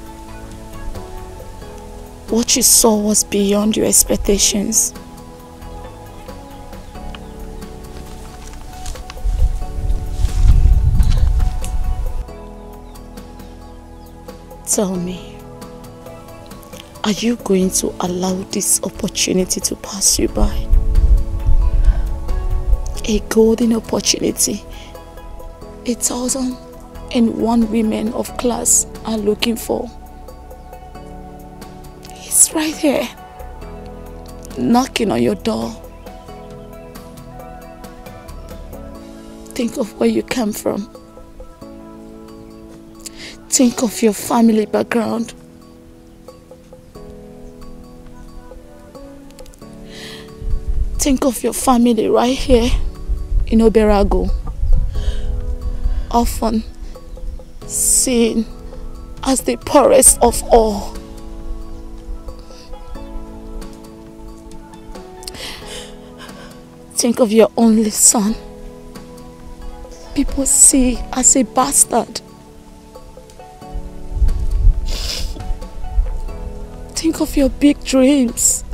what you saw was beyond your expectations. Tell me, are you going to allow this opportunity to pass you by? A golden opportunity. A thousand and one women of class are looking for. It's right here,
knocking on your door. Think of where you came from. Think of your family
background. think of your family right here in Oberago. Often seen as the poorest of all. Think of your only son. People see as a bastard. Think of your big dreams.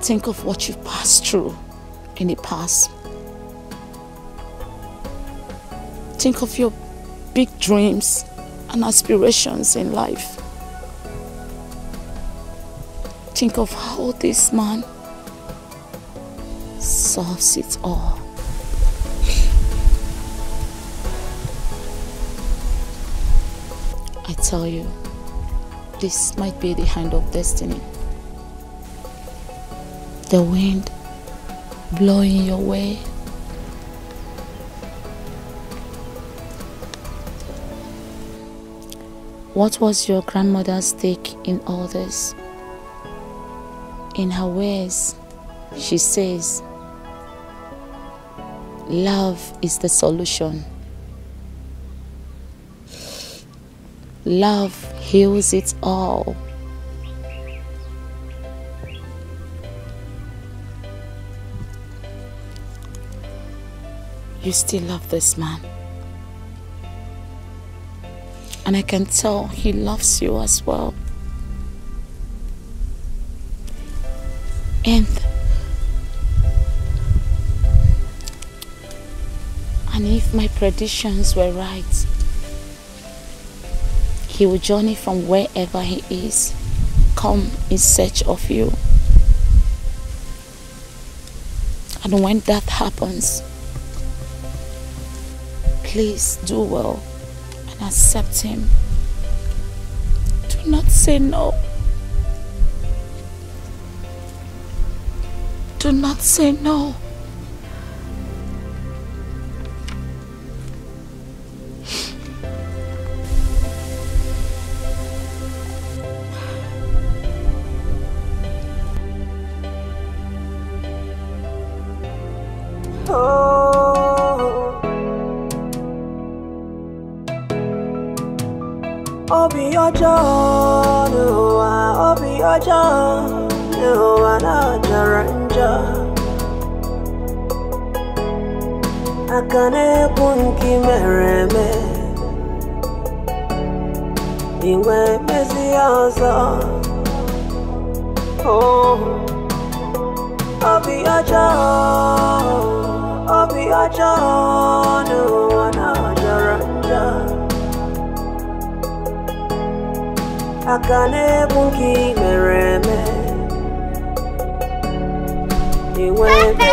Think of what you've passed through in the past. Think of your big dreams and aspirations in life. Think of how this man solves it all. I tell you, this might be the hand of destiny
the wind blowing your way. What was your grandmother's stake in all this? In her words, she says,
Love is the solution. Love heals it all. you still love this man. And I can tell he loves you as well. And and if my predictions were right, he will journey from wherever he is, come in search of you. And when that happens, Please do well and accept him. Do not say no. Do not say no.
Oh.
I'll I'll be be your your obi ọjọọ n'ụwa obi ọjọọ n'ụwa na jọrọ njọ aka Oh, I'll be eme inwe I'll be ọjọọ obi ọjọọ n'ụwa na jọrọ njọ aka n'egwu nke ị mere eme enwebe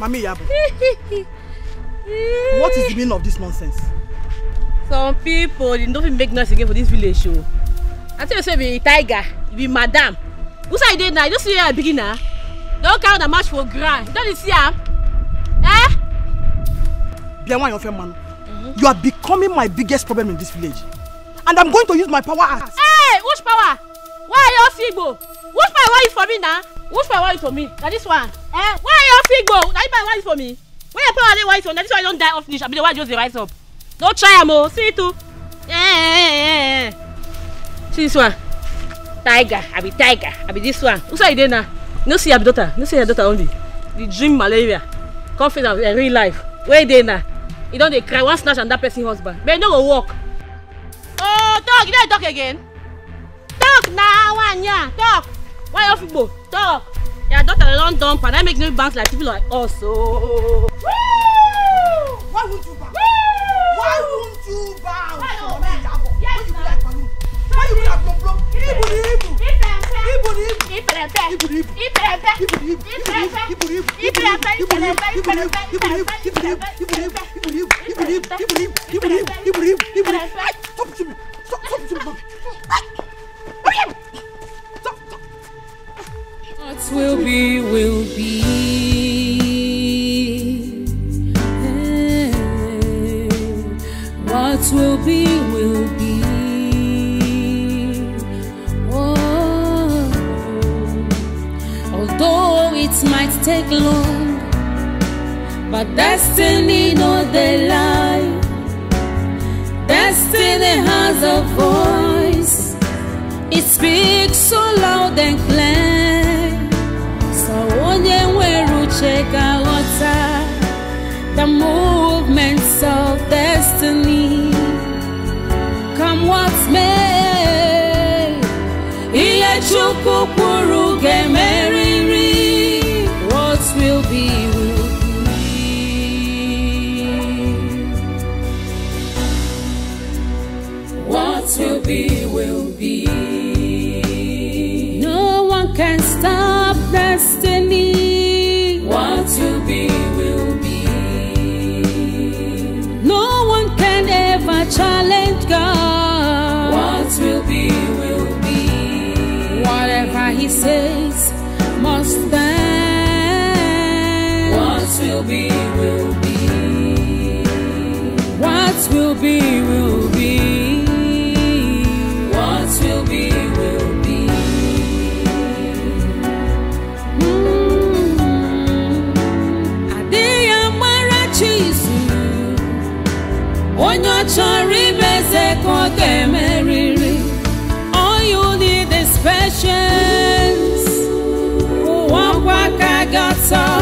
Mami Yabo, what is the meaning of this nonsense? some people they don't fit make noise again for this village show. Oh. i tell you say you be tiger you be madam who side you dey now you no see where i begin na don carry una match for ground you see am eh. Be àwọn àyàn your mọ̀ nù you are becoming
my biggest problem in this village and i'm going to use my power as.
hey which power why are you off igbo which power you for me now? which power you for me na this one eh why are you off igbo na this power you want use for me where your power dey want use for me this one don't die off finish abi the one just dey rise up no try am o see too eh eh, eh, eh, eh. see this one tiger i be tiger i be this one who say you dey now no see your daughter no see your daughter only the dream malaria come face am in eh, real life wey dey now You don't they cry one snatch and that person husband but e no go walk. oh talk you don't talk again talk now. One wanya talk why you figbo talk your daughter dey don dump and I make you no bounce like people like us Oh,
oh, why would you bounce. Why won't you bow for me, Yabo? Why you be like balloon? Why you be like blom blom?
Ibu ni ibu.
Ibu ni ibu. Ibrempe. Ibu ni ibu. Ibrempe. Ibu ni ibu.
Ibrempe. Ibu ni Stop to me. Stop, stop to me, stop. What will be, will be.
What will be, will be. Oh,
although it might take long, but destiny knows the lie. Destiny has a voice, it speaks so loud and clear. So, onye nweru cheka ghọta the movements of destiny. Come what's may,
ile chukwu kwuru ga-emeriri, what will be will be.
What will be will be.
No one can stop destiny. What will
be
challenge, God. What will
be, will be.
Whatever He says must stand.
What will be, will be.
What will be,
will be.
ga you need is patience ụwa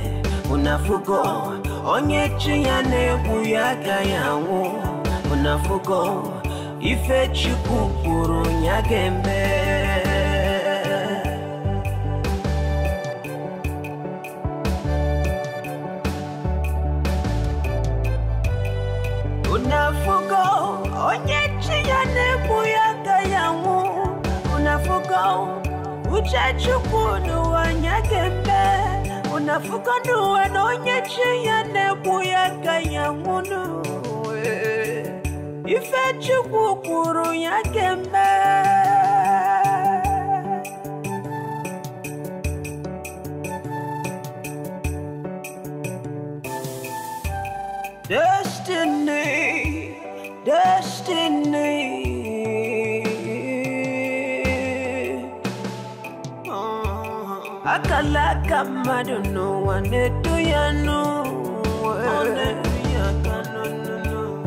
unafugo onye chi ya na-egbu ya agaghị anwụ unafugo ife chukwu kwuru
unafugo onye
chi ya na-egbu ya agaghị unafugo uche chukwu unavuka nduwe nonyecheya nekuyagaya ngunuwe ife chukukuru yakembe Akala kama dono wanetu ya no Wanetu ya kanono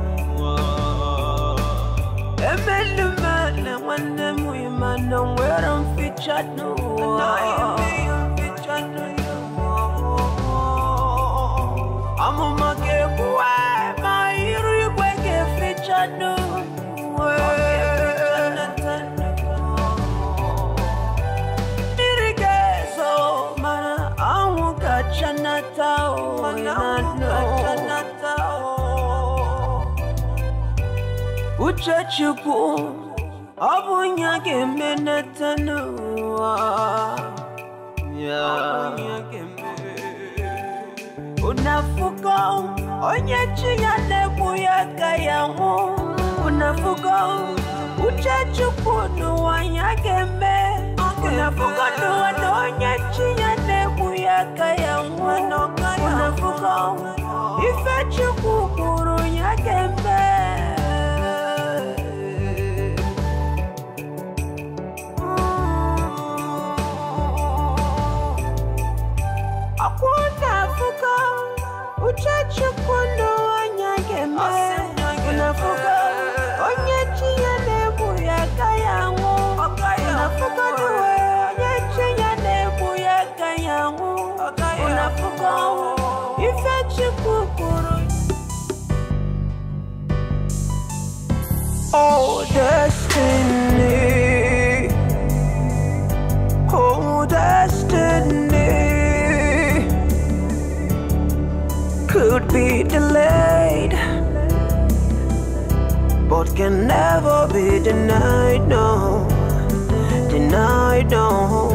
Emelu mana wane muimano Where I'm featured no Chukwu ọ bụ onye ga-eme nleta n'ụwa unafugo onye chi ya na-egbu ya ka ya nwụ unafugo uche Chukwu n'ụwa ya ga-eme unafugo ya na ya ka ya nwụ unafugo be delayed But can never be denied, no Denied, no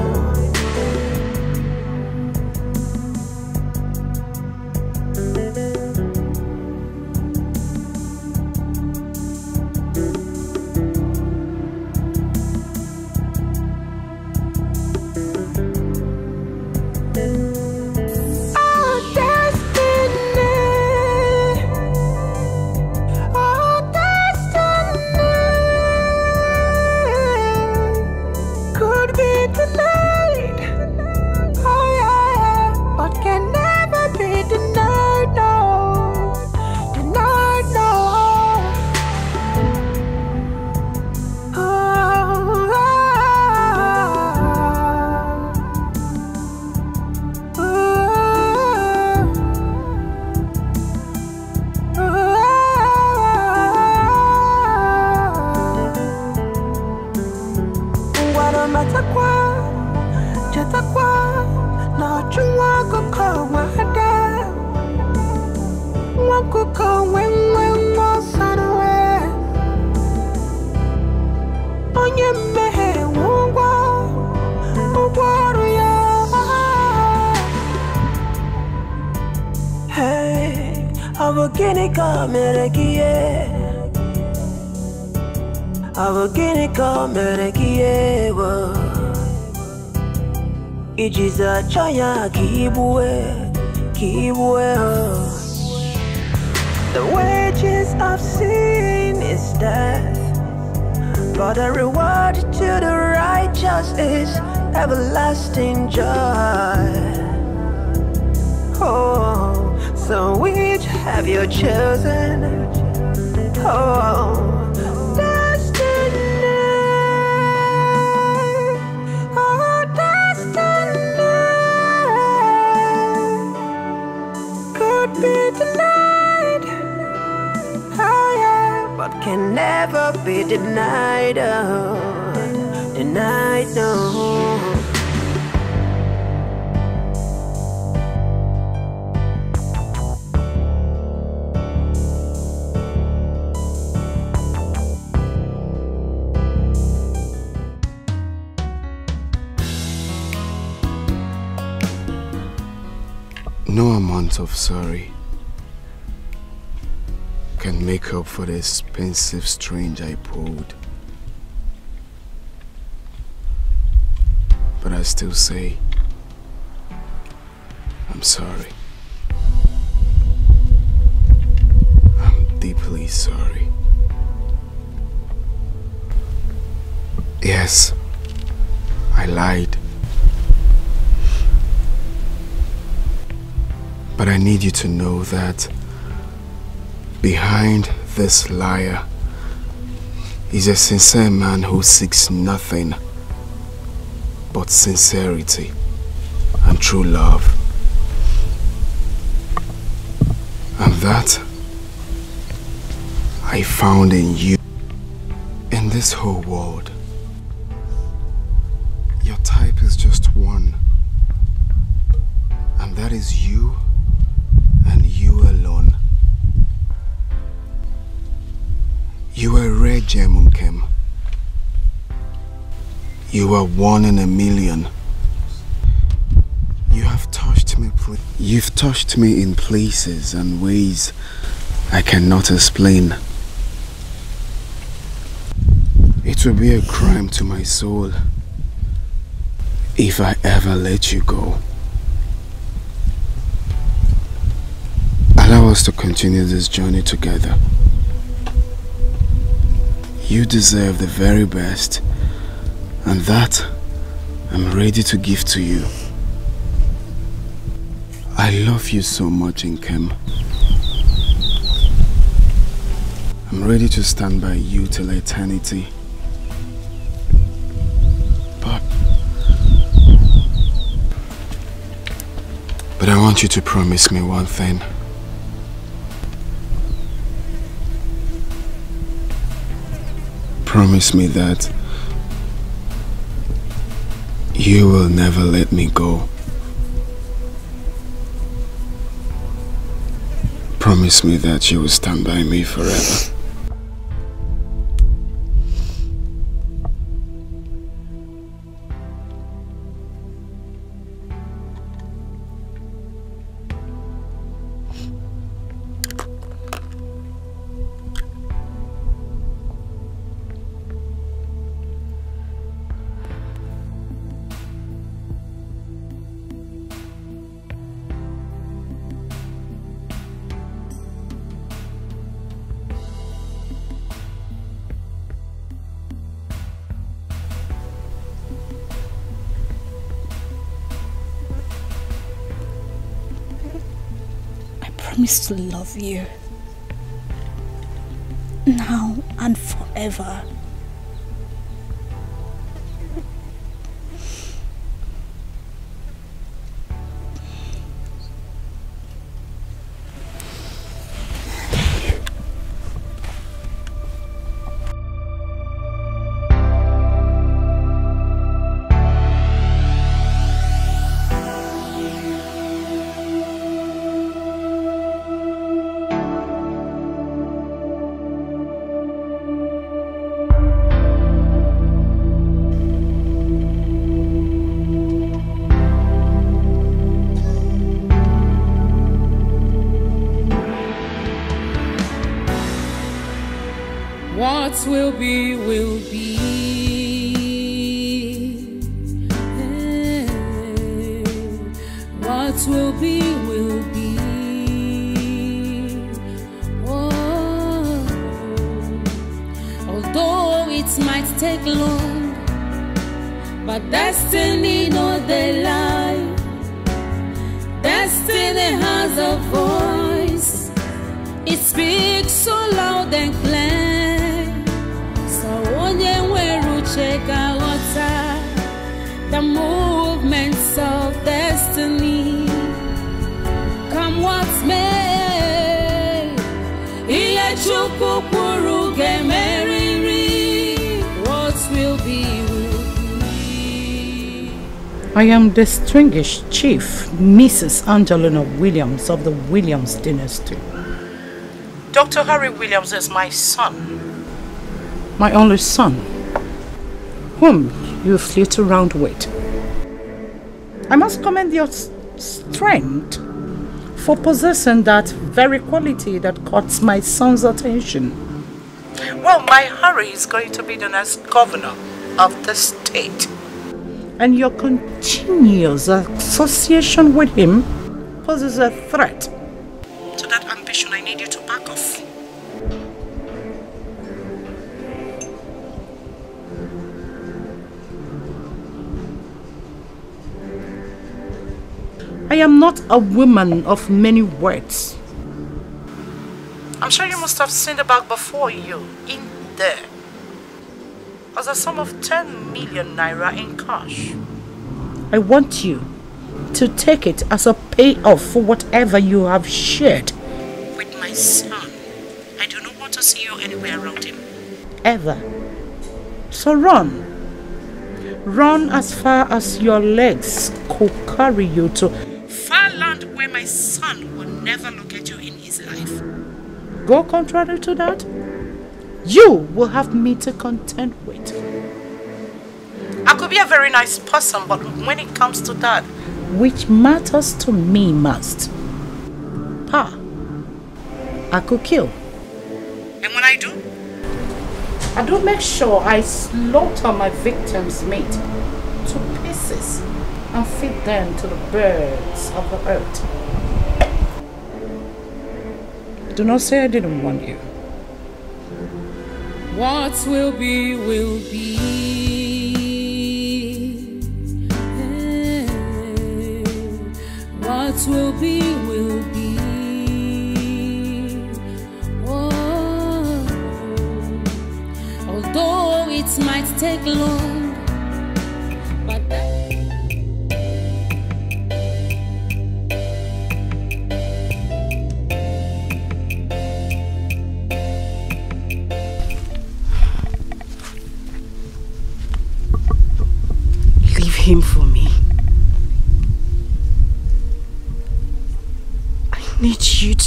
ijiza The wages of sin is death But the reward to the righteous is everlasting joy Oh, so which have you chosen? Oh can never be denied. Oh, denied, no.
No amount of sorry make up for the expensive strange I pulled. But I still say, I'm sorry. I'm deeply sorry. Yes, I lied. But I need you to know that behind this liar is a sincere man who seeks nothing but sincerity and true love. And that I found in you, in this whole world. You are one in a million. You have touched me, You've touched me in places and ways I cannot explain. It will be a crime to my soul if I ever let you go. Allow us to continue this journey together. You deserve the very best and that I'm ready to give to you. I love you so much, Inkem. I'm ready to stand by you till eternity. But... But I want you to promise me one thing. Promise me that you will never let me go. Promise me that you will stand by me forever.
just love you.
distinguished chief, Mrs. Angelina Williams of the Williams dynasty. Dr. Harry Williams is my son, my only
son, whom you flit around with. I must commend your strength for possessing that very quality that caught my son's attention. Well, my Harry is going
to be the next governor of the state
and your continuous association with him
poses a threat to that ambition. I need you to back off.
I am not a woman of many words.
I'm sure you must have seen the bag before you, in there as a sum of 10 million naira in cash.
I want you to take it as a payoff for whatever you have shared with my son. I do not want to see you anywhere around him. Ever.
So run. Run as far as your legs could carry you to
far land where my son will never look at you in his life. Go contrary to that, you will have me to contend with. I could be a very nice person, but when it comes to that, which matters to me most, ah,
I could kill. And when I
do? I do make sure I slaughter my victims' meat to pieces and
feed them to the birds of the earth.
Do not say I didn't warn you
what will
be, will be. what will be, will be. although
it might take long.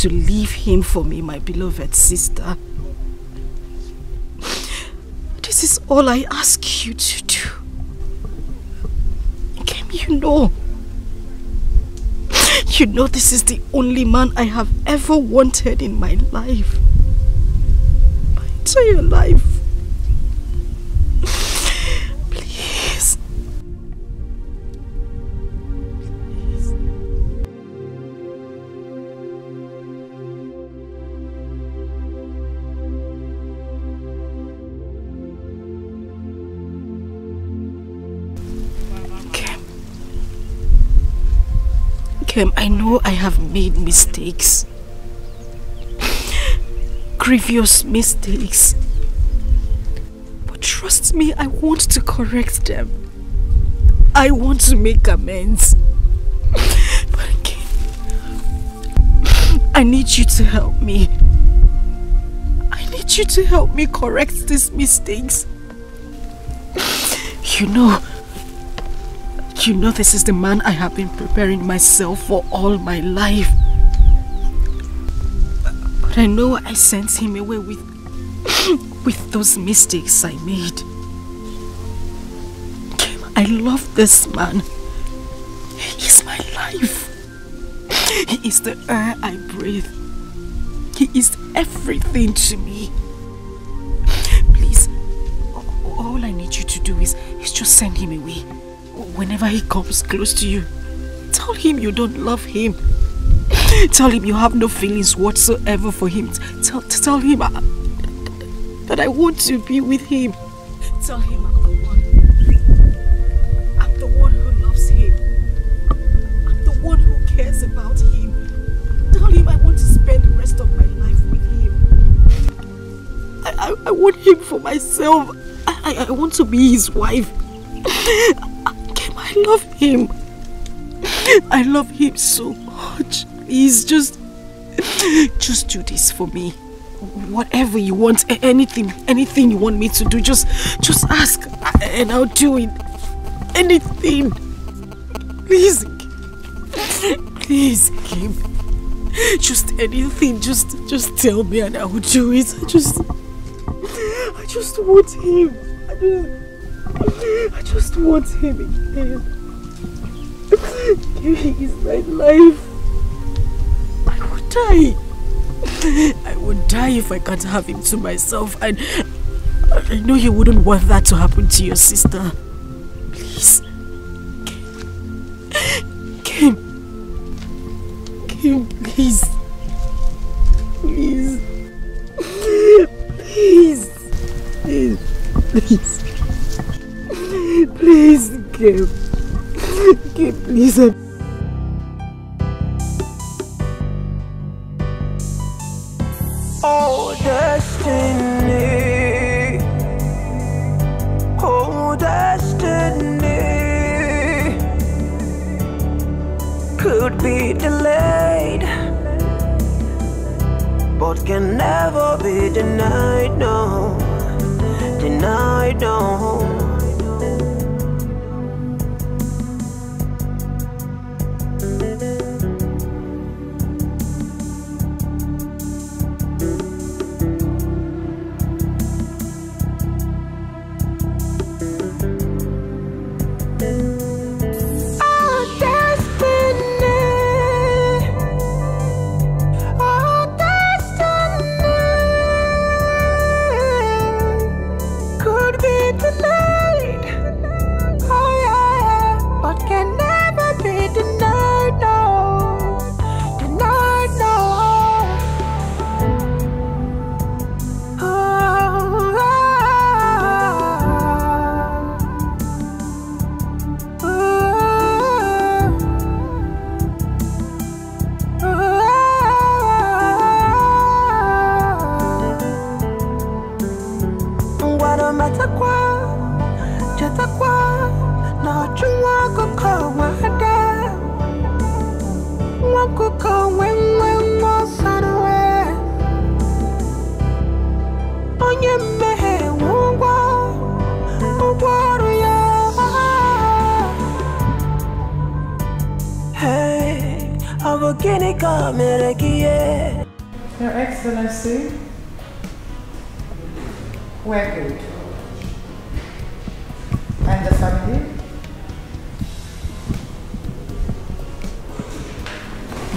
to leave him for me, my beloved sister. This is all I ask you to do. Kim, you know. You know this is the only man I have ever wanted in my life. Entire life. Kem, I know I have made mistakes. Grievous mistakes. But trust me, I want to correct them. I want to make amends. But Kem, I need you to help me. I need you to help me correct these mistakes. You know, you know this is the man I have been preparing myself for all my life. But I know I sent him away with, with those mistakes I made. I love this man. He is my life. He is the air I breathe. He is everything to me. Please, all I need you to do is, is just send him away whenever he comes close to you, tell him you don't love him. Tell him you have no feelings whatsoever for him. Tell, tell him I, uh, that I want to be with him.
Tell him I'm the one. I'm the one who loves him. I'm the one who cares about him. Tell him I want to spend the
rest of my life with him. I, I, I want him for myself. I, I, I want to be his wife. I love him. I love him so much. He's just... Just do this for me. Whatever you want, anything, anything you want me to do, just, just ask and I'll do it. Anything. Please, please, Kim. Just anything, just, just tell me and I will do it. I just, I just want him. I just... I just want him again. Gary is my life. I would die. I would die if I can't have him to myself. And I know you wouldn't want that to happen to your sister. Please. Kim. Kim, please. Please. Please. Please. Please. Please, Gabe. Gabe,
please.
Oh, destiny.
Oh, destiny. Could be delayed, but can never be denied, no. Denied, no.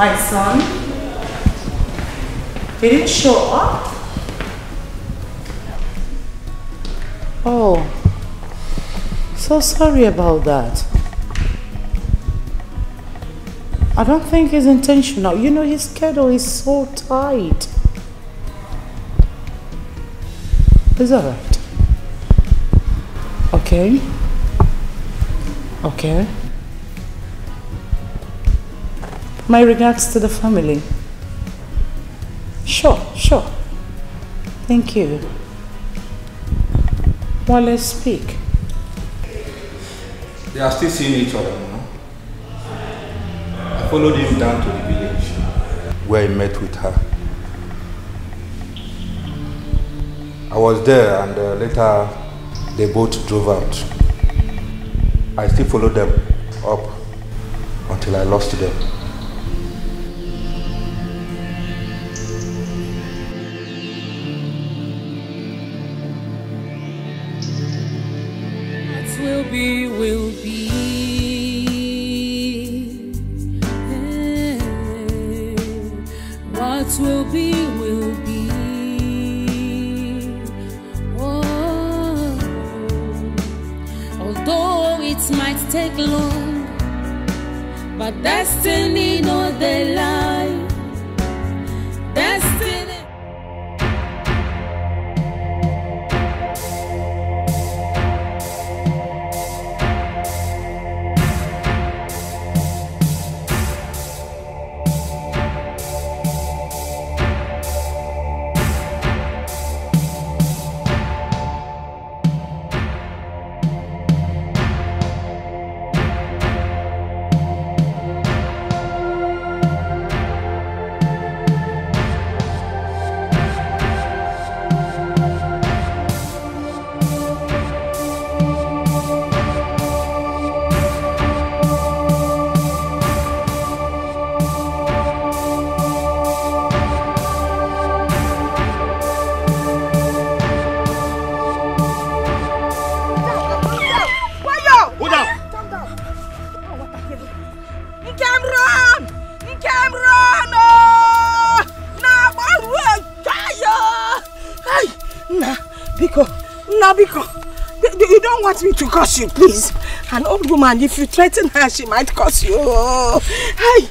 my son. They didn't show up. Oh, so sorry about that. I don't think he's intentional. You know, his schedule is so tight. Is that right? Okay. Okay. My regards to the family. Sure, sure. Thank you. While I speak.
They are still seeing each other, no? I followed him down to the village where I met with her. I was there and uh, later they both drove out. I still followed them up until I lost them.
want me to curse you, please? An old woman, if you threaten her, she might curse you. Hi.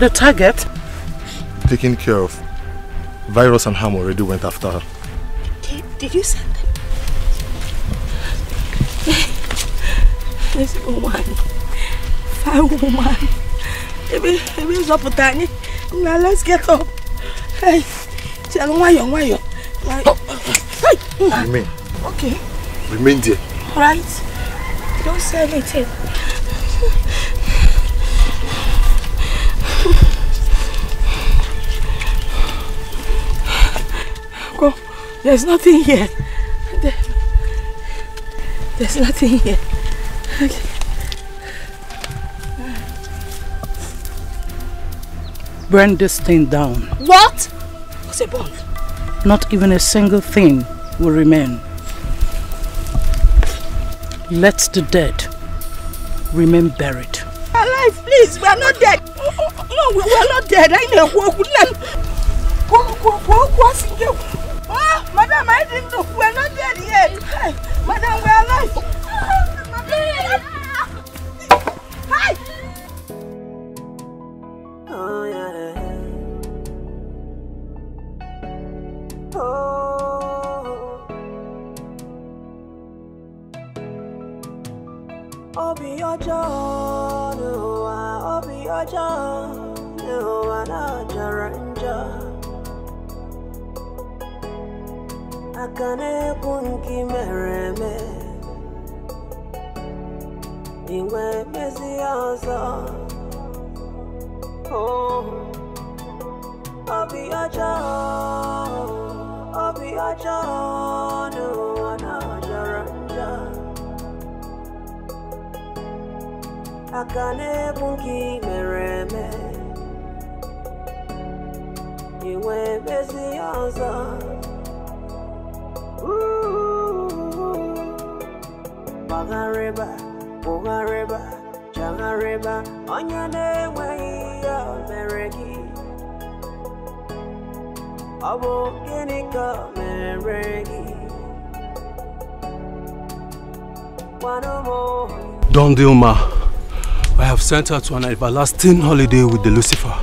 And the target?
taking care of. Virus and Ham already went after her.
Kate, did you send them? this woman. Fine woman. Maybe, maybe it's up for Danny. Now let's get up. Hey, tell why you, why you. Oh, hey, remain. Okay. Remain there. Right. Don't say anything. There's
nothing here. There's nothing here. Okay.
Burn this thing down. What? What's it about? Not even a single thing will remain. Let the dead remain buried.
Alive, please, we are not dead. No, we are not dead. I know in the way!
Dilma, I have sent her to an everlasting holiday with the Lucifer.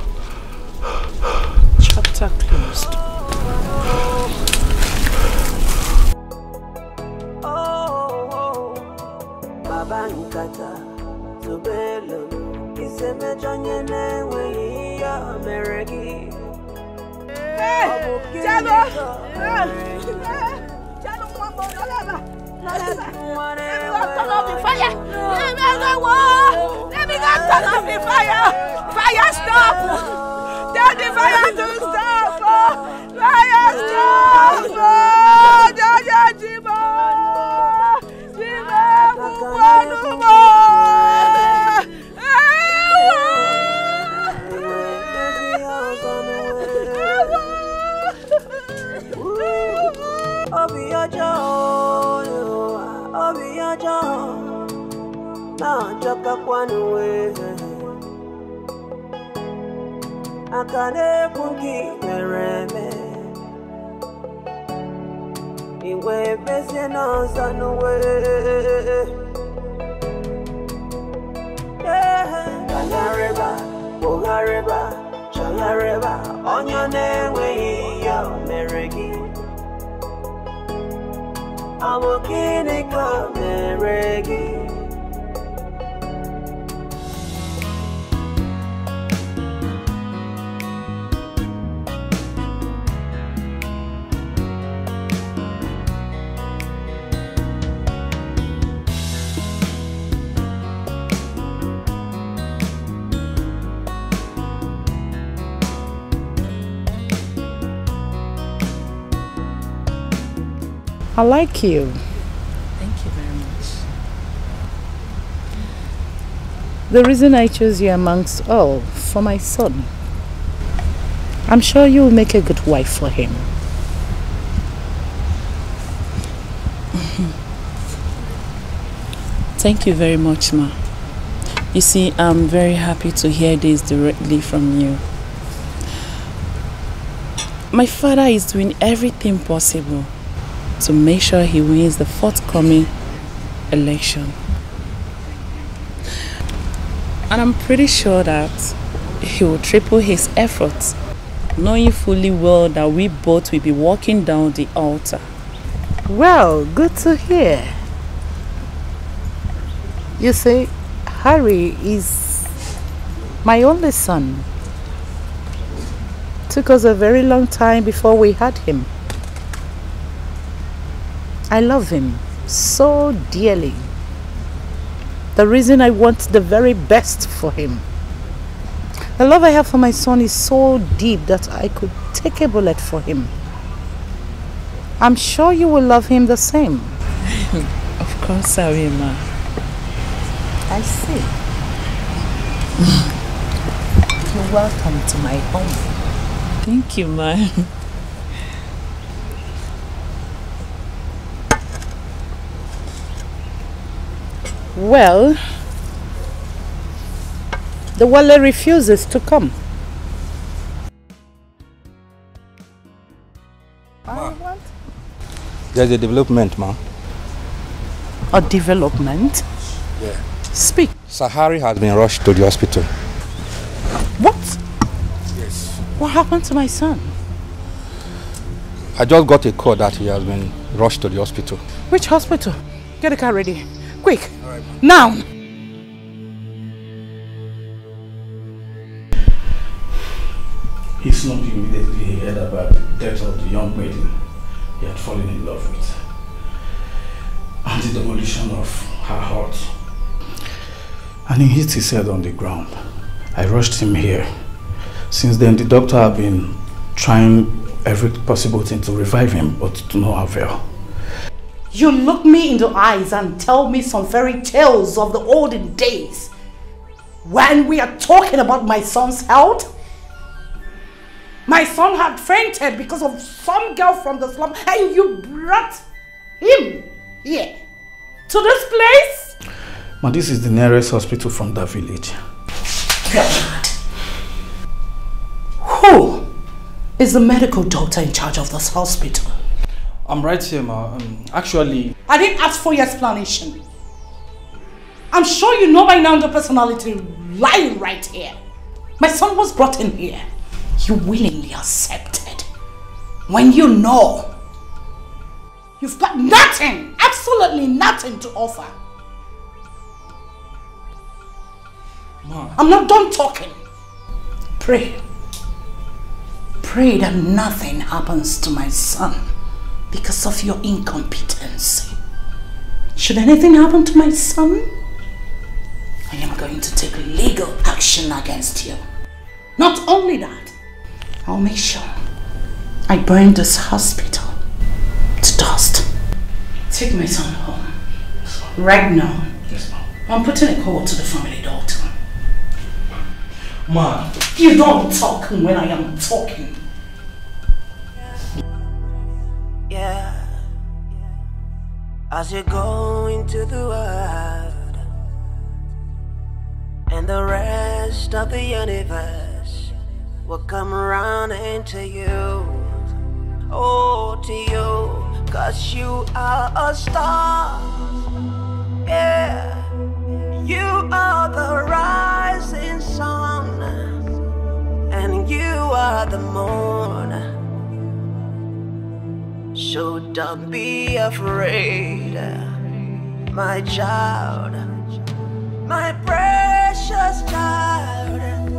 you.
Thank you very much.
The reason I chose you amongst all for my son.
I'm sure you will make a good wife for him. Thank you very much, Ma. You see, I'm very happy to hear this directly from you. My father is doing everything possible to make sure he wins the forthcoming election. And I'm pretty sure that he will triple his efforts, knowing fully well that we both will be walking down the altar.
Well, good to hear.
You see, Harry is my only son. Took us a very long time before we had him. I love him so dearly. The
reason I want the very best for him. The love I have for my son is
so deep that I could take a bullet for him. I'm sure you will love him the same. of course I will, ma. I see. You're welcome to my
home.
Thank you, ma. well,
the Wale refuses to come.
there's a development, ma. A development? Yeah. Speak. Sahari has been rushed to the hospital. What? Yes. What happened to my son? I just got a call that he has been rushed to the hospital.
Which hospital? Get a car ready. Quick. Now!
He slumped immediately he heard about the death of the young maiden he had fallen in love with and the demolition of her heart. And he hit his head on the ground. I rushed him here. Since then, the doctor had been trying every possible thing to revive him, but to no avail.
You look me in the eyes and tell me some fairy tales of the olden days when we are talking about my son's health. My son had fainted because of some girl from the slum and you brought him here to this place?
Ma, this is the nearest hospital from that village.
God. Who is the medical doctor in charge of this hospital? I'm right here, ma. Um, actually... I didn't ask for your explanation. I'm sure you know by now the personality lying right here. My son was brought in here. You willingly accepted. When you know You've got nothing, absolutely nothing to offer. Ma. I'm not done talking. Pray. Pray that nothing happens to my son because of your incompetency. Should anything happen to my son, I am going to take legal action against you. Not only that,
I'll make sure I burn this hospital
to dust.
Take my son home. right now. Yes, ma'am. I'm putting
a call to the family doctor. Ma'am. You don't talk when I
am talking. yeah. As you go into the world and the rest of the universe will come around into you. Oh, to you, cause you are a star. Yeah, you are the rising sun, and you are the moon. So don't be afraid, my child, my precious child.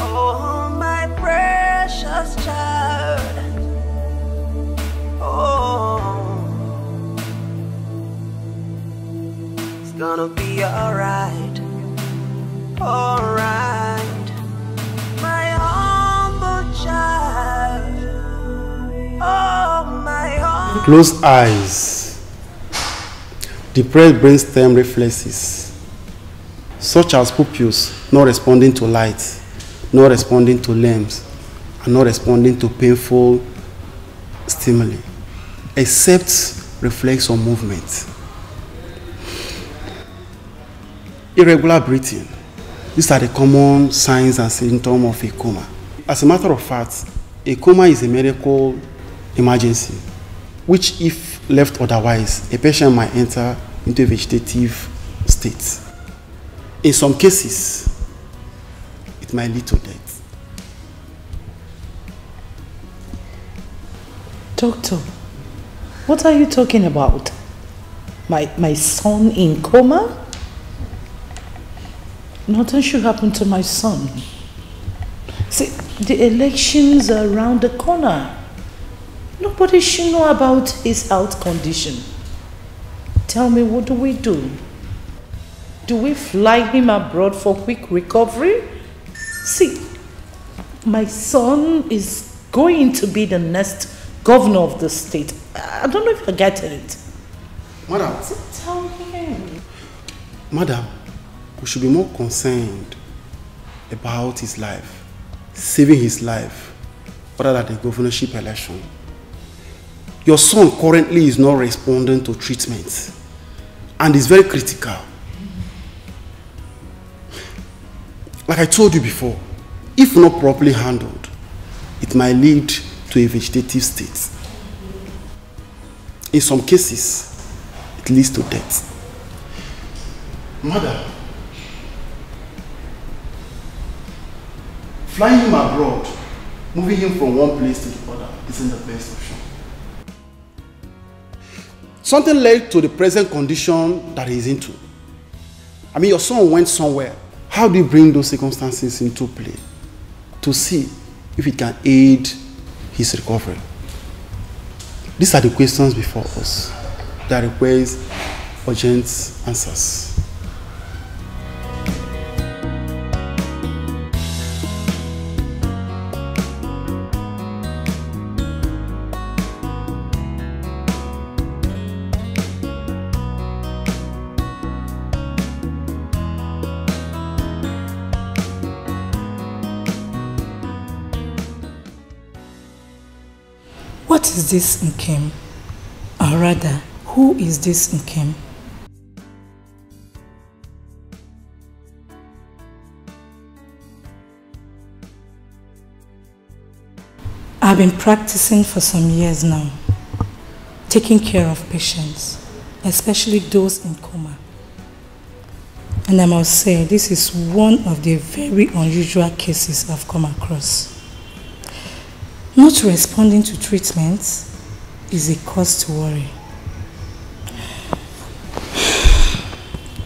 Oh, my precious child. Oh, it's gonna be alright, alright, my
Close eyes. Depressed brainstem reflexes,
such as pupils not responding to light, not responding to lamps, and not responding to painful stimuli, except reflex or movement.
Irregular breathing. These are the common signs and symptoms of a coma. As a matter of fact, a coma is a medical emergency, which if left otherwise, a patient might enter into a vegetative state.
In some cases, it might lead to death.
Doctor, what are you talking about? My, my son in coma? Nothing should happen to my son. See, the elections are around the corner. Nobody should know about his health condition. Tell me, what do we do? Do we fly him abroad for quick recovery? See, my son is going to be the next governor of the state. I don't know
if you're getting it.
Madam. Tell him.
Madam, we should be more concerned about his life, saving his life, rather than the governorship election. Your son currently is not responding to treatment and is very critical. Like I told you before, if not properly
handled, it might lead to a vegetative state.
In some cases, it leads to death.
Mother, flying him abroad, moving him from one place to the other, isn't the best option.
Something led to the present condition that he's into. I mean, your son went somewhere. How do you bring those circumstances into play to see if it can aid his recovery? These are the questions before us that requires urgent answers.
is this Nkem? Or rather, who is this Nkem? I've been practicing for some years now, taking care of patients, especially those in coma. And I must say, this is one of the very unusual cases I've come across. Not responding to treatment is a cause to worry.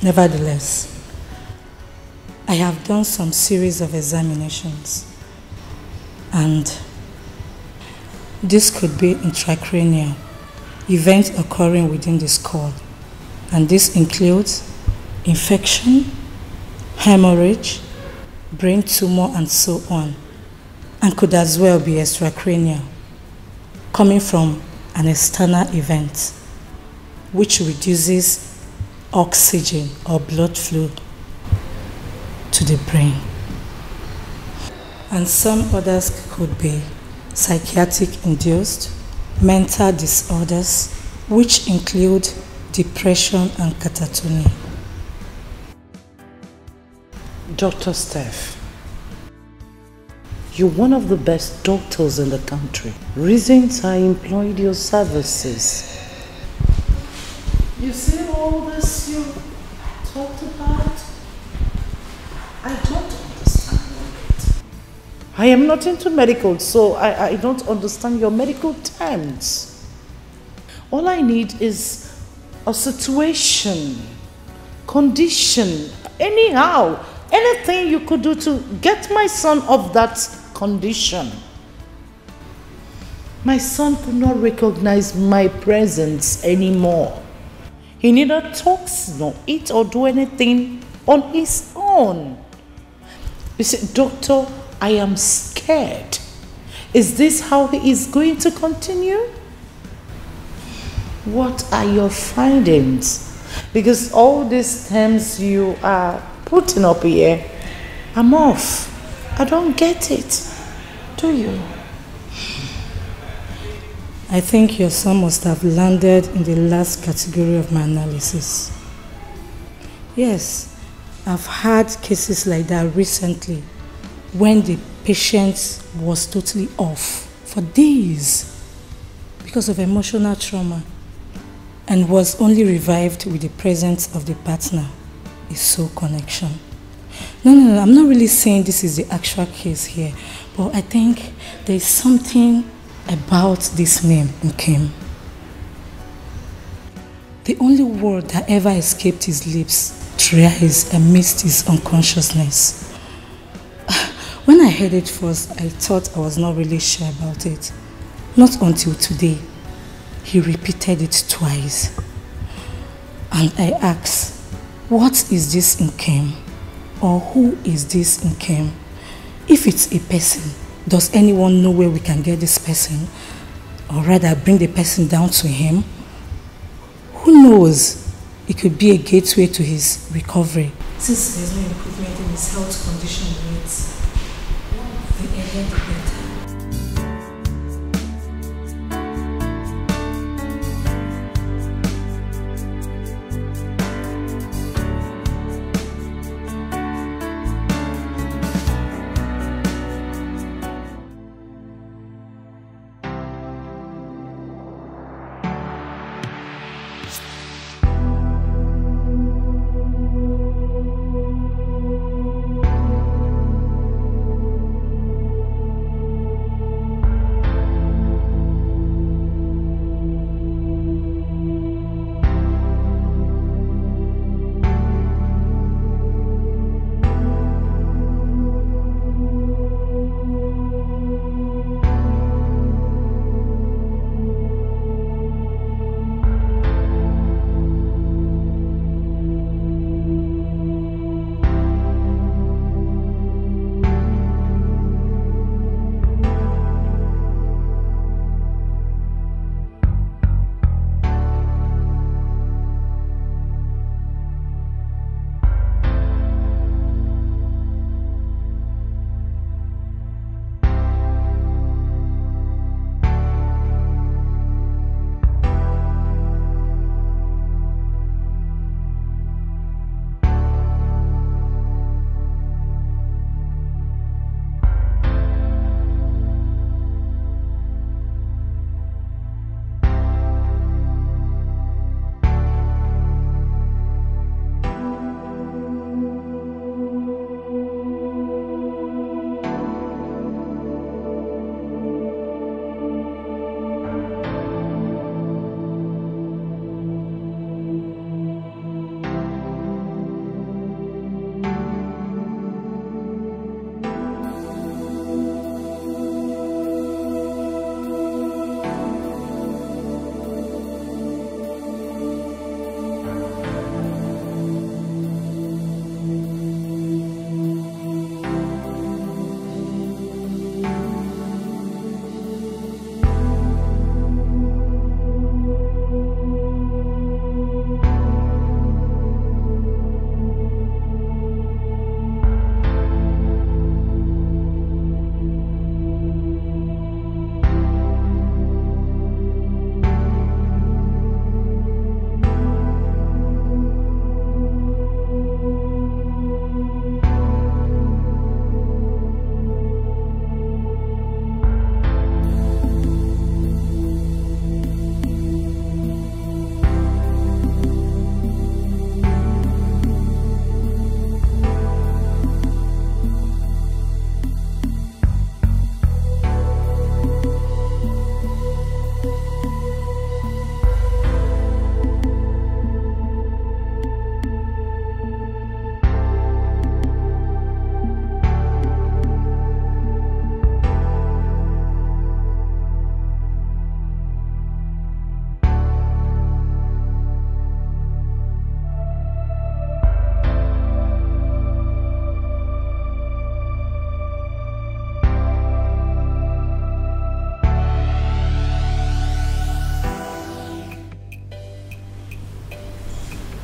Nevertheless, I have done some series of examinations and this could be intracranial, events occurring within the skull and this includes infection, hemorrhage, brain tumor and so on and could as well be extracranial, coming from an external event, which reduces oxygen or blood flow to the brain. And some others could be psychiatric induced, mental disorders, which include depression and catatonia.
Dr. Steph, you're one of the best doctors in the country. Reasons I employed your services.
You see all this you talked
about? I don't understand it. I am not into medical, so I, I don't understand your medical terms. All I need is a situation, condition, anyhow, anything you could do to get my son off that condition. My son could not recognize my presence anymore. He neither talks nor eats or do anything on his own. You said, Doctor, I am scared. Is this how he is going to continue?
What are your findings? Because all these terms you are putting up here, I'm off. I don't get it. Do you?
I think your son must have landed in the last category of my analysis.
Yes,
I've had cases like that recently when the patient was totally off for days because of emotional trauma and was only revived with the presence of the partner, a soul connection. No, no, no, I'm not really saying this is the actual case here, but I think there's something about this name, Nkem. The only word that ever escaped his lips throughout his amidst his unconsciousness. When I heard it first, I thought I was not really sure about it. Not until today. He repeated it twice. And I asked, what is this Nkem? or who is this Nkem? If it's a person, does anyone know where we can get this person? Or rather, bring the person down to him? Who knows? It could be a gateway to his recovery.
Since there's no improvement in his health condition yet, the the
better.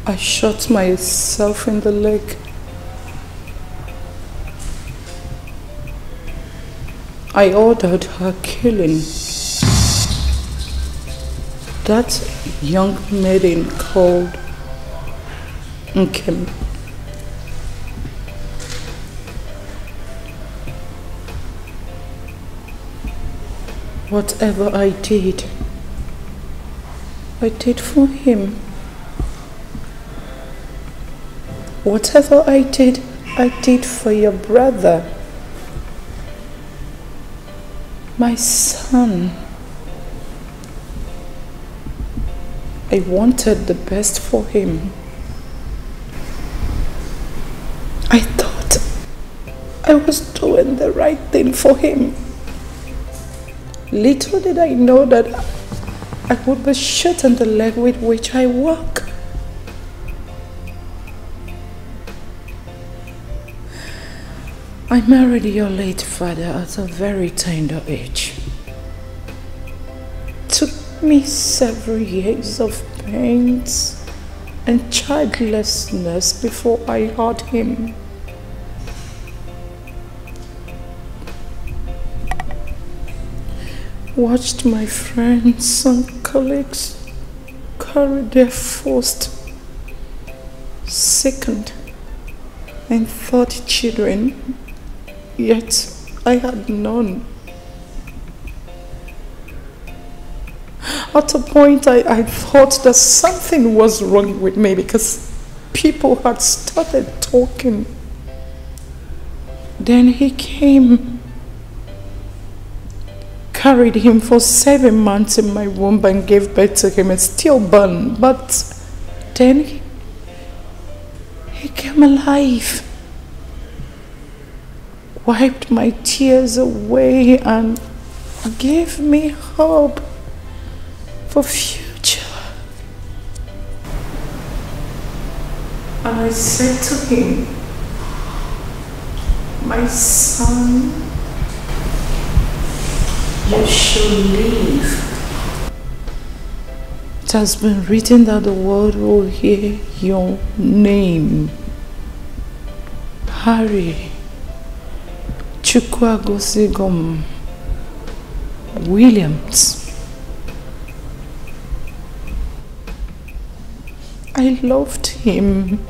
I shot myself in the leg.
I ordered her killing. That
young maiden called Nkem.
Whatever I did,
I did for him. Whatever I did, I did for your brother. My son. I wanted the best for him.
I thought I was doing the right thing for him. Little did I know that I would be shot
in the leg with which I walk. I married your late father at a very
tender age. took me several
years of pains and childlessness before I had him. Watched my friends and colleagues carry their first, second, and third children Yet I had none. At a point, I, I thought that something was wrong with me because people had started
talking. Then he came, carried him for seven months in my womb and gave birth to him, and stillborn. But then he, he came alive wiped my tears away and gave me hope for future. And I said to
him, my son,
you shall live.
It has been written that the world will hear your name. Harry. Chukwagosi Gom Williams. I loved him.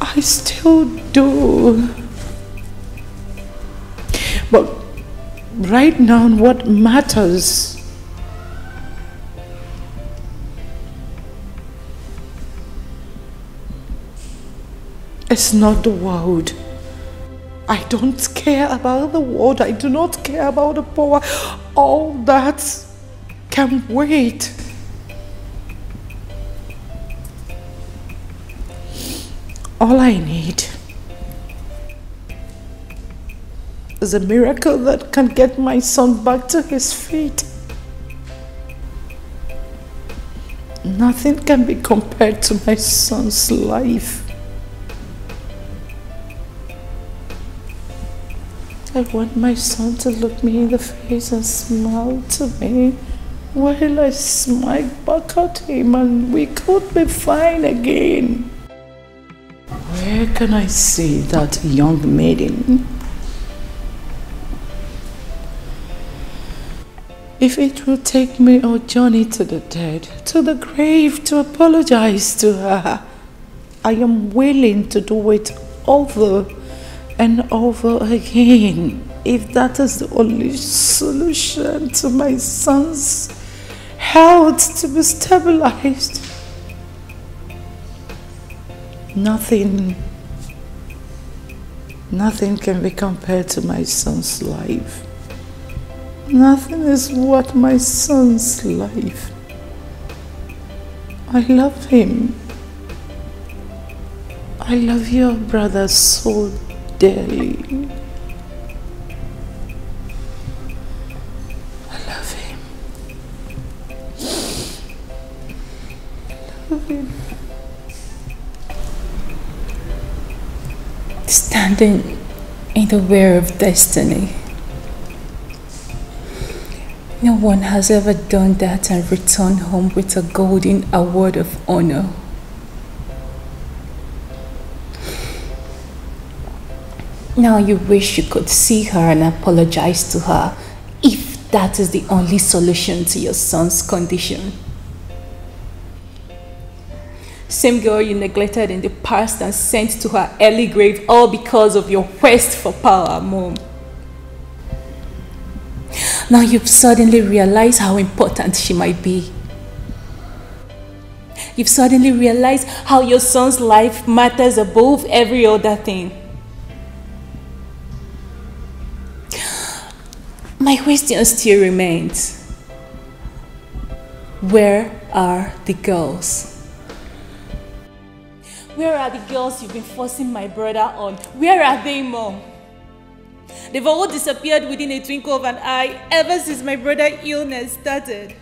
I still do.
But right now, what matters is not the world. I don't care about the world. I do not care about the power. All that can wait. All I need
is a miracle that can get my son back to his feet. Nothing can be compared to my son's life. I want my son to look me in the face and smile to me while I smile back at him and we could be fine again. Where can I see that young maiden? If it will take me or Johnny to the dead, to the grave, to apologize to her, I am willing to do it although and over again.
If that is the only solution to my son's
health to be stabilized, nothing, nothing can be compared to my son's life. Nothing is worth my son's life. I love him. I love your brother so daddy.
I love
him. I love him.
Standing in the way of destiny. No one has ever done that and returned home with a golden award of honor. Now you wish you could see her and apologize to her if that is the only solution to your son's
condition. Same girl you neglected in the past and sent to her early grave all because of your quest for power, mom.
Now you've suddenly realized how important she might be.
You've suddenly realized how your son's
life matters above every other thing. My question still remains Where are the girls? Where are the girls you've been forcing my brother on? Where are they, Mom? They've all disappeared within a twinkle of an eye ever since my brother's illness started.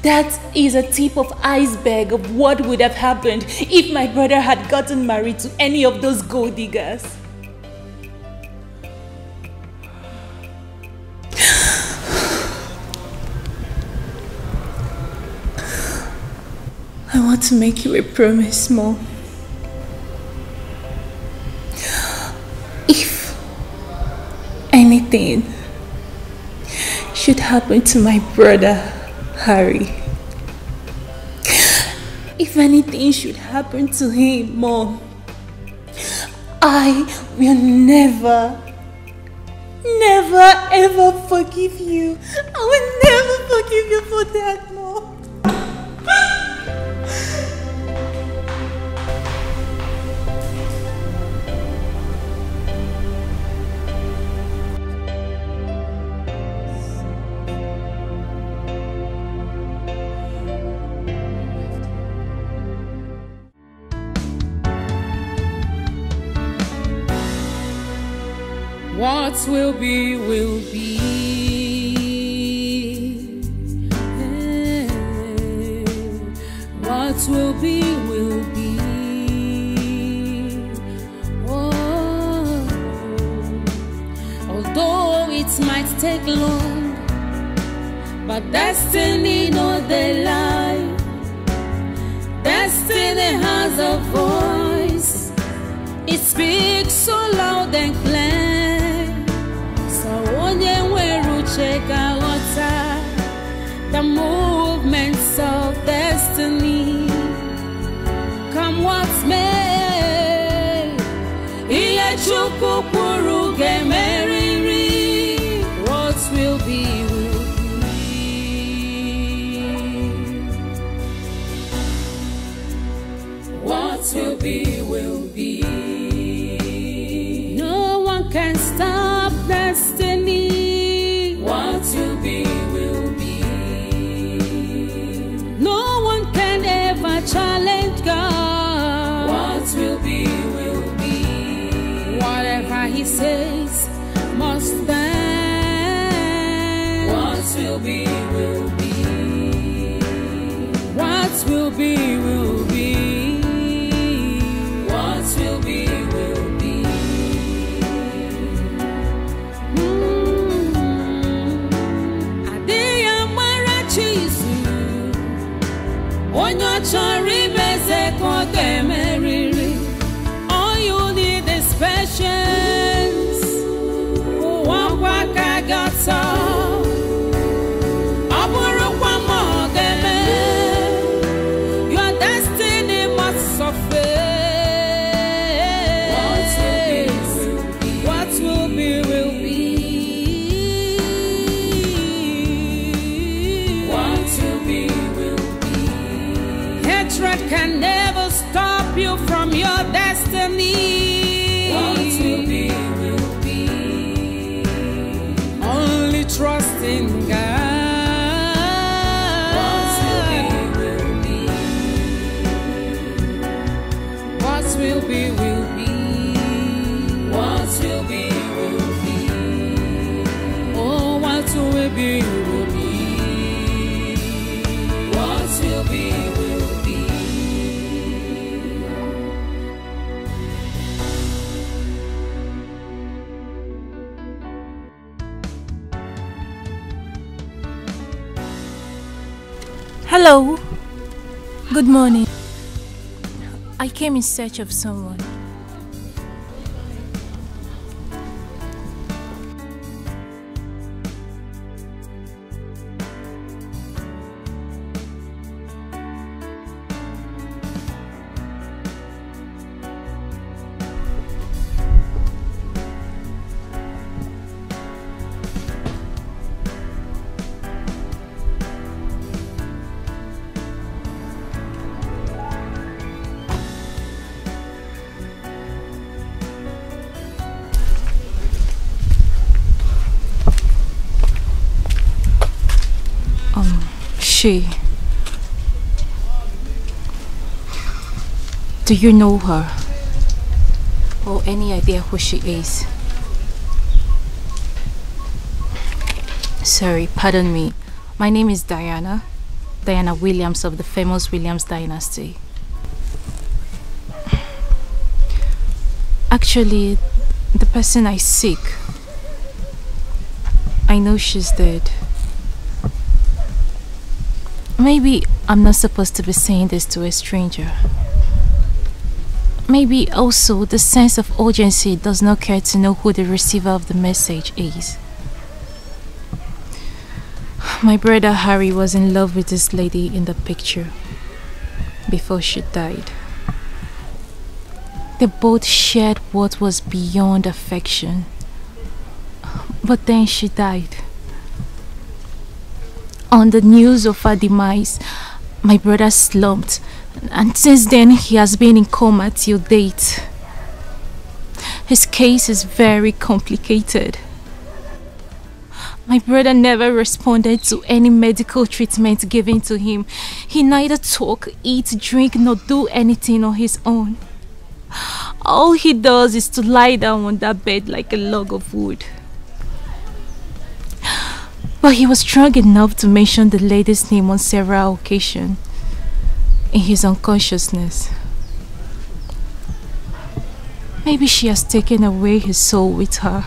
That is a tip of iceberg of
what would have happened if my brother had gotten married to any of those gold diggers.
I
want to make you a promise, Mom.
If anything should happen to my brother, Harry,
if anything should happen to him, Mom, I will never, never ever forgive you.
I will never forgive you for that, Mom.
hearts will be, will be. what will be, will be. Oh,
although it might take long, but destiny
knows the lie. Destiny has a voice. It speaks so loud and clear.
又不如给。
Good morning. I came in search of someone.
Do you know her?
Or any idea who she is? Sorry, pardon me. My name is Diana. Diana Williams of the famous Williams dynasty. Actually, the person I seek, I know she's dead.
Maybe I'm not supposed to be saying this to a stranger. Maybe also the sense of urgency does
not care to know who the receiver of the message is. My brother Harry was in love with this lady in the picture before
she died. They both shared what was beyond affection. But then she died.
On the news of her demise, my brother slumped and since then he has been in coma till date. His case is very complicated. My brother never responded to any medical treatment given to him. He neither talk, eat, drink, nor do anything on his own. All he does is to lie down on that bed like a log of wood. But he was strong enough to mention the lady's name on several occasions in his
unconsciousness. Maybe she has taken away his soul with her.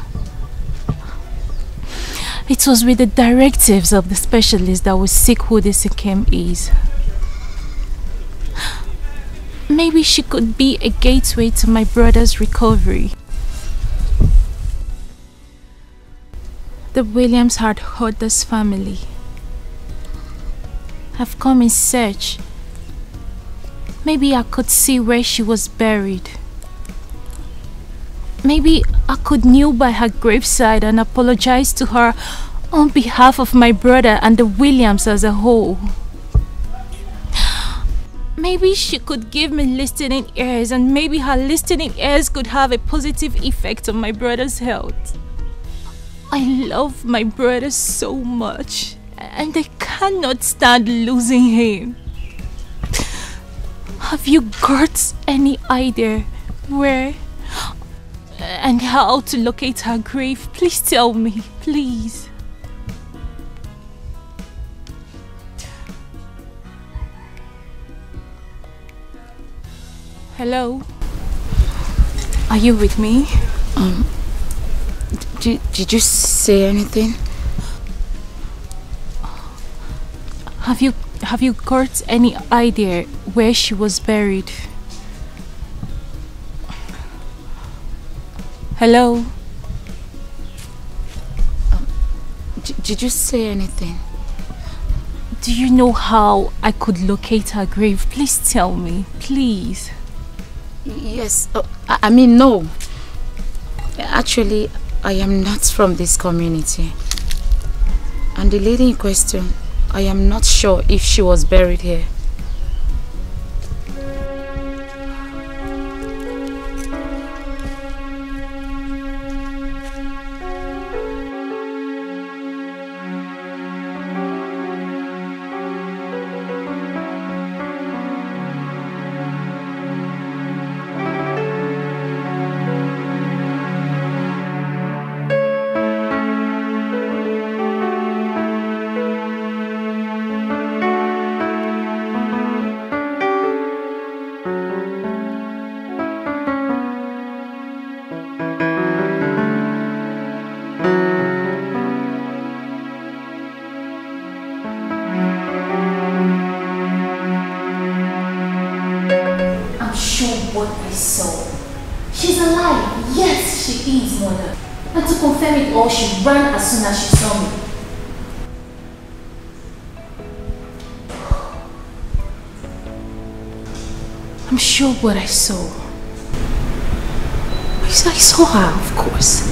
It was with the directives of the specialist that we seek who this Nkem is.
Maybe she could be a gateway to my brother's recovery. The Williams had hurt this family. I've come in search Maybe I could see where she was buried. Maybe I could kneel by her graveside and apologize to her on behalf of my brother and the Williams as a whole. Maybe she could give me listening ears and maybe her listening ears could have a positive effect on my brother's health. I love my brother so much and I cannot stand losing him. Have you got any idea where and how to locate her grave? Please tell me, please. Hello? Are you with me? Um, did, did you say anything? Have you have you got any idea where she was buried. Hello? did you say anything? Do you know how I could locate her grave? Please tell me, please.
Yes,
uh, I mean no. Actually, I am not from this community. And the lady in question, I am not sure if she was buried here.
what I saw. I saw her, of course.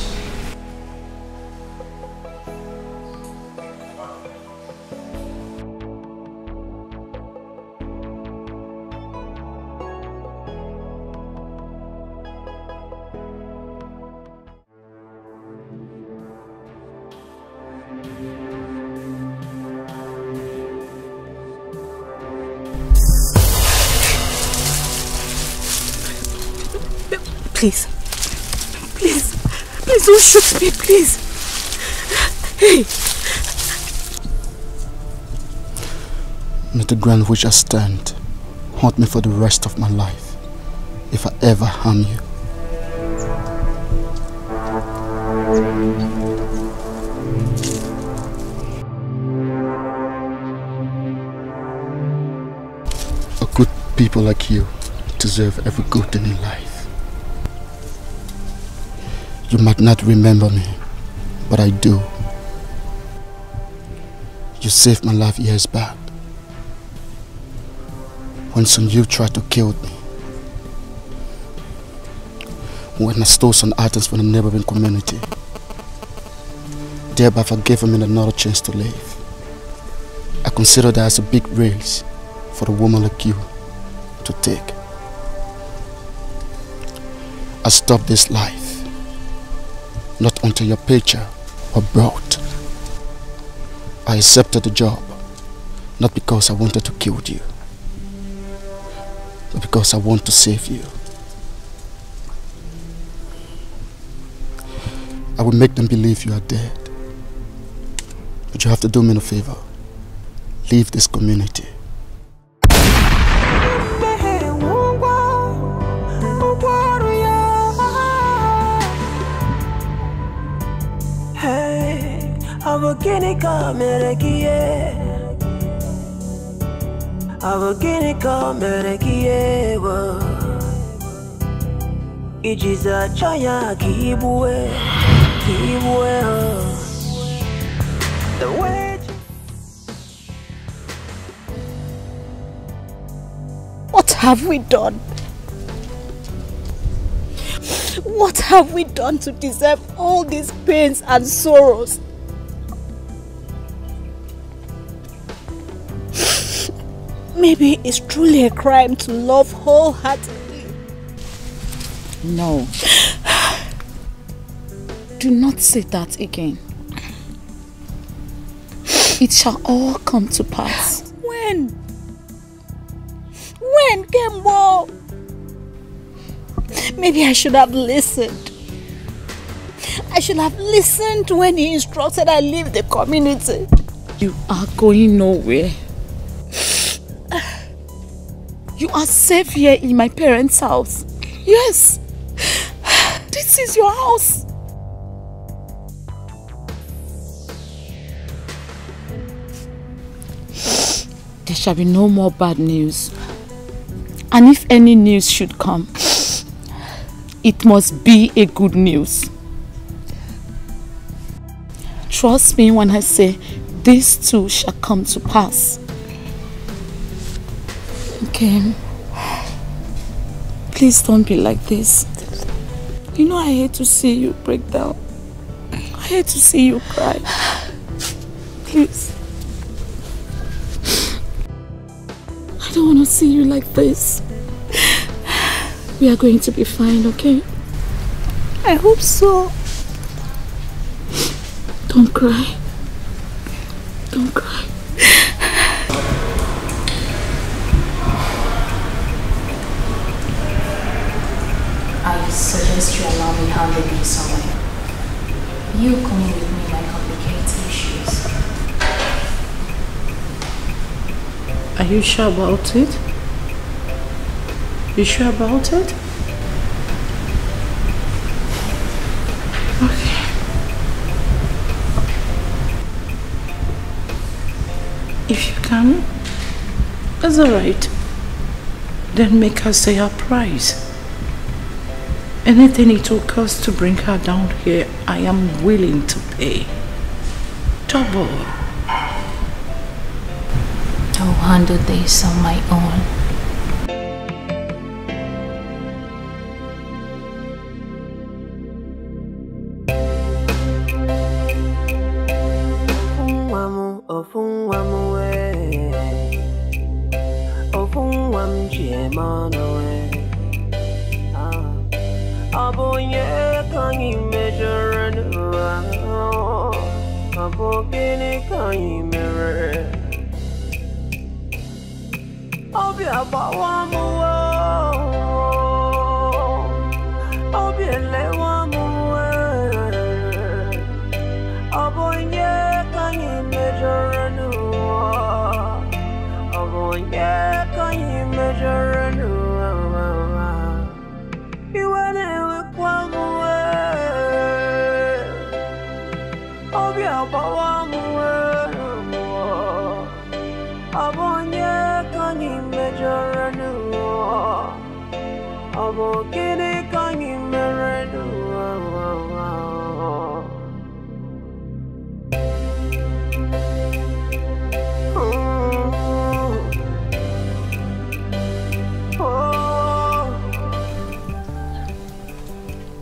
Please. Please. Please don't shoot me, please.
Hey.
May the ground which I stand haunt me for the rest of my life if I ever harm you. A good people like you deserve every good thing in life. You might not remember me, but I do. You saved my life years back. When some you tried to kill me. When I stole some items from the neighboring community. Thereby forgiving me another chance to live. I consider that as a big race for a woman like you to take. I stopped this life until your picture were brought. I accepted the job, not because I wanted to kill you, but because I want to save you. I will make them believe you are dead. But you have to do me a favor. Leave this community.
ijiza the way
What have we done? What have we done to deserve all these pains and sorrows? Maybe it's truly a crime to love wholeheartedly. No. Do not say that again.
It shall all come to pass.
When? When, Kembo? Maybe I should have listened. I should have listened when he instructed I leave the community. You are going nowhere. You are safe here in my parents' house. Yes. This is your house. There shall be no more bad news. And if any news should come, it must be a good news. Trust me when I say this too shall come to pass
please don't be like this. You know I hate to see you break down. I hate to see you cry.
Please. I don't want to see you like this. We are going to be fine, okay? I hope so. Don't
cry. Don't cry.
just you allow me handle this on
You come with me my
complicated
issues. Are you sure about it? You sure about it? Okay. If you can, that's alright. Then make her say her price. Anything it will cost to bring her down here, I am willing to pay. Double. I'll handle this
on my own.
about one more.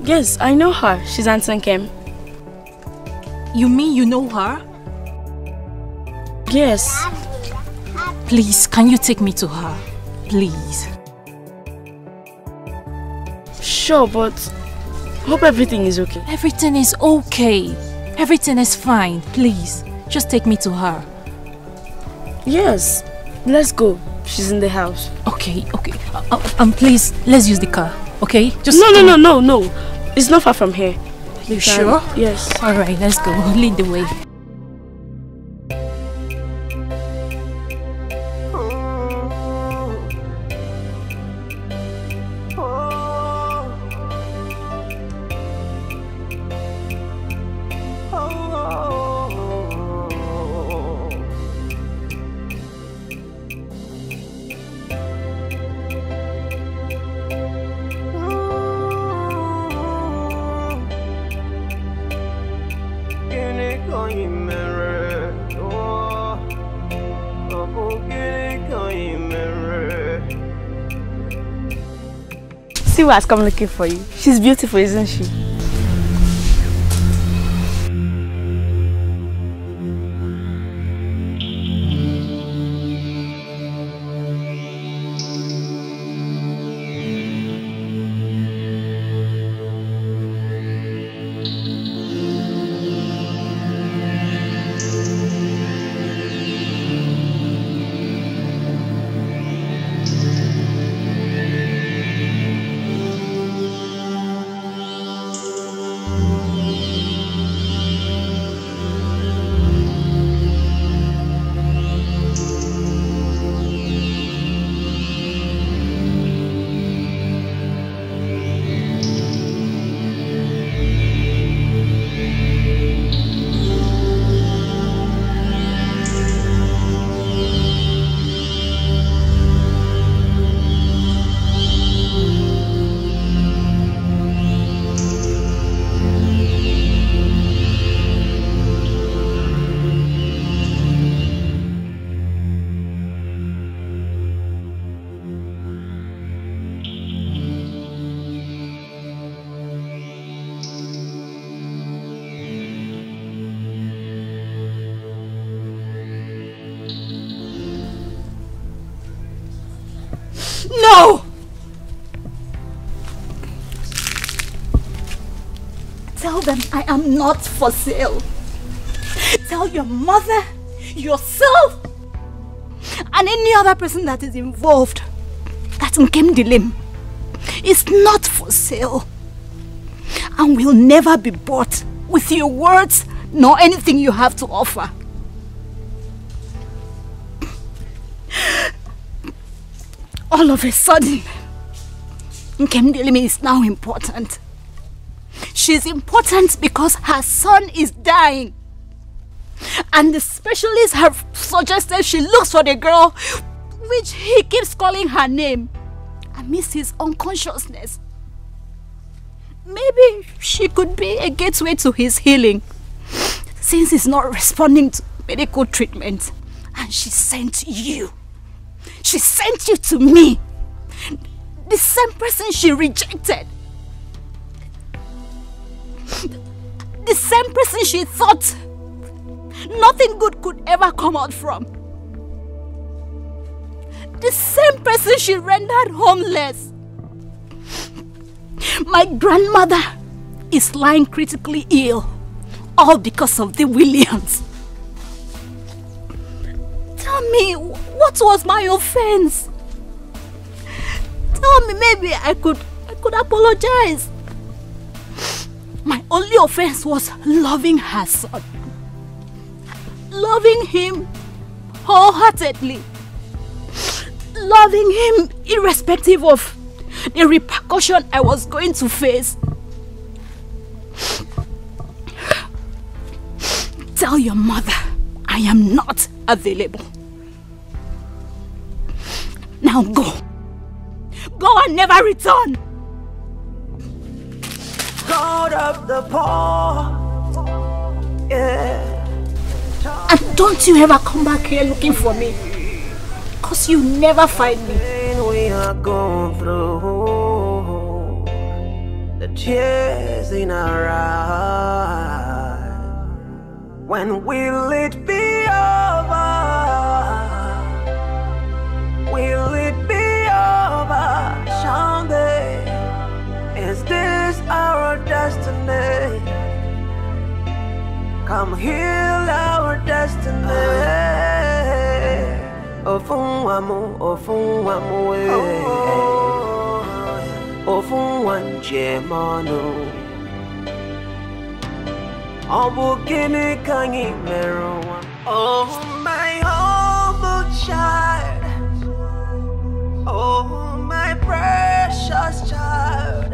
Yes, I know her. She's Anson Kim. You mean you
know her? Yes. Please, can you take me to her? Please. Sure, but hope everything is okay. Everything is okay. Everything is fine. Please, just take me to her. Yes, let's go.
She's in the house. Okay, okay. Uh, uh um, please, let's use the car, okay? Just No, no, no, no, no. It's not far from here. You sure? Yes. All right, let's go. Lead the way. has come looking for you. She's beautiful, isn't she?
am not for sale. Tell your mother, yourself, and any other person that is involved that Nkem Lim is not for sale and will never be bought with your words nor anything you have to offer. All of a sudden, Nkem Dilimi is now important. She's important because her son is dying. And the specialists have suggested she looks for the girl, which he keeps calling her name, miss his unconsciousness. Maybe she could be a gateway to his healing, since he's not responding to medical treatment. And she sent you. She sent you to me. The same person she rejected. the same person she thought nothing good could ever come out from. The same person she rendered homeless. My grandmother is lying critically ill, all because of the Williams. Tell me, what was my offense? Tell me, maybe I could, I could apologize. My only offense was loving her son. Loving him wholeheartedly. Loving him irrespective of the repercussion I was going to face. Tell your mother I am not available.
Now go. Go and never return. God of the poor. Yeah. And
don't you ever come back here looking for me. Because you never
find me. We are going through the tears in our eyes. When will it be over? Will it be over someday? Is this our destiny? Come heal our destiny. Ofunwamu, ofunwamu, ofunwanje monu. Ọ bụ gịnị Oh anyị mere ụwa? Oh my humble child, oh my precious child.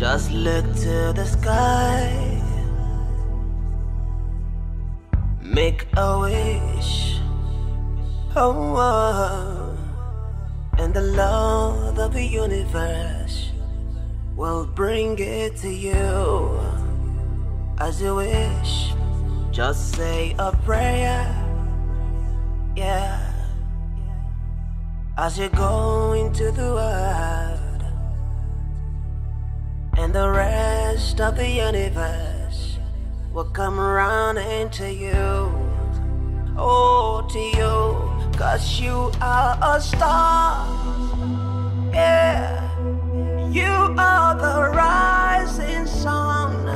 Just look to the sky. Make a wish. Oh, oh. and the love of the universe will bring it to you as you wish. Just say a prayer, yeah, as you go into the world. And the rest of the universe will come running to you. Oh, to you, cause you are a star. Yeah, you are the rising sun,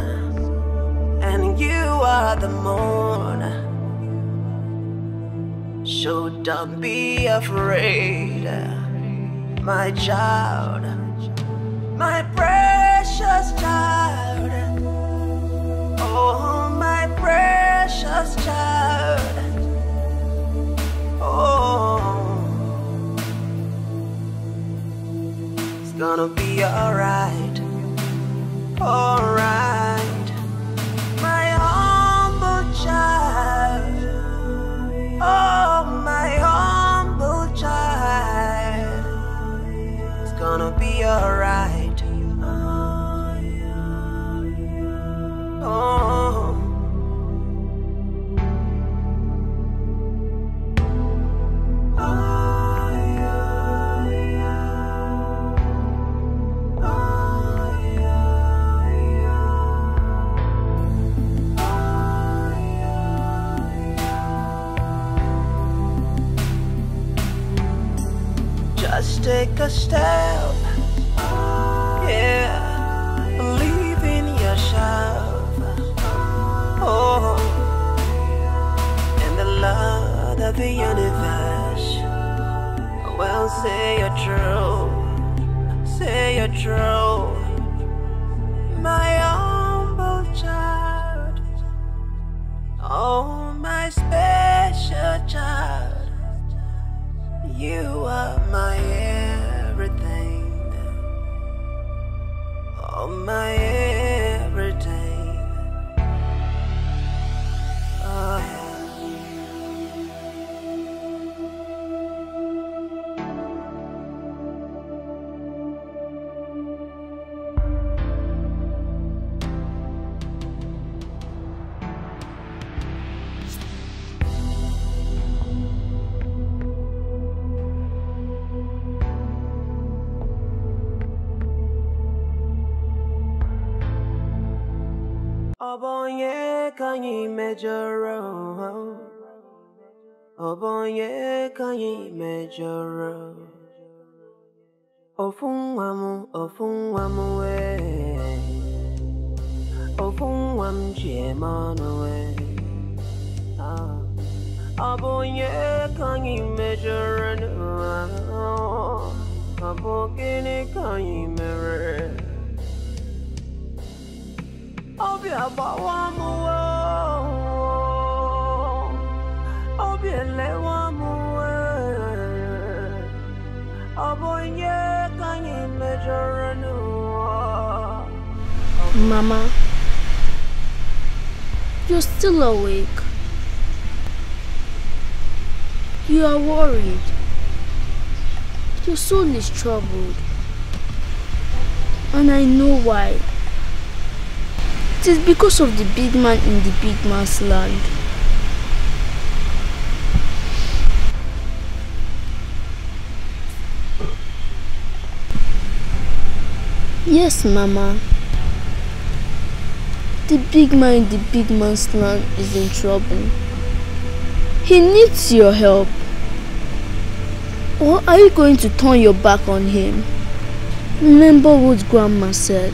and you are the moon. So don't be afraid, my child my precious child. Oh, my precious child. Oh, it's gonna be alright, alright. My humble child. Oh, my humble child. It's gonna be alright. Just take a step Oh, and the love of the universe. Well, say you're true, say you're true, my humble child. Oh, my special child, you are my everything. Oh, my everything. Uh... ka anyị mejọrọ ọ bụ onye ka anyị mejọrọ ofu nwa m ofu nwa m wee ofu nwa m ji eme ọnụ ah. mejọrọ Mama,
you're still awake. You are worried. Your soul is troubled. And I know why. It is because of the big man in the big man's land. Yes, Mama. The big man in the big man's land is in trouble. He needs your help. Or are you going to turn your back on him? Remember what Grandma said.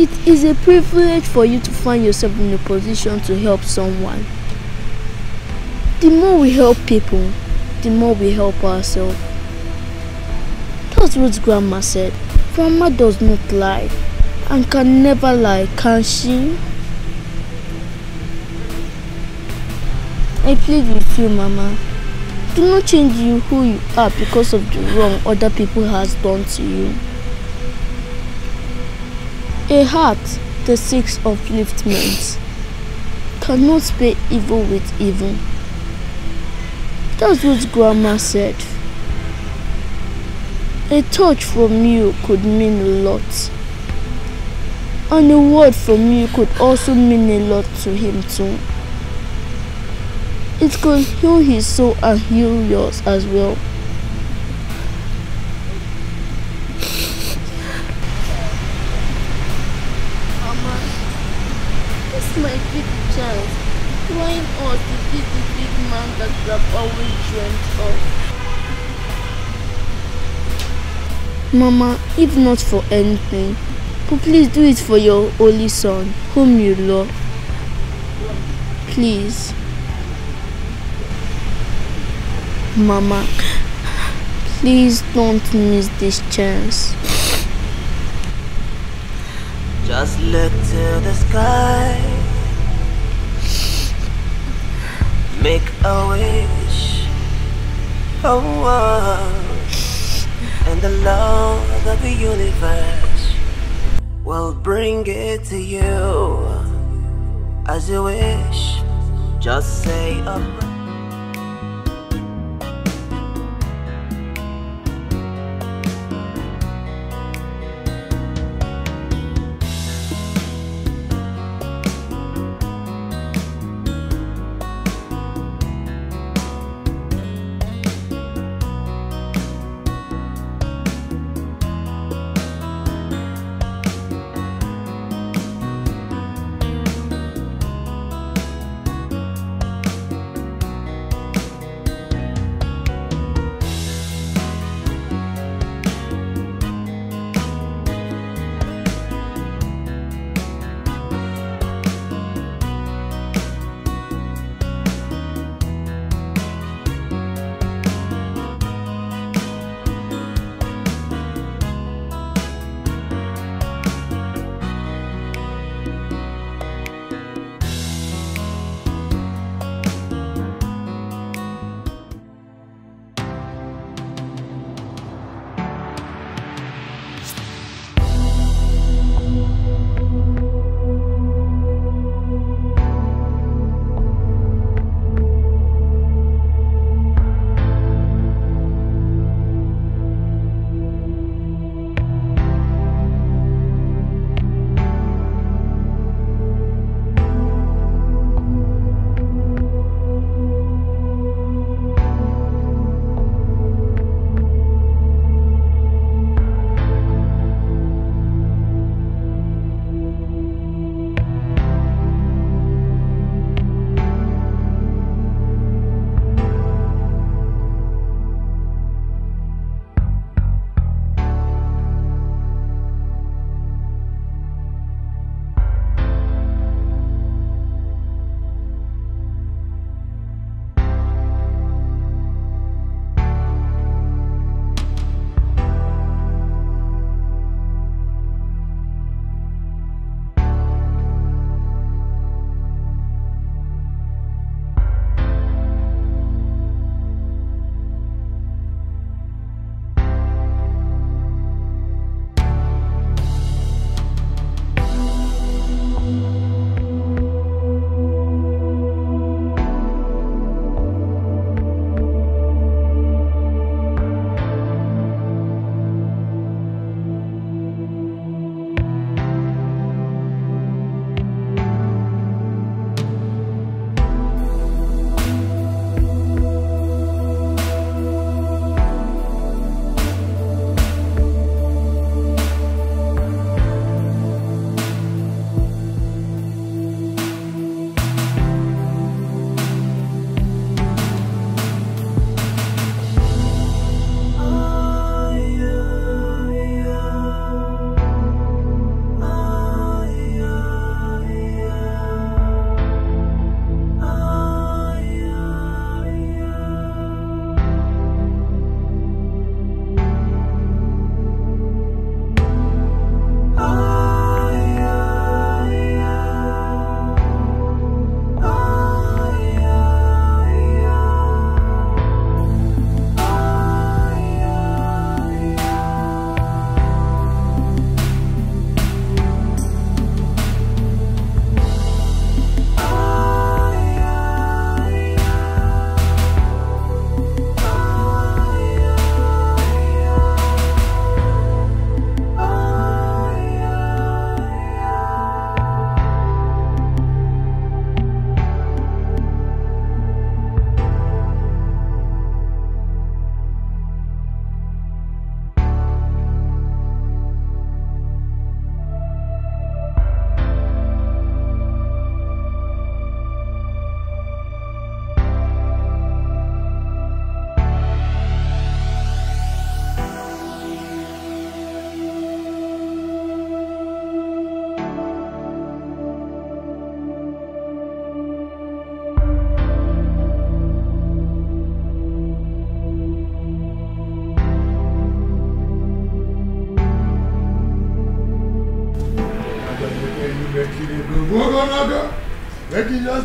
It is a privilege for you to find yourself in a position to help someone. The more we help people, the more we help ourselves. That's what Grandma said. Grandma does not lie and can never lie, can she? I plead with you, Mama. Do not change you who you are because of the wrong other people has done to you. A heart the six upliftments cannot pay evil with evil. That's what Grandma said. A touch from you could mean a lot. And a word from you could also mean a lot to him too. It could heal his soul and heal yours as well.
up always
Mama, if not for anything, but please do it for your only son, whom you love. Please. Mama, please don't miss this chance.
Just look to the sky. make a wish. Oh, oh, and the love of the universe will bring it to you as you wish. Just say a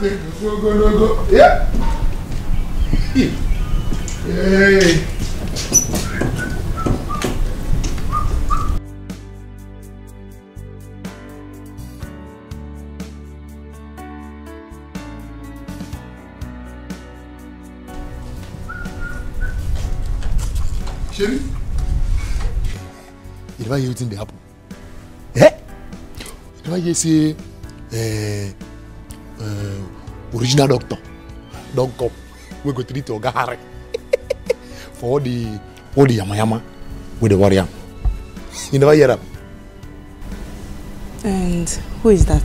ṣe kókó ogologo. Shebi, you never hear wetin dey happen? Eh? You say original doctor don come we go treat oga harry for all the all the yamayama wey dey worry am you never hear am.
and who is that.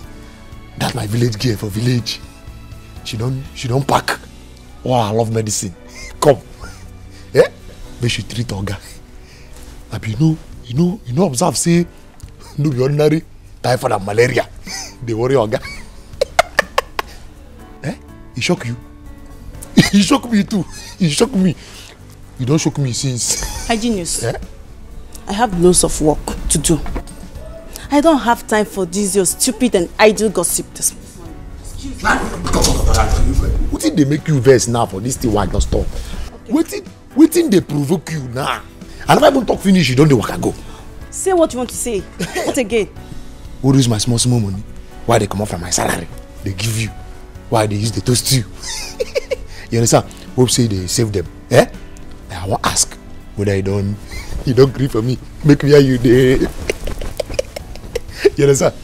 that my village girl for village she don she don pack oh i love medicine come eh make she treat oga abi you know you know know observe say no be ordinary typhoid and malaria dey worry oga. He shock you. he shock me too. He shock me. You don't shock me
since. Hi, genius. Yeah? I have loads of work to do. I don't have time for this your stupid and idle gossip this morning.
Wetin dey make you vex now for this thing wey I just talk?
Okay. Wetin wetin dey provoke
you now? I never even talk finish, you don dey waka go.
Say what you want to say. what again?
Who use my small small money? Why dey comot from my salary? Dey give you why they use the toast you you understand hope say they save them eh i wan ask whether you don you don gree for me make me where you dey you understand.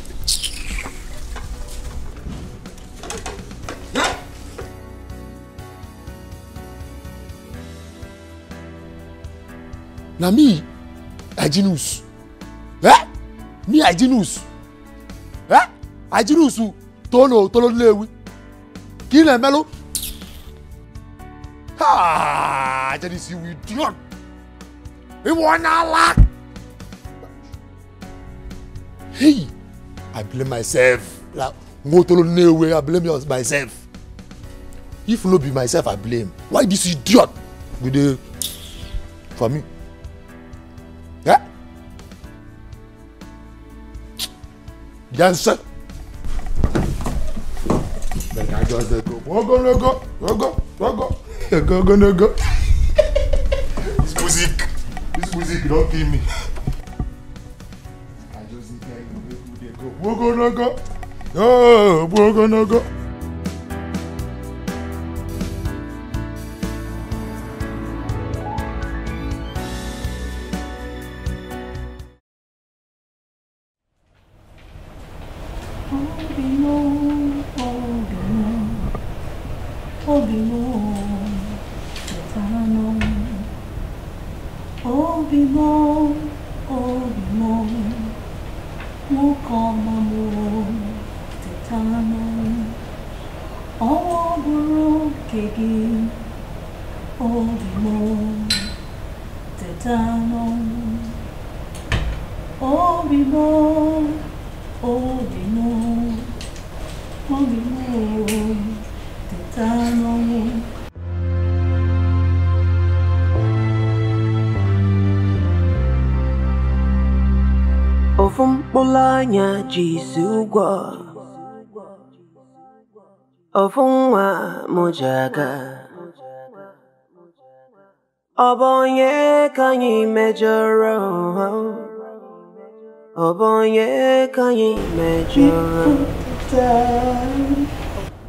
na me ajinus eh me ajinus eh ajinus tolo tolo lewi. Gillian Mello. Ah, jadi si Widion. Ìwọ nala. Hey, I blame myself. Like, Motolo Newe, I blame myself. If no be myself, I blame. Why this idiot go dey for me? Yeah? Dancer. Like I just go, go, no, go, go, go, go, go, go, go, no, go. This music, this music don't kill me. I just think I go, go, go, go, go, go, oh, go, go, no, go.
mzugwa ofunwa mujaga ọ bụ onye ka anyị mejọrọ ọ bụ onye ka anyị mejọrọ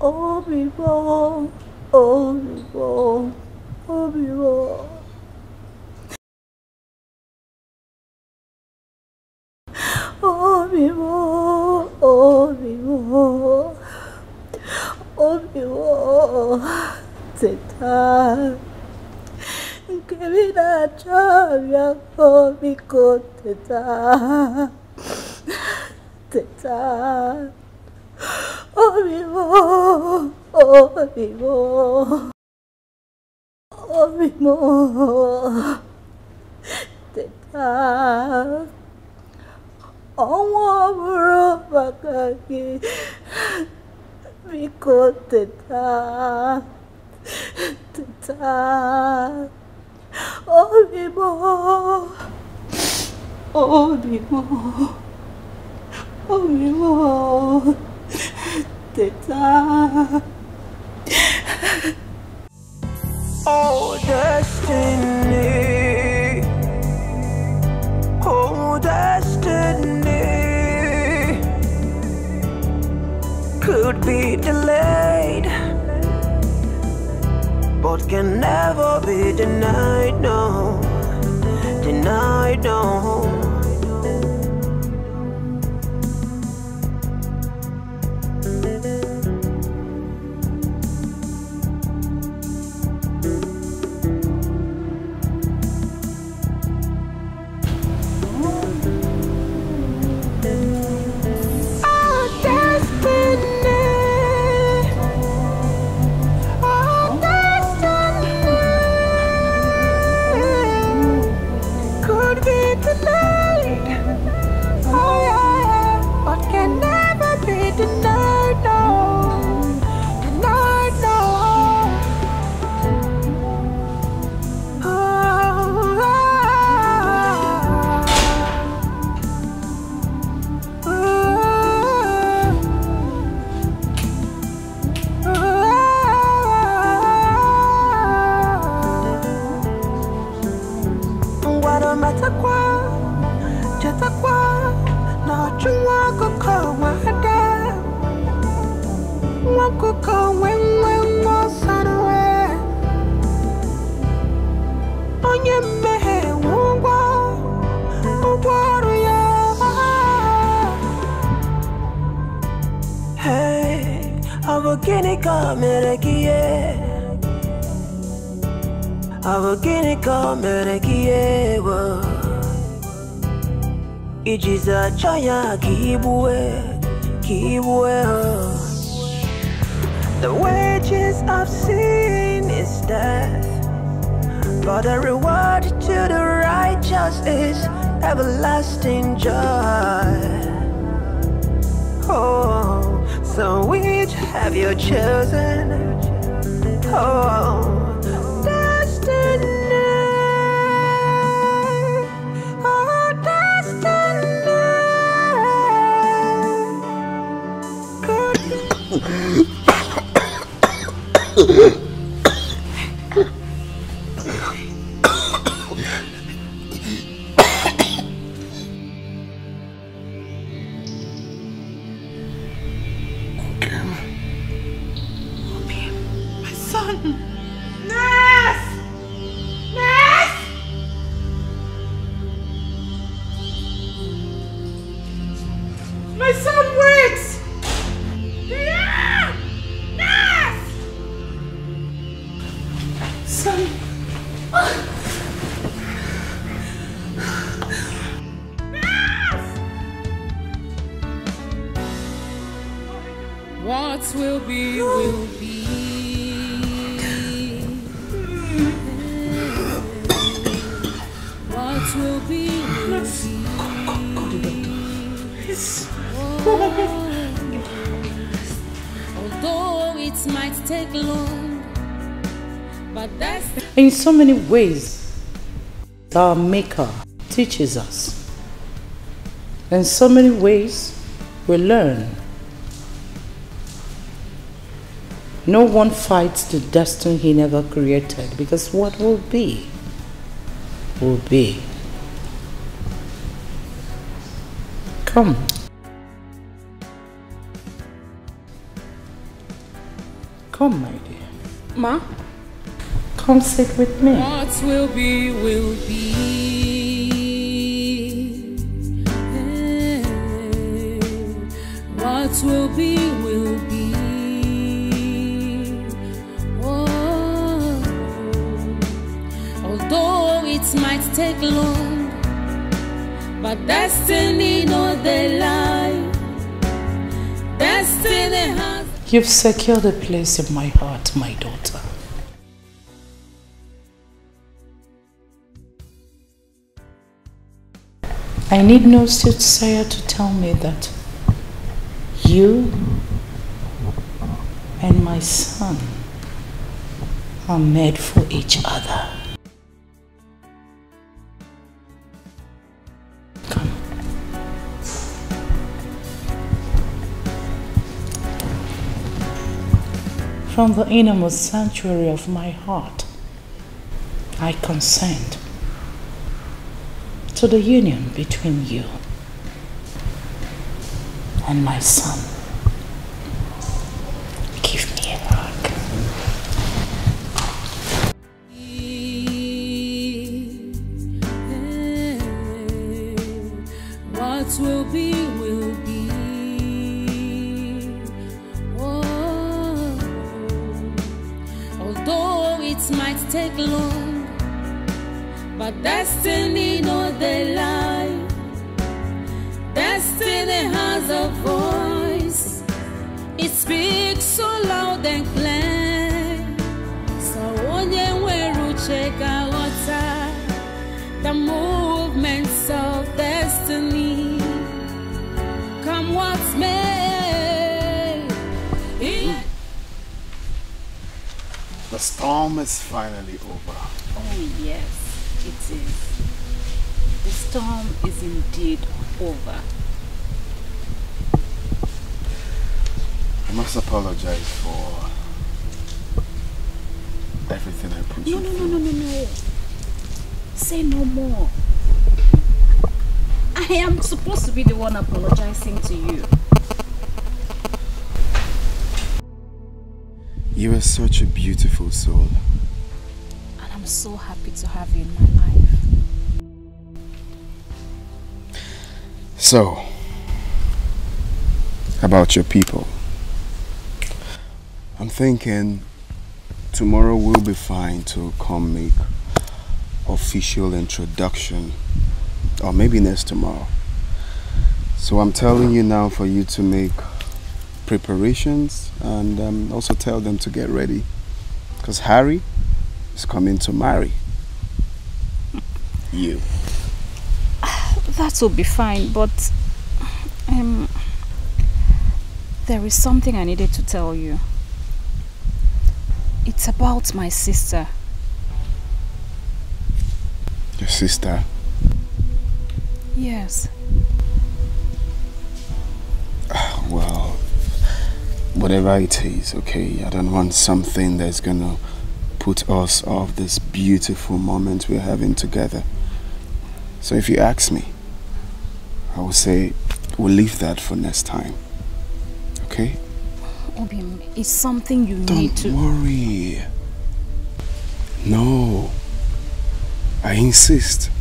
obibo obibo obibo obibo
我在他 kevinacha
vyako miko teta teta oh vivo oh
vivo oh vivo teta oh waburo bakaki to die, teta die. oh more. oh more. oh more. mimo die. oh destiny
oh destiny could be delayed But can never be denied, no Denied, no Chaya Kibwe, Kibwe. The wages of sin is death, but the reward to the righteous is everlasting joy. Oh, so which have you chosen?
Oh.
so many ways our Maker teaches us. In so many ways
we learn. No one fights the destiny he never created because what will be,
will be. Come. Come sit with me. What
will be, will be. Hey, what will be, will be.
Oh, although it might take long, but destiny knows the lie. Destiny has. You've secured a place in my heart, my daughter. need no soothsayer to tell me that you and my son
are made for each other. Come.
From the innermost sanctuary of my heart, I consent to the union between you and my son. Give me a hug.
What will be, will be. Oh,
although it might take long. But destiny knows the light. Destiny has a voice. It speaks so loud and clear. So onye weru cheka water. The movements of destiny. Come what's may.
Mm. The storm is finally over. Oh yes. The storm
is indeed
over. I must apologize for everything I put no, you no,
through. No, no, no, no, no. Say no
more. I am supposed to be the one apologizing to
you.
You are such a beautiful soul.
I'm so happy to have you in my life.
So, about your people. I'm thinking tomorrow will be fine to come make official introduction or maybe next tomorrow. So I'm telling you now for you to make preparations and um, also tell them to get ready because Harry is coming to marry
you.
That will be fine, but um, there is something I needed to tell you. It's about my sister.
Your sister? Yes. Ah, well, whatever it is, okay? I don't want something that's gonna put us off this beautiful moment we're having together. So if you ask me, I will say we'll leave that for next time. Okay?
Obium, it's something you Don't need to...
Don't worry. No. I insist.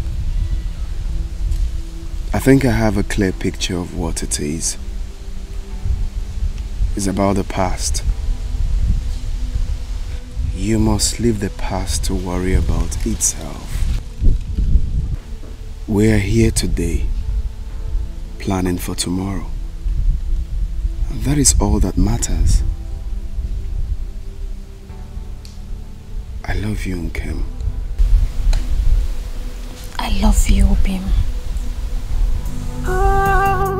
I think I have a clear picture of what it is. It's about the past. You must leave the past to worry about itself. We are here today, planning for tomorrow. And that is all that matters. I love you, Nkem.
I love you, Bim. Oh.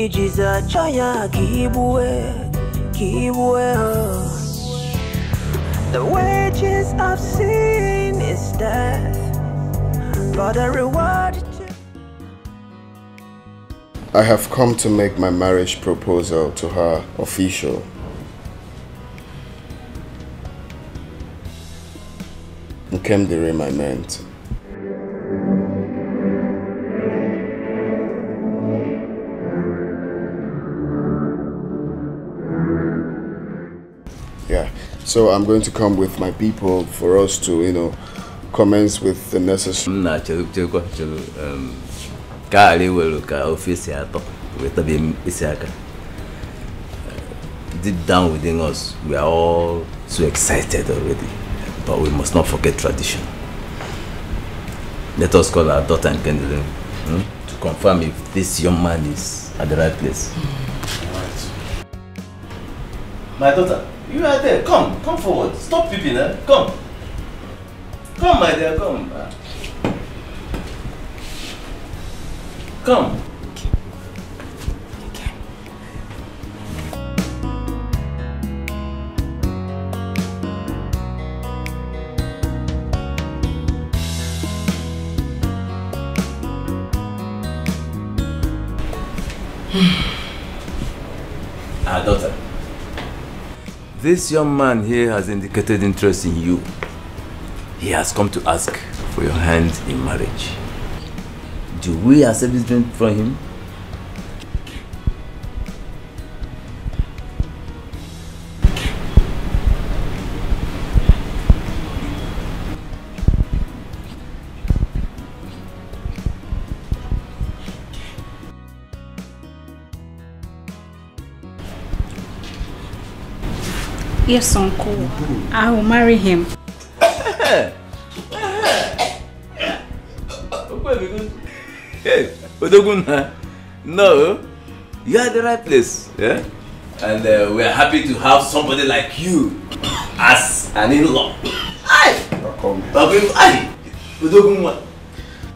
the wages of sin is death but the reward
I have come to make my marriage proposal to her official. Nkem Dere, my meant. So I'm going to come with my people for us to, you know, commence with the necessary. Um,
uh, deep down within us, we are all so excited already, but we must not forget tradition. Let us call our daughter and candidate hmm, to confirm if this young man is at the right place. My daughter. You are there. Come, come forward. Stop peeping, eh? Come. Come, my dear, come. Come. This young man here has indicated interest in you. He has come to ask for your hand in marriage. Do we accept this drink from him?
Yes, uncle. I will marry him.
no, you are at the right place. Yeah? And uh, we are happy to have somebody like you as an in-law.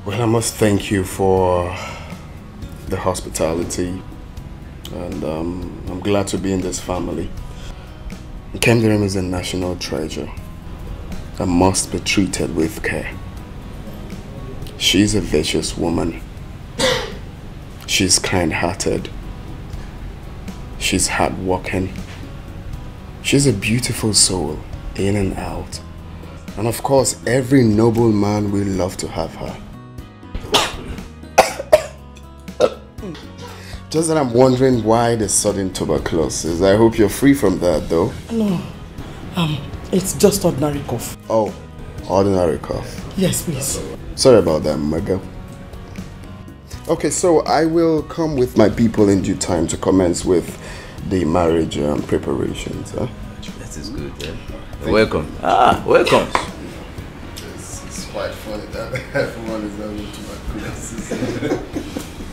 Well, I must thank you for the hospitality. And um, I'm glad to be in this family. Kemderim is a national treasure and must be treated with care. She's a vicious woman. She's kind-hearted. She's hard-working. She's a beautiful soul, in and out. And of course, every noble man will love to have her. Just that I'm wondering why the sudden tuberculosis. I hope you're free from that though.
No, um, it's just ordinary cough. Oh,
ordinary cough. Yes, please. Sorry about that, Maga. Okay, so I will come with my people in due time to commence with the marriage um, preparations. Huh? That is good.
Yeah. Welcome. You. Ah, welcome.
It's, it's quite funny that everyone is having tuberculosis.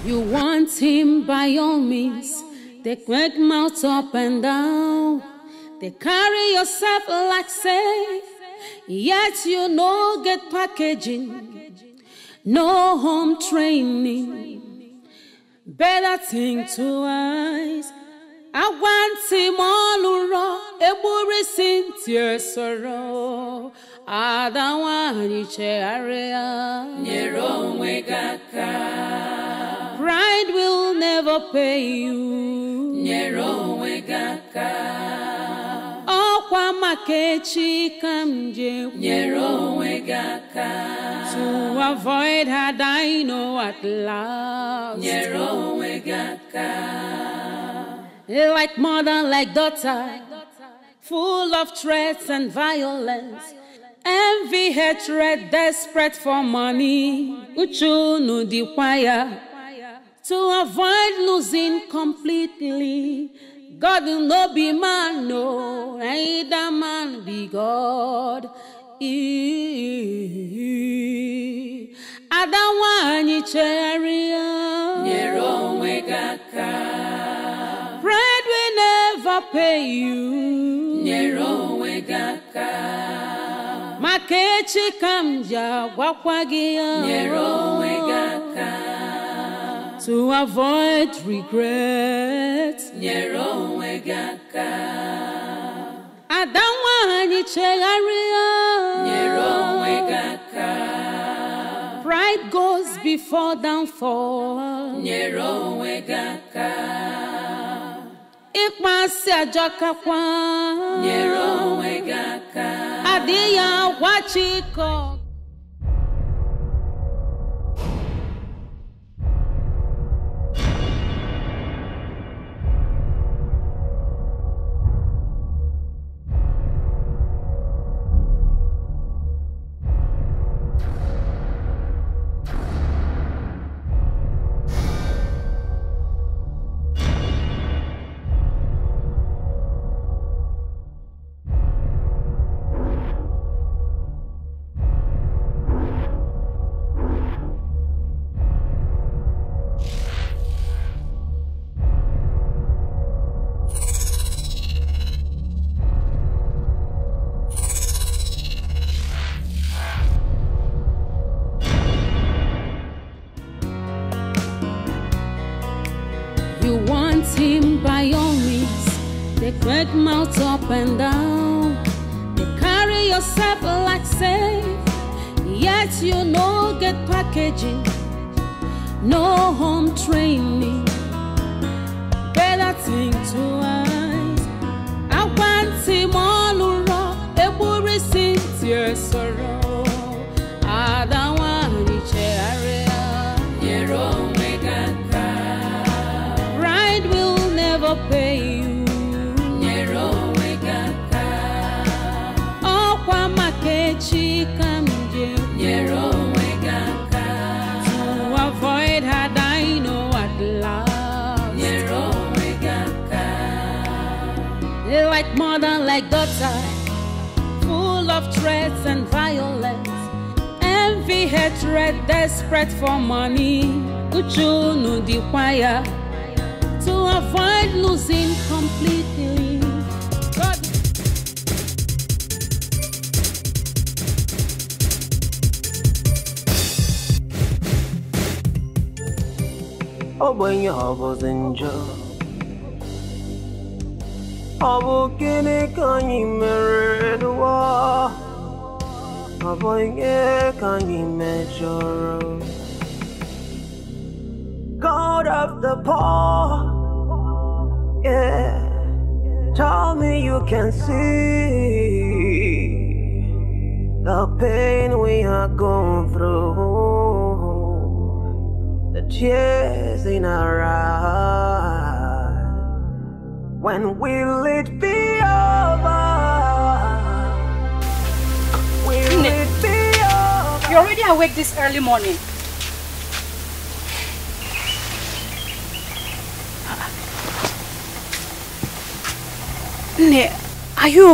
You want him by all means. They quick mouth up and down. They carry yourself like safe. Yet you no get packaging, no home training. Better think twice. I want him all around. Eburi sintie soro. Adawa niche area.
Nyero onwe gaka
pride will never pay you.
Nyere we
gaka. aka. Ọkwa maka echi ka m jekwu. To avoid had I know at last. Like mother, like daughter, full of threats and violence. Envy, hatred, desperate for money. Uchu nu ya to avoid losing completely. God will not be man, no, neither man be God.
Adawa anyị chere ya.
Nyere onwe gị
Pride will never pay you. Nyere onwe gị aka.
Maka echi ka to avoid regret. Nyere onwe gị aka. Ada nwanyị chegharịa. Nyere onwe Pride goes before downfall. Nyere onwe gị aka. Ịkpọasị ajakakwa.
Nyere onwe gị aka.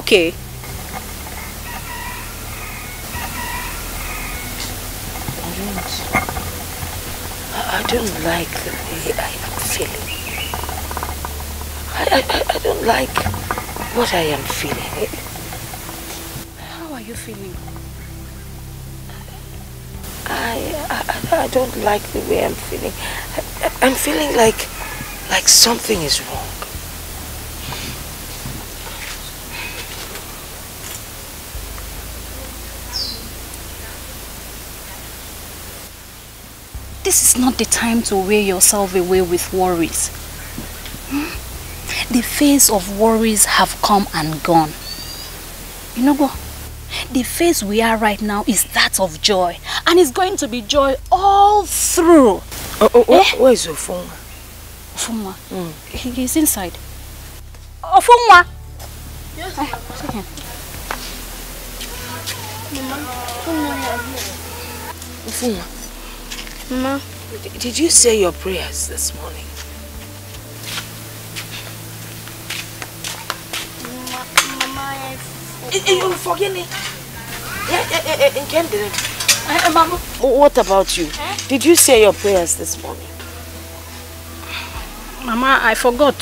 okay I
don't like the way I am feeling. I, I, I don't like
what I am feeling.
How are you feeling?
I, I, I don't like the way I'm feeling. I, I'm feeling like,
like something is wrong.
This is not the time to wear yourself away with worries. Hmm? The phase of worries have come and gone. You know what? The phase we are right now is that of joy. And it's going to be joy all through. Oh, oh, oh eh? Where is Ofunwa? Ofunwa? Mm. He, he's inside. Ofunwa!
Yes, Mama. Ah, check him. Mama, Did you say your prayers this morning? Eh, eh, Mama, you
forget it. Eh, what about you? Did you say your prayers this morning? Mama, I forgot.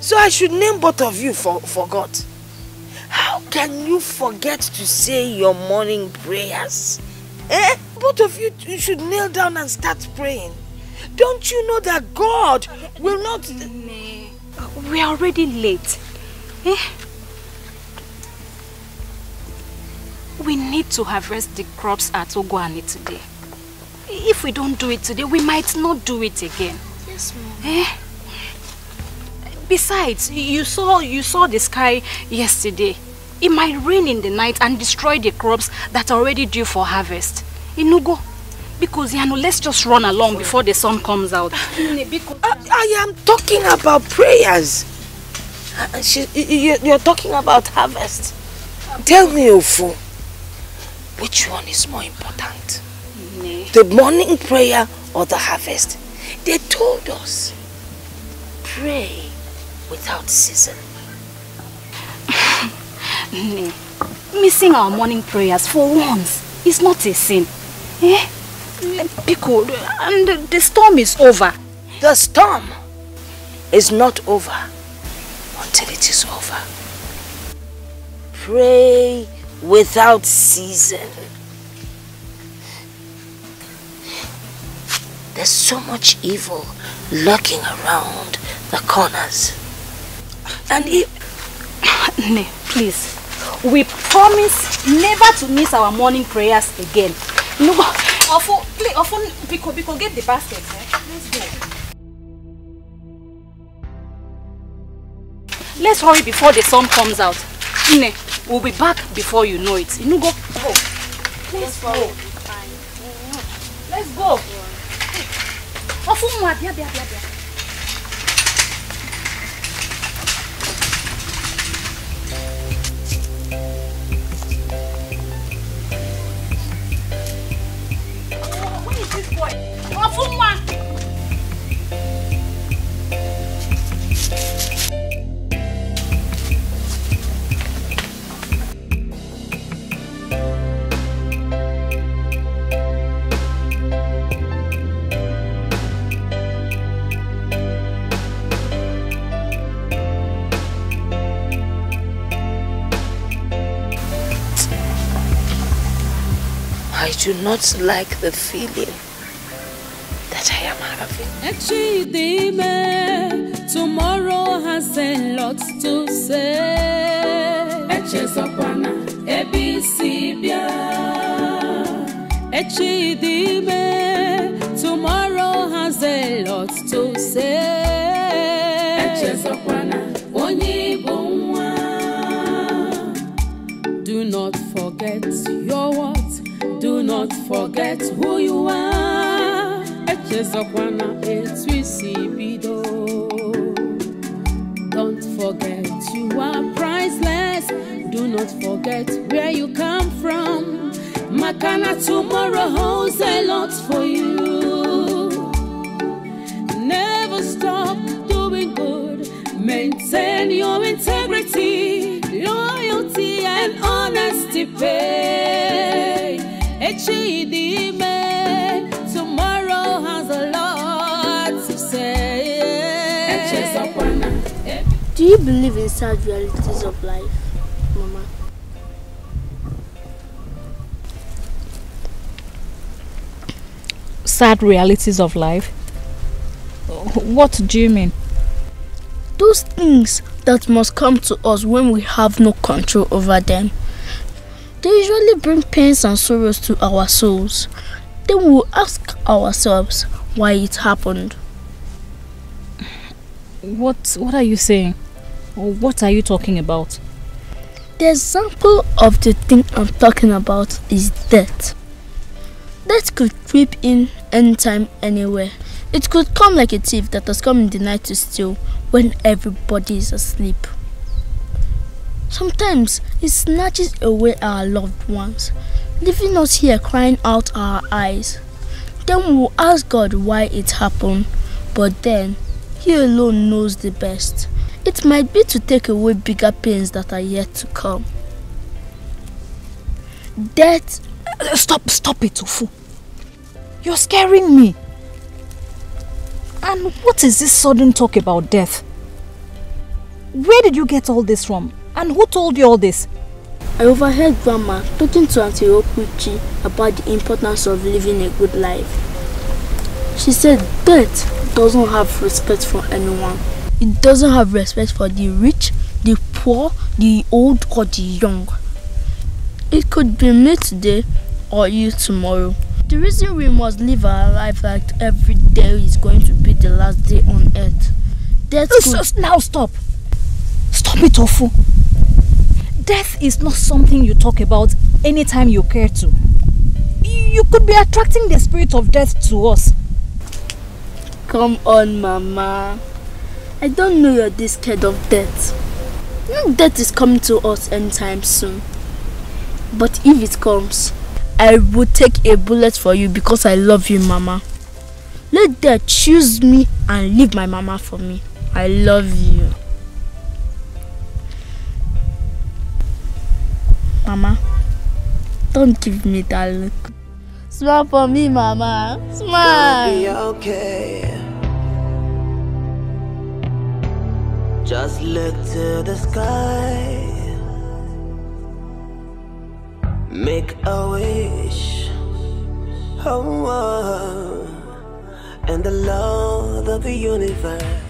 So I should name both of you for forgot. How can you forget to say your morning prayers? Eh? Both of you, you should kneel down and start praying. Don't you know that God will not... We are already late. Eh? We need to harvest the crops at Oguani today. If we don't do it today, we might not do it again.
Yes, ma'am. Eh?
Besides, you saw, you saw the sky yesterday. It might rain in the night and destroy the crops that are already due for harvest. Inugo, because Yano, let's just run along before the sun comes out. I,
I am talking about
prayers.
Uh, uh, she, you, are talking about harvest. Tell me, Ofu, which one is more important? The morning prayer or the harvest? They told us,
pray without season.
Hmm. missing our morning prayers for once is not a sin. Eh? Pico, and the storm is over. The storm is not over until it is over. Pray without season. There's so much evil lurking
around
the corners. And if Ne, please. We promise never to miss our morning prayers again. No, Ofu, please, Ofu, Biko, Biko, get the basket. Eh? Let's go. Let's hurry before the sun comes out. Nne, we'll be back before you know it. Inugo, go.
Please, go. go. Let's
go. Ofu, mwa, this boy. Ọ̀fun wa.
do not like the feeling
that I am having.
Tomorrow has a lot to say. Tomorrow has a lot to say. Do not forget your words. Do not forget who you are. Echezokwana etu isi bido. Don't forget you are priceless. Do not forget where you come from. Makana tomorrow holds a lot for you. Never stop doing good. Maintain your integrity, loyalty, and honesty. Pay. Do
you believe in sad realities of life, Mama? Sad realities of life? What do you mean? Those things that must come to us when we have no control over them. They usually bring pains and sorrows to our souls. Then we will ask ourselves why it happened. What, what are you saying? What are you talking about? The example of the thing I'm talking about is death. Death could creep in anytime, anywhere. It could come like a thief that has come in the night to steal when everybody is asleep. Sometimes it snatches away our loved ones, leaving us here crying out our eyes. Then we'll ask God why it happened, but then He alone knows the best. It might be to take away bigger pains that are yet to come. Death. Stop, stop it, Ofu. You're
scaring me. And what is this sudden talk about death?
Where did you get all this from? And who told you all this? I overheard Grandma talking to Auntie Okuchi about the importance of living a good life. She said death doesn't have respect for anyone. It doesn't have respect for the rich, the poor, the old or the young. It could be me today or you tomorrow. The reason we must live our life like every day is going to be the last day on earth. Death so, could...
Now stop! Stop it, Ofu.
Death is not something you talk about anytime you care to. You could be attracting the spirit of death to us. Come on, Mama. I don't know you're this scared of death. Death is coming to us anytime soon. But if it comes, I will take a bullet for you because I love you, Mama. Let death choose me and leave my Mama for me. I love you. Mama, don't give me that look. Smile for me, Mama. Smile. be okay.
Just look to the sky. Make a wish. Oh, oh. and the love of the universe.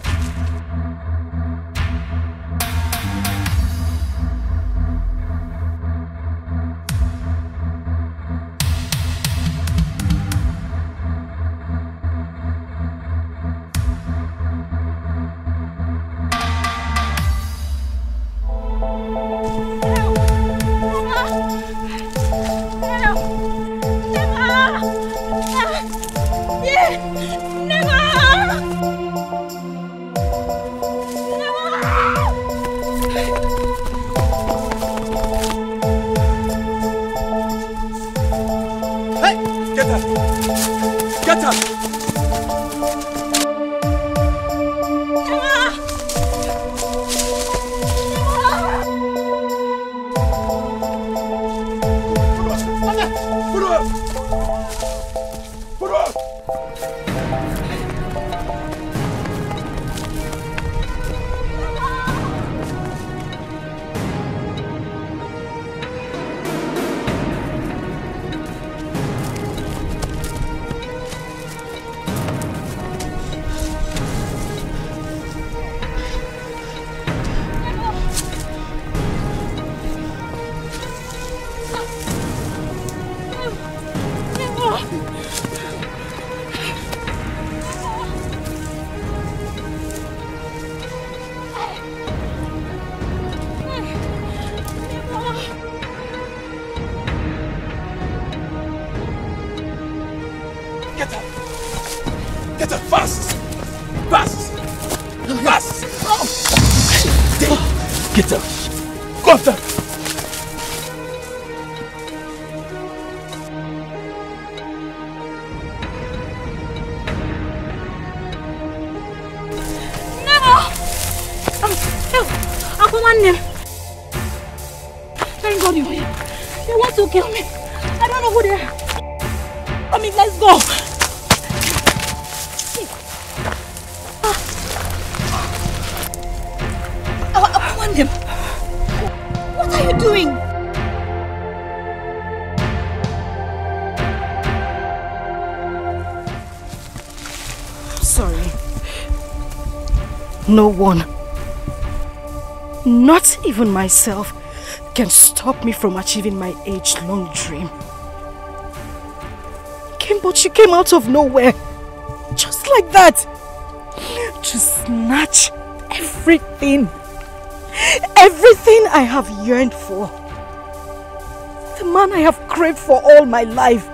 no one, not even myself, can stop me from achieving my age-long dream. she came out
of nowhere, just like that, to snatch everything,
everything I have yearned for. The man I have craved for all my life.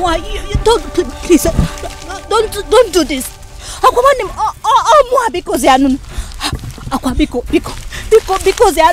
why? You, you don't, please, uh, don't, don't do this. não, não, não, não, não, não, não, because, because, because, não,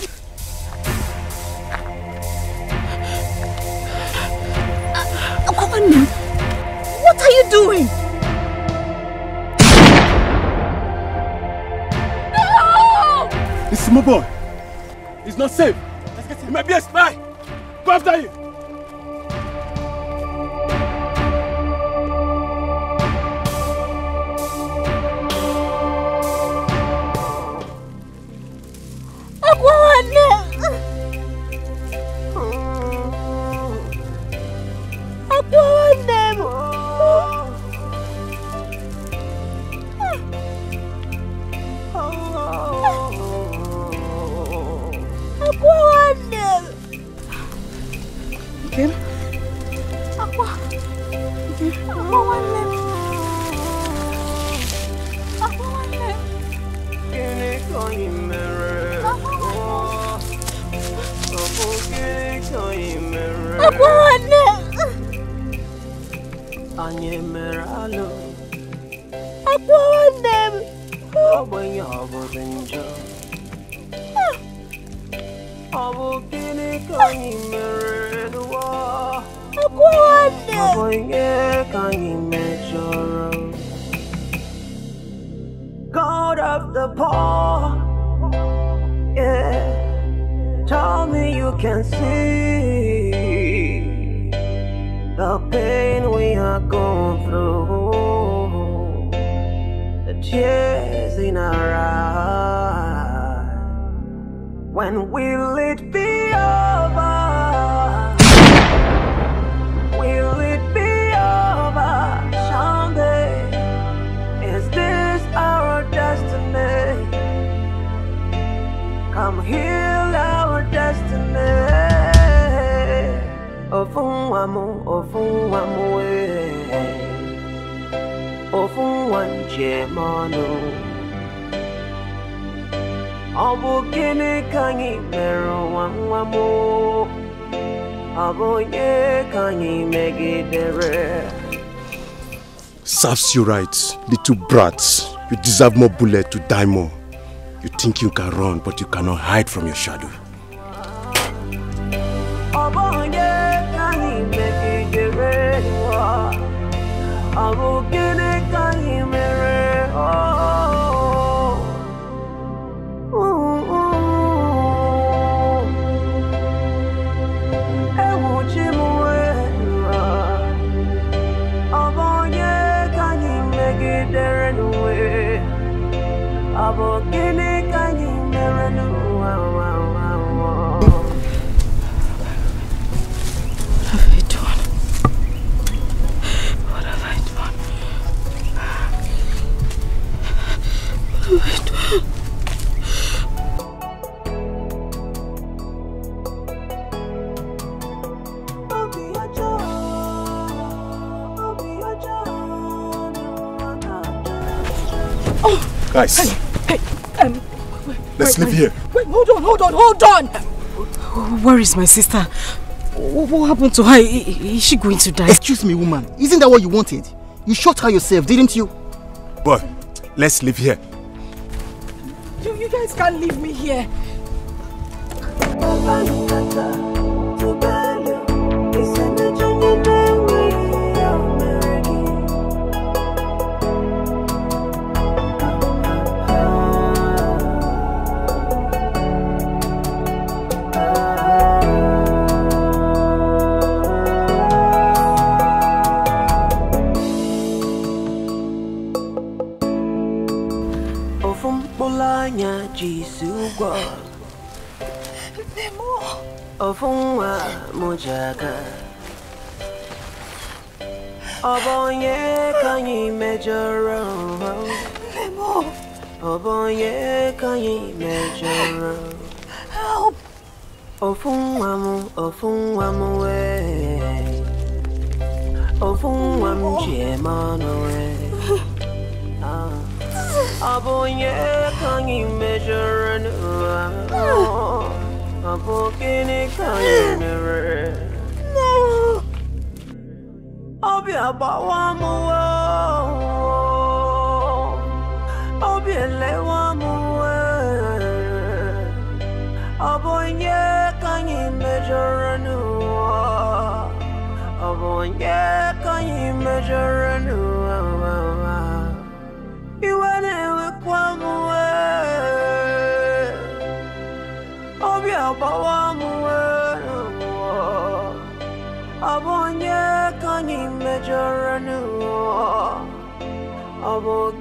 you're right, little brats. You deserve more bullet to die more. You think you can run, but you cannot hide from your shadow.
Where is my sister? What happened to her? Is she going to die? Excuse me, woman. Isn't that what you wanted? You shot her yourself, didn't you?
Boy, let's leave here.
You, you guys can't leave me here.
ọbọ yẹn kàyìn mẹ́jọ rọ lẹmọ ọbọ yẹn kàyìn mẹ́jọ rọ ọfún wàmú ọfún wàmú wẹ ọfún wàmú jẹ mọnà wẹ ọbọ yẹn kàyìn mẹ́jọ rọ ọbọ kìnnìkan yẹn rẹ. abawa mu o obi elewa mu e obonye kanyi mejoro nu obonye kanyi mejoro Oh.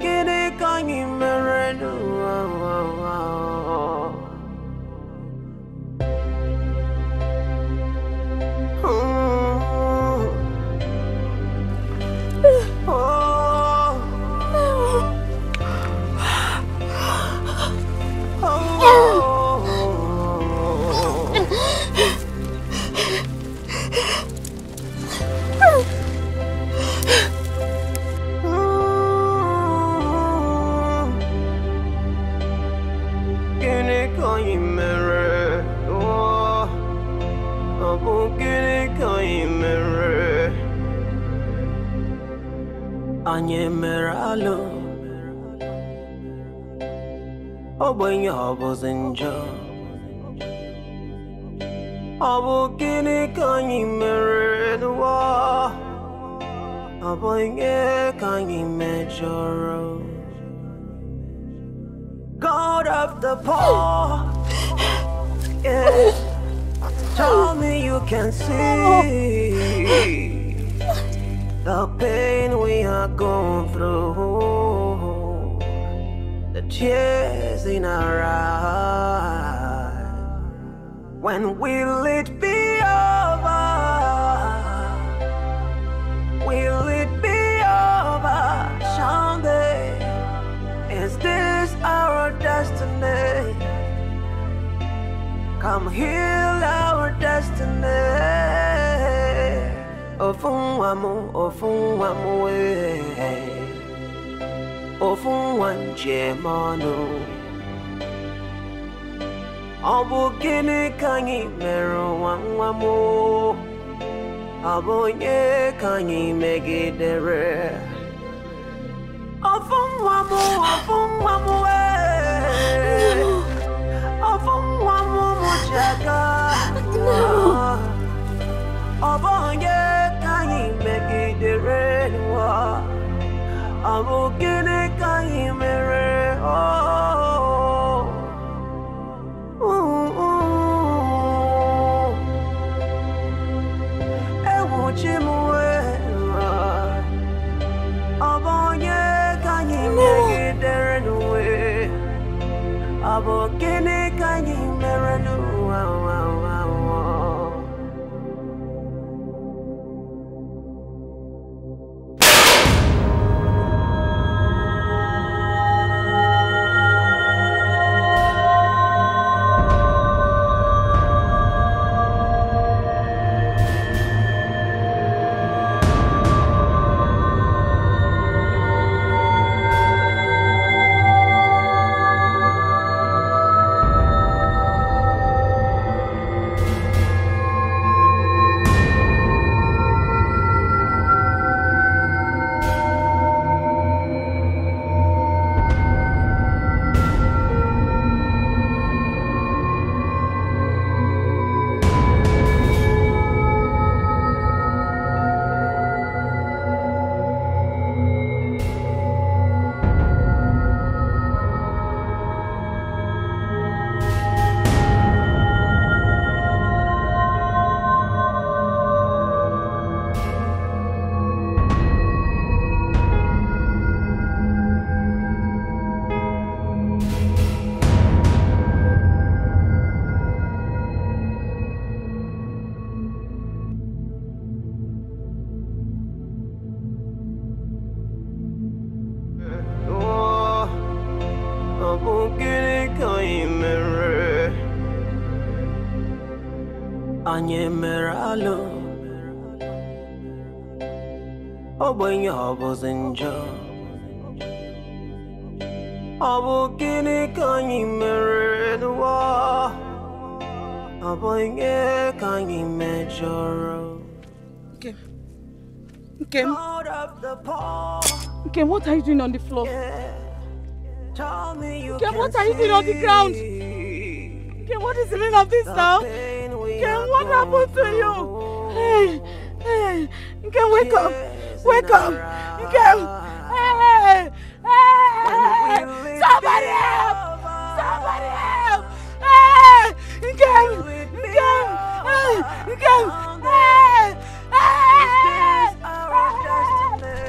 Tell me you can see the pain we are going through, the tears in our eyes when will it? heal our destiny. Ofun wamu, ofun wamu we. Ofun wanje manu. kanyi meru wamu. Abonye kanyi megidere. Ofun wamu, ofun No. I'm looking at you when your hobbles and job. Abu kini kanyi meredwa Abu inge kanyi mejoro Kim Kim
Kim, what are you doing on the floor?
Kim, what are you doing on the
ground? Kim, what is the meaning of this now? Kim, what happened to
you?
Hey, hey, Kim, wake up! Wake up. You can't.
Hey, hey, somebody help.
Somebody help. Hey, you can't. You can't. Hey, you can't. Hey, hey, hey.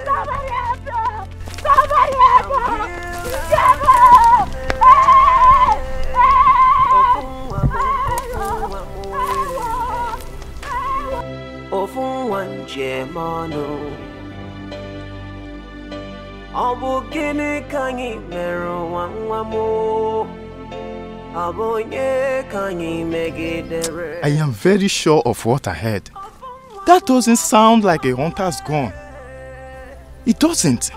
Somebody help her.
Somebody help her. You can't help. Hey, hey,
hey. Ofun wan jẹ mọ́nú. ọ bụ gịnị ka anyị mere nwa nwa m ọ bụ onye ka anyị megidere
I am very sure of what I heard. That doesn't sound like a hunter's gun. It doesn't.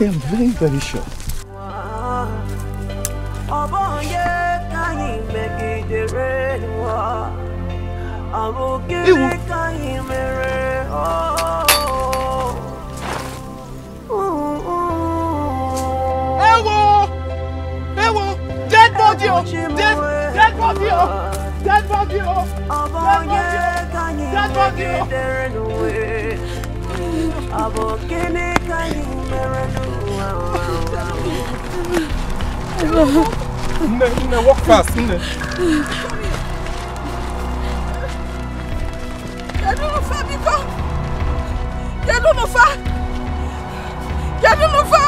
I am very, very sure.
ọ bụ onye ka anyị megidere nwa ọ bụ gịnị ka anyị mere ọ dead body o dead
body o dead
body o dead body o. Abụ gịnị
ka anyị mere n'ụwa
Nne, nne, walk fast, nne.
Kedu nufa biko? Kedu nufa? Kedu nufa?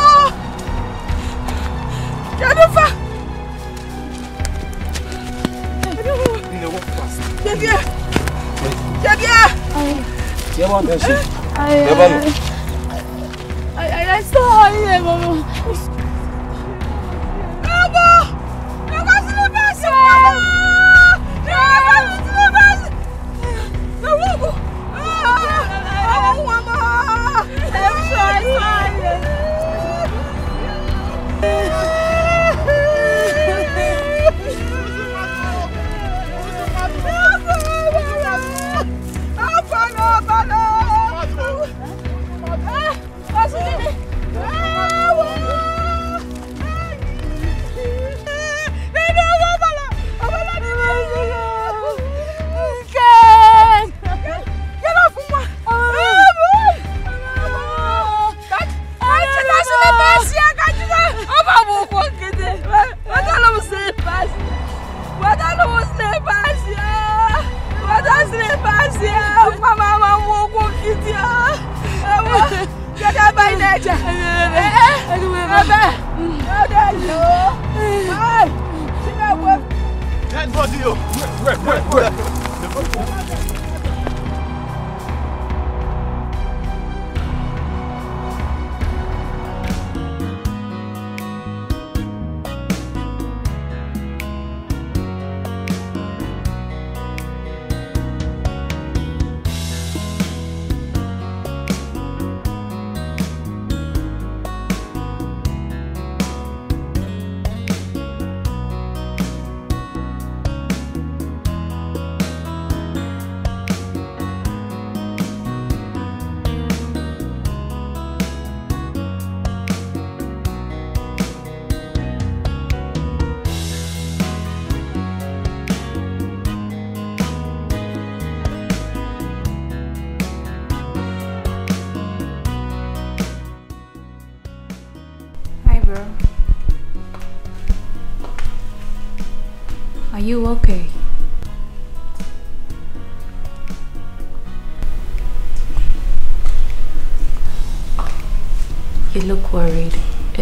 Kedu nufa?
Javier Javier.
ṣé wọn bẹ ṣe ẹ bá lọ.
ẹ sọ ilé mọ́mọ́. ẹ̀bù ẹ̀kọ́ sí ní bẹ́ẹ̀sì ẹwọ jẹjẹ bá ilé ẹjẹ ẹbẹ
ọdẹ yìí ó síbẹ̀ wọ. ẹ gbọ́dọ̀ yìí o.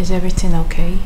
Is everything okay?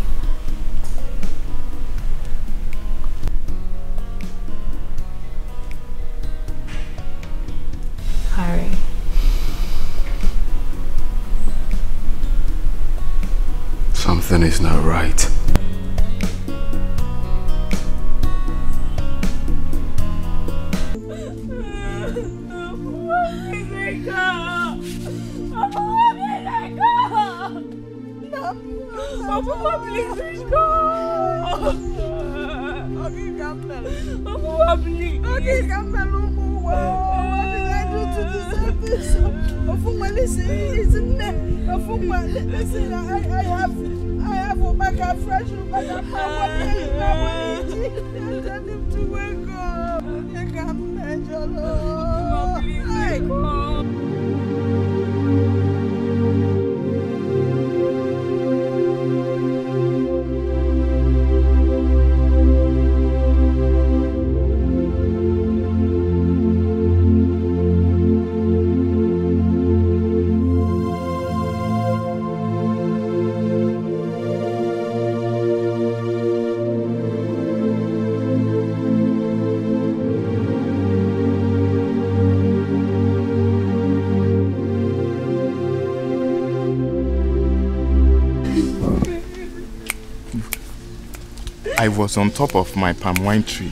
was on top of my palm wine tree,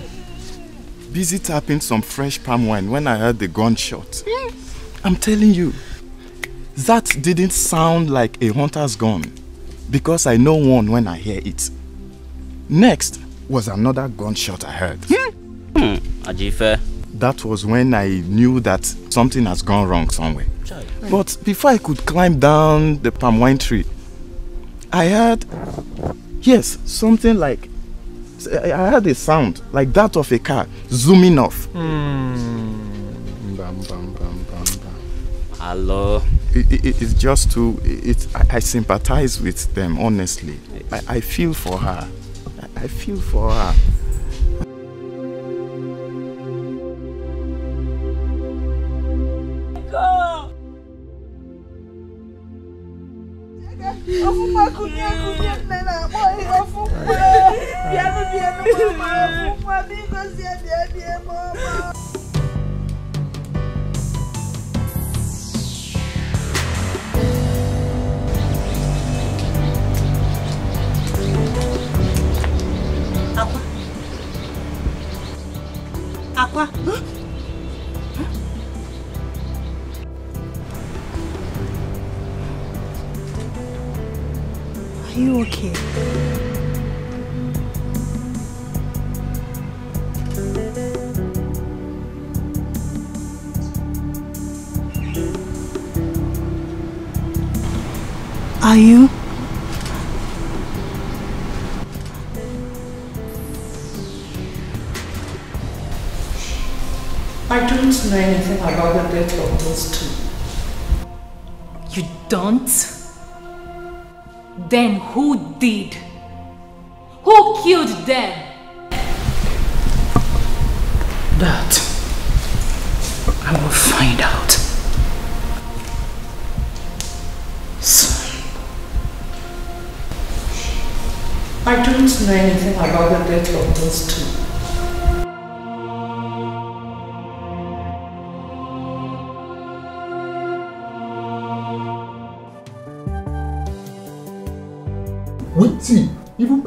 busy tapping some fresh palm wine when I heard the gunshot. Hmm. I'm telling you, that didn't sound like a hunter's gun because I know one when I hear it. Next was another gunshot I heard. Hmm,
hmm. Ajife.
That was when I knew that something has gone wrong somewhere. But before I could climb down the palm wine tree, I heard, yes, something like I heard a sound like that of a car zooming off. Mm. Bam, bam, bam, Hello. It, it, it's just to. It, I, I, sympathize with them honestly. I, I feel for her. I feel for her.
know
anything about the death of those two. You don't? Then who did? Who killed them?
That
I will find out.
Son. I don't know anything about the death of those two.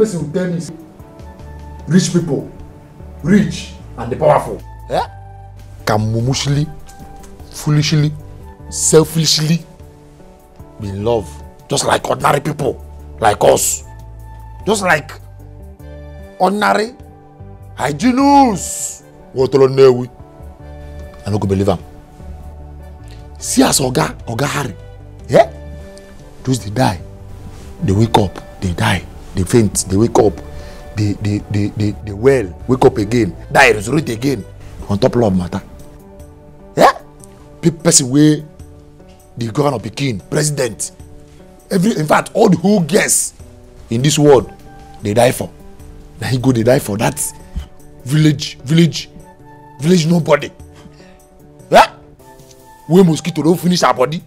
person will tell me rich people rich and the powerful eh? can mumushly foolishly selfishly be in love just like ordinary people like us just like ordinary hygienists wọ́n tọ́lọ́ nẹ́ẹ̀wí i no go believe am see as oga oga harry eh? those dey die dey wake up dey die they faint they wake up they they they they, they well wake up again die resurrect again on top love matter yeah? person wey the governor pikin president every in fact all the whole girls in this world dey die for na he go dey die for that village village village nobody Yeah. wey mosquito don finish her body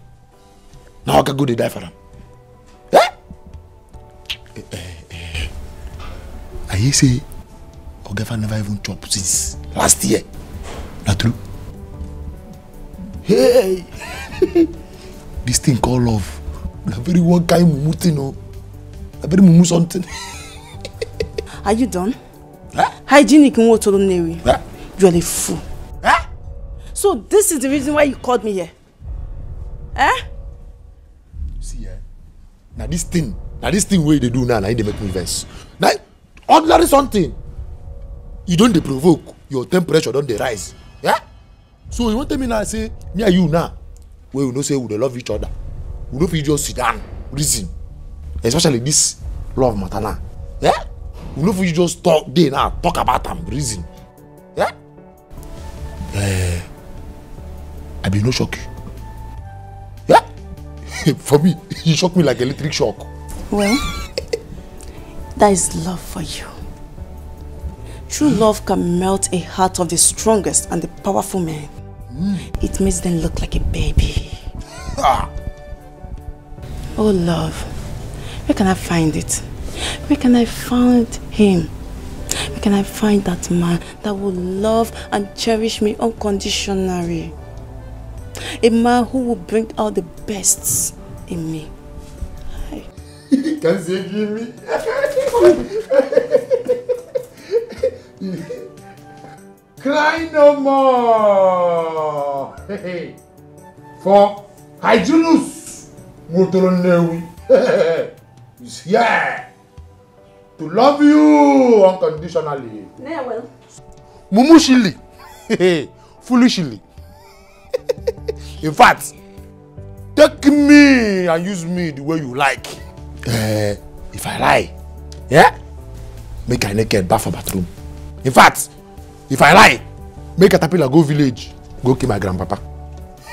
na oga go dey die for am. Yeah. Eh, eh. I hear say Ogefa never even chop since last year. Na true. Hey! this thing called love. Na very one
kind mumu thing o. Oh. Na very mumu something. Are you done? Huh? Hygienic in Wotolo Newi. Huh? You are a fool. Huh? So this is the reason why you called me here. Eh?
See, eh? Now this thing, now this thing where they do now, now they make me vex. Now ordinary something you don dey provoke your temperature don dey rise yeah? so you wan tell me now say me and you now wey we know say we dey love each other we no fit just sit down reason especially this love matter now yeah? we no fit just talk dey now talk about am reason yeah? uh, i bin no shock you yeah? for me you shock me like electric shock.
well. That is love for you. True mm. love can melt a heart of the strongest and the powerful man. Mm. It makes them look like a baby. Ah. Oh, love. Where can I find it? Where can I find him? Where can I find that man that will love and cherish me unconditionally? A man who will bring out the best in me.
Cansei me? Cry no more. For Hyginus Mutolonewi. here To love you unconditionally. well, Mumushili. Foolishly. In fact, take me and use me the way you like uh, if i lie yeah? make i naked baff for bathroom in fact if i lie make caterpillar go village go kill my grandpapa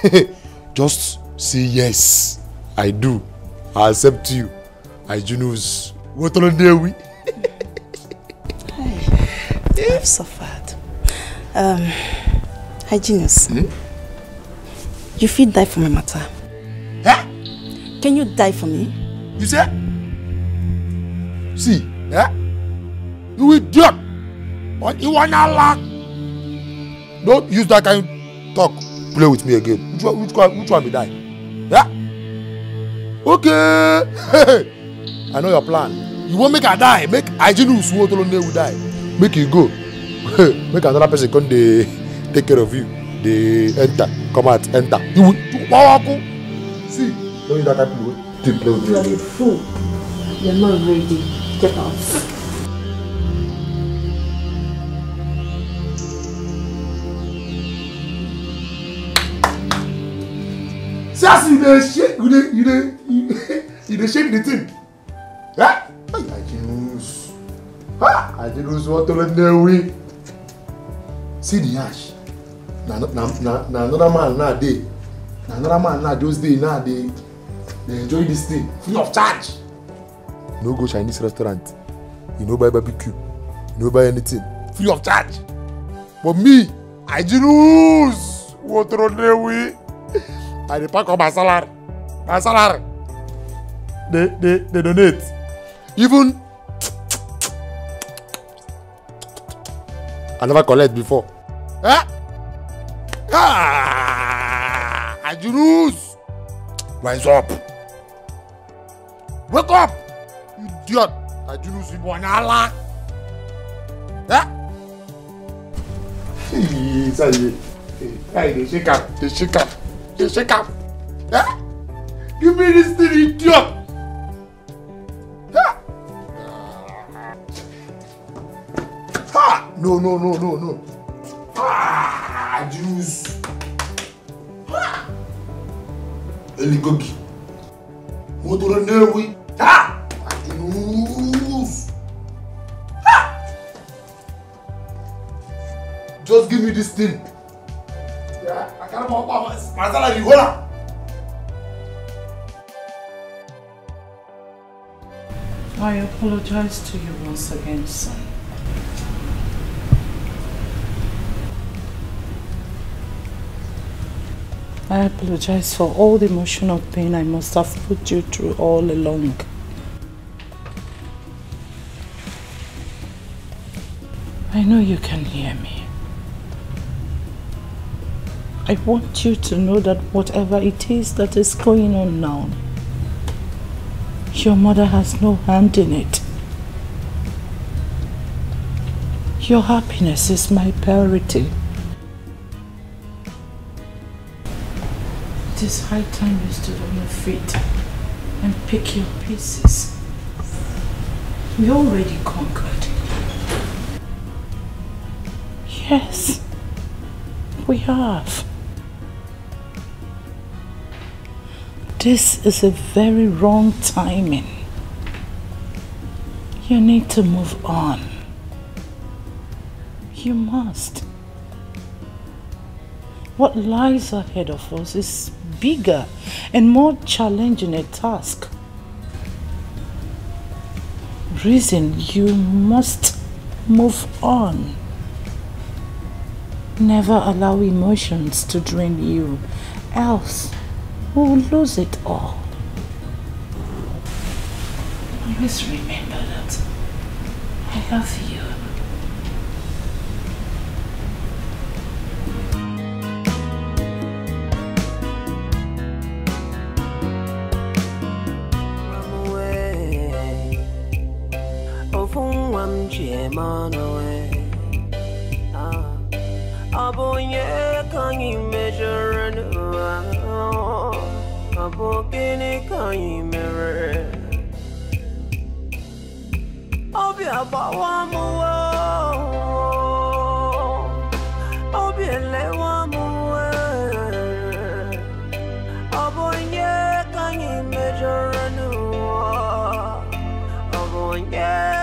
just say yes i do i accept you we? I
have suffered um, ajunus hmm? you fit die for my matter. Yeah? can you die for me. You see? See, eh? You idiot!
What you wanna lack? Don't use that kind of talk. Play with me again. Which one? Which one? Which one be die? Yeah. Okay. I know your plan. You won't make I die. Make Ajinu Suotolone will die. Make you go. make another person come dey take care of you. They enter, come out, enter. You
will.
See, don't use that kind of way. Did no You are
a fool.
You are not ready. Get out.
Sassy, you dey shake, you dey, you dey, you dey shake the thing. Eh? Ajinus. Ha! Ajinus, what to let them win? See the ash. Now now now now another man now dey. Na another man now those day now dey dey enjoy this thing free of charge. no go chinese restaurant you no buy barbecue you no buy anything free of charge but me i dey lose wotorodewi i dey pack up my salary my salary dey dey dey donate even i never collect before. Eh? Ah! I lose. Rise up. Wake up! You idiot! Àjùlù sí wọn ala. Sáyé, sáyé dey shake up, dey shake up, dey shake am. Give me this thing, idiot! Ha! ha! No, no, no, no, no. Ah, juice. Ah! Eligogi. Motoro newi. Ha! I can Ha! Just give me this thing.
Yeah, I can't
mop up my salary. Hold on.
I apologize to you once again, son. I apologize for all the emotional pain I must have put you through all along. I know you can hear me. I
want you to know that whatever it is that is going on now,
your mother has no hand in it. Your happiness is my priority. It is high time you stood on your feet and pick
your
pieces. We already conquered.
Yes, we have.
This is a very wrong timing. You need to move on. You must. What lies ahead of us is bigger and more challenging a task. Reason you must move on. Never allow emotions to drain
you, else we will lose it all.
Always remember that I love you.
Chemanoe. Ah, Abonye can you measure and Abokene can you mirror? Obi muwa, Obi Lewamu. Abonye can you measure and Abonye.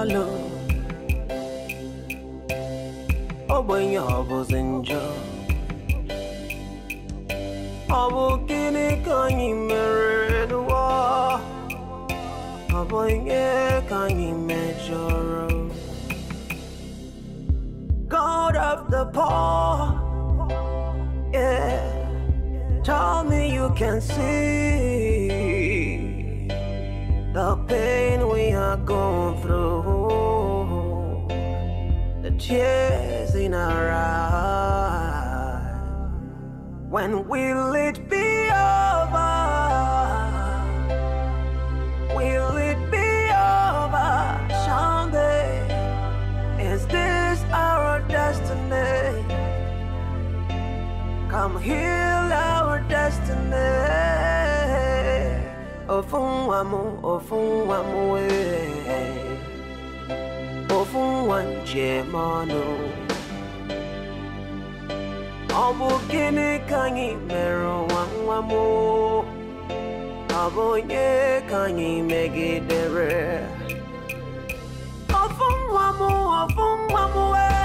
follow ogbenye ọ
in njọ ọ bụ gịnị ka anyị mere n'ụwa ọ bụ ihe ka anyị mejọrọ God of the poor yeah. tell me you can see the pain we are going through, the tears in our eyes. When will it be over? Will it be over someday? Is this our destiny? Come heal our destiny ó fún wa mú ó fún wa mú ó fún wa nje mọnụ ọ bụ gịnị ka anyị mere nwa nwa ọ bụ onye ka anyị megidere ọ fún wa mú ọ fún wa mụ ee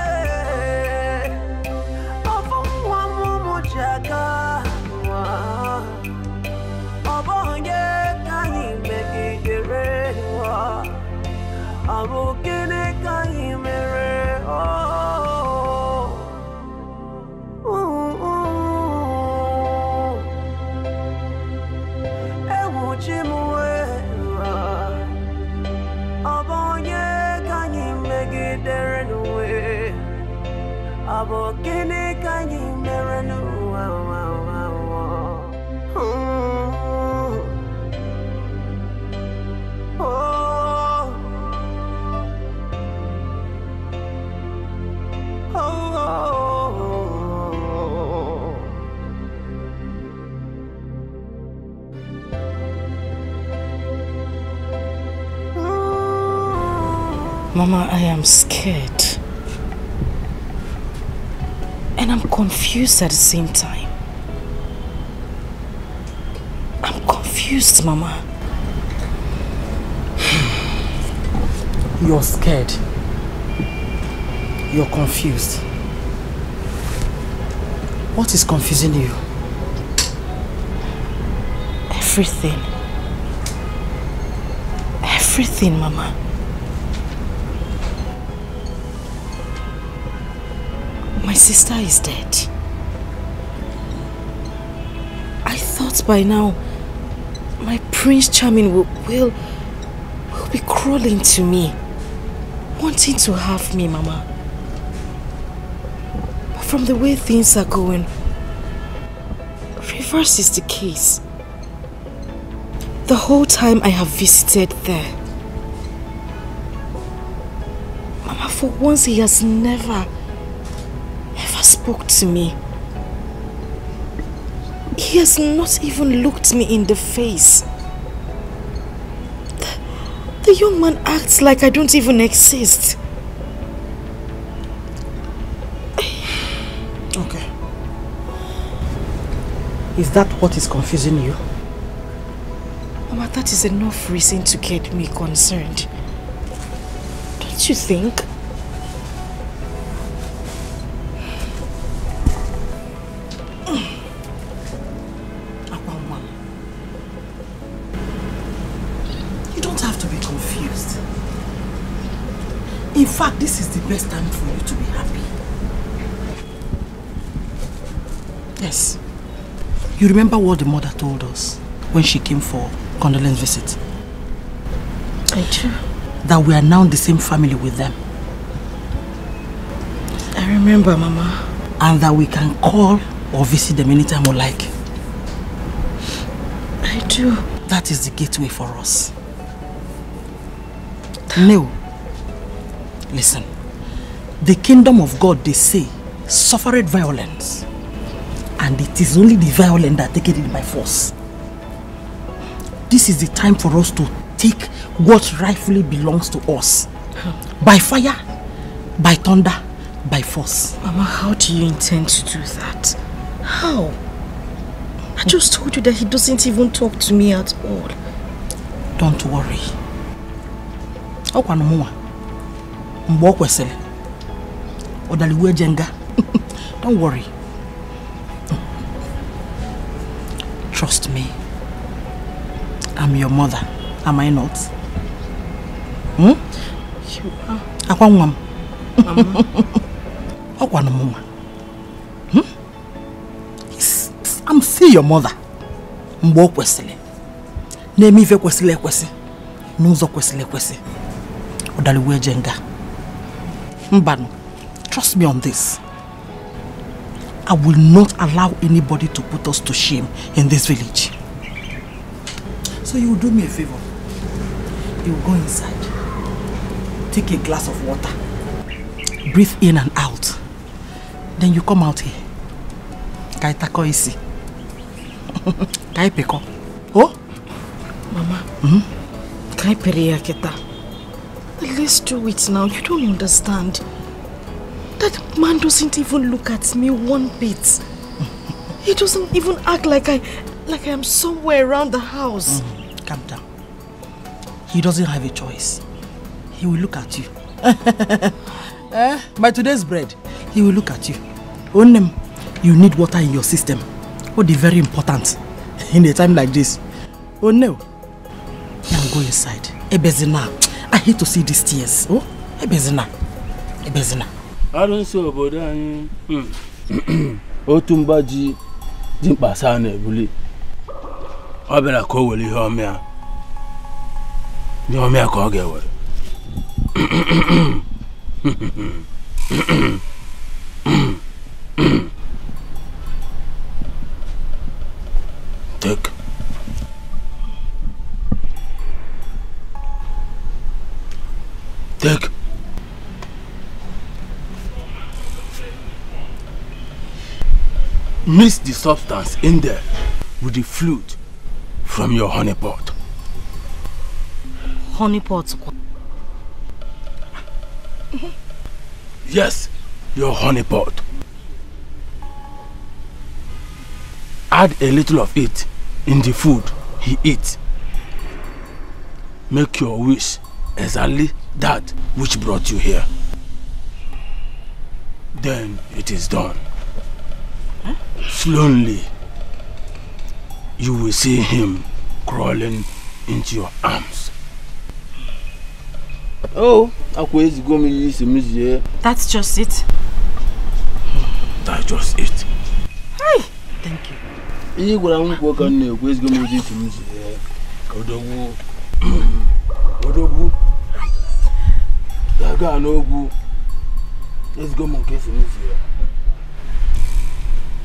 tomorrow.
Mama, I am scared. And I'm confused at the same time. I'm confused, Mama.
You're scared. You're confused. What is confusing you?
Everything. Everything, Mama. sister is dead. I thought by now my Prince Charming will, will, will be crawling to me, wanting to have me, Mama. But from the way things are going, reverse is the case. The whole time I have visited there, Mama, for once he has never spoke to me. He has not even looked me in the face. The, the young man acts like I don't even exist. Okay. Is that what is confusing you? Mama, that is enough reason to get me concerned. Don't you think? best time for you to be happy. Yes. You remember what the mother told us when she came for condolence visit? I do. That we are now in the same family with them. I remember, Mama. And that we can call or visit them anytime we like. I do. That is the gateway for us. No. Listen. The kingdom of God, they say, suffered violence. And it is only the violent that take it by force. This is the time for us to take what rightfully belongs to us. By fire, by thunder, by force. Mama, how do you intend to do that? How? I just told you that he doesn't even talk to me at all. Don't worry. Okwanumua. Mgbe o Odaliwe Jenga. Don't worry. Trust me. I'm your mother. Am I not? Hmm? You are. Akwa nwa m. Ọkwa na hmm? I'm still your mother. Mgbe o kwesịrị. Na-eme ife kwesịrị ekwesị. N'ụzọ kwesịrị ekwesị. Odaliwe Jenga. Mbanụ. Trust me on this.
I will not allow anybody to put us to shame in this village.
So you will do me a favor. You will go inside. Take a glass of water. Breathe in and out. Then you come out here. Kaitako isi. Kai Oh? Mama. Hmm? Kai peria kita. two weeks now, you don't understand. That man doesn't even look at me one bit. he doesn't even act like I, like I am somewhere around the house. Mm,
calm down. He doesn't have a choice. He will look at you. eh? By today's bread, he will look at you. Onem, you need water in your system. What is very important in a time like
this. Oh no. Now go inside. Ebezina. I hate to see these
tears. Oh, Ebezina. Ebezina. arụsị obodo anyị otu mba ji ji mkpasa na-ebuli ọ bịara ka o were ihe ọmịa
ihe ọmịa ka ọ ga-ewere
take take mix the substance in there with the fluid from your honey pot.
Honey pot?
yes, your honey pot. Add a little of it in the food he eats. Make your wish exactly that which brought you here. Then it is done. Slowly, you will see him crawling into your arms. Oh, That's just it. That's just it. Hey, thank you. Iyi gwara m kwuo ka m na-ekwu ezigbo m ụdị itim si ka odogwu odogwu ga-aga n'ogwu ezigbo m nke esim si ya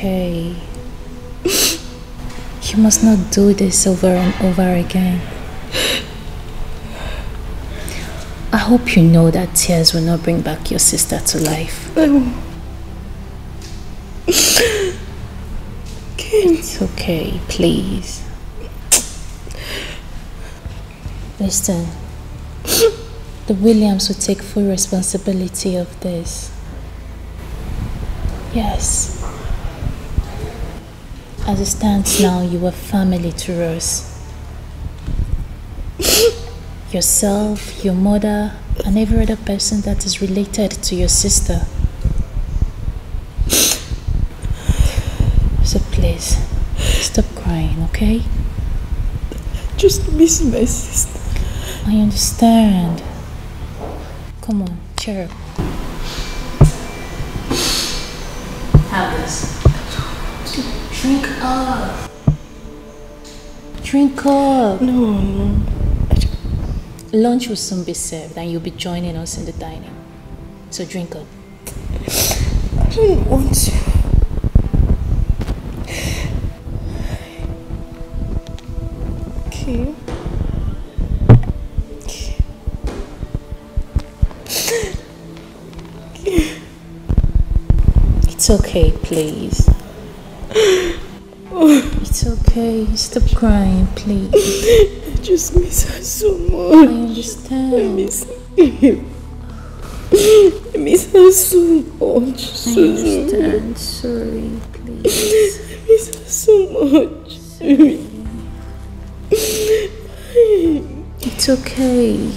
okay.
you must not do this over and over again. I hope you know that tears will not bring back your sister to life. It's okay, please. Listen, the Williams will take full responsibility of this. Yes. As it stands now, you are family to us. Yourself, your mother, and every other person that is related to your
sister. So please, stop crying, okay? Just miss my sister.
I understand. Come on, cheer up. Have this. Drink up. Drink up. No, no.
Lunch will soon be served and you'll be joining us in the dining. So drink up. I don't want to.
Okay.
It's okay, please. It's okay. Stop crying, please.
I just miss her so
much. I understand. I miss him. I miss her so much.
I understand.
So Sorry, please. I miss
her so much. Sorry.
It's okay.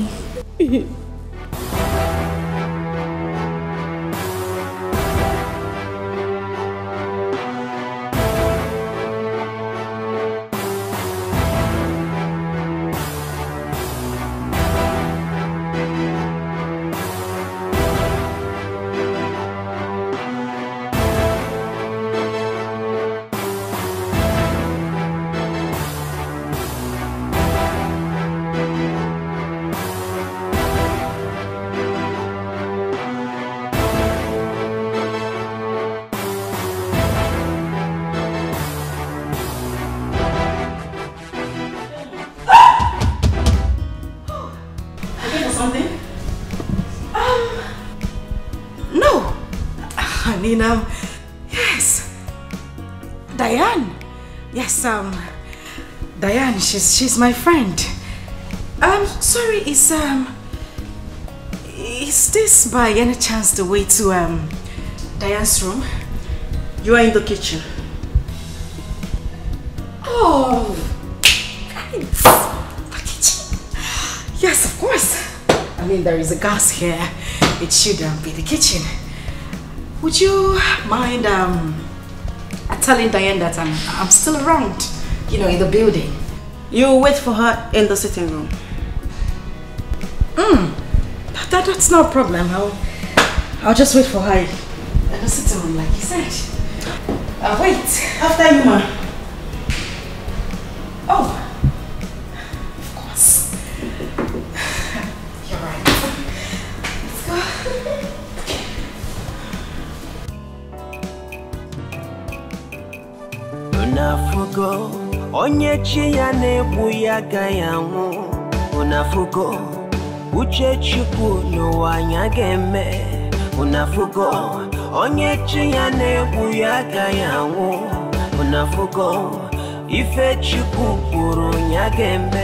she's she's my friend. i Um, sorry, is um, is this by any chance the way to um, Diane's room? You are in the kitchen. Oh, the kitchen. Yes, of course. I mean, there is a gas here. It shouldn't um, be the kitchen. Would you mind um, telling Diane that I'm I'm still around? You know, in the building. You wait for her in the sitting room. Mm, that, that, that's no problem. I'll, I'll just wait for her in the sitting room like you said. I'll wait. After you, ma.
chi ya na-egbu ya agaghị anwụ ụnafugo uche chukwu n'ụwa anyị ga-eme ụnafugo onye chi ya na-egbu ya agaghị anwụ ụnafugo ife chukwu kwuru ya ga-eme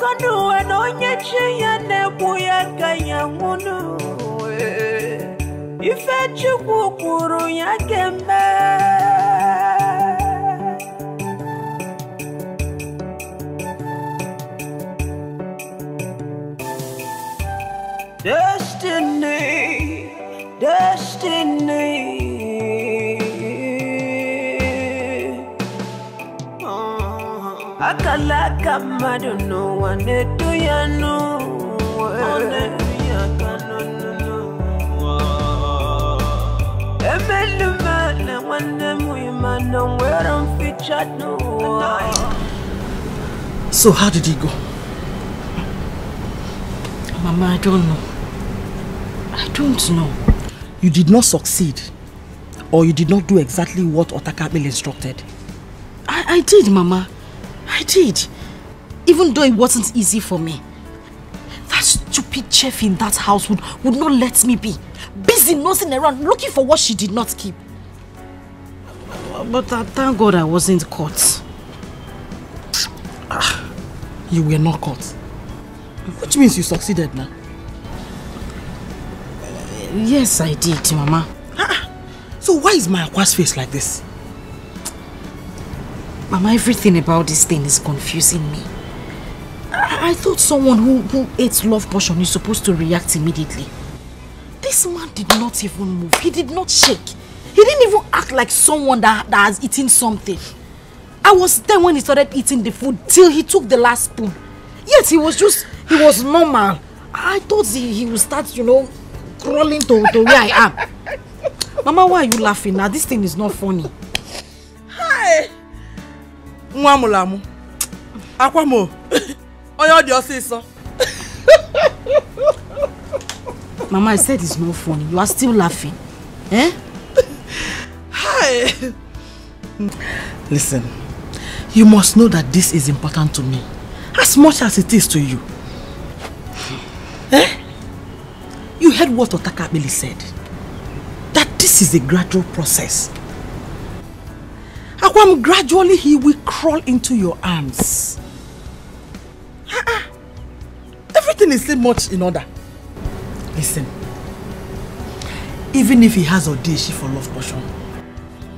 konuwe n'onyechi ya na-ekwu ya ka ya nwụnụ ife Chukwu kwuru ya kemgbe So how
did he go? Mama, I don't know. I don't know. You did not succeed or you did not do exactly what Otakapil instructed. I, I did, Mama did. Even though it wasn't easy for me. That stupid chef in that house would, would not let me be. Busy nosing around looking for what she did not keep. But uh, thank God I wasn't caught. Ah, you were not caught.
Which means you succeeded now. Uh, yes, I did, Mama. Ah, so why is my aqua's face like this?
Mama, everything about this thing is confusing me. I, I thought someone who, who ate love potion is supposed to react immediately. This man did not even move. He did not shake. He didn't even act like someone that, that has eaten something. I was there when he started eating the food till he took the last spoon. Yet he was just, he was normal. I thought he, he would start, you know, crawling to, to where I am. Mama, why are you laughing now? This thing is not funny nwa mụrụ amụ mm. akwa m onye ọ dị ọsịsọ Mama, I said it's not funny. You are still laughing. Eh? Hi. Listen, you must know that this is important to me as much as it is to you. Eh? You heard what Otakabili said. That this is a gradual process. Akwam, gradually he will crawl into your arms.
Ah, ah. Everything is so much in order. Listen, even if he has a dish for love potion,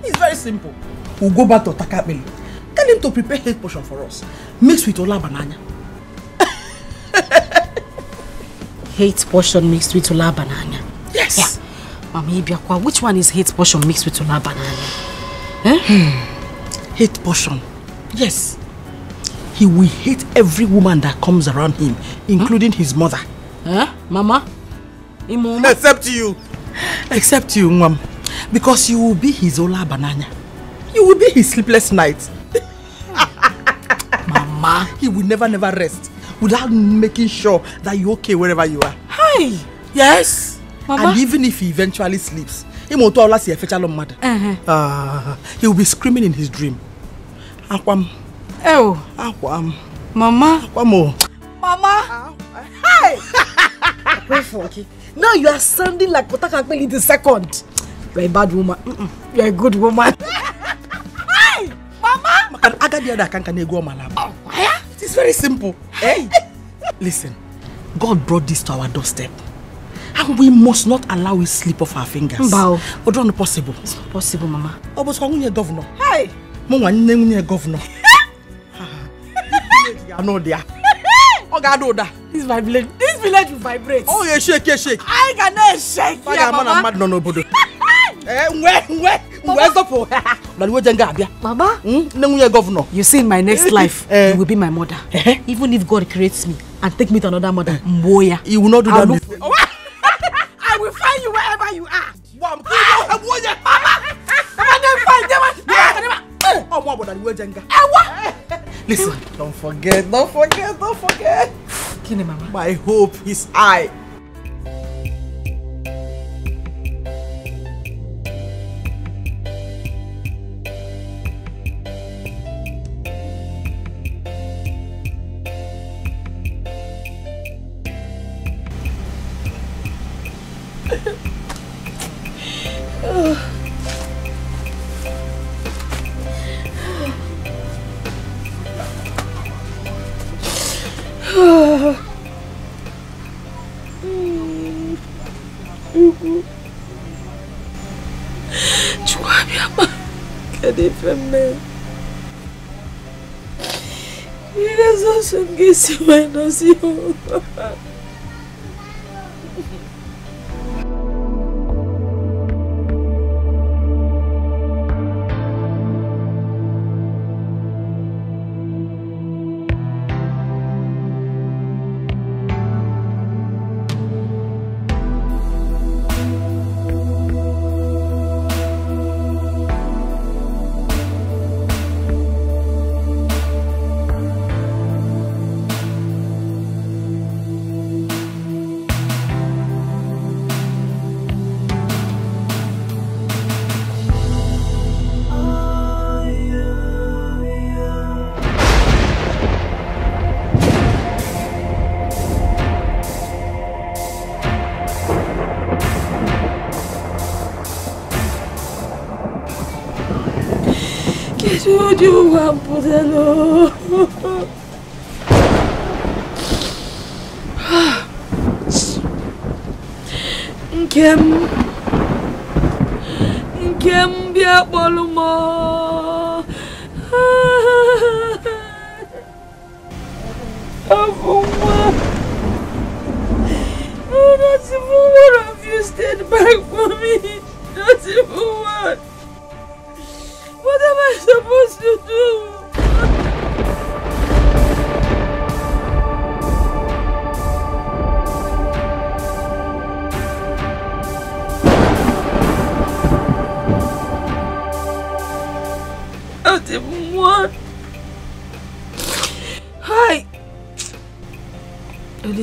it's very simple.
We'll go back to Takapeli.
Tell him to prepare hate potion for us. Mixed with Ola Banana. hate potion mixed with Ola Banana? Yes. Yeah. Mama Ibiakwa, which one is hate potion mixed with Ola Banana? Eh? Hmm hate portion. Yes. He will hate every woman that comes around him, including his mother. Huh? Eh? Mama? Imoma? Except you. Except you, mom, Because you will be his Ola banana. You will be his sleepless night. Mama. He will never, never rest without making
sure that you're okay wherever you are. Hi. Yes. Mama. And even if he eventually sleeps, ime otu ọla si efechalụ mmadụ ah, he will be screaming in his dream
akwa m akwa m mama akwa m mama now you are standing like Kotaka Akpeli the second you're a bad woman you're a good woman hey mama
maka agadi ada akanka na-egwu ọma na it is very simple hey listen God brought this to our doorstep And we must not allow it slip off our fingers.
Bao. But not possible. It's not possible, Mama. Oh, but I'm governor. Hey! Mama, I'm
governor. I know there.
Oh, God, do that. This village, This village will vibrate. Oh, yeah, shake, yeah, shake. I cannot shake. I am not mad, no, no, bodo.
Eh, where, where, where's the poor? Na niwe jenga abia. Baba. Hmm. Nenguye governor. You see, in my next life, uh, you will be my mother. Uh eh? -huh. Even if God creates me and takes me to another mother, eh. Mboya. You will not do I'll that
wherever you are. wàmú ẹwú yẹ pàmà ẹwà ní ẹfà ìjẹba ọmọ àbọ̀dà ni wọ́n jẹ nga. ẹwà. listen don't forget don't forget don't forget. kí ni mama. my hope is high.
Me o 又完不成了。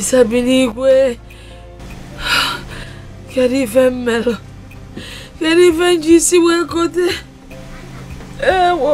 Lisa bi n'igwe kedu ife m merụ
kedu ife m ji isi wee gote
ewo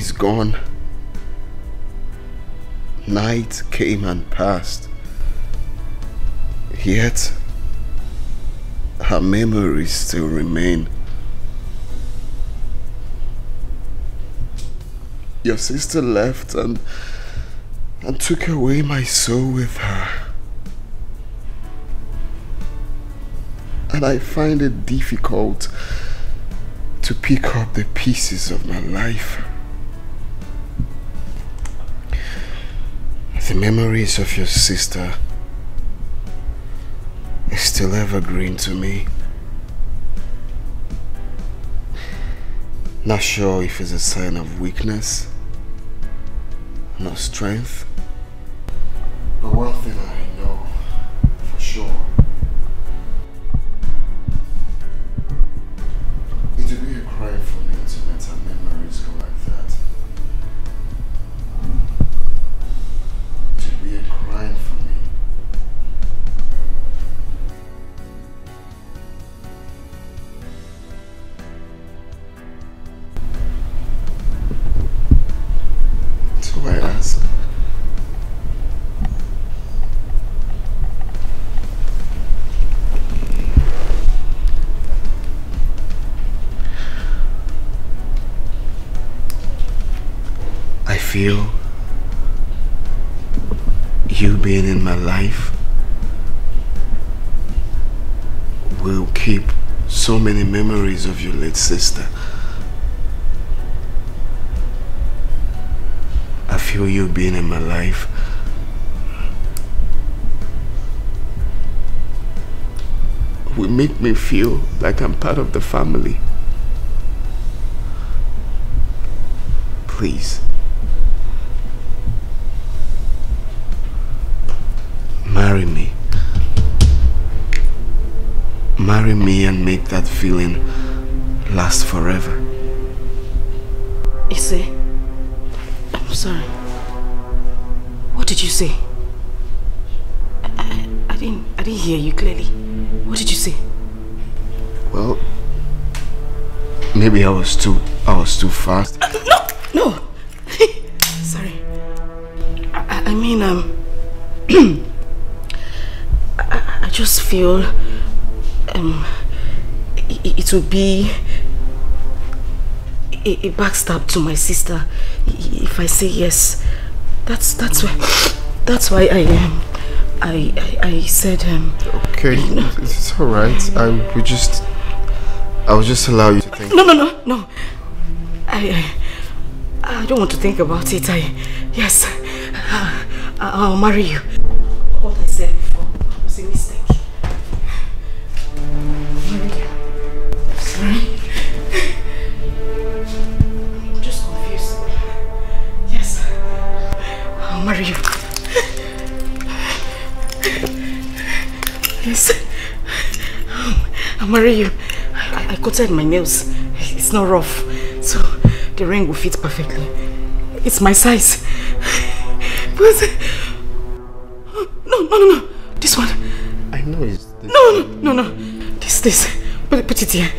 days gone, night came and passed. Yet, her
memories still remain. Your sister left and and took away my soul with her. And I find it difficult to pick up the pieces of my life.
The memories of your sister is still evergreen to me. Not sure if it's a sign of weakness, not strength,
like I'm part of the family.
Please. Marry me. Marry me and make that feeling last forever.
Issei, I'm sorry. What did you say? I, I, I, didn't, I didn't hear you clearly. What did you say?
Maybe I was too, I was too fast. Uh,
no, no. Sorry. I, I mean, um, I, I just feel, um, it, it would be a, a backstab to my sister if I say yes. That's that's why, that's why I um, I, I, I said um. Okay, you know,
it's all right. I would just, I would just allow you think. No, no,
no, no. I, I, don't want to think about it. I, yes, uh, I'll marry you. What I said before was a mistake.
Maria, I'm sorry. I'm just confused. Yes, I'll marry you.
Yes, I'll marry you coated my nails. It's not rough, so the ring will fit perfectly. It's my size. But... No, no, no, no. This one. I know it's... This. No, no, no, no. This, this.
Put, put it here.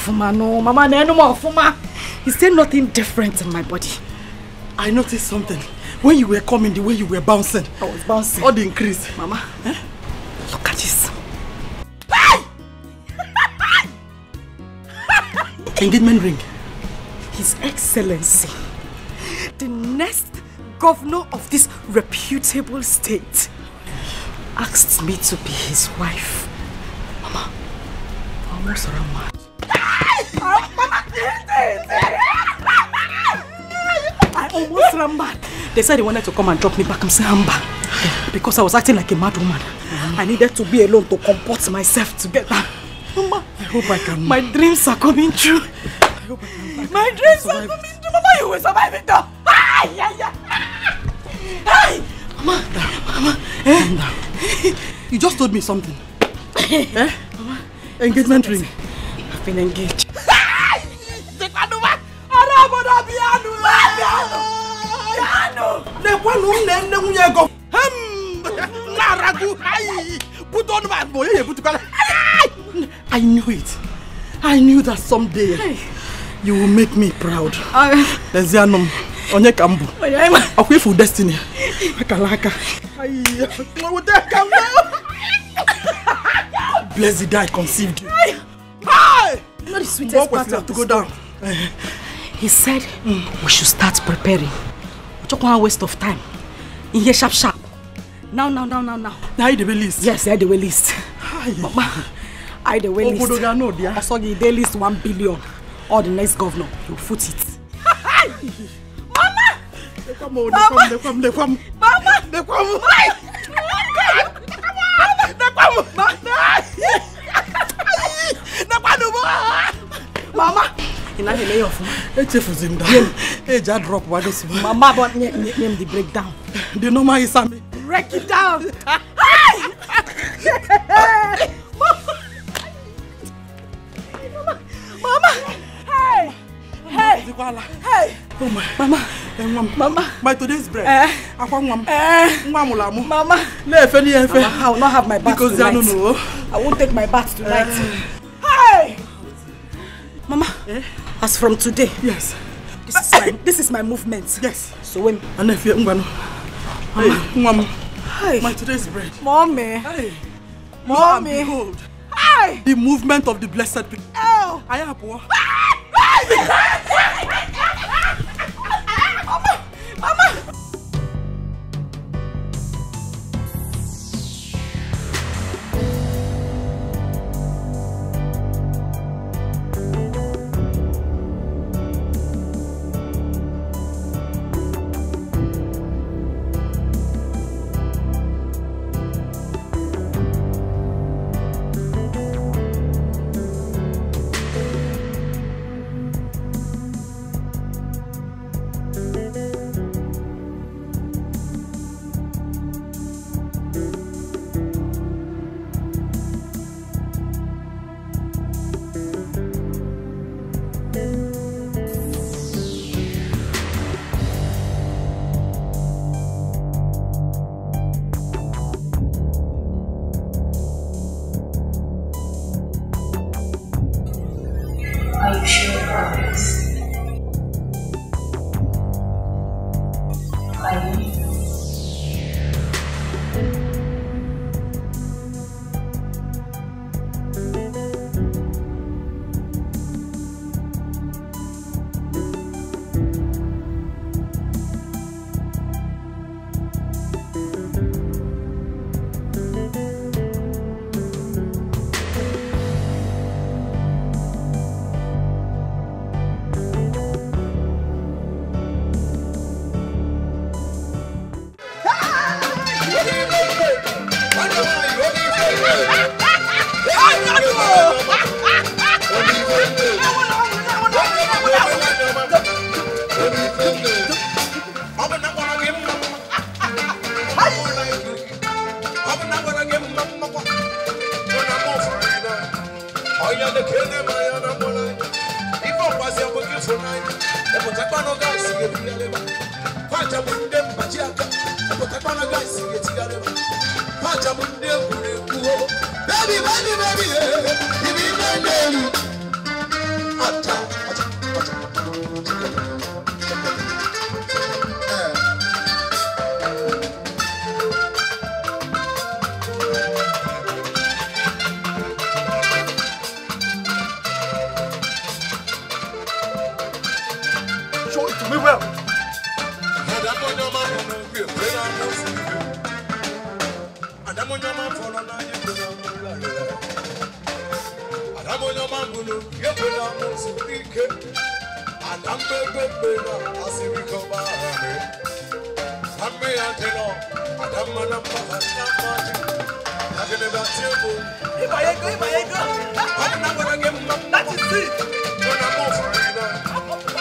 Morfuma, no, Mama, no fuma. Is there nothing different in my body? I noticed something. When you were coming, the way you were bouncing. I was bouncing. All the increase. Mama, eh? look at this. Engagement ring. His Excellency, the next governor of this reputable state, asked me to be his wife. Mama, almost around mad. They said they wanted to come and drop me back I'm saying, Samba because I was acting like a mad woman. I needed to be alone to comport myself together. Mama, I hope I can. My dreams are coming true. I
hope I can.
My dreams are coming true. Mama, you will survive it though. Ay, ay, ay. Ay. Mama, Mama, eh? eh? calm down. You just told me
something. eh? Mama, engagement ring. I've been engaged. I knew that someday hey. you will make me proud. Lezianum, onye kambu. Oh, Akwifu destiny. Akalaka.
Blessed I conceived you. Hi! You know the sweetest Walk part of to go down. He said mm. we should start preparing. We are talking one waste of time. In here sharp sharp.
Now, now, now, now, now.
Now the way Yes, I the way list. Hi. Mama. hideaway list obodoga no dia Osogide list one billion or the next governor you foot it.
mama mama mama mama. mama
inaheleyo
fún echefuzi m daa eji adrop wado si mama bụ nye m the breakdown the normal isami
break it down nwa m mama my today's bread eh.
akwa eh. nwa m nwa mụrụ amụ mama na-efe n'ihe efe I will not have my bath tonight because no I won't take my bath tonight eh. hey mama eh? as from today yes this is my this is my movement yes so when anefie ngwanu hey nwa m
hey my today's bread mommy hey mommy
behold hey the movement of the blessed people
oh i am poor
show it to me well. Adamonyama fọlọ n'ayé gbéra ló sì gbé. Adamonyama fọlọ n'ayé gbéra ló là rẹ̀. Adamonyama gbolo yé gbéra ló sì ní ike. Adamugbegbe náà a sì rí kan bá ara rẹ̀. Adamé àti náà Adamanapa Adamadi. Adélébá tí ó bò. Ìbàyẹ̀dọ́ ìbàyẹ̀dọ́. Adúláwọ̀ gẹ́gẹ́ mọ́. That is it. Bọ́lá mọ̀ fún mi náà.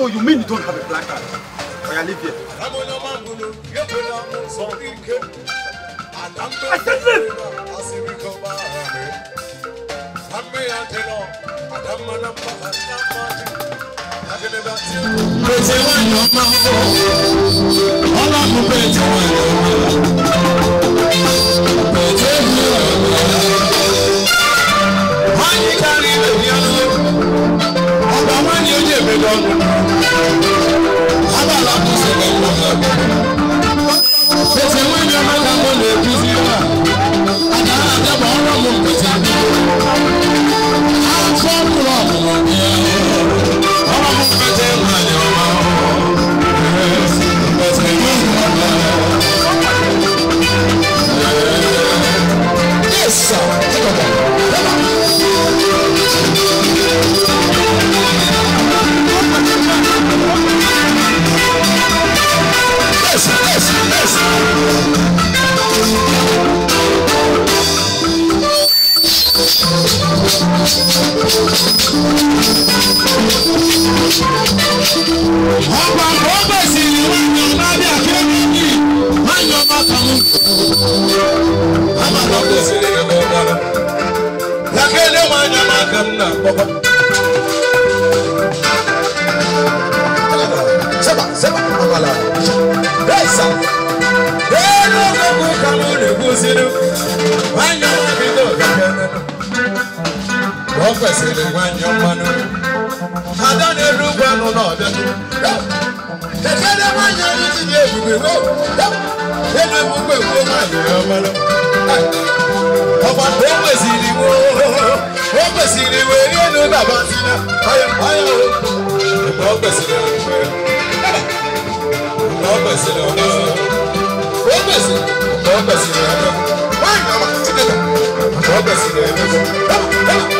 So you mean you don't have a black card? Oya, leave here.
I said leave! Pèsè wà ní ọmọ
ọlọ́run pèsè wà ní ọmọ pèsè wà ní ọmọ.
Wọ́n yí kárí lèmi ọlọ́run mílíọ̀nù. Abala
kò sí ẹ̀kọ́ ọ̀gbẹ́. Pèsè wọ́n ní ọmọ kan kó lè fi sí wa. Àdá àdébọ̀ ọ̀rọ̀ mọ̀ pèsè àbí. ọgbà tó gbèsè ni wọ́n yan lábẹ́ àkẹ́kọ̀ọ́ yìí wọ́n yan ọmọ kan mú.
àmà tó gbèsè ni wọ́n yan lára. lákẹ́lẹ́ wọn yan máa kàn ní àkọ́kọ́. sẹ́bà sẹ́bà ọmọ la bẹ́ẹ̀ sá. bẹ́ẹ̀ ló ń gbógun kan mú ní kùsínú wọ́n yan ọmọ kí n tó kẹ́kẹ́ náà. o kwesịrị nwanyị mmanụ ada na-eru n'ọbịa ekele nwanyị anyị ji ebube elu ebube nwanyị kwesịrị iwu o kwesịrị rie na ụdaba ntina anya anya o mgbe o kwesịrị mgbe o kwesịrị o kwesịrị o kwesịrị nwanyị ọma o kwesịrị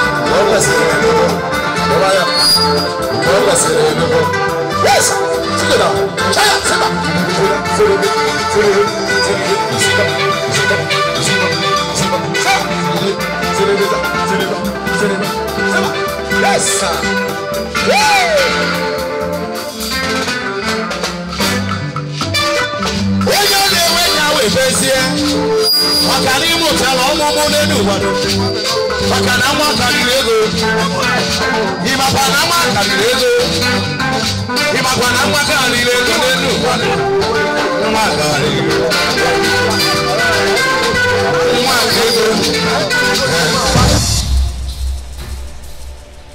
Bọ́lá sèré ẹ̀dọ́gbọ́. Bọ́lá yà. Bọ́lá sèré ẹ̀dọ́gbọ́. Yẹ́sì! Sígọ̀dà! Ṣáyà! Sẹ́bà! Fúrẹ́ mi! Fúrẹ́ mi! Fúrẹ́ mi! Sígọ̀! Sígọ̀! Sígọ̀! Sígọ̀! Sẹ́bà! Fúrẹ́ mi! Fúrẹ́ mi! Fúrẹ́ mi! Sẹ́bà! Yẹ́sà! Yẹ́ẹ̀! onye na-enwe ya wee fezie
ọka n'ime ụtara ọmụmụ n'elu ụwa maka na nwa karịrị
ego ịmakwa na nwa karịrị ego ịmakwa na nwa karịrị ego n'elu ụwa nwa karịrị nwa ego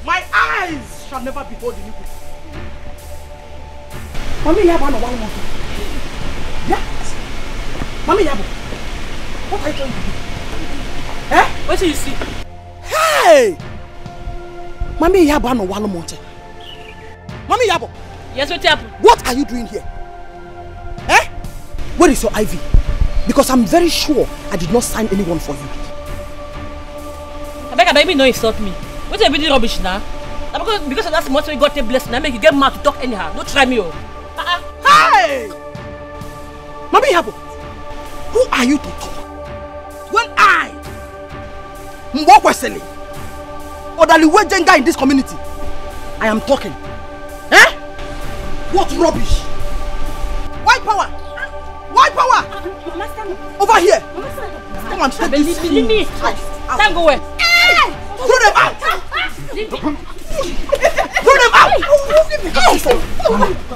My eyes shall never behold iniquity.
Mami Yabo no one motor. Yes. Mami Yabo. What are you trying to do? Eh? What do you see?
Mami Yabo no walo monte.
Mami Yabo. Yes, what happened? What are
you doing here? Eh? Where is your IV? Because I'm very sure
I did not sign anyone for you. I beg, I don't even insult me. What's a really rubbish now. Nah? Because, because of that small thing got a blessing, I make you get mad to talk anyhow. Don't try me, oh. Uh-uh. Hey! Mami Yabo, who are you to
talk? When I, Mwakweseli, orderly guy in this community. I am talking. Eh? What rubbish?
White power! White power! Uh, Master, Over here! Master, Come on, stop this. Leave me! Stand go away! Throw them out! Throw them out! Leave me!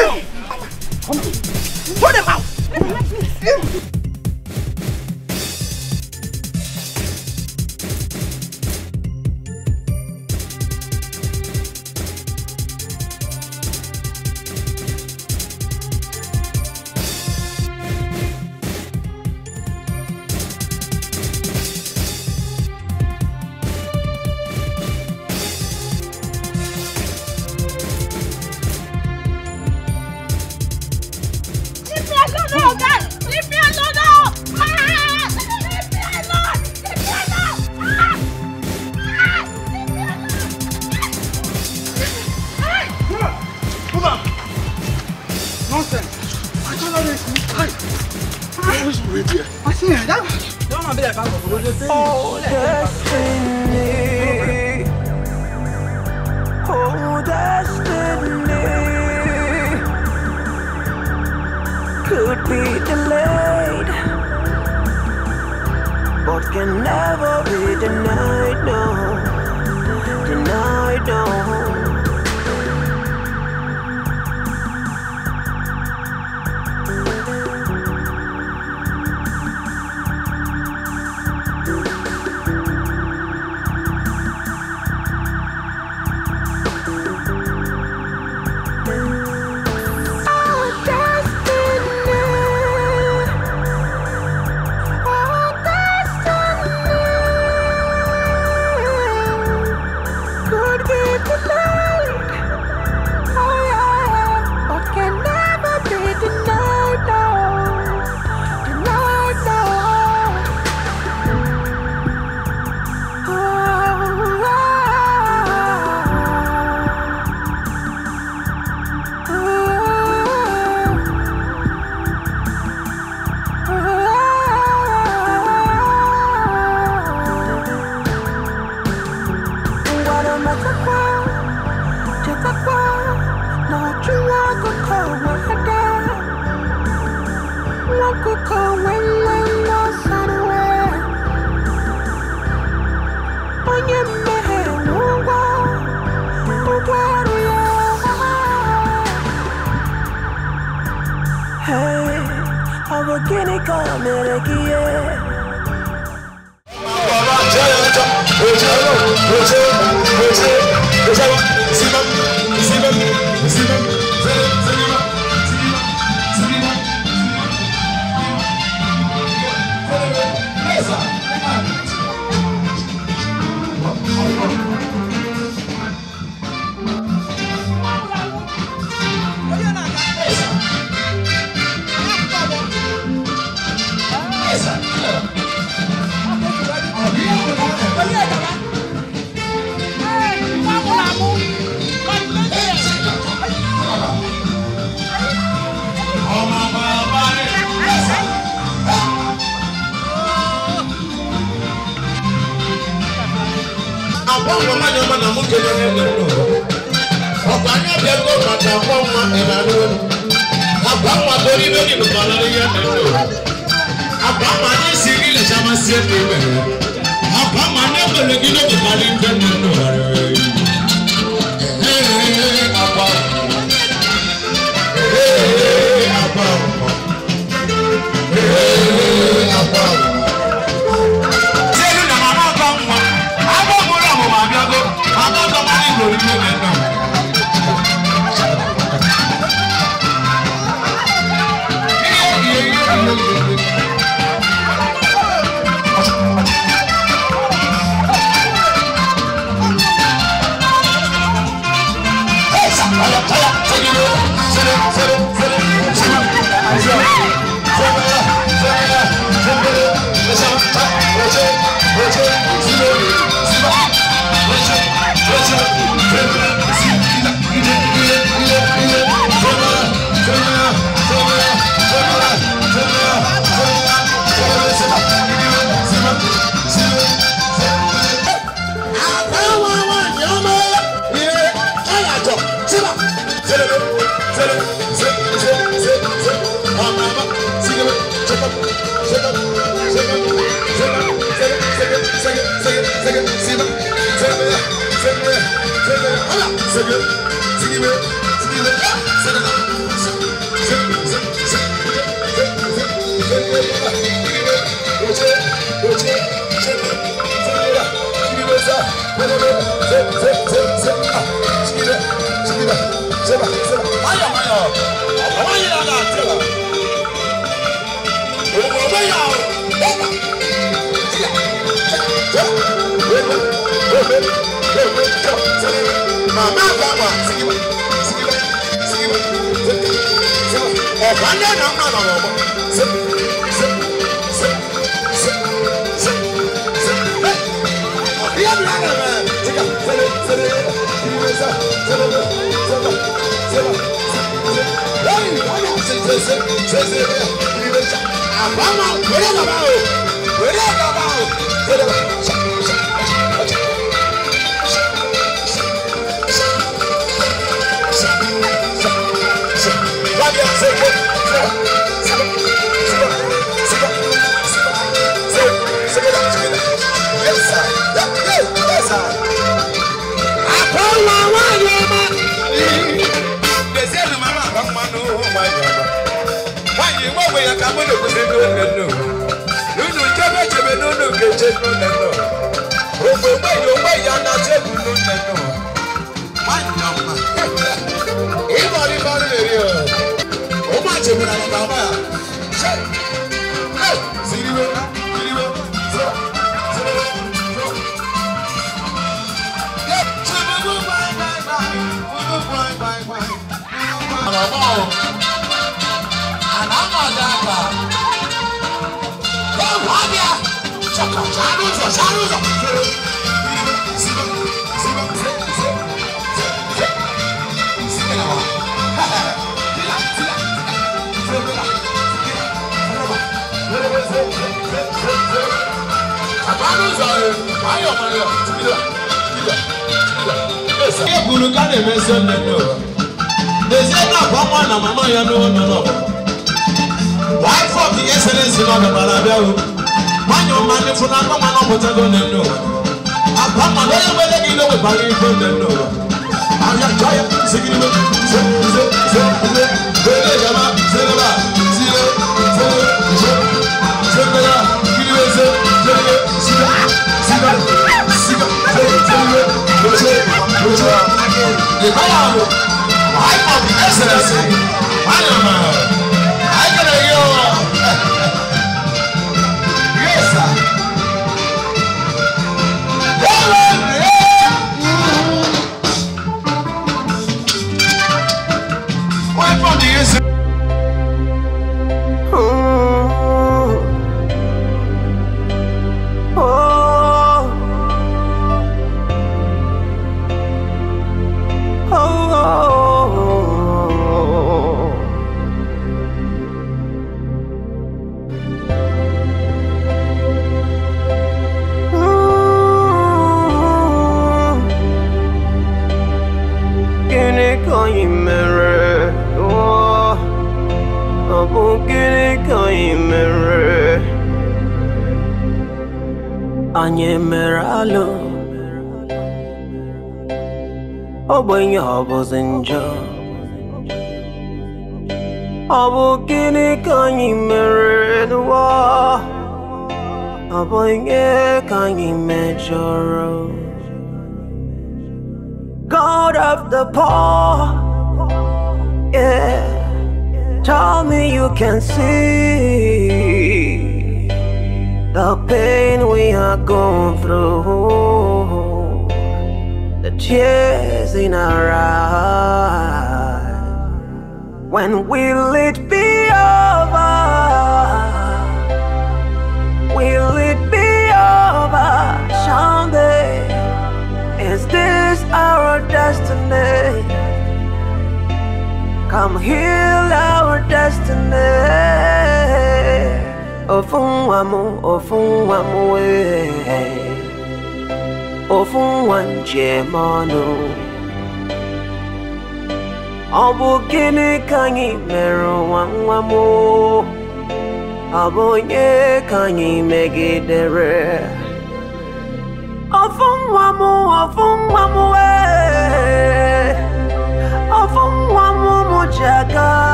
Out!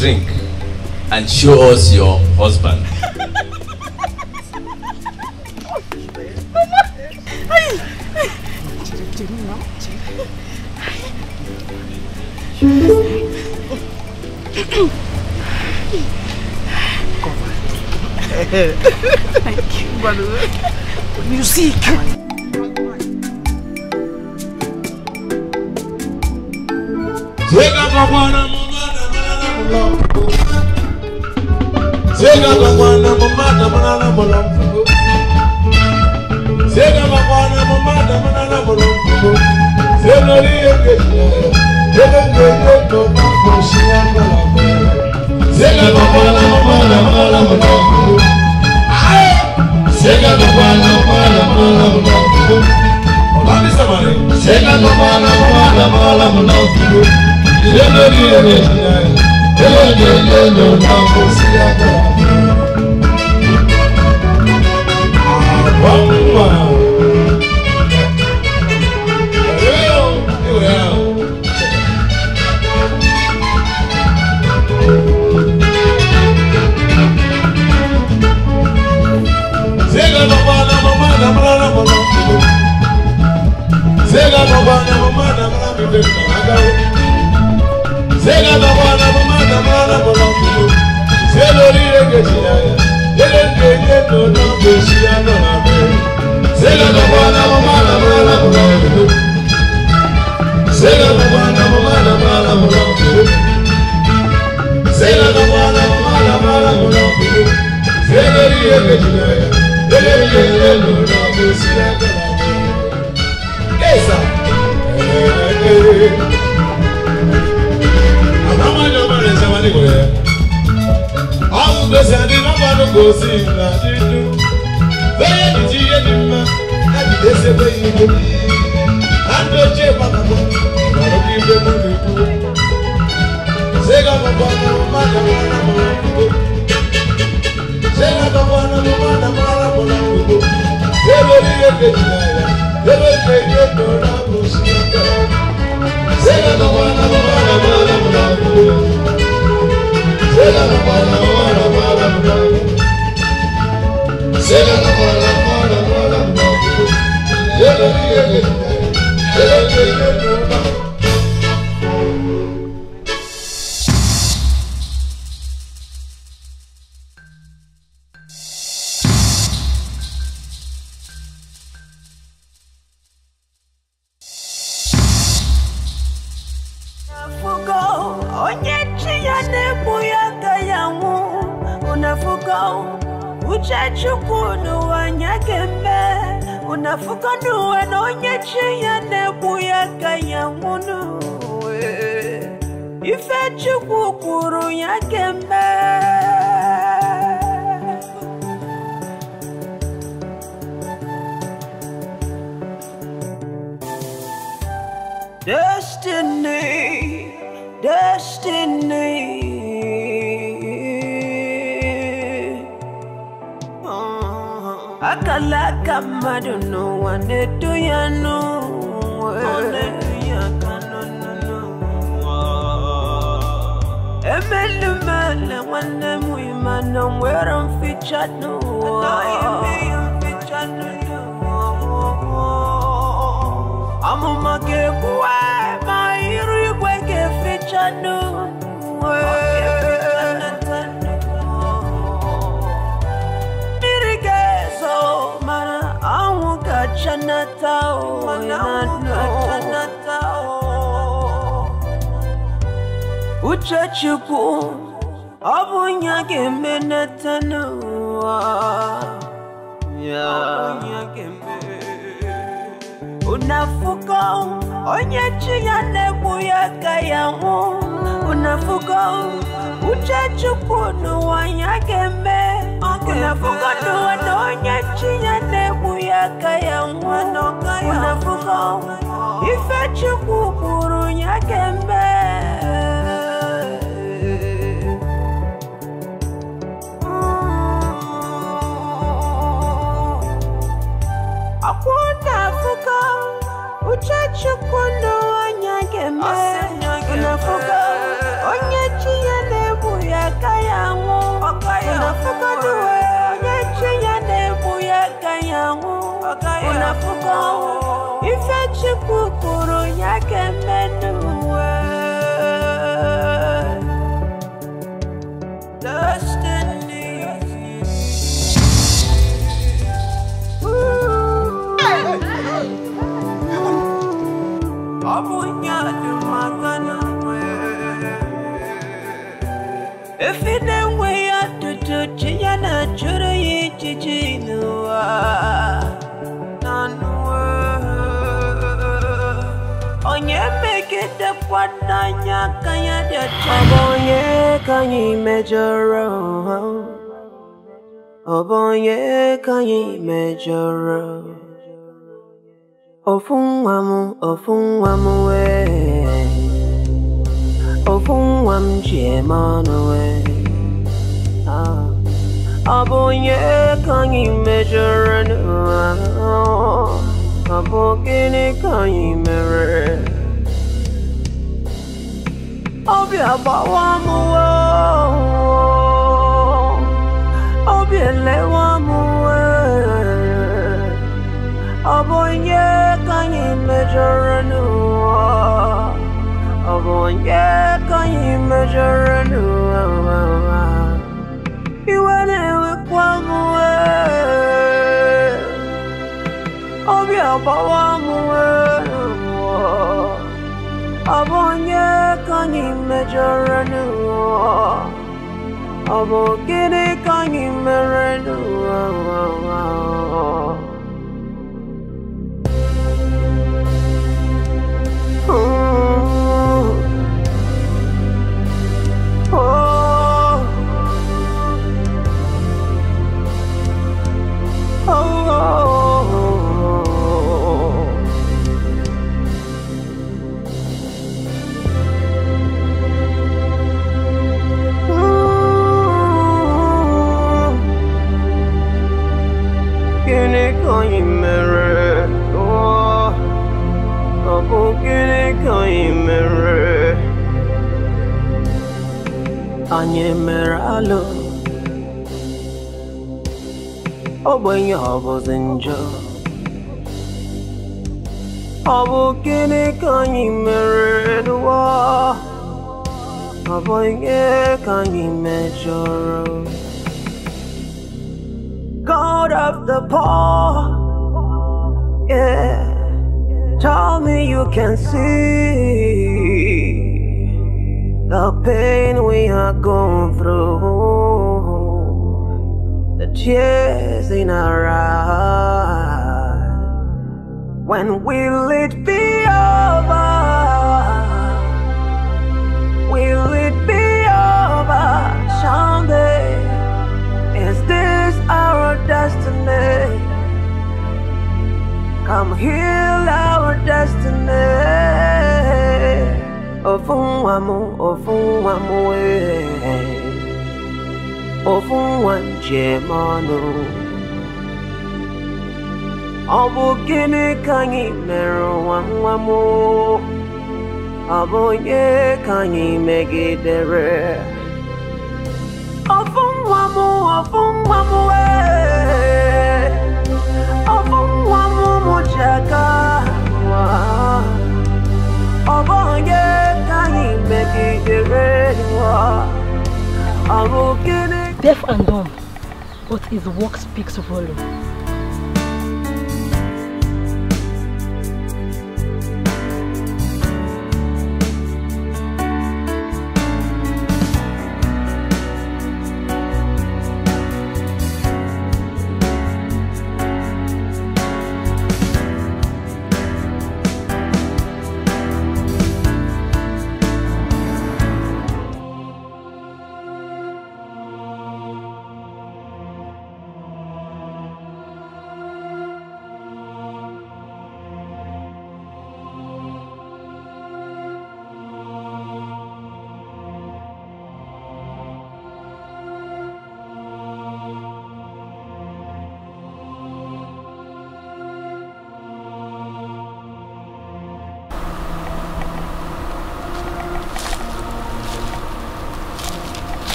drink and show us your husband.
Thank you. Music!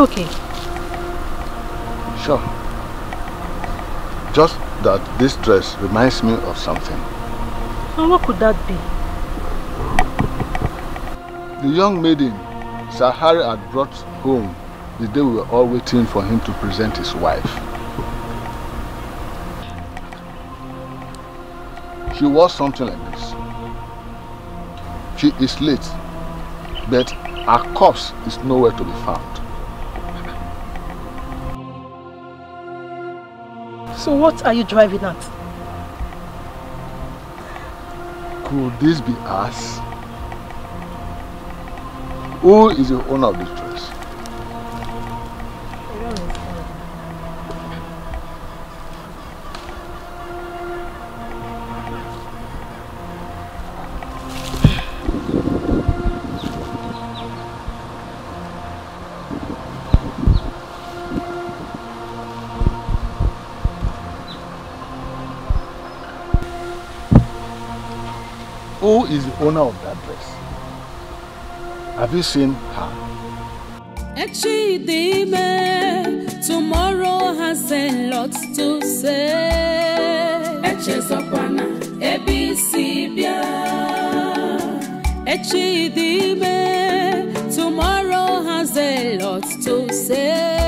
you okay?
Sure. Just that this dress reminds
me of something.
And what could that be?
The young maiden Sahari had brought home the day we were all waiting for him to present his wife. She wore something like this. She is late, but her corpse is nowhere to be found.
So what are you driving at?
Could this be us?
Who is the owner of this truck?
tomorrow has a lot to say. Echidime, tomorrow has a lot to say.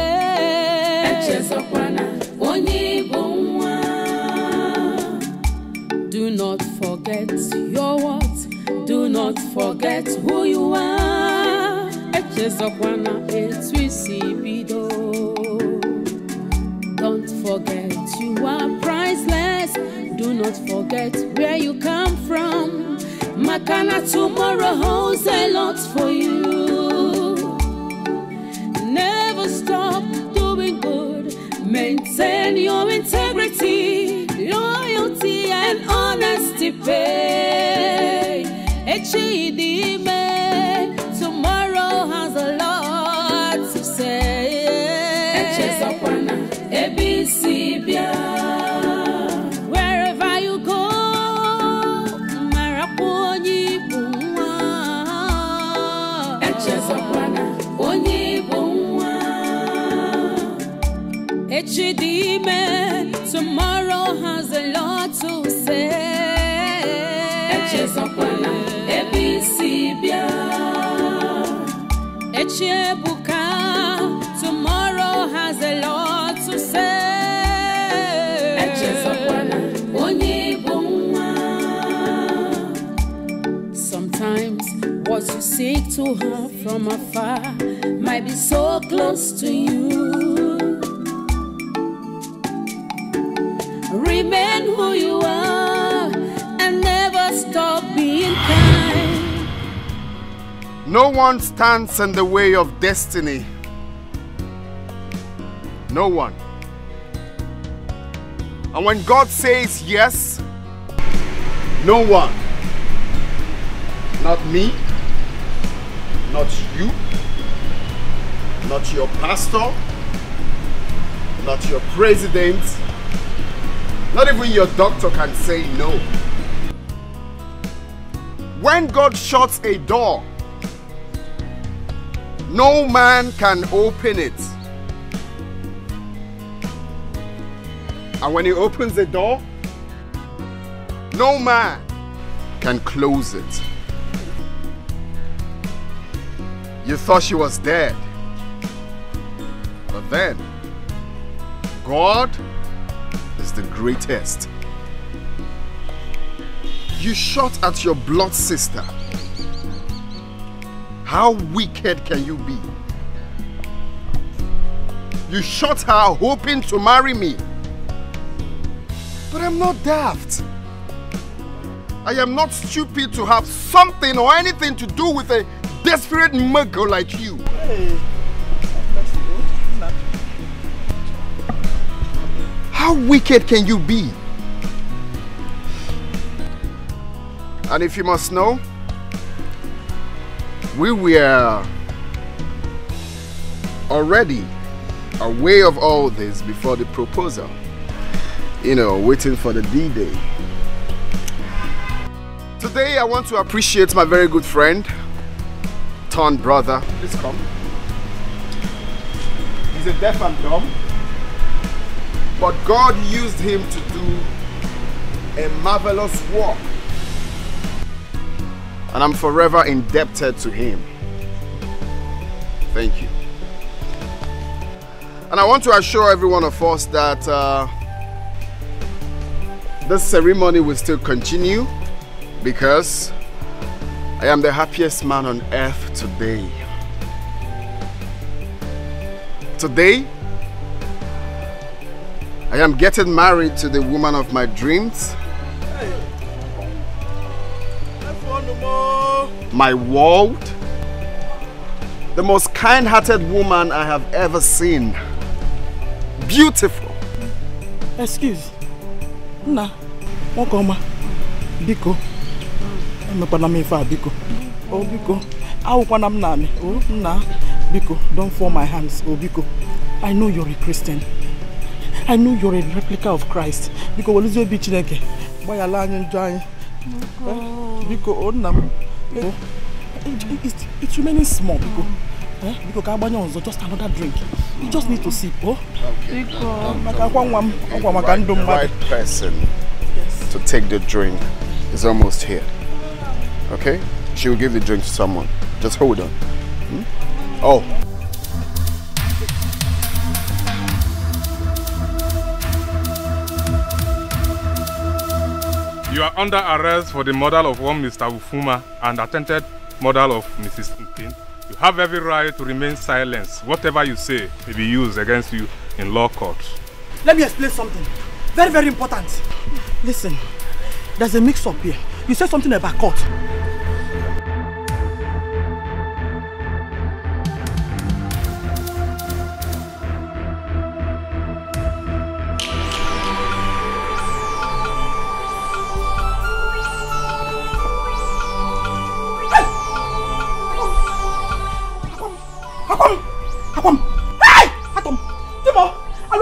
Do not forget your words. Do not forget who don't forget you are priceless do not forget where you come from makana tomorrow holds a lot for you never stop doing good maintain your integrity loyalty and honesty pay
Tomorrow has a lot to say.
Eche Buka, tomorrow has a lot to say. Sometimes what you seek to have from afar might be so close to you.
No one stands in the way of destiny. No one. And when God says yes, no one. Not me, not you, not your pastor, not your president, not even your doctor can say no. When God shuts a door, no man can open it. And when he opens the door, no man can close it. You thought she was dead. But then, God is the greatest. You shot at your blood sister. How wicked can you be? You shot her hoping to marry me. But I'm not daft.
I am not stupid to have something or anything to do with a desperate muggle like you. Hey. How wicked can you be?
And if you must know, we were already aware of all this before the proposal. You know, waiting for the D-Day. Today I want to appreciate my very good friend, Ton brother. Please come. He's a deaf and dumb. But God used him to do a marvelous work and I'm forever indebted to him. Thank you. And I want to assure every one of us that uh, this ceremony will still continue because I am the happiest man on earth today. Today, I am getting married to the woman of my dreams my world, the most kind-hearted woman I have ever seen. Beautiful.
Excuse. Nna, nwoke biko, emekwana m ife a biko. Oh, biko, awụkwana m na. O nna, biko, don't fall my hands. oh biko, I know you're a Christian. I know you're a replica of Christ. Biko, welụzie obi Chineke, gbaghara learn and anyị. Eh, biko nna m eh, it's remaining small biko eh, biko ka agbanye just another drink you just need to sip oh
maka akwa
nwa m
ọkwa
maka right person to take the drink is almost here okay she will give the drink to someone just hold on hmm?
oh
You are under arrest for the murder of one Mr. Ufuma and attempted murder of Mrs. Nkin. You have every right to remain silent. Whatever you say may be used against you in law court.
Let me explain something. Very, very important. Listen, there's a mix-up here. You said something about court.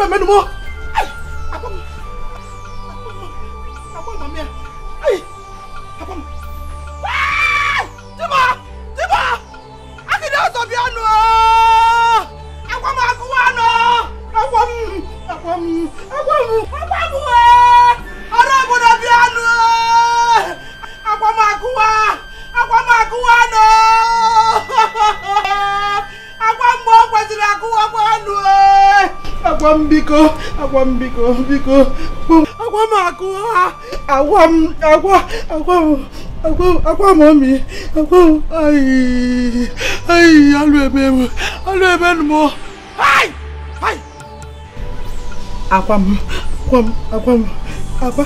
that man no more. agwa m biko biko agwa m akụ ha agwa ah. m agwa agwa m akwa mọmi akwa m ayi ayi alụ ebe m alụ ebe m ayi akwa m akwa m akwa m akwa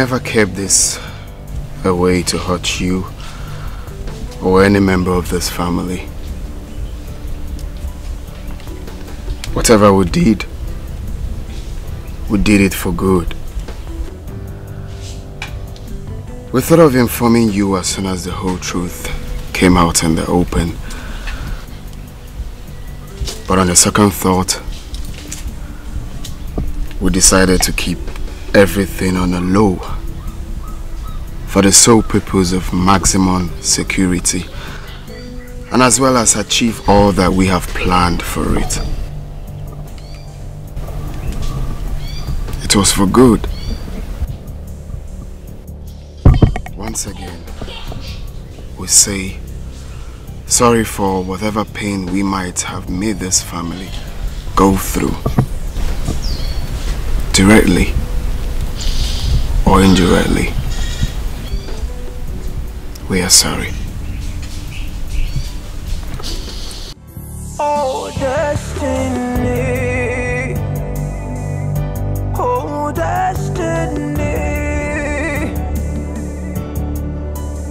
never kept this a way to hurt you or any member of this family. Whatever we did, we did it for good. We thought of informing you as soon as the whole truth came out in the open. But on the second thought, we decided to keep everything on a low for the sole purpose of maximum security and as well as achieve all that we have planned for it. It was for good. Once again, we say sorry for whatever pain we might have made this family go through directly or indirectly. We are sorry. Oh,
destiny. Oh, destiny.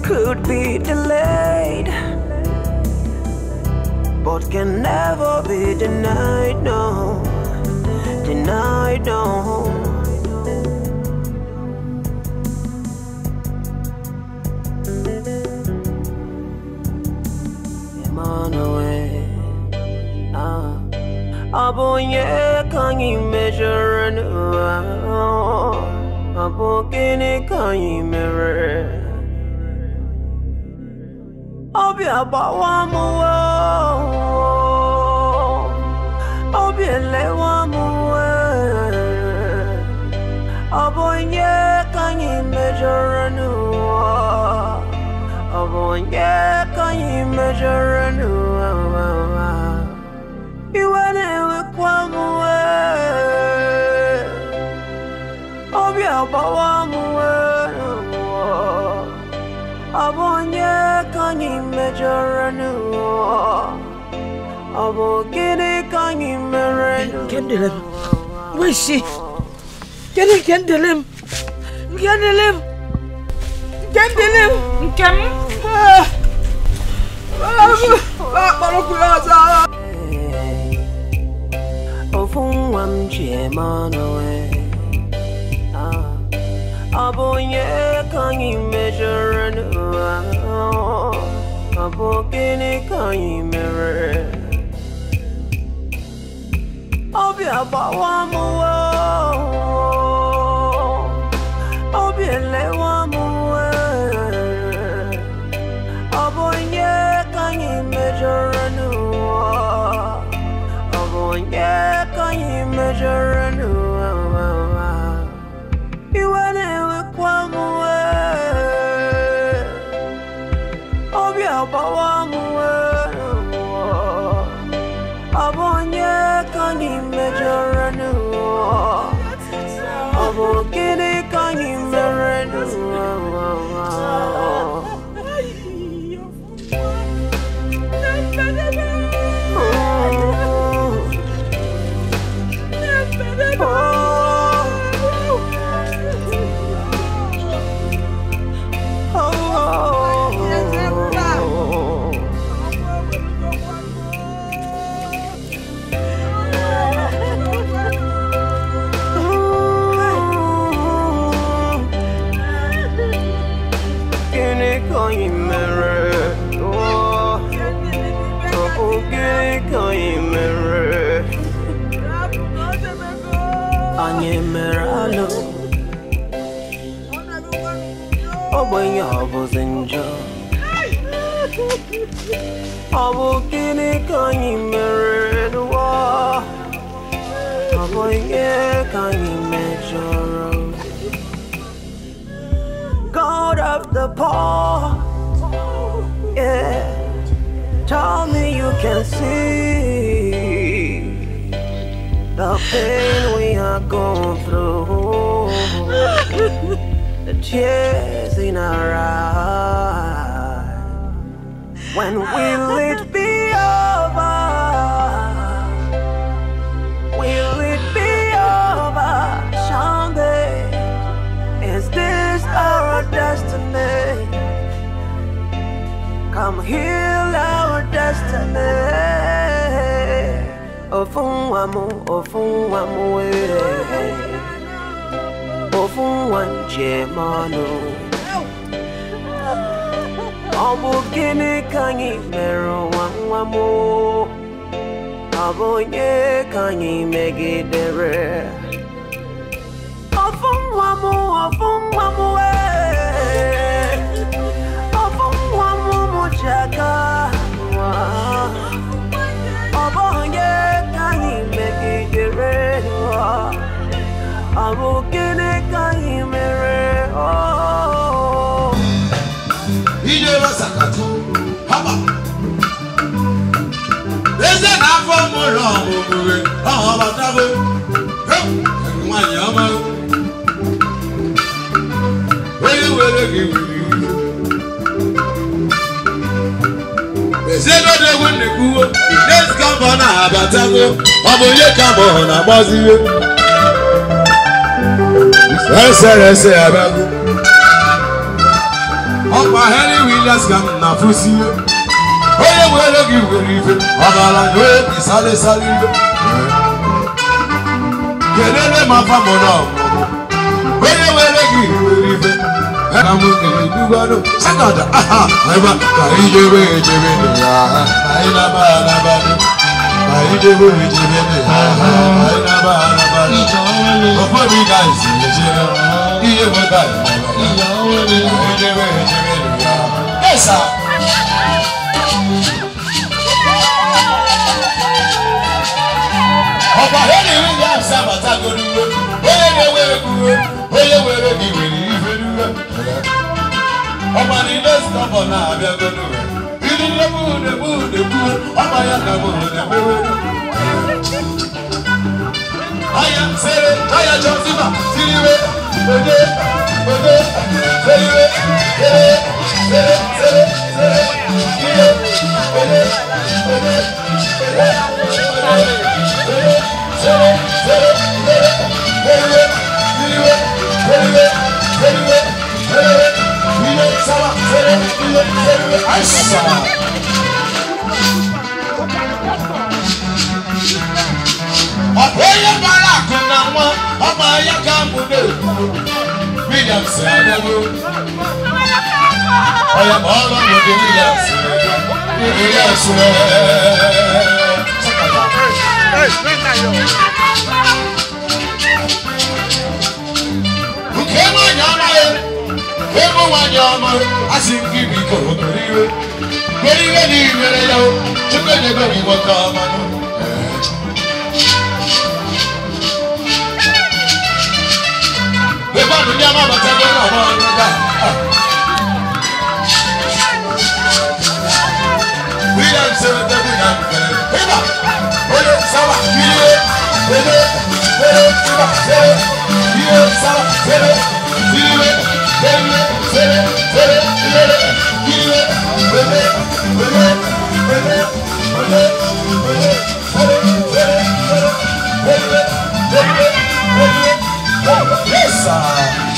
Could be delayed, but can never be denied, no. Denied, no. abonye can you measure and abokene can you mirror obi abawa mu obi elewa mu wo abonye can you measure and abonye can you measure and ọba wa mụ nwere ụwa ọ bụ onye ka anyị mejọrọ n'ụwa ọ bụ gịnị ka anyị mere n'ụwa wesi gịnị kendele I will you measure and abokene can you
mirror Obi
I walk in ọ bụ gịnị ka anyị mere n'ụwa ọ bụ ihe ka anyị mejọrọ God of the poor yeah. tell me you can see the pain we are going through the tears in our eyes Ofun wamu, ofun wamu we. Ofun mano. Obu kini mero wamu. Abonye kanyi megidere.
uwe ahụ batago egwu na-ekwu na abatago ọ bụ onye ka ma ọ na-agbaziwe eserese abago ọkwa Henry Williams ka na-afụsiwe rive Abala nwe misale salive Kelele mafamo na mwomo Wele wele rive rive Eka mwini dugano Sakata aha Eba kaije aha sir agoduwe onye na-ewere kwuwe onye were gị were iferuwe ọmara ile stọbọ na-abịa goduwe ilu nnebu nebu nebu ọma àìsàn. ọ̀pọ̀ ẹyẹ bára àkànnà wọn ọmọ ẹyẹ káàmù dé Williams adébó ọyọ ọlọ́mọdé Williams Williams rẹ.
Nkè mọ̀ nyàmá yẹ
ego nwa anyị ọma a sị nke ibu iko obere iwe were iwe na iwere ya chukwu enyego m igbo nke ọma bekwanụ ndị ama bata gị na ọma ọrụga William sewete bụ ya ịba onye sawa ebe ebe ịba sere ihe sawa sere iwe Yes, sir.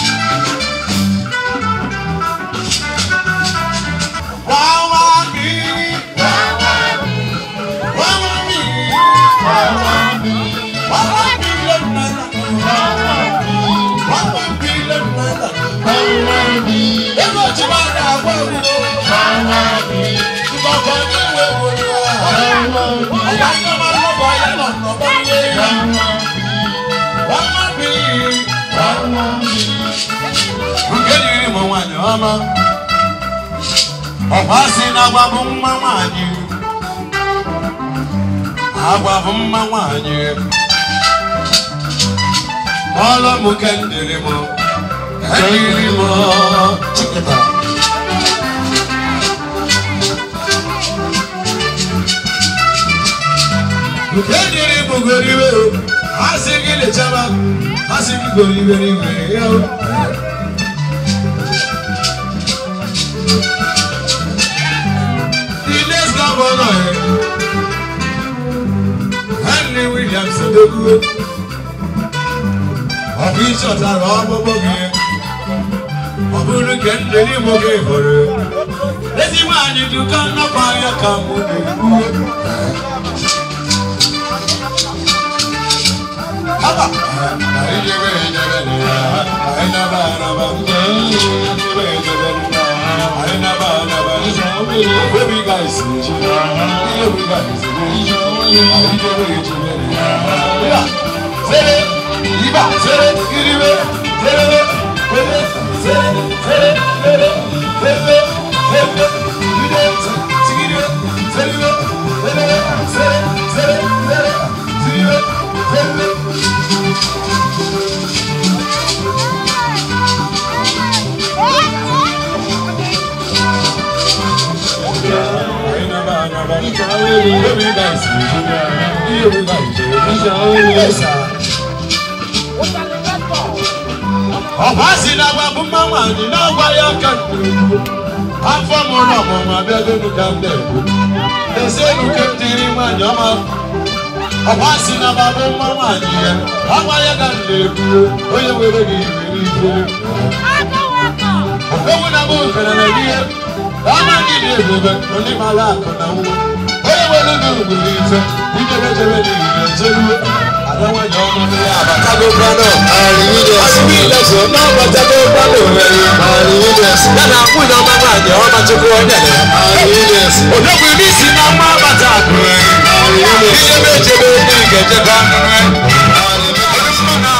mama ọkwa sị na agwa bụ mma nwanyị agwa bụ mma nwanyị ọlụ m kendịrị m eriri m chikịta kendịrị bụ goriwe ha sị gị lechaba ha sị gị goribere iwe ya dé dúró àbí sọ̀tàrà gbogbo yẹn ọ̀bùnú kẹ́ńtẹ́ ní mo kẹ́ ìfọ̀rọ̀ lẹ́sìn máa ní dùkọ́ nọ́pọ̀ ayọ́kà mo lè kú. Ayé bẹ́ẹ̀ jẹ́ bẹ́ẹ̀ ni, ayé náà bá bẹ́ẹ̀ ni, ayé bẹ́ẹ̀ jẹ́ bẹ́ẹ̀ ni. Baby guys, baby guys, Sere, iba, sere, iribe, sere, sere, sere, sere, sere, sere. bẹ́ẹ̀ sá. ọ̀pá sì lágbà fún mọ́mọ́ àti náà wáyà kẹ́kẹ́ afọ́mọ náà mọ̀mọ́ abẹ́gbẹ́ ló dá bẹ́ẹ̀ kú. ẹsẹ̀ ìlú kékeré máa ń yọ̀ máa ọ̀pá sì lágbà fún mọ́mọ́ àti yẹn ọ̀pá yẹ ká lè kú ó yẹ wẹ́rẹ́ ní ìwé ní ìwé. ọ̀pẹ́ wọn náà bó fẹ̀rẹ̀ rẹ̀ ní yẹn ọmọ ní ilé ìwé bẹ́ẹ̀ onímọ̀ aláàkọ̀ náà wọ́n ó yẹ wẹ́rẹ́ ní ìwé ní ìwé Jago
Brando, àrìnwíjẹ. Ọ̀sìnkì ìlẹ̀sùn náà bọ̀ Jago Brando rẹ̀. Àrìnwíjẹ. Yàrá
fún iná máa máa jẹ́ ọmọ tó kú ọjà lẹ̀. Àrìnwíjẹ. Òdòkùn ní ìsìn náà máa bàtà àdùn rẹ̀. Àrìnwíjẹ. Ilé méje ló ní ìgẹ̀jẹ̀ bá ń rẹ̀. Àrìnwíjẹ. Ilé ìsìn náà máa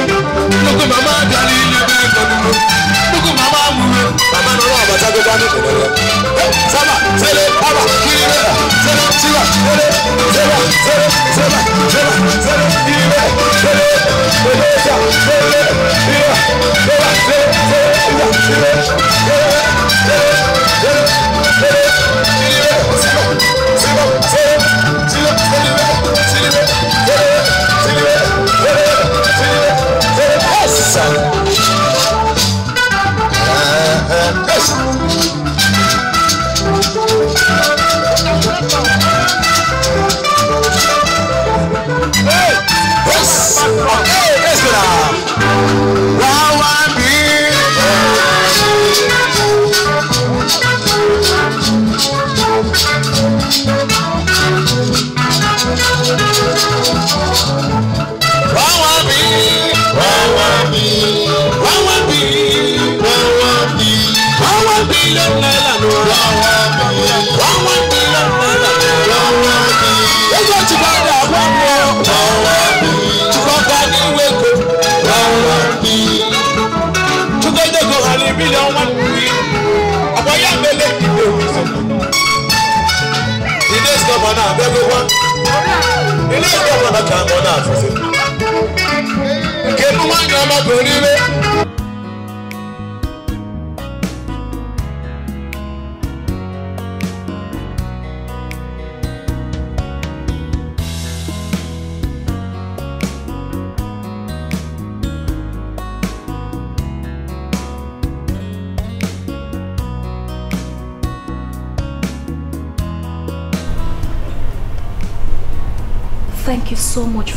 Nuku mama dari lebe koduro. Nuku mama mure. Mama nọrọ àbàtà tó bá ní kòkòrò. Sábà sẹ́lẹ̀ bàbà kiri bẹ́ẹ̀ sẹ́lẹ̀ síbà sẹ́lẹ̀ sẹ́lẹ̀ sẹ́lẹ̀ sẹ́lẹ̀ sẹ́lẹ̀ sẹ́lẹ̀ kiri bẹ́ẹ̀ sẹ́lẹ̀ sẹ́lẹ̀ sà sẹ́lẹ̀
kiri bẹ́ẹ̀ sẹ́lẹ̀ sẹ́lẹ̀ sẹ́lẹ̀ sẹ́lẹ̀ sẹ́lẹ̀ sẹ́lẹ̀ sẹ́lẹ̀ sẹ́lẹ̀.
Yes, uh,
uh, uh, yes.
ka ọ na-asụsị
nke bụ nwaanyị ọma n'ime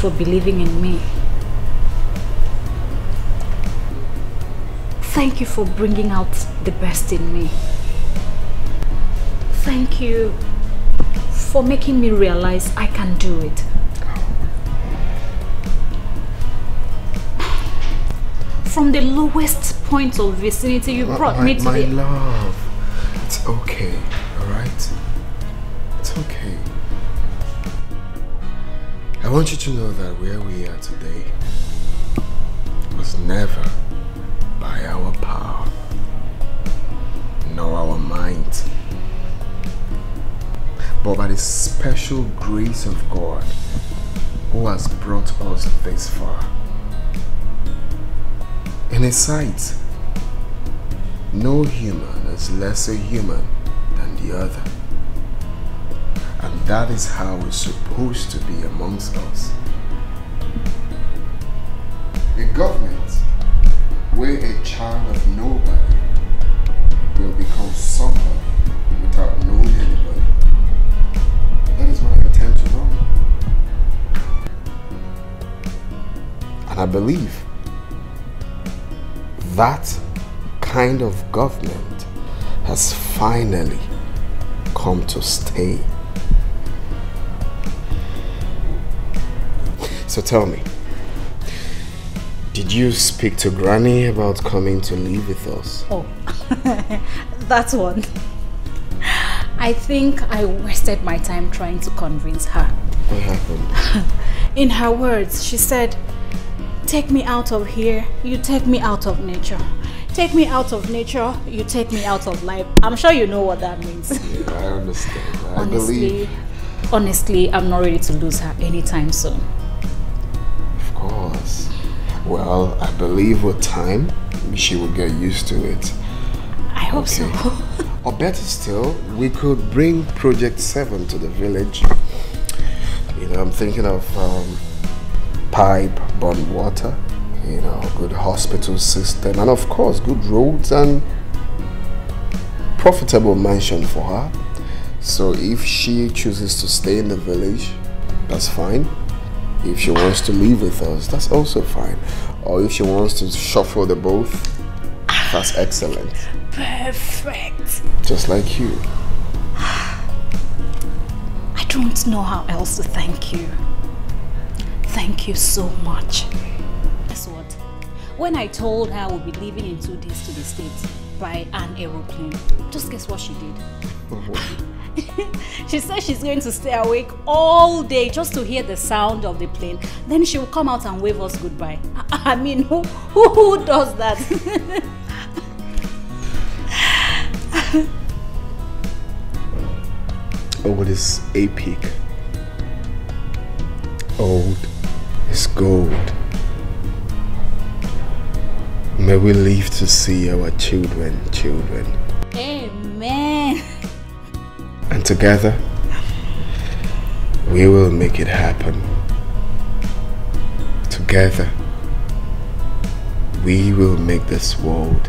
for believing in me. Thank you for bringing out the best in me. Thank you for making me realize I can do it. From the lowest point of
vicinity, you brought my, me to my the...
love. that where we are today was never by our power nor our might, but by the special grace of God who has brought us this far. In His sight, no human is lesser human than the other. And that is how we're supposed to be amongst us government where a child of nobody will become somebody without knowing anybody. That is what I intend to run. And I believe that kind of government has finally come to stay. So tell me. Did you speak to Granny about coming to live with us?
Oh, that's one. I think I wasted my time trying to convince her.
What happened?
In her words, she said, Take me out of here, you take me out of nature. Take me out of nature, you take me out of life. I'm sure you know what that means.
Yeah, I understand. I honestly, believe.
Honestly, I'm not ready to lose her anytime soon.
Well, I believe with time, she will get used to it. I hope okay. so. or better still, we could bring Project 7 to the village. You know, I'm thinking of um, pipe, bond water, you know, good hospital system, and of course, good roads and profitable mansion for her. So if she chooses to stay in the village, that's fine. If she wants to live with us, that's also fine. Or if she wants to shuffle the both, that's excellent.
Perfect.
Just like you.
I don't know how else to thank you. Thank you so much. Guess what? When I told her we'll be leaving in two days to the States by an aeroplane, just guess what she did?
Mm-hmm.
she says she's going to stay awake all day just to hear the sound of the plane. Then she will come out and wave us goodbye. I mean, who, who, who does that?
oh, it is a peak. Old is gold. May we live to see our children, children. Amen. And together, we will make it happen. Together, we will make this world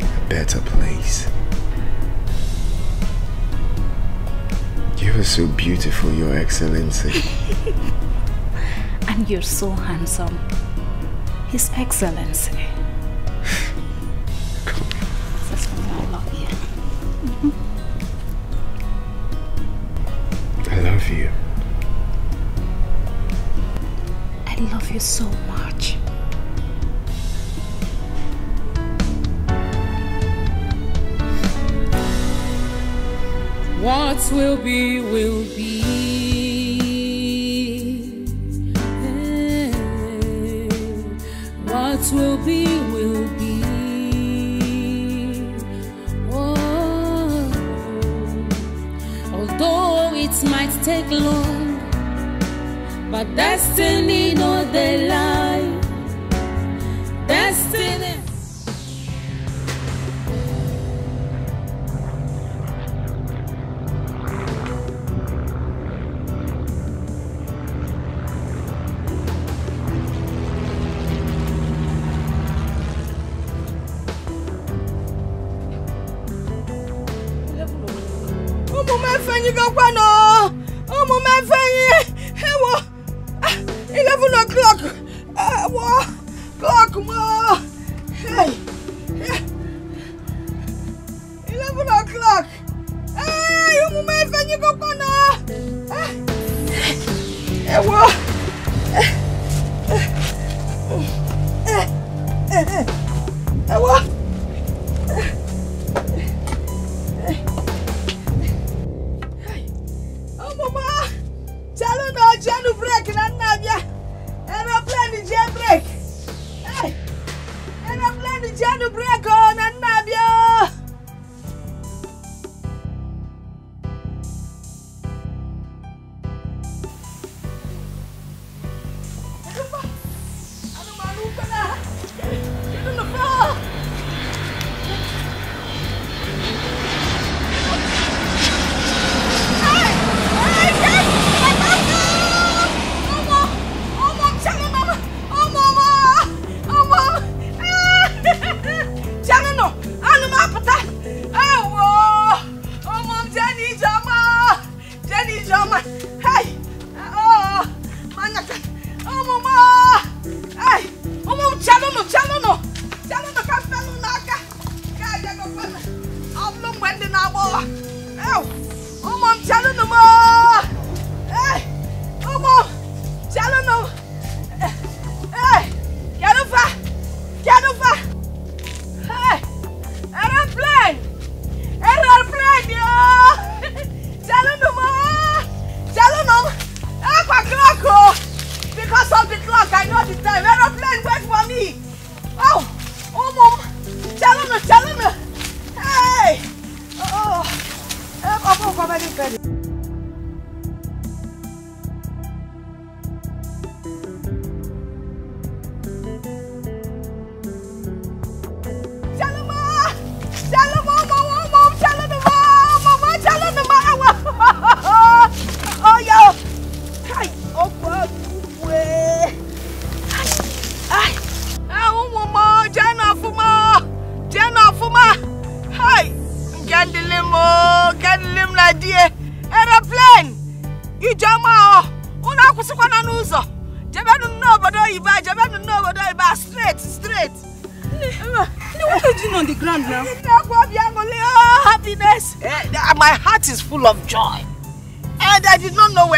a better place. You are so beautiful, Your Excellency.
and you're so handsome, His Excellency. love you. I love you so much. What will
be, will be. Eh, what will be, will be.
Though it might take long, but destiny knows the lie. Destiny.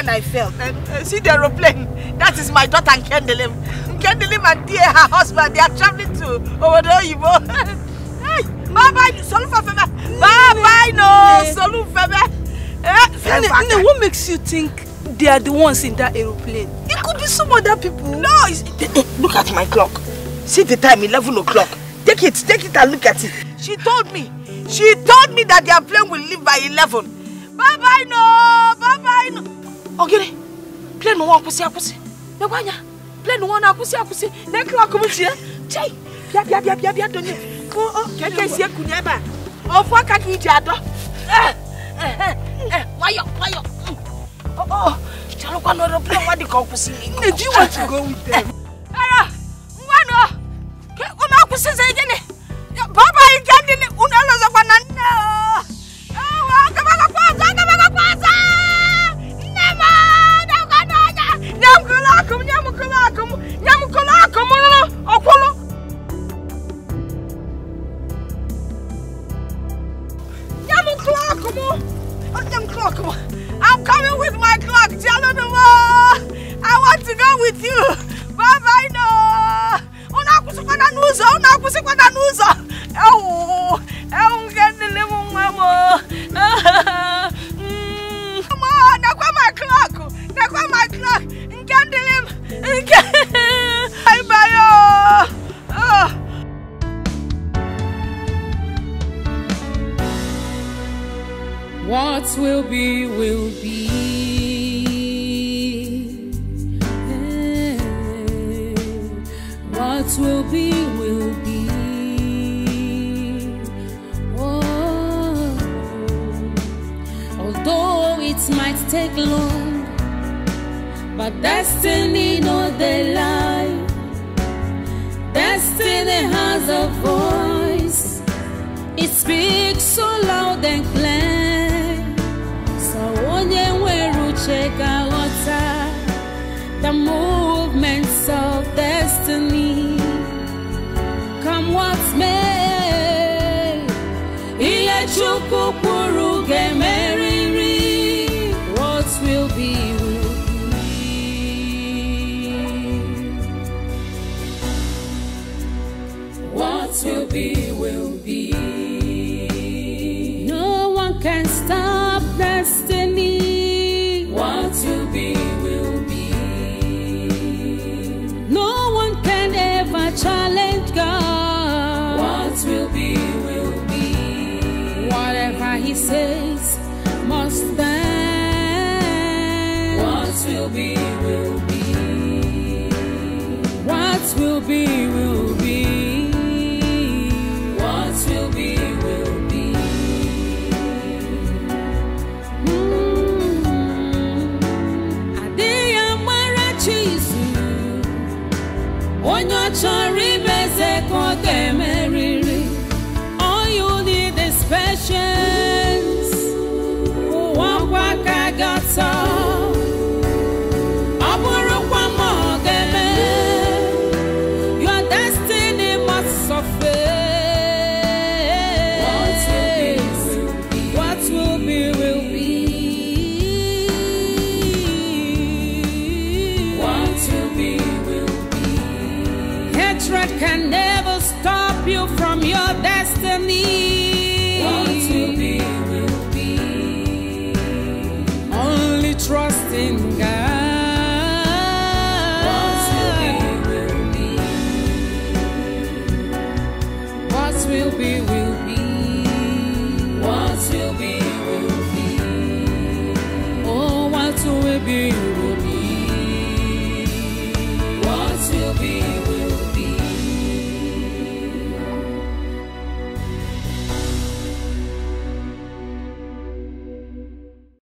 when I fell. And uh, see the aeroplane. That is my daughter Nkendelim. Nkendelim and dear her husband, they are traveling to Obodo Oyibo. hey, bye bye, Solufafeme. Bye bye, no, Solufafeme. Nne,
what makes you think they are the ones in that aeroplane? It could be some other people. No,
it's, eh, eh, look at my clock. See the time, 11 o'clock. Take it, take it and look at it. She told me, she told me that their plane will leave by 11. ma wɔn akosi akosi na wanya plane wɔn na akosi akosi na ekura akomi tie tie bia bia bia bia bia donye o o keke si eku ne ba ɔfɔ kaki ije adɔ ɛ ɛ ɛ wayɔ wayɔ o o jalokwa n'ɔdɔ plane wa di ka ɔkosi mi. neji wa to go with them.